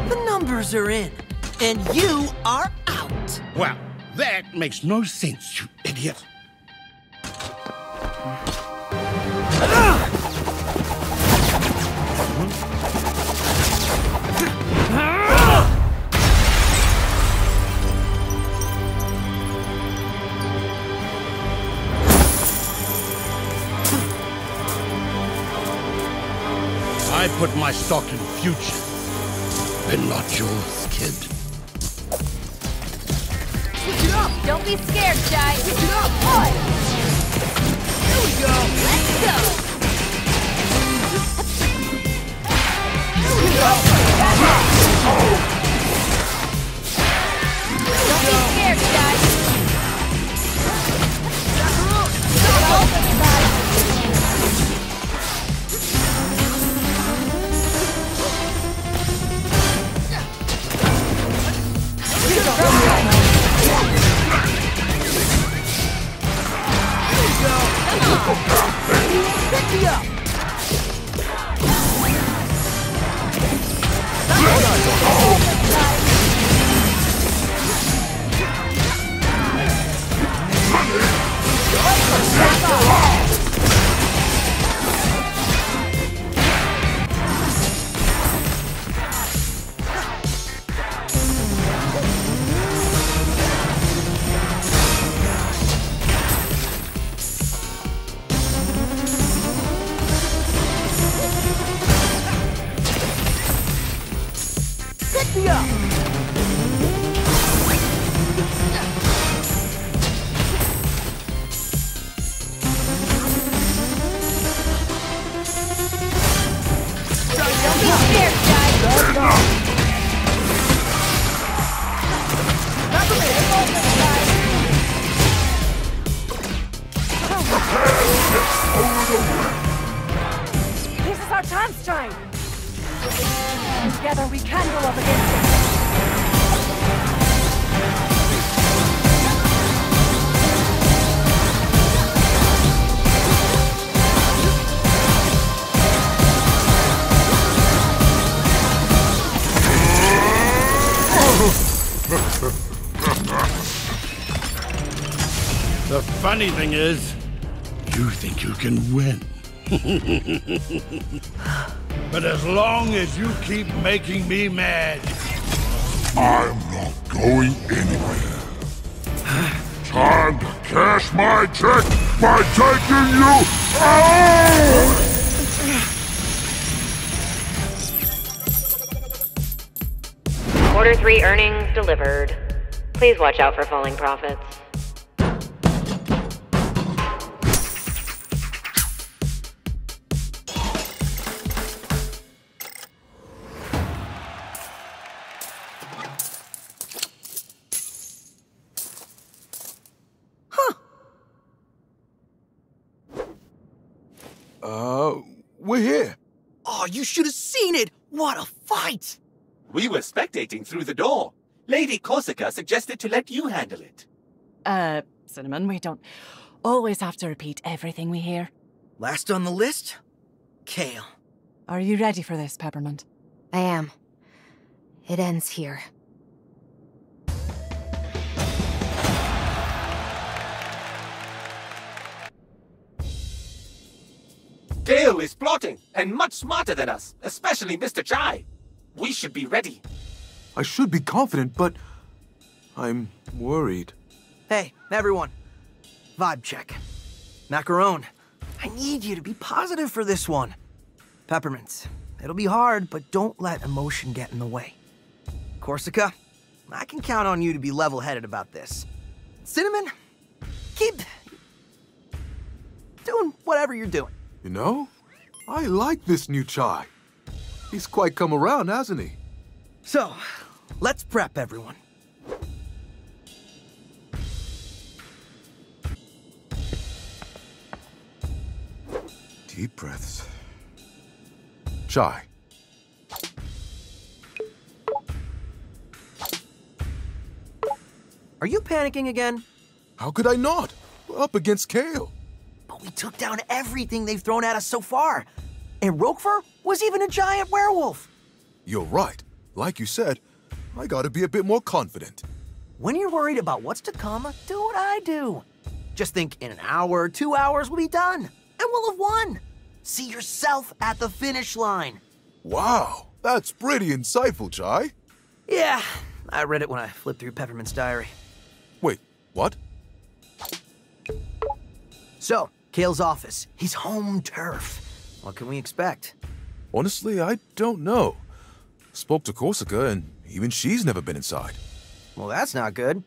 The numbers are in, and you are out! Well, that makes no sense, put my stock in future, and not yours, kid. Switch it up! Don't be scared, guys. Switch it up! Boy! Here we go! Let's go. Here we go! Funny thing is, you think you can win. [LAUGHS] but as long as you keep making me mad, I'm not going anywhere. Time to cash my check by taking you out! Quarter three earnings delivered. Please watch out for falling profits. Lady Korsica suggested to let you handle it. Uh, Cinnamon, we don't always have to repeat everything we hear. Last on the list? Kale. Are you ready for this, Peppermint? I am. It ends here. Kale is plotting, and much smarter than us, especially Mr. Chai. We should be ready. I should be confident, but I'm worried. Hey, everyone. Vibe check. Macaron, I need you to be positive for this one. Peppermints, it'll be hard, but don't let emotion get in the way. Korsica, I can count on you to be level-headed about this. Cinnamon, keep doing whatever you're doing. You know, I like this new chai. He's quite come around, hasn't he? So, let's prep everyone. Deep breaths. Chai. Are you panicking again? How could I not? We're up against Kale. But we took down everything they've thrown at us so far. And Roquefort was even a giant werewolf. You're right. Like you said, I gotta be a bit more confident. When you're worried about what's to come, do what I do. Just think in an hour, two hours, we'll be done. And we'll have won. See yourself at the finish line. Wow, that's pretty insightful, Chai. Yeah, I read it when I flipped through Peppermint's diary. Wait, what? So, Kale's office. He's home turf. What can we expect? Honestly, I don't know. Spoke to Korsica, and even she's never been inside. Well, that's not good.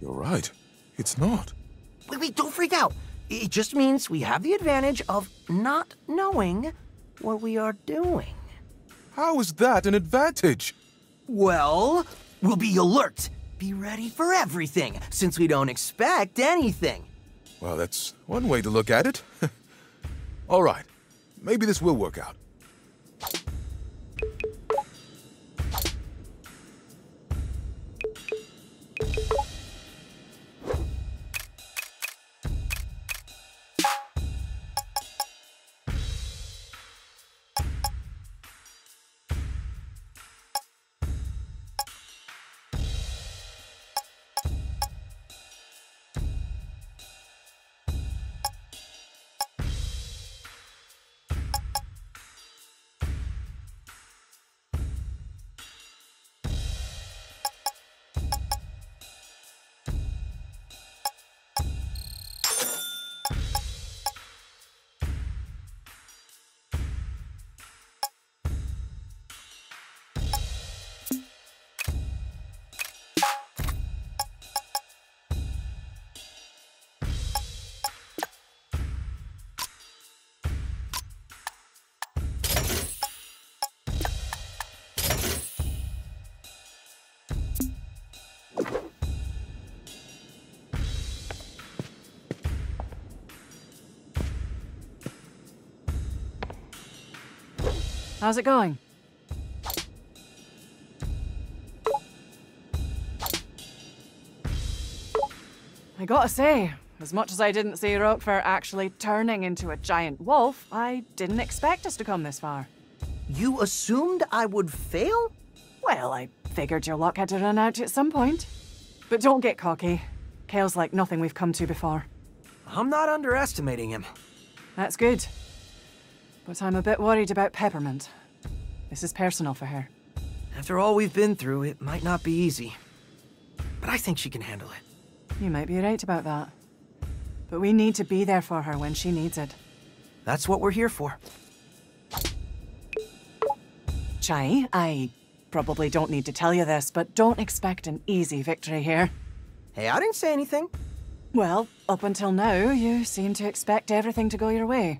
You're right. It's not. Wait, wait, don't freak out. It just means we have the advantage of not knowing what we are doing. How is that an advantage? Well, we'll be alert. Be ready for everything, since we don't expect anything. Well, that's one way to look at it. [LAUGHS] All right. Maybe this will work out. How's it going? I gotta say, as much as I didn't see Roquefort actually turning into a giant wolf, I didn't expect us to come this far. You assumed I would fail? Well, I figured your luck had to run out at some point. But don't get cocky. Kale's like nothing we've come to before. I'm not underestimating him. That's good. But I'm a bit worried about Peppermint. This is personal for her. After all we've been through, it might not be easy. But I think she can handle it. You might be right about that. But we need to be there for her when she needs it. That's what we're here for. Chai, I probably don't need to tell you this, but don't expect an easy victory here. Hey, I didn't say anything. Well, up until now, you seem to expect everything to go your way.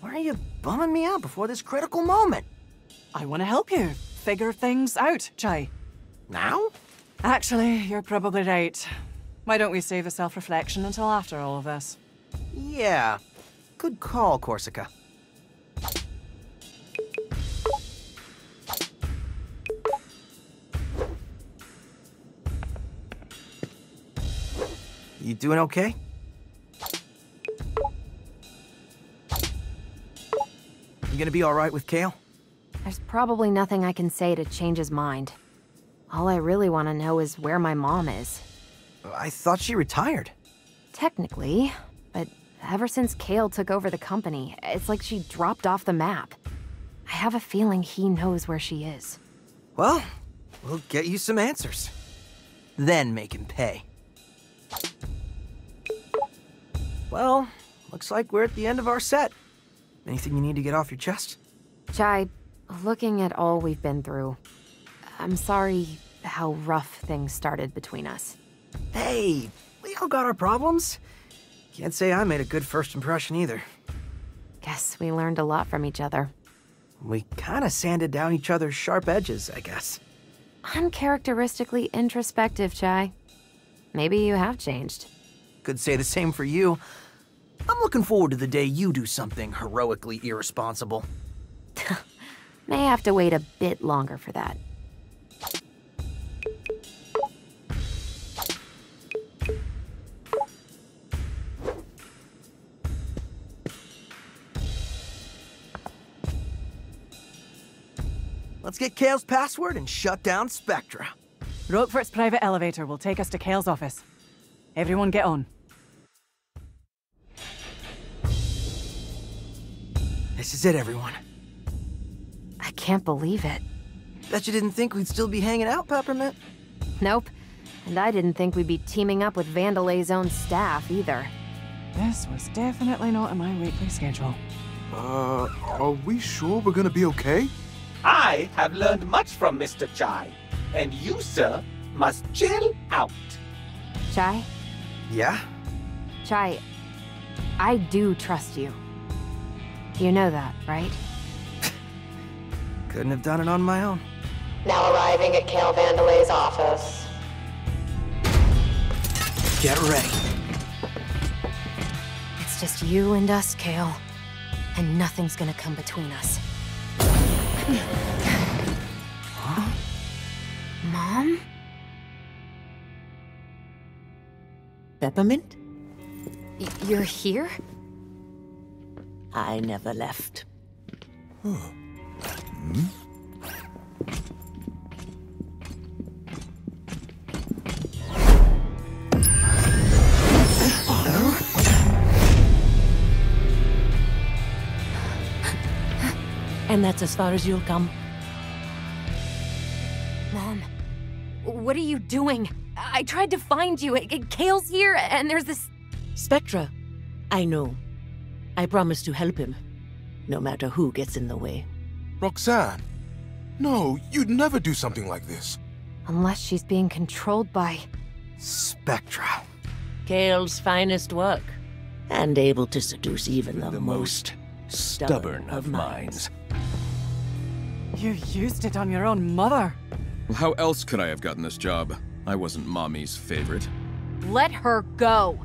Why are you bumming me out before this critical moment? I want to help you figure things out, Chai. Now? Actually, you're probably right. Why don't we save a self-reflection until after all of this? Yeah. Good call, Korsica. You doing okay? You gonna be alright with Kale? There's probably nothing I can say to change his mind. All I really want to know is where my mom is. I thought she retired. Technically, but Ever since Kale took over the company, it's like she dropped off the map. I have a feeling he knows where she is. Well, we'll get you some answers. Then make him pay. Well, looks like we're at the end of our set. Anything you need to get off your chest? Chai, looking at all we've been through, I'm sorry how rough things started between us. Hey, we all got our problems. Can't say I made a good first impression either. Guess we learned a lot from each other. We kinda sanded down each other's sharp edges, I guess. Uncharacteristically introspective, Chai. Maybe you have changed. Could say the same for you. I'm looking forward to the day you do something heroically irresponsible. [LAUGHS] May have to wait a bit longer for that. Let's get Kale's password and shut down Spectra. Roquefort's private elevator will take us to Kale's office. Everyone get on. This is it, everyone. I can't believe it. Bet you didn't think we'd still be hanging out, Peppermint? Nope. And I didn't think we'd be teaming up with Vandelay's own staff, either. This was definitely not in my weekly schedule. Uh, are we sure we're gonna be okay? I have learned much from Mr. Chai, and you, sir, must chill out. Chai? Yeah? Chai, I do trust you. You know that, right? Couldn't have done it on my own. Now arriving at Kale Vandelay's office. Get ready. It's just you and us, Kale. And nothing's gonna come between us. Mom? Peppermint? Y you're here? I never left. Hmm? And that's as far as you'll come? Mom, what are you doing? I tried to find you. Kale's here, and there's this. Spectra. I know. I promise to help him, no matter who gets in the way. Roxanne! No, you'd never do something like this. Unless she's being controlled by. Spectra. Kale's finest work, and able to seduce even the, the most stubborn, stubborn of minds. You used it on your own mother. Well, how else could I have gotten this job? I wasn't Mommy's favorite. Let her go!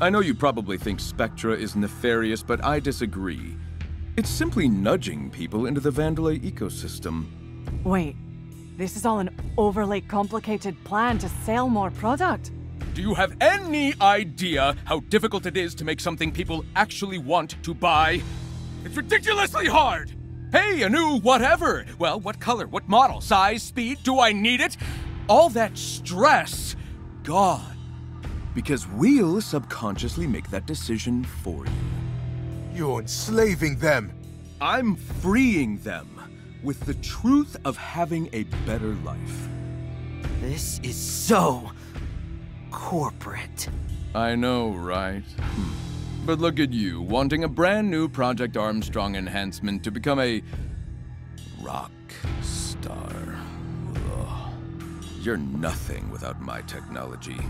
I know you probably think Spectra is nefarious, but I disagree. It's simply nudging people into the Vandelay ecosystem. Wait, this is all an overly complicated plan to sell more product? Do you have any idea how difficult it is to make something people actually want to buy? It's ridiculously hard! Hey, a new whatever! Well, what color, what model, size, speed, do I need it? All that stress, gone. Because we'll subconsciously make that decision for you. You're enslaving them. I'm freeing them with the truth of having a better life. This is so corporate. I know, right? Hmm. But look at you, wanting a brand new Project Armstrong enhancement to become a rock star. Ugh. You're nothing without my technology.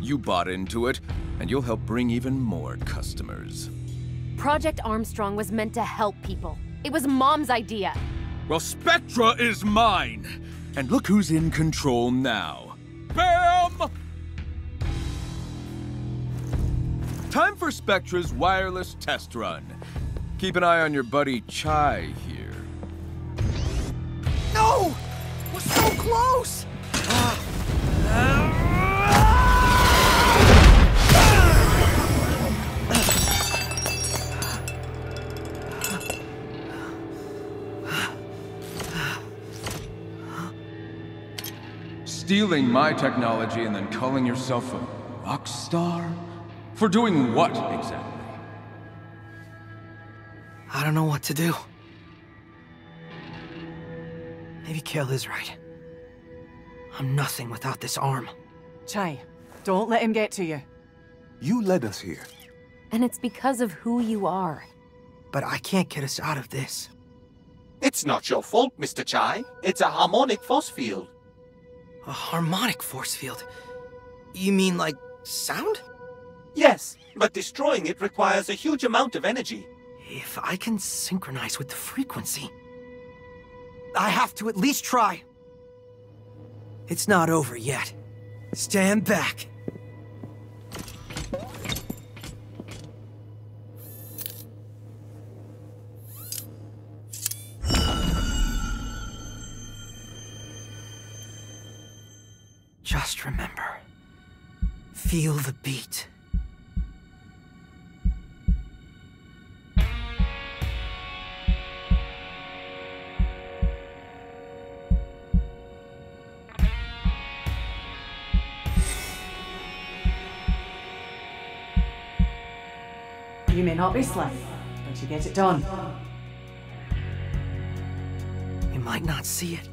You bought into it, and you'll help bring even more customers. Project Armstrong was meant to help people. It was Mom's idea. Well, Spectra is mine! And look who's in control now. Bam! Time for Spectra's wireless test run. Keep an eye on your buddy Chai here. No! We're so close! Ah. Stealing my technology and then calling yourself a rock star? For doing what, exactly? I don't know what to do. Maybe Kale is right. I'm nothing without this arm. Chai, don't let him get to you. You led us here. And it's because of who you are. But I can't get us out of this. It's not your fault, Mr. Chai. It's a harmonic force field. A harmonic force field? You mean like sound? Yes, but destroying it requires a huge amount of energy. If I can synchronize with the frequency, I have to at least try. It's not over yet. Stand back. Just remember. Feel the beat. You may not be slim, but you get it done. You might not see it.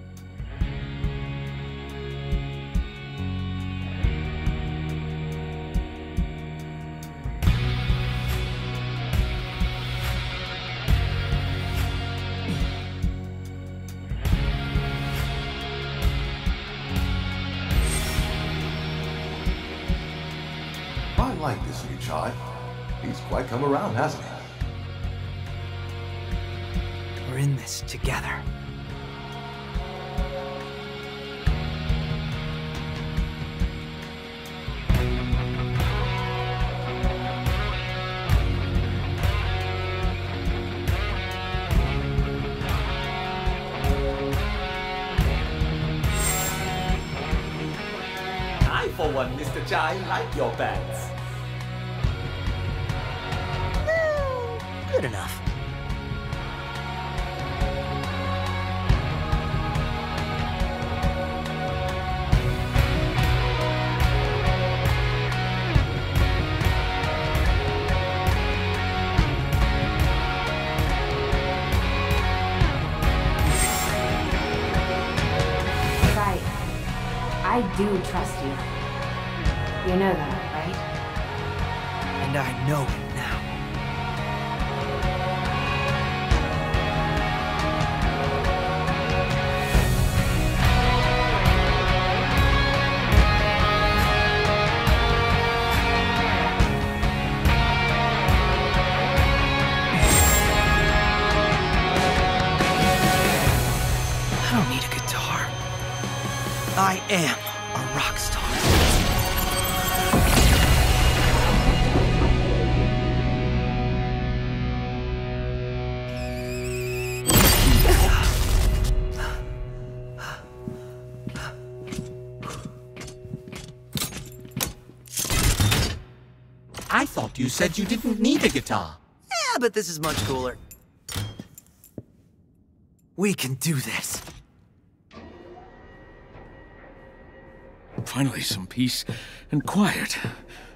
Come around, hasn't he? We're in this together. I, for one, Mr. Chai, like your pants. Enough. Said you didn't need a guitar. Yeah, but this is much cooler. We can do this. Finally, some peace and quiet.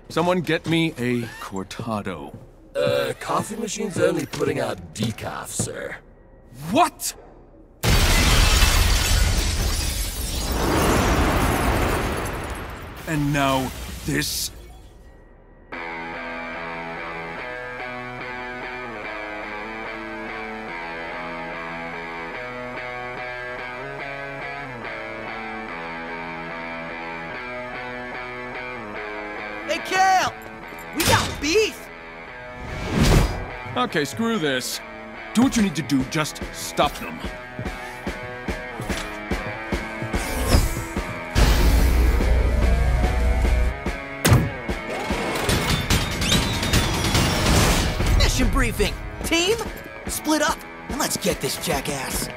Someone get me a cortado. Uh, coffee machine's only putting out decaf, sir. What? And now this. Okay, screw this. Do what you need to do, just stop them. Mission briefing! Team, split up and let's get this jackass.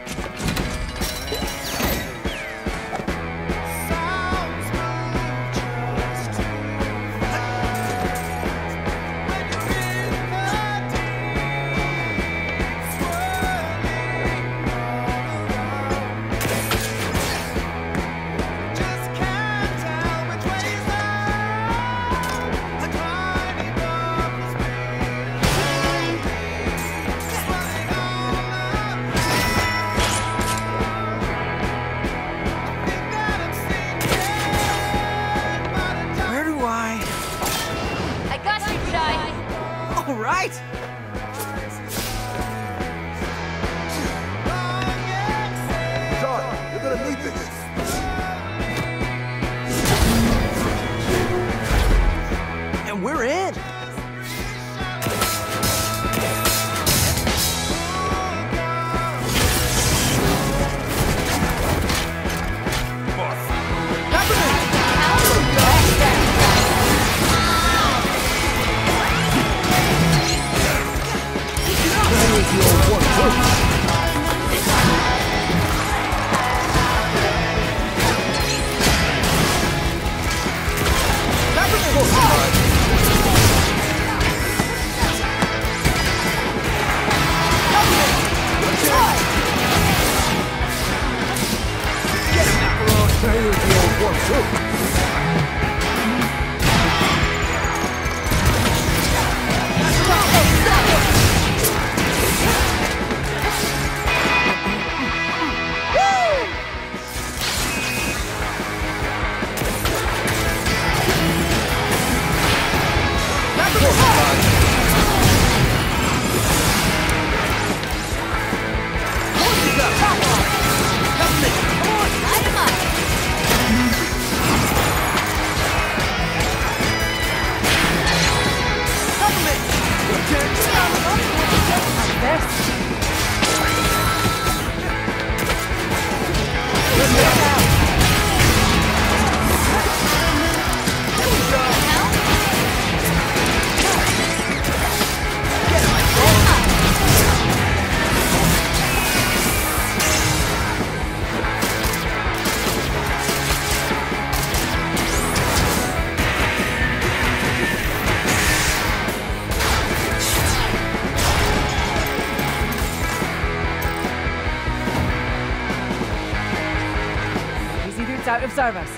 Of service.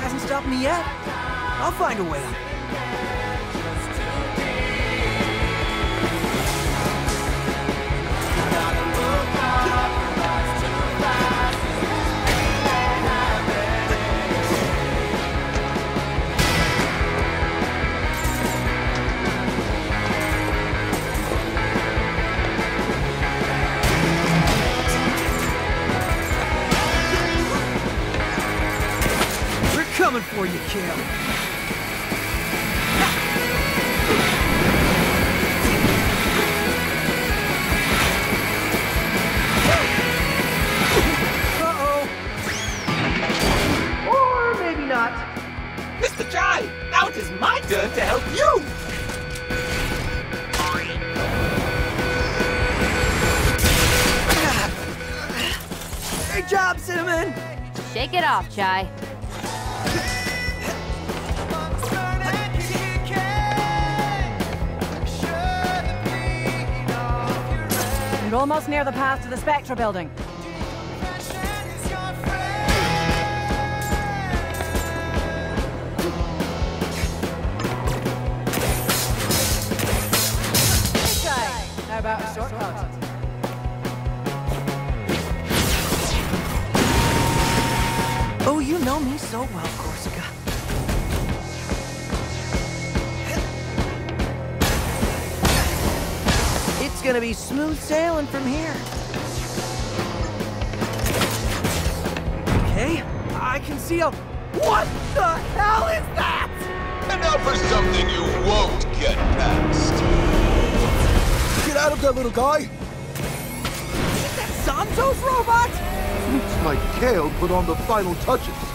Hasn't stopped me yet. I'll find a way. Near the path to the Spectra building. Gonna smooth sailing from here. Okay, I can see a... What the hell is that? And now for something you won't get past. Get out of there, little guy! Is that Zanzo's robot? Looks like Kale put on the final touches.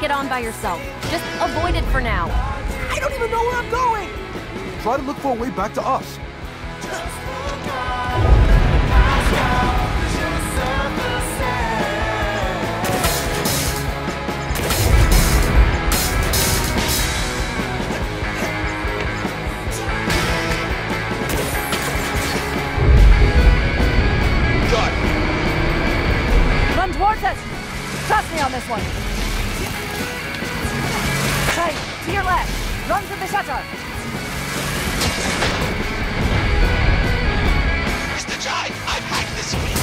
You won't take it on by yourself. Just avoid it for now. I don't even know where I'm going. Try to look for a way back to us. Run towards us! Trust me on this one. Left. Run for the shutter. Mr. Jive, I've hacked this week.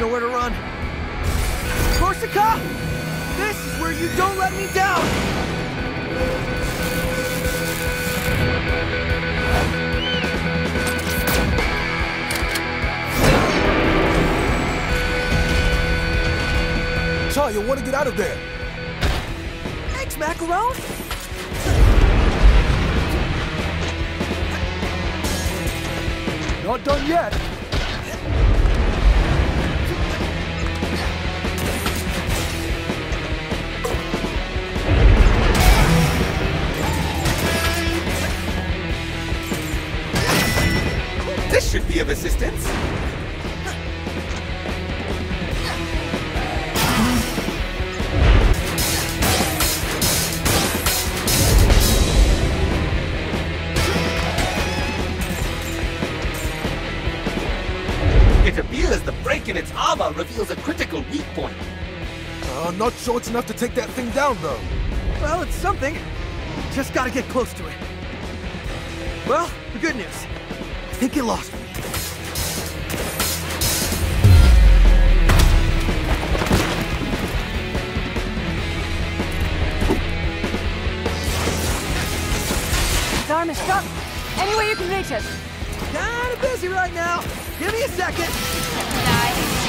Nowhere to run. Korsica! You don't let me down! Talia, want to get out of there. Thanks, Macaron! Not done yet. Should be of assistance. It appears the break in its armor reveals a critical weak point. Uh, not sure it's enough to take that thing down, though. Well, it's something. Just gotta get close to it. Well, the good news. I think it lost Any way you can reach it. Kinda busy right now. Give me a second. Gonna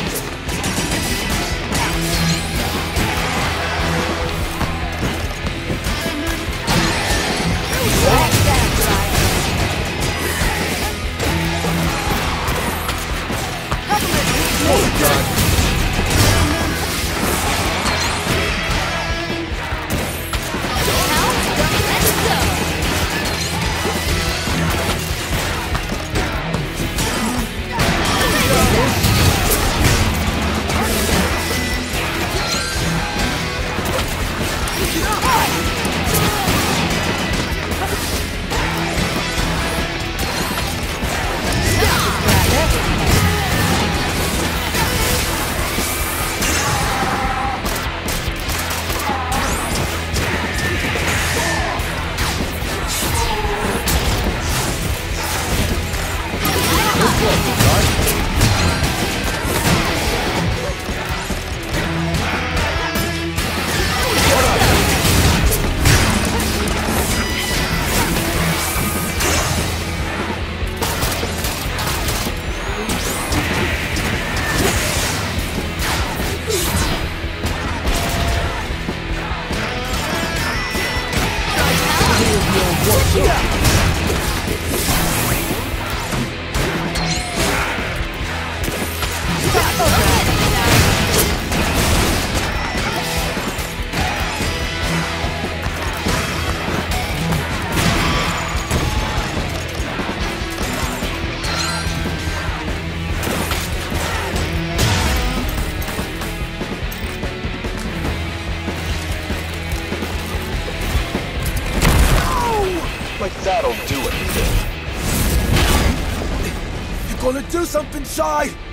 do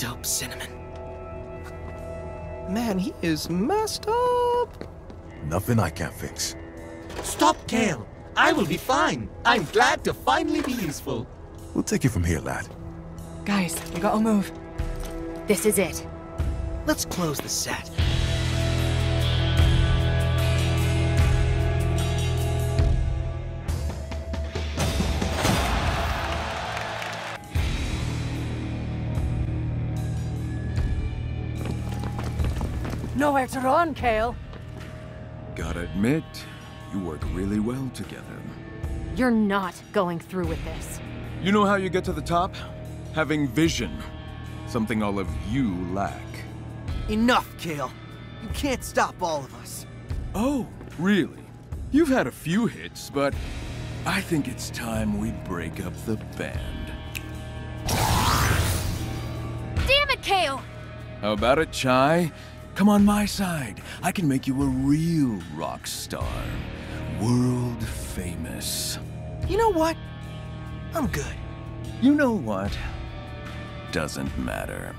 dope, Cinnamon. Man, he is messed up. Nothing I can't fix. Stop, Kale. I will be fine. I'm glad to finally be useful. We'll take it from here, lad. Guys, we gotta move. This is it. Let's close the set. Nowhere to run, Kale. Gotta admit, you work really well together. You're not going through with this. You know how you get to the top? Having vision. Something all of you lack. Enough, Kale. You can't stop all of us. Oh, really? You've had a few hits, but I think it's time we break up the band. Damn it, Kale! How about it, Chai? Come on my side. I can make you a real rock star. World famous. You know what? I'm good. You know what? Doesn't matter.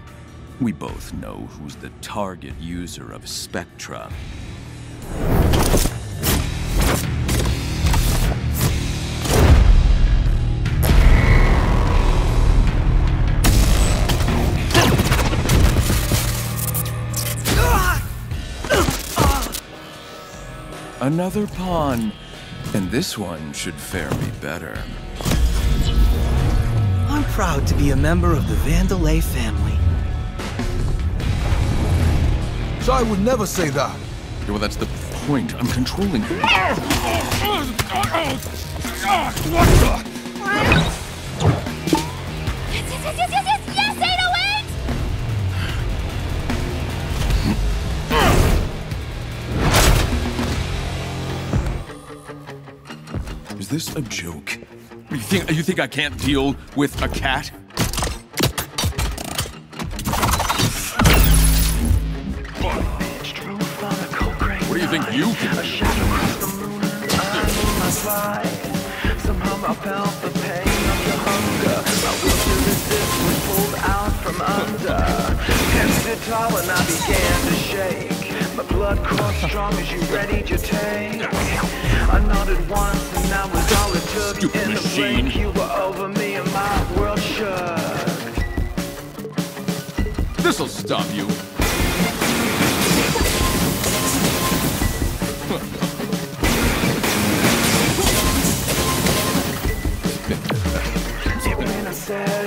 We both know who's the target user of Spectra. Another pawn. And this one should fare me better. I'm proud to be a member of the Vandelay family. Shy would never say that. Yeah, well, that's the point. I'm controlling [LAUGHS] her. Yes, this a joke? You think, you think I can't deal with a cat? What do you think you can do? Somehow I felt the pain of your hunger. I wish resist from under. Stood tall and I began to shake. My blood coursed strong as you readied your take. I nodded once and I was all it took. Stupid In a machine. you were over me and my world shook. This'll stop you. [LAUGHS] Said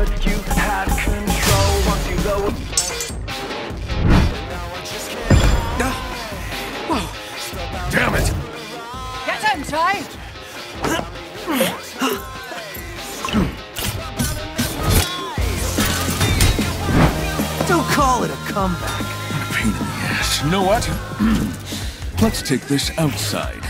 it was understood, you had control once you lowered. Damn it! Get him, Ty! Don't call it a comeback. a Pain in the ass. You know what? [CLEARS THROAT] Let's take this outside.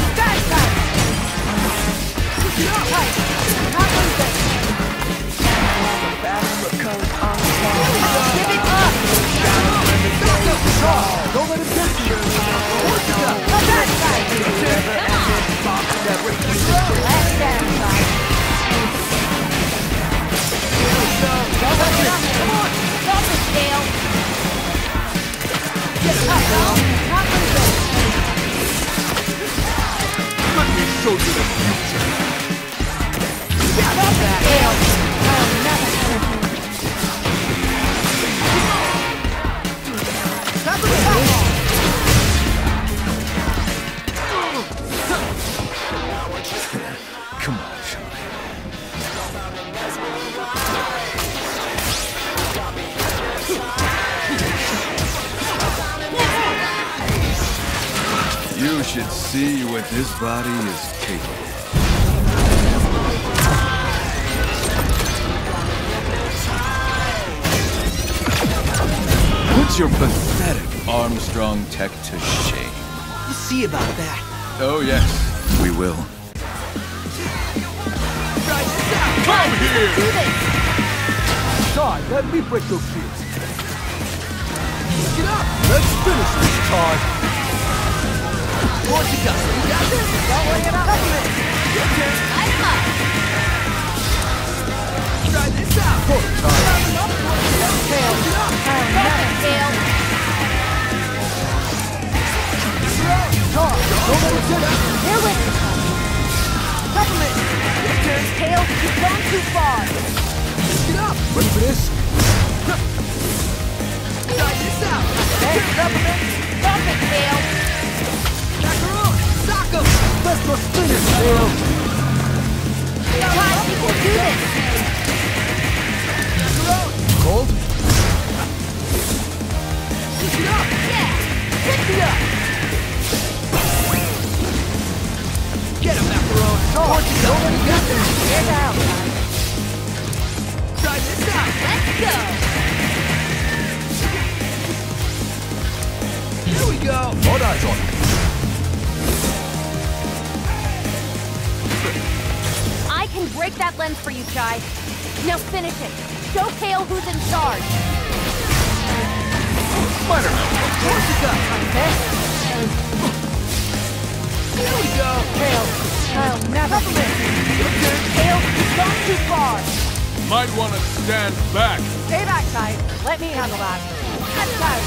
show you the future. You should see what this body is capable of. Your pathetic Armstrong tech to shame. We'll see about that. Oh, yes, we will. Come here! Do this. Todd, let me break those kids. Get up! Let's finish this, Todd. What you got? You got this? Don't worry about it. Your turn. Light him up. Try this. Tail. Tail. Don't let him get up. Here with it. Peppermint. Kale, you've gone too far. Get up. Ready this? Try this out. There's Peppermint. Drop it, Kale. Macaron. Sock him. Let's finish, Dale. Guys, we can do this. Cold? Get up. Yeah. Pick me up. Get him, Macaron. Towards you go. You got this. Get out. Try this out. Let's go. Here we go. Hold on, John. I can break that lens for you, Chai. Now finish it show Kale who's in charge. Spider-Man, of course you got time, Here we go. Kale, I'll never miss. Okay. Kale, you've gone too far. Might want to stand back. Stay back, guys. Let me handle that. I'm tired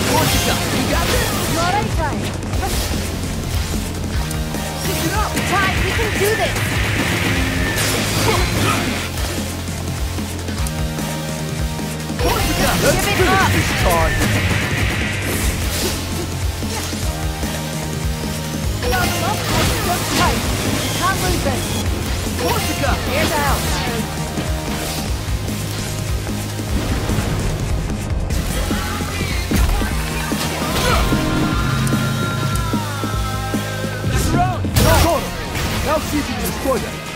of course you got You got this? You're all right, guys. Pick it up. Ty, we can do this. Let's Give finish up. this time. Can't lose it. Korsica! Here's out. Back around! Now see if you can destroy that.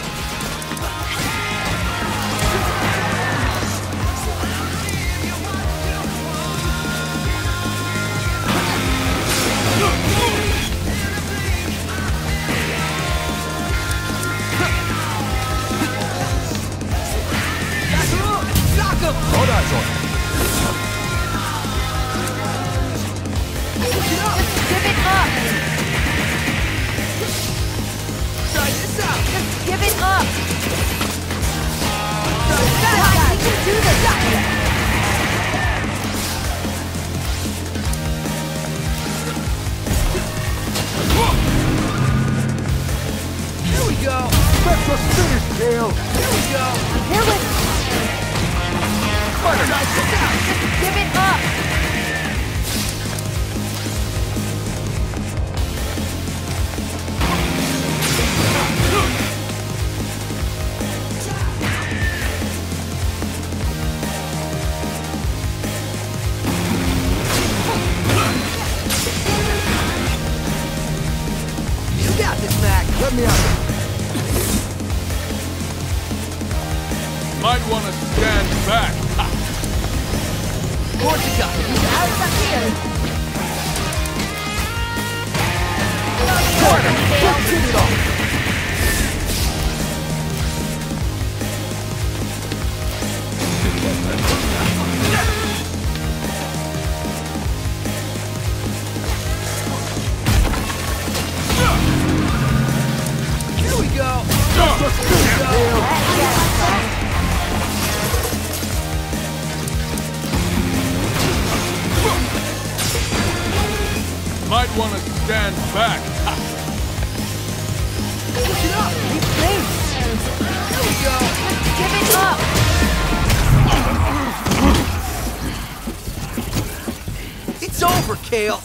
tail.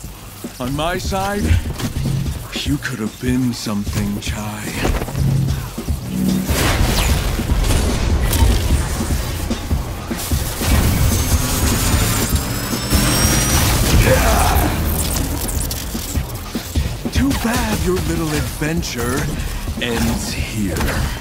On my side, you could have been something, Chai. Too bad your little adventure ends here.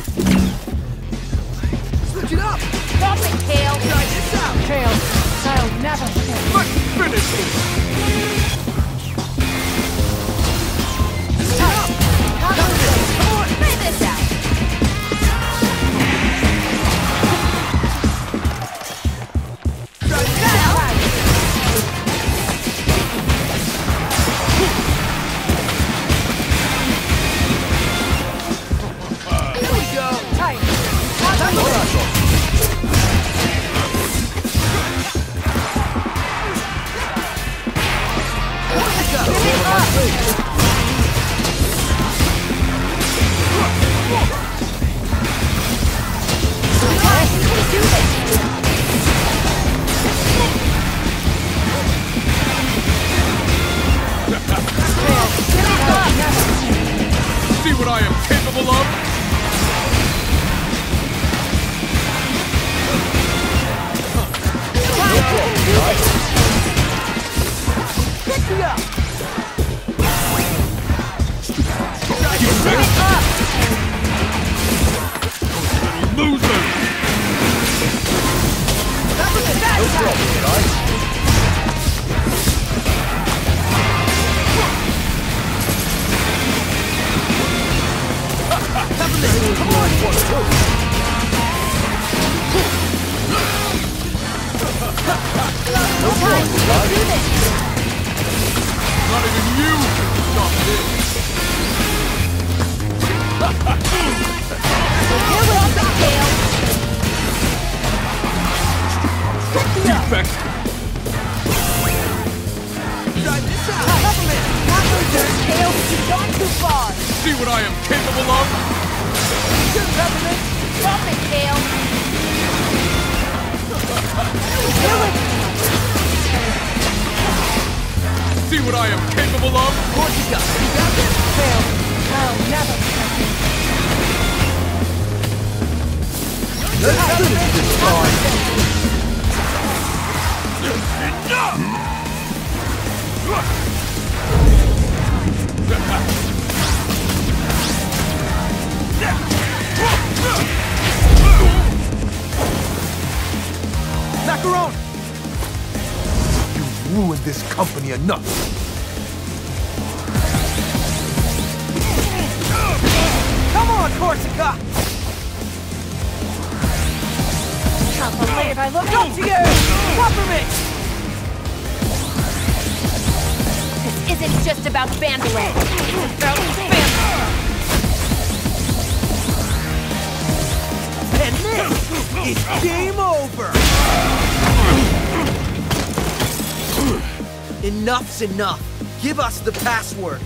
Enough's enough. Give us the password.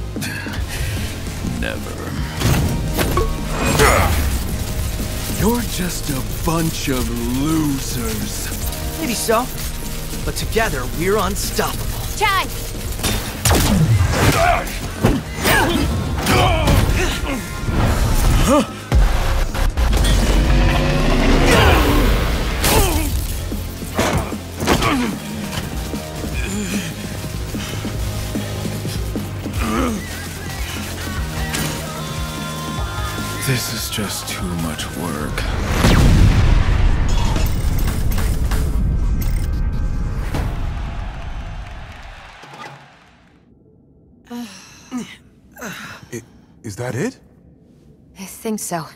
Never. You're just a bunch of losers. Maybe so. But together, we're unstoppable. Chai! Is that it? I think so.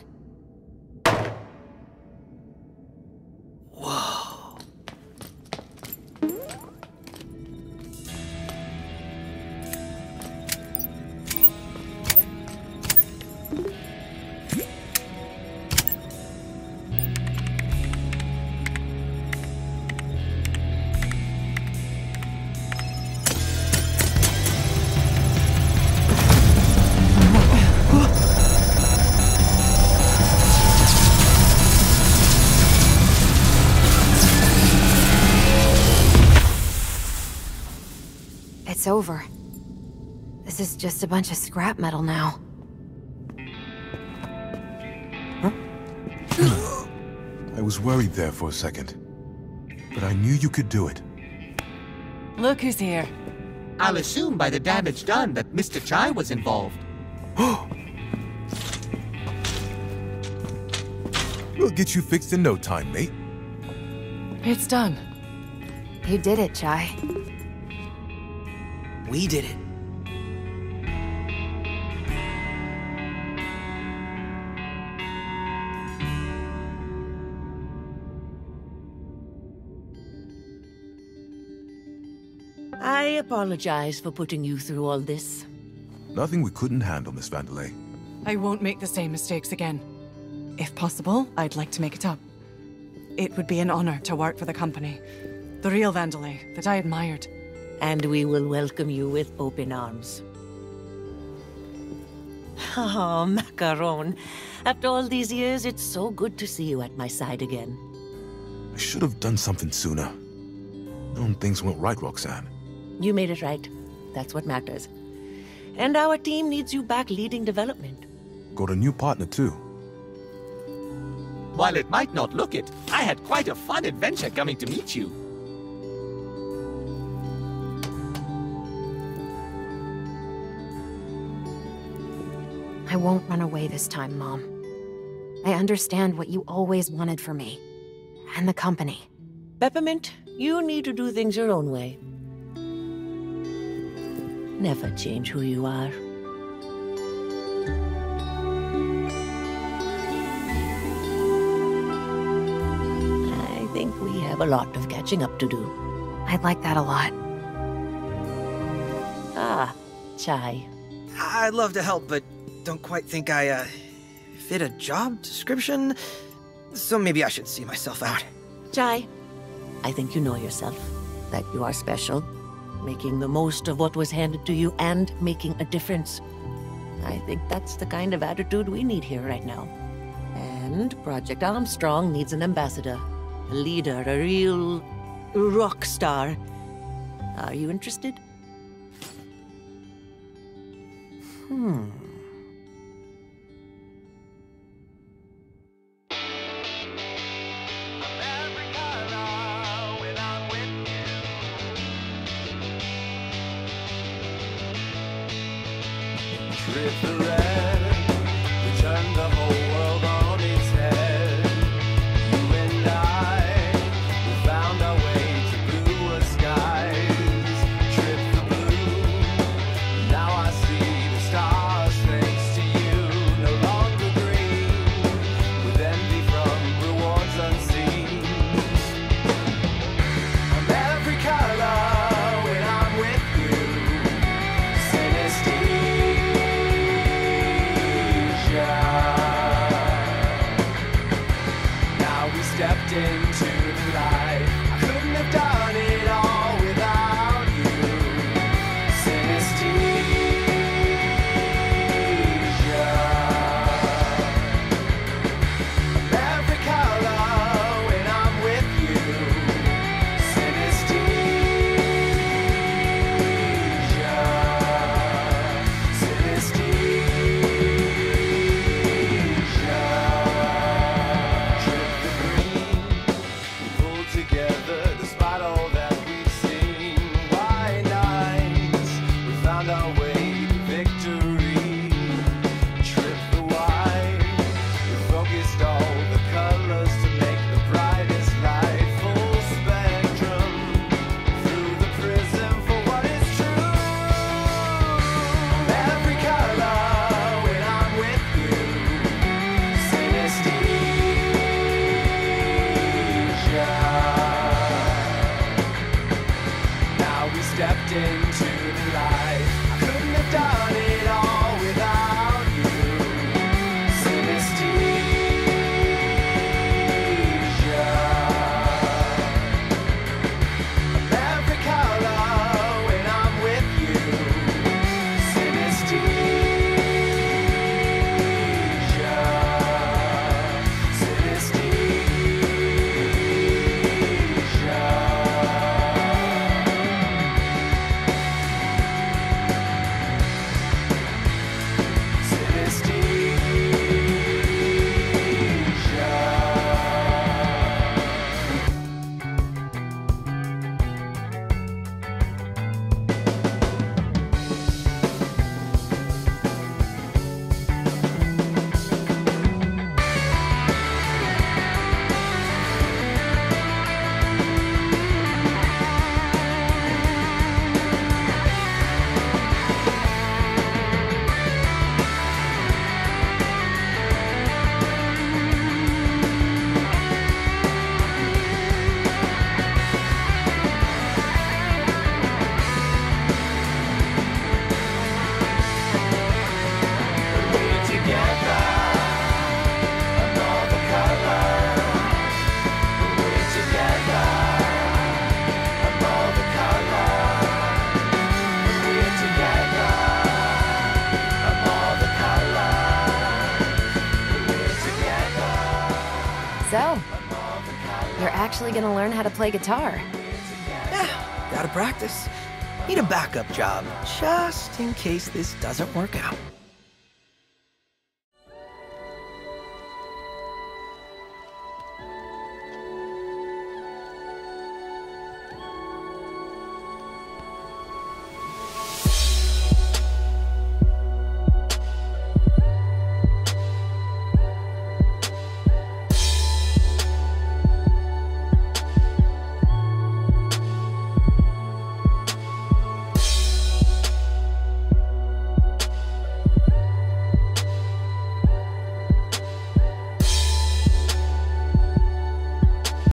Just a bunch of scrap metal now. I was worried there for a second. But I knew you could do it. Look who's here. I'll assume by the damage done that Mr. Chai was involved. [GASPS] We'll get you fixed in no time, mate. It's done. You did it, Chai. We did it. Apologize for putting you through all this. Nothing we couldn't handle, Miss Vandelay. I won't make the same mistakes again. If possible, I'd like to make it up. It would be an honor to work for the company. The real Vandelay, that I admired. And we will welcome you with open arms. Oh, Macaron. After all these years, it's so good to see you at my side again. I should have done something sooner. Known things went right, Roxanne. You made it right. That's what matters. And our team needs you back leading development. Got a new partner, too. While it might not look it, I had quite a fun adventure coming to meet you. I won't run away this time, Mom. I understand what you always wanted for me. And the company. Peppermint, you need to do things your own way. Never change who you are. I think we have a lot of catching up to do. I'd like that a lot. Ah, Chai. I'd love to help, but don't quite think I, uh, fit a job description. So maybe I should see myself out. Chai, I think you know yourself, that you are special, making the most of what was handed to you and making a difference. I think that's the kind of attitude we need here right now. And Project Armstrong needs an ambassador, a leader, a real rock star. Are you interested? Hmm. drift around. how to play guitar. Yeah, gotta practice. Need a backup job, just in case this doesn't work out.